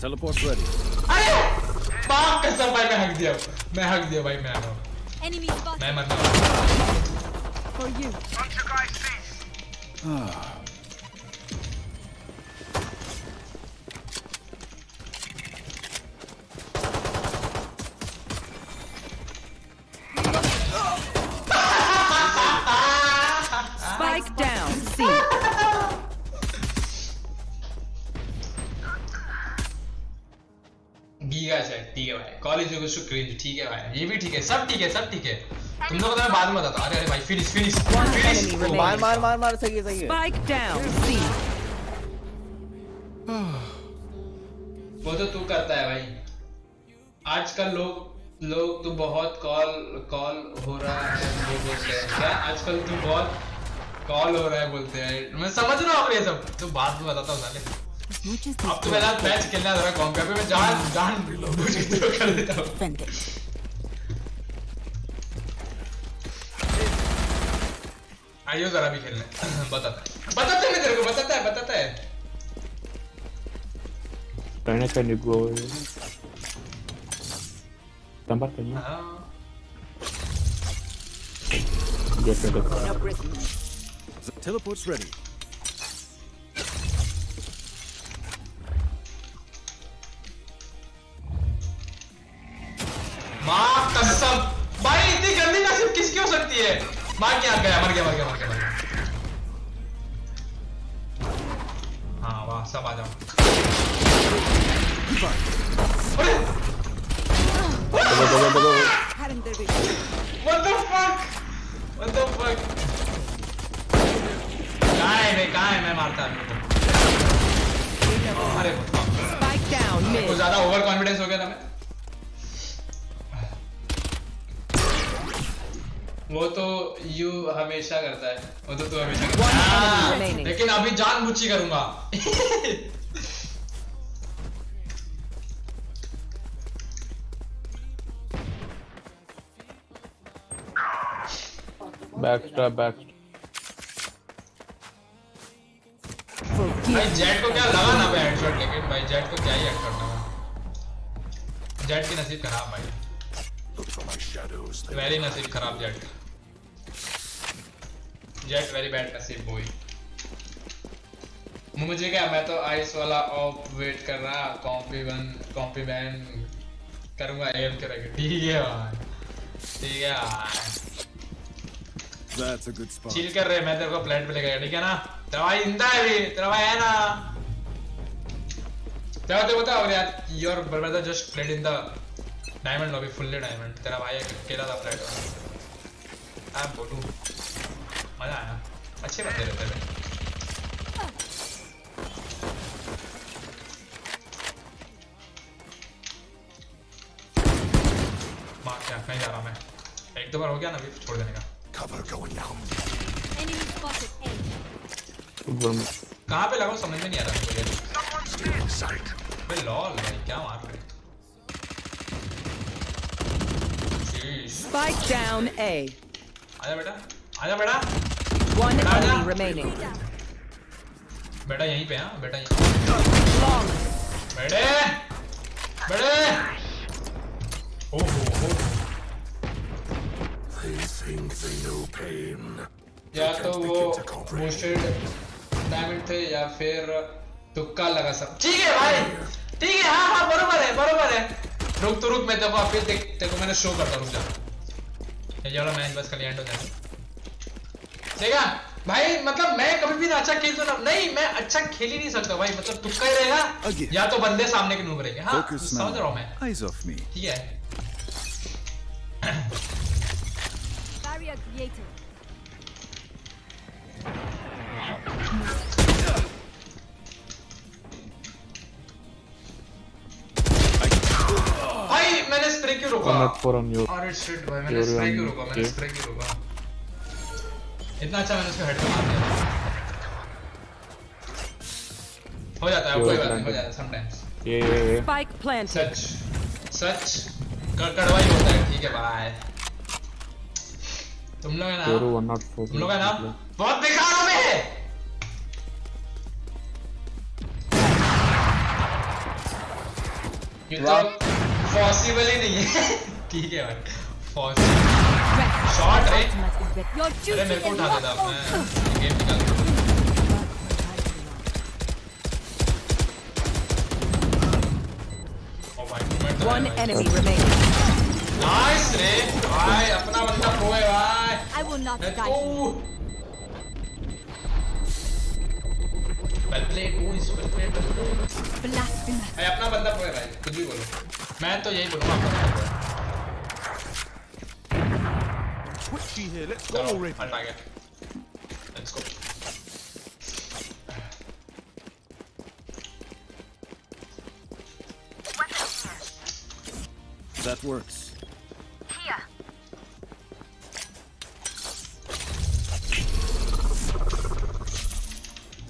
Teleport's ready. पाप कसम भाई मैं हक दिया मैं हक दिया भाई मैं आ रहा हूँ spotted. मैं मरने For you. Ah. Spike down. C. Giga check ठीक है भाई कॉलेज में कुछ क्रिंज ठीक है भाई ये भी ठीक है सब ठीक है सब ठीक है तुम लोगों को तो मैं बाद में बताता हूँ। अरे अरे भाई फिनिश फिनिश फिनिश मार मार मार मार सही है सही है Spike down. C. वो तो तू करता है भाई आजकल लोग लोग तू बहुत कॉल कॉल हो रहा है बोलते हैं क्या आजकल तू बहुत कॉल हो रहा है बोलते हैं। मैं समझ रहा हूँ ये सब। तू बाद में बताता हूँ साले। अब तो मेरा मैच खेलना जरा कॉम पे। मैं जान जान बुझ के तो कर देता हूँ। आइयो जरा भी खेलने। बताता है। बताता है मैं तेरे को बताता है बताता है। Reyna, can you go? Tampar, can you? हाँ। Get rid of The teleport's ready. माँ कसम। भाई इतनी गंदी नसीब किसकी हो सकती है? माँ क्या गया? मर गया मर गया मर गया मर गया। हाँ वाह सब आ जाओ। What the fuck? What the fuck? कहाँ है बे कहाँ है मैं मारता तो अरे ज़्यादा ओवर कॉन्फिडेंस हो गया था मैं। वो तो यू हमेशा करता है। वो तो तू हमेशा करता है। हाँ, लेकिन अभी जान बुच्ची करूँगा। Backstab, backstab. भाई जेट को क्या लगा ना भाई हेडशॉट लेकिन भाई जेट को क्या ही हेड करना था जेट की नसीब खराब भाई। वेरी नसीब खराब जेट। जेट वेरी बैड नसीब बॉय मुझे क्या मैं तो आइस वाला ऑफ़ वेट कर रहा कॉम्पी वन कॉम्पी बैन करूँगा एम करेंगे। ठीक है भाई। ठीक है भाई। That's a good spot. Chill कर रहे हैं, मैं तेरे को प्लेट पे ले गया ठीक है ना? तेरा भाई ज़िंदा है भी तेरा भाई है ना तेरा तो बता और यार your brother just played in the diamond lobby fully diamond तेरा भाई अकेला था प्लेट आई बोलूँ मज़ा आया अच्छे बंदे रहते थे मार क्या नहीं जा रहा मैं एक दो बार हो गया ना अभी छोड़ देने का cover going out. Enemy spotted. A. Football match कहाँ पे लगाऊँ समझ में नहीं आ रहा। मुझे साइड लॉल भाई क्या मार रहे स्पाइक डाउन ए आजा बेटा आजा बेटा। वन एनिमी रिमेनिंग बेटा यहीं पे हाँ बेटा यहीं। बेटे बेटे। ओ हो हो थिंक दे नो पेन या तो वो बूस्टेड डायमंड थे या फिर तुक्का लगा सब ठीक है भाई ठीक है हाँ हाँ बरोबर है बरोबर है रुक तो रुक मैं देखो अभी देख देखो मैंने शो करता रुक जा ये वाला मैच बस खाली एंड हो जाएगा ठीक है भाई मतलब मैं कभी भी ना अच्छा खेल तो ना नहीं मैं अच्छा खेल ही नहीं सकता भाई मतलब तुक्का ही रहेगा या तो बंदे सामने के नूब रहेंगे हाँ समझ रहा हूँ मैं. ठीक है Barrier created. भाई मैंने स्प्रे क्यों रोका। One not four on अरे शिट भाई मैंने स्प्रे क्यों रोका मैंने स्प्रे क्यों रोका। इतना अच्छा मैंने उसको हेड पे मार दिया। हो जाता है कोई बात नहीं हो जाता है sometimes Yeah, yeah, yeah. Spike planted. सच सच क- कड़वा ही होता है ठीक है भाई तुम लोग है ना. तुम लोग है ना? बहुत बेकार हो गए। ये तो पॉसिबल ही नहीं है। ठीक है भाई। पॉसिबल शॉट रे अरे मेरे को उठा देता मैं गेम निकाल One enemy remaining. नाइस रे। भाई अपना बंदा है भाई। I will not die. Go. Well played, boys. Well played, well played. Blasphemous. भाई अपना बंदा प्रो है भाई कुछ भी बोलो मैं तो यही बोलूँगा अपना बंदा प्रो है Twitchy here, let's go चलो already. हट आ गया लेट्स गो That works.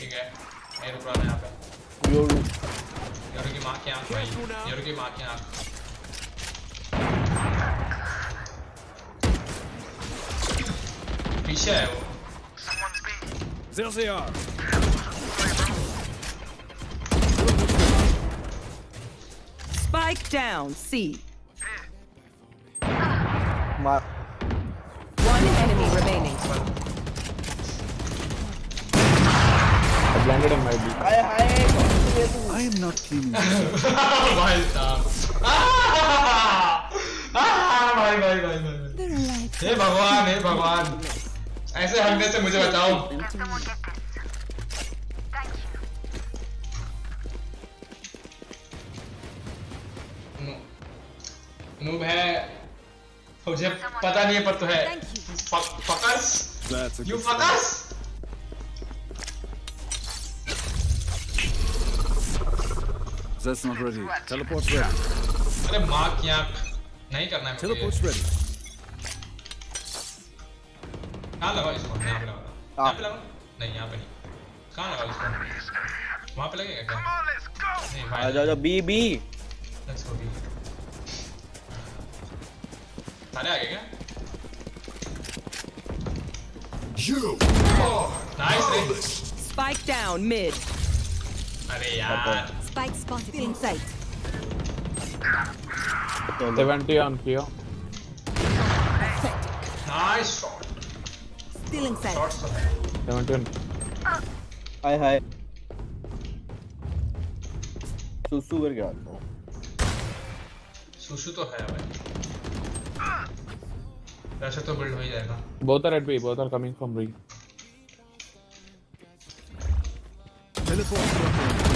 ठीक है मैं रुक रहा हूँ यहाँ पे योरू योरू की माँ की आँख भाई योरू की माँ की आँख पीछे है वो There they are. Spike down. C. मार One enemy remaining. I landed on my B. हाय हाय कौन सी है तू I am not cleaning. this up. भाई हे भगवान हे भगवान. ऐसे हटने से मुझे बचाओ नु- नूब है। मुझे पता नहीं है पर तो है। Fucks you. Fucks That's not ready. Teleport's ready. अरे माँ की आँख नहीं करना है मुझे Teleport's ready. कहाँ लगाओ इसको? यहाँ पे लगाओ यहाँ पे लगाओ नहीं यहाँ पे नहीं। कहाँ लगाओ इसको? वहाँ पे लगेगा क्या? नहीं आ भाई जा जा B B let's go B सारे आ गए क्या? You. नाइस रे Spike down mid. अरे यार। Spike spotted in sight. 70 on clear. Nice shot Still in sight. Shots तो है 70 on. हाय हाय सुसु करके आता हूँ सुशु तो है भाई वैसे तो बिल्ड हो ही जाएगा Both are at B. Both are coming from B. Teleport's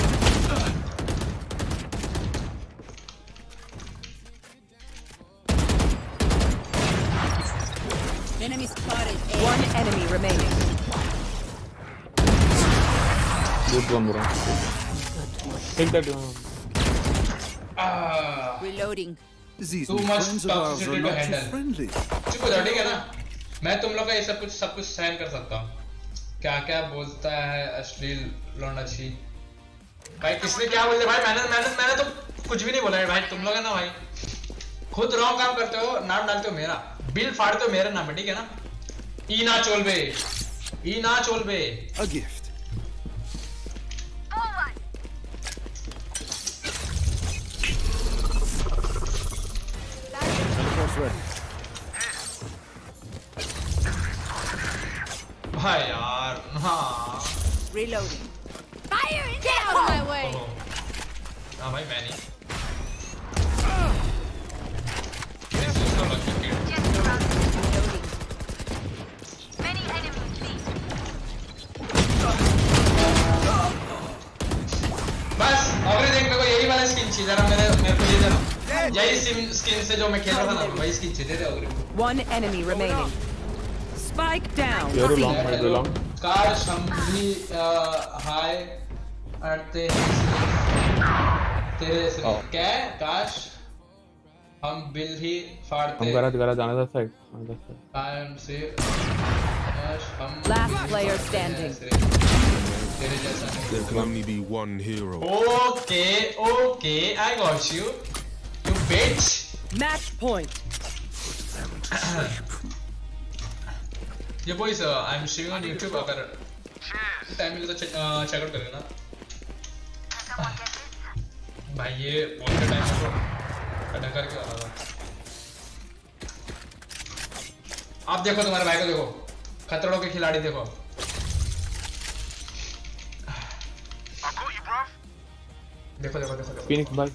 One enemy remaining. Good one, bro. Take that one. Ah, Reloading. These Too much toxicity to handle. friendly. चुप हो ठीक है ना मैं तुम लोग का ये सब कुछ सब कुछ सहन कर सकता हूँ क्या क्या बोलता है अश्लील लौंडा छी भाई किसने क्या बोल दिया भाई मैंने मैंने मैंने तो कुछ भी नहीं बोला है भाई तुम लोग है ना भाई खुद रॉन्ग काम करते हो नाम डालते हो मेरा बिल फाड़ते हो मेरा नाम है ठीक है ना Ina Cholbe. Ina Cholbe. A gift. Reloading. Fire Get out of my way. Oh. Ah, bhai, main nahi. This is not a good game. Skin चाहिए जरा मेरे मेरे को ये देना यही स्किन स्किन से जो मैं खेल रहा था ना वही स्किन चाहिए दे दे One enemy remaining. Spike down. You're C. long, you're long. काश हम भी हाय अड़ते तेरे से. क्या काश हम बिल ही फाड़ते हम घरात घरात another side. Another side. कायम से काश हम Last player standing. There can only be one hero. Okay, okay, I got you. You bitch. Match point. ये boys, uh, I'm streaming on YouTube. अगर टाइम मिले तो चेकआउट कर लेना भाई ये बहुत का टाइम है कटा करके आ रहा आप देखो तुम्हारे भाई को देखो खतरों के खिलाड़ी देखो देखो देखो देखो देखो Phoenix bye.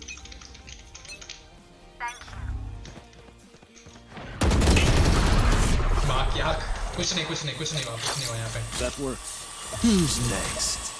बाकी आग कुछ नहीं कुछ नहीं कुछ नहीं हुआ कुछ नहीं हुआ यहाँ पे That works. Who's next?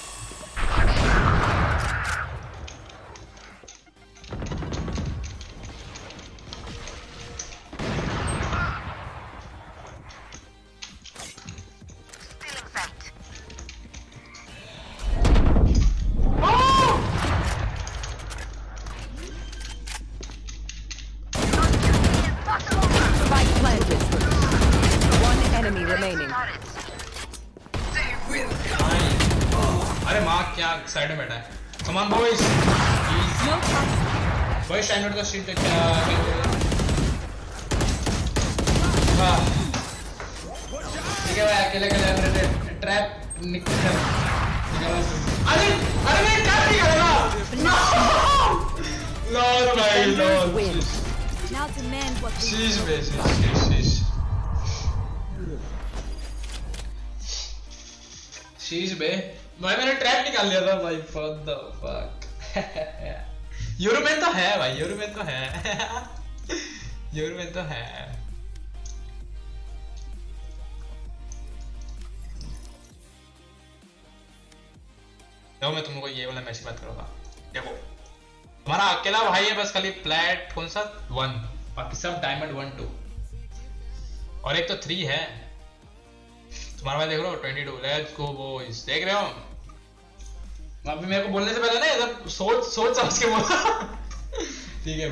Stream पे क्या हाँ। ठीक है भाई अकेले अकेले मेरे ट्रैप निकल अरे अरे मैं ट्रैप नहीं करेगा नो लॉल भाई we शीश बे शीश शीश शीश भाई मैंने ट्रैप निकाल लिया था भाई फक द फक यूरोपियन तो है भाई यूरोपियन तो है। यूरोपियन तो है। देखो, मैं तुम लोगों को ये वाला मैच बात करूँगा। देखो, हमारा अकेला भाई है बस खाली प्लेट कौन सा? वन। बाकी सब डायमंड वन टू और एक तो थ्री है। तुम्हारा भाई देख रहे हो twenty two let's go boys देख रहे हो? अभी मेरे को बोलने से पहले ना इधर सोच सोच समझ के बोल। ठीक है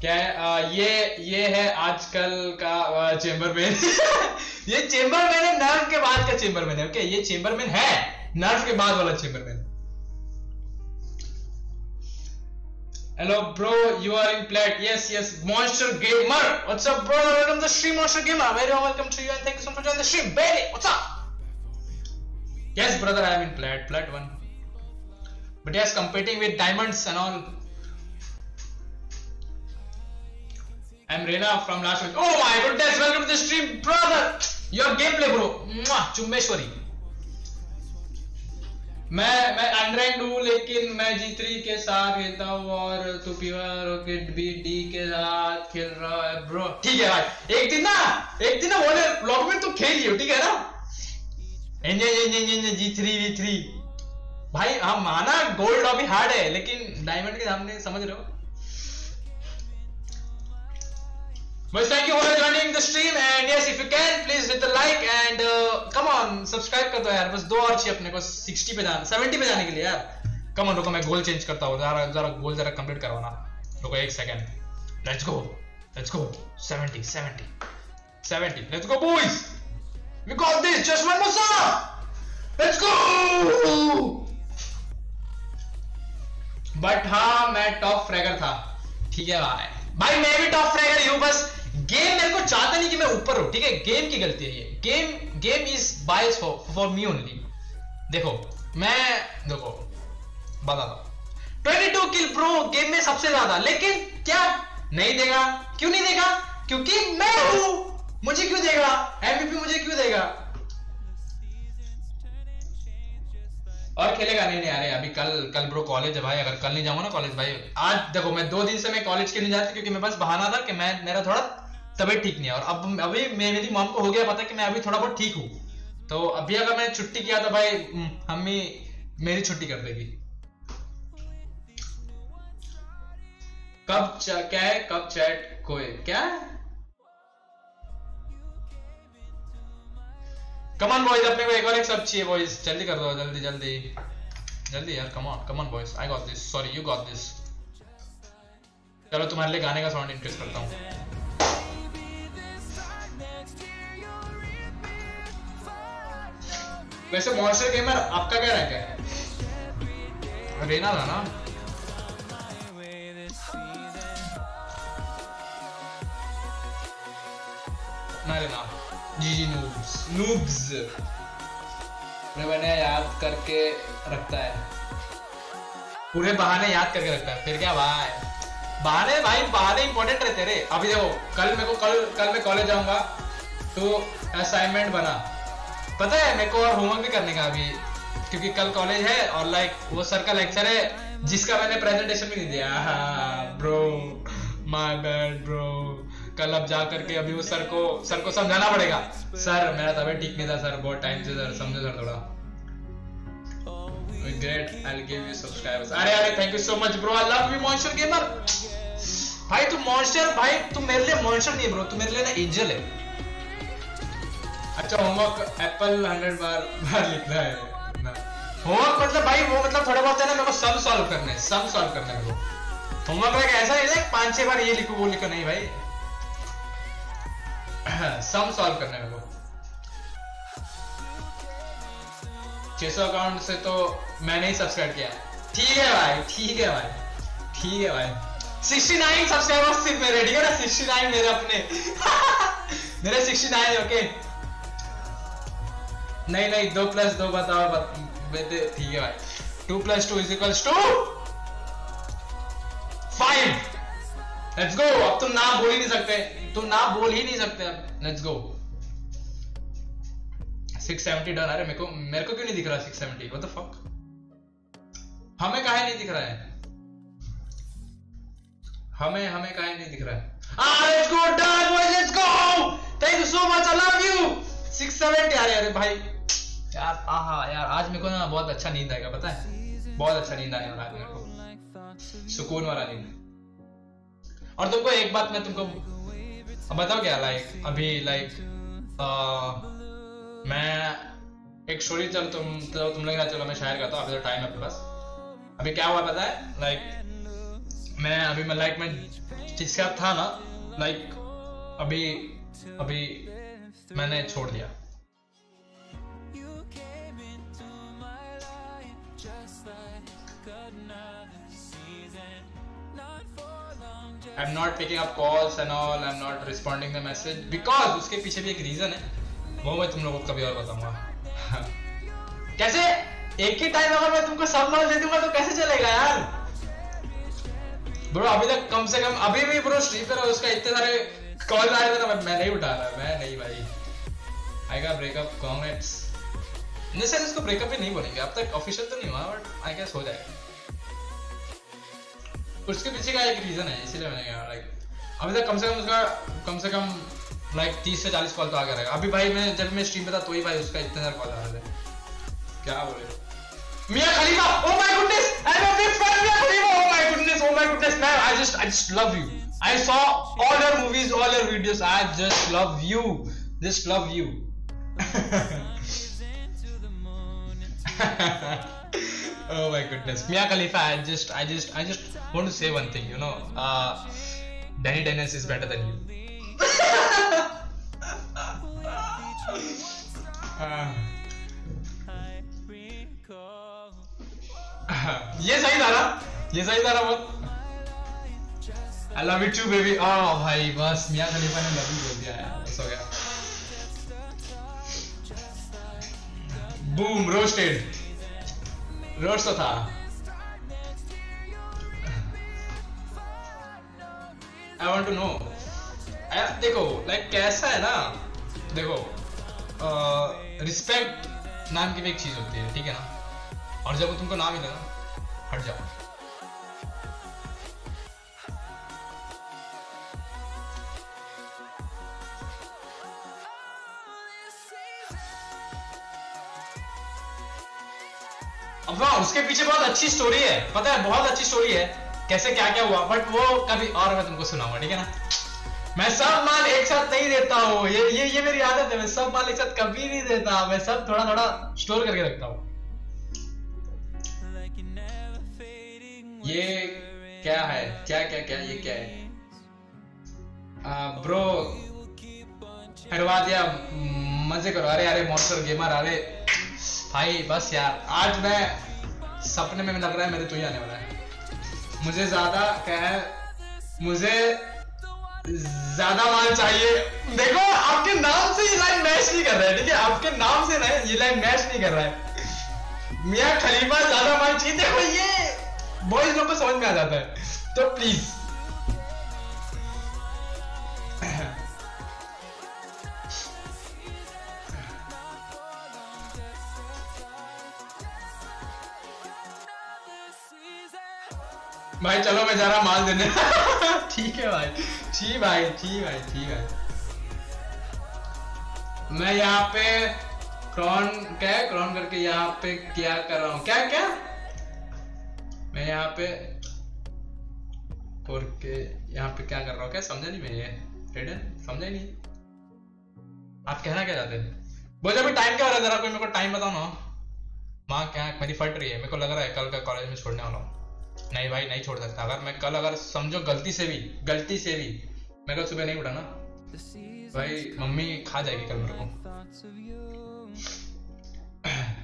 क्या है ये ये है आजकल का चेंबर ये चेंबर है नर्व के बाद का चेंबर है ओके ये चेंबर है नर्व के बाद वाला chamber hello bro you are in plate yes yes monster gamer what's up bro welcome to Shri monster gamer very welcome to you and thank you so much on the stream Bailey what's up Yes, brother. I am in plat. Plat one. But yes, competing with diamonds and all. I'm Rena from last week. Oh my goodness! Welcome to the stream, brother. Your gameplay, bro. Mwah, Chummeshwari. मैं मैं अंडरैंड हूँ लेकिन मैं जी three के साथ खेलता हूँ और तू पीवा रॉकेट बी डी के साथ खेल रहा है ब्रो ठीक है भाई एक दिन ना एक दिन ना बोले लॉक में तू खेल लियो ठीक है ना जी थ्री वी थ्री भाई हम माना गोल्ड अभी हार्ड है लेकिन डायमंड के सामने समझ रहे हो? But thank you for joining the stream and yes if you can please hit the like and uh, come on subscribe कर दो यार। बस दो और चाहिए अपने को 60 पे जाना 70 पे जाने के लिए यार। कम ऑन रुको मैं गोल चेंज करता हूँ। जरा जरा गोल जरा कंप्लीट करवाना रुको एक second let's go let's go 70 70 70 let's go boys we got this just one more shot let's go but हाँ मैं टॉप फ्रैगर था। ठीक है भाई भाई मैं भी टॉप फ्रैगर ही हूँ बस गेम मेरे को चाहता नहीं कि मैं ऊपर हूँ ठीक है? गेम की गलती है ये। Game game is bias for for me only देखो मैं देखो बता दो। 22 किल प्रो गेम में सबसे ज़्यादा। लेकिन क्या? नहीं देगा। क्यों नहीं देगा? क्योंकि मैं हूँ। मुझे क्यों देगा? एमवीपी मुझे क्यों देगा? और खेलेगा? नहीं नहीं, अरे अभी कल कल ब्रो कॉलेज है भाई। अगर कल नहीं जाऊँगा ना कॉलेज भाई, आज देखो, मैं दो दिन से मैं कॉलेज क्यों नहीं जाती क्योंकि मेरे पास बहाना था कि मैं, मेरा थोड़ा तबीयत ठीक नहीं है। और अब, अभी मेरी मॉम को हो गया पता कि मैं अभी थोड़ा बहुत ठीक हूँ। तो अभी अगर मैंने छुट्टी किया तो भाई मम्मी मेरी छुट्टी कर देगी। कब क्या है? कब चैट कोई, क्या? कमन बॉयज़ अपने को एक और एक सब चाहिए बॉयज़ जल्दी कर दो, जल्दी जल्दी. जल्दी, यार come on come on boys I got this sorry you got this चलो, तुम्हारे लिए गाने का साउंड इंक्रीज करता हूँ. वैसे मॉन्स्टर गेमर आपका क्या रैंक है? रेना था ना? ना रेना। जी नूब्स नूब्स मैंने याद करके रखता है। पूरे बहाने याद करके रखता है। फिर क्या भाई? बहाने भाई, बहाने इंपॉर्टेंट रहते रे अभी देखो, कल मेरे को, कल कल मैं कॉलेज जाऊँगा तो असाइनमेंट बना। पता है, मेरे को और होमवर्क भी करने का अभी। क्योंकि कल कॉलेज है और लाइक वो सर का लेक्चर है, जिसका मैंने प्रेजेंटेशन भी नहीं दिया। ब्रो माय बैड ब्रो कल अब जा करके अभी वो सर को सर को समझाना पड़ेगा। सर, मेरा तबीयत ठीक नहीं था, सर, बहुत टाइम से, सर, समझो, सर, थोड़ा। Great I give you subscribers अरे अरे thank you so much bro I love you monster gamer भाई, तू मॉन्स्टर भाई, तू मेरे लिए मॉन्स्टर नहीं ब्रो तू मेरे लिए ना एंजल है. अच्छा होमवर्क एप्पल 100 बार बार लिखना है. होमवर्क मतलब भाई, वो मतलब थोड़ा बहुत है ना, मेरे को सम सॉल्व करना है सम सॉल्व करना है को होमवर्क ऐसा नहीं है पाँच छह बार ये लिखो, वो लिखो, नहीं भाई. सम सॉल्व करना है मेरे को 600 अकाउंट से तो मैंने ही सब्सक्राइब किया। ठीक है भाई, ठीक है भाई, ठीक है भाई। 69 सब्सक्राइबर्स सिर्फ़ मेरे, ठीक है ना? 69 मेरे अपने। मेरे सिक्सटी नाइन ओके नहीं नहीं, दो प्लस दो बताओ ठीक है भाई। Two plus two is equals to five let's go अब तुम नाम बोल ही नहीं सकते। तुम नाम बोल ही नहीं सकते अब। लेट्स गो 670 डन अरे, मेरे को मेरे को क्यों नहीं दिख रहा 670 व्हाट द फक हमें काहे नहीं दिख रहा है? हमें हमें काहे नहीं दिख रहा है? Ah let's go, done, boys, let's go! Thank you so much, i love you! 670 अरे अरे, भाई। यार, आहा, यार, आज मेरे को ना बहुत अच्छा नींद आएगा, पता है? बहुत अच्छा नींद आने वाला है मेरे को। सुकून वाला नींद। और तुमको एक बात मैं तुमको बताओ क्या लाइक अभी लाइक मैं एक स्टोरी चल, तुम तो तुम लोग चलो मैं शायर करता हूँ, अभी तो टाइम है पास अभी क्या हुआ पता है? लाइक मैं अभी, मैं लाइक मैं जिसके था ना लाइक अभी अभी मैंने छोड़ दिया। I'm not picking up calls and all. I'm not responding the message because उसके पीछे भी एक रीजन है। वो मैं तुम लोगों को कभी और बताऊँगा। कैसे? एक ही टाइम अगर मैं तुमको सब नॉलेज दे दूँगा तो कैसे चलेगा यार? ब्रो अभी तक कम से कम, अभी भी ब्रो स्ट्रीम पर उसका इतने सारे कॉल आ रहे थे मैं नहीं उठा रहा, मैं नहीं भाई। आई का ब्रेकअप कॉन्ग्रेट्स जैसे इसको ब्रेकअप ही नहीं बोलेंगे, अब तक ऑफिशियल तो नहीं हुआ बट आई गेस हो जाएगा। उसके पीछे का एक रीजन है इसीलिए मैंने कहा लाइक अभी तक कम से कम उसका कम से कम लाइक तीस से चालीस कॉल तो आगे रहेगा अभी भाई मैं जब मैं स्ट्रीम पे था तो ही भाई उसका इतने सारे कॉल आ रहे थे क्या बोले Mia Khalifa oh my goodness I'm a big fan Mia Khalifa oh my goodness oh my goodness man I just I just love you I saw all your movies all your videos I just love you just love you oh my goodness Mia Khalifa I just I just I just want to say one thing you know uh Danny Dennis is better than you uh, ये सही था ना ये सही था ना बहुत I love you too baby oh भाई बस मिया खलीफा ने लव यू बोल दिया यार बस हो गया बूम रोस्टेड तो था आई वॉन्ट टू नो देखो लाइक कैसा है ना देखो रिस्पेक्ट नाम की भी एक चीज़ होती है ठीक है ना और जब तुमको नाम मिले ना हट जाओ अब हाँ उसके पीछे बहुत अच्छी स्टोरी है। पता है बहुत अच्छी स्टोरी है। कैसे क्या क्या हुआ बट वो कभी और मैं तुमको सुनाऊँगा ठीक है ना? मैं सब माल एक साथ नहीं देता हूँ। ये ये ये मेरी आदत है मैं सब माल एक साथ कभी नहीं देता। मैं सब थोड़ा थोड़ा स्टोर करके रखता हूँ। ये क्या है? क्या क्या क्या ये क्या है? आ, ब्रो हरवा दिया मज़े करो। अरे अरे मॉन्स्टर गेमर अरे। भाई, बस यार। आज मैं सपने में लग रहा है मेरे तो ही आने वाला है। मुझे ज़्यादा क्या है, मुझे ज़्यादा माल चाहिए। देखो, आपके नाम से ये लाइन मैच नहीं कर रहा है, ठीक है? आपके नाम से ना ये लाइन मैच नहीं कर रहा है। मियाँ खलीफा, ज़्यादा माल चाहिए। देखो, ये बॉयज़ लोग को समझ में आ जाता है। तो प्लीज़ भाई, चलो मैं जा रहा माल देने। ठीक है भाई। ठीक भाई ठीक भाई, ठीक है मैं यहाँ पे क्रॉन क्या क्रॉन करके यहाँ पे क्या कर रहा हूँ? क्या क्या? मैं यहाँ पे करके यहाँ पे क्या कर रहा हूँ? क्या समझा नहीं मैं ये? रेडन समझा नहीं। आप कहना क्या चाहते हैं? बोलो, अभी टाइम क्या हो रहा है? जरा कोई मेरे को टाइम बताओ ना। माँ, क्या, मेरी फट रही है। मेरे को लग रहा है कल का कॉलेज में छोड़ने वाला हूँ। नहीं भाई, नहीं छोड़ सकता। अगर मैं कल अगर समझो गलती से भी, गलती से भी, मैं कल सुबह नहीं उठा ना, भाई, मम्मी खा जाएगी कल मेरे को।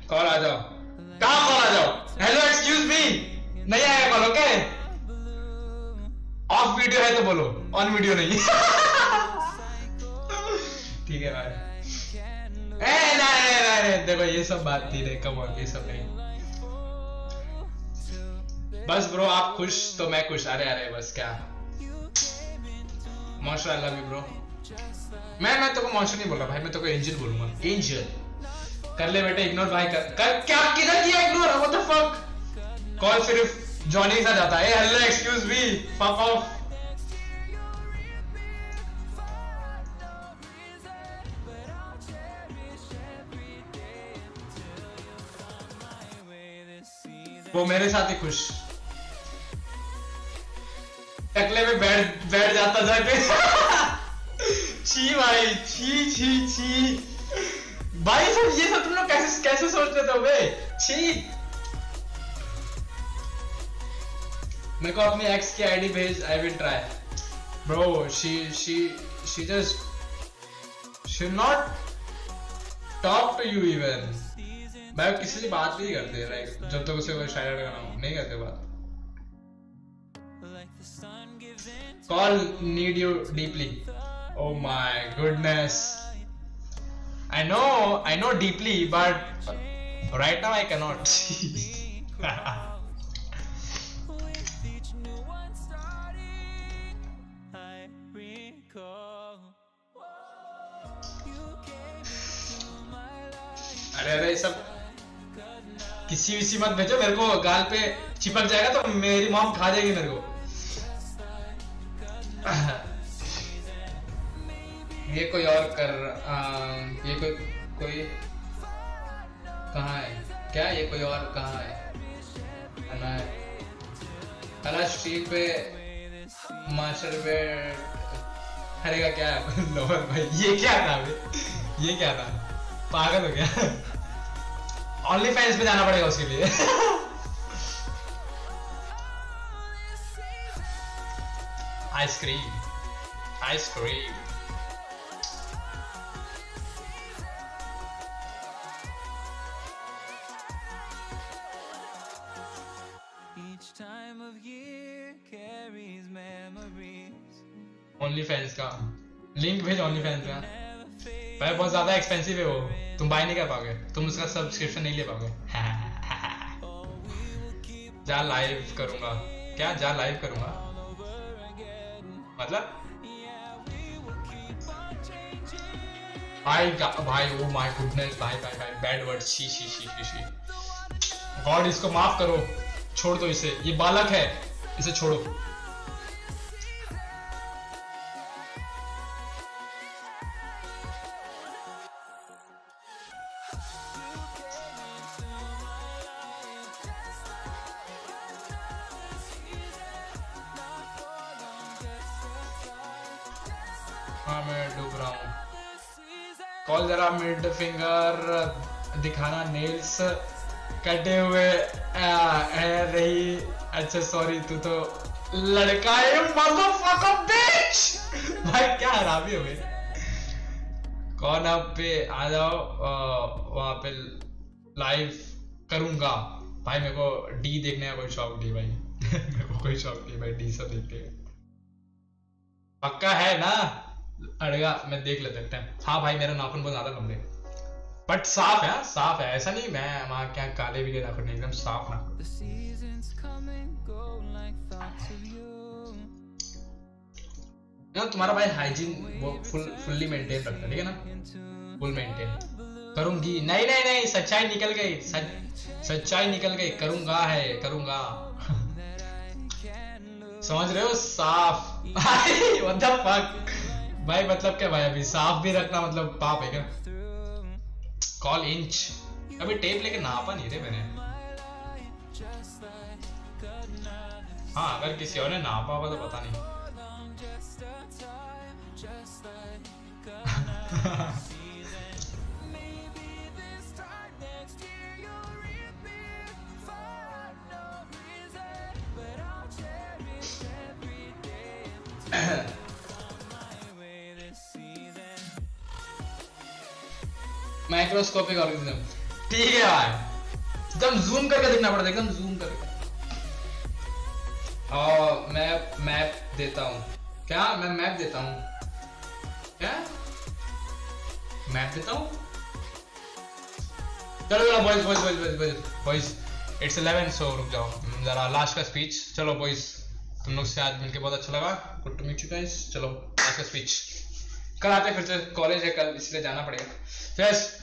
कॉल आ जाओ। कहा कॉल आ जाओ? हेलो एक्सक्यूज मी नहीं आएगा कॉल ओके ऑफ़ वीडियो है तो बोलो ऑन वीडियो नहीं। ठीक है भाई ए नहीं नहीं नहीं देखो, ये सब बात थी रे कम ये सब नहीं। बस ब्रो आप खुश तो मैं खुश। अरे अरे बस क्या? Monster I love you bro मैं मैं तो को मॉन्स्टर नहीं बोल रहा भाई मैं तो को एंजल बोलूँगा। एंजल कर ले बेटे इग्नोर भाई कर, कर क्या किधर किया ignore what the fuck call सिर्फ़ जॉनी सा जाता है। Hello excuse me fuck off वो मेरे साथ ही खुश। टकले में बैठ बैठ जाता जाके छी भाई, छी छी छी। भाई सब ये सब तुम लोग कैसे कैसे सोचते थे बे छी। मेरे को अपनी एक्स की आईडी भेज I will try bro she she she just she not talk to you even भाई किसी से बात नहीं करते लाइक जब तक उसे कोई शायद करना नहीं करते बात। Call need you deeply oh my goodness i know i know deeply but right now i cannot अरे अरे सब किसी विसी मत भेजो मेरे को गाल पे चिपक जाएगा तो मेरी मॉम खा जाएगी मेरे को ये कोई और कर आ, ये कोई कोई कहाँ है? क्या ये कोई और कहाँ है? अला स्ट्रीम पे मास्टर पे हरेगा क्या लोअर भाई ये क्या था भाई ये क्या था पागल हो गया। ओनली फैंस पे जाना पड़ेगा उसके लिए। Ice cream ice cream only fans का। लिंक भेज फैंस का। भाई बहुत ज़्यादा एक्सपेंसिव है वो। तुम बाय नहीं कर पाओगे। तुम उसका सब्सक्रिप्शन नहीं ले पाओगे। जा लाइव करूँगा। क्या? जा लाइव करूँगा। मतलब? भाई भाई ओ माय गुडनेस भाई भाई भाई bad word she she she she she. God इसको माफ़ करो, छोड़ दो इसे। ये बालक है, इसे छोड़ो। हाँ मैं डूब रहा हूँ। कॉल जरा मिड फिंगर, दिखाना नेल्स। कटे हुए है रही। अच्छा सॉरी तू तो लड़का है motherfucker, bitch! भाई, क्या हरामी हो गए कौन अब पे? आ जाओ वहाँ पे लाइव करूँगा। भाई, मेरे को डी देखने का कोई शौक नहीं भाई। मेरे को कोई शौक नहीं भाई डी सब देखने का। पक्का है ना? अड़गा मैं देख लेते हैं हाँ भाई मेरा नाखून बहुत ज़्यादा लंबे बट साफ़ है साफ़ है ऐसा नहीं मैं वहाँ क्या काले भी नाखून एकदम साफ़ नाखून ना तुम्हारा भाई हाइजीन वो फुल फुल्ली मेंटेन रखता है ठीक है ना? फुल मेंटेन करूँगी। नहीं नहीं नहीं सच्चाई निकल गई सच सच्चाई निकल गई। करूँगा है करूँगा। समझ रहे हो? साफ़। What the fuck? भाई मतलब क्या भाई अभी साफ़ भी रखना मतलब पाप है क्या? कॉल इंच अभी टेप लेके नापा नहीं रे मैंने। हाँ अगर किसी और ने नापा होगा तो पता नहीं। Microscopic organism. ठीक है भाई। एकदम जूम करके देखना पड़ता है, एकदम जूम करके। और मैं मैप देता हूँ। क्या? मैं मैप देता हूँ। क्या? मैप देता हूँ? चलो चलो boys boys boys boys boys it's 11 so रुक जाओ। जरा लास्ट का स्पीच चलो बॉयज़ तुम लोग से आज मिलके बहुत अच्छा लगा। Good to meet you guys चलो लास्ट का स्पीच कल आते फिर से कॉलेज है, कल इसलिए जाना पड़ेगा। Yes.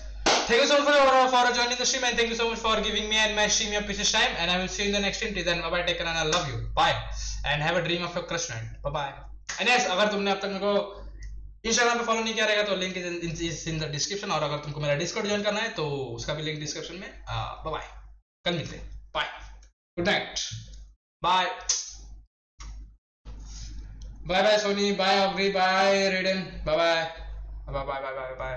Thank you so much for, for joining the stream and thank you so much for giving me and my stream your precious time. And I will see you in the next stream. Till then, bye bye. Take care and I love you. Bye. And have a dream of your crush night. Bye bye. And yes, अगर तुमने अब तक मेरे को Instagram पे follow नहीं किया रहेगा तो link is in the description और अगर तुमको मेरा डिस्कॉर्ड ज्वाइन करना है तो उसका भी लिंक डिस्क्रिप्शन में बाय बाय कल मिलते हैं bye good night bye bye bye Soni ऑग्री bye रेडन bye bye bye bye bye bye bye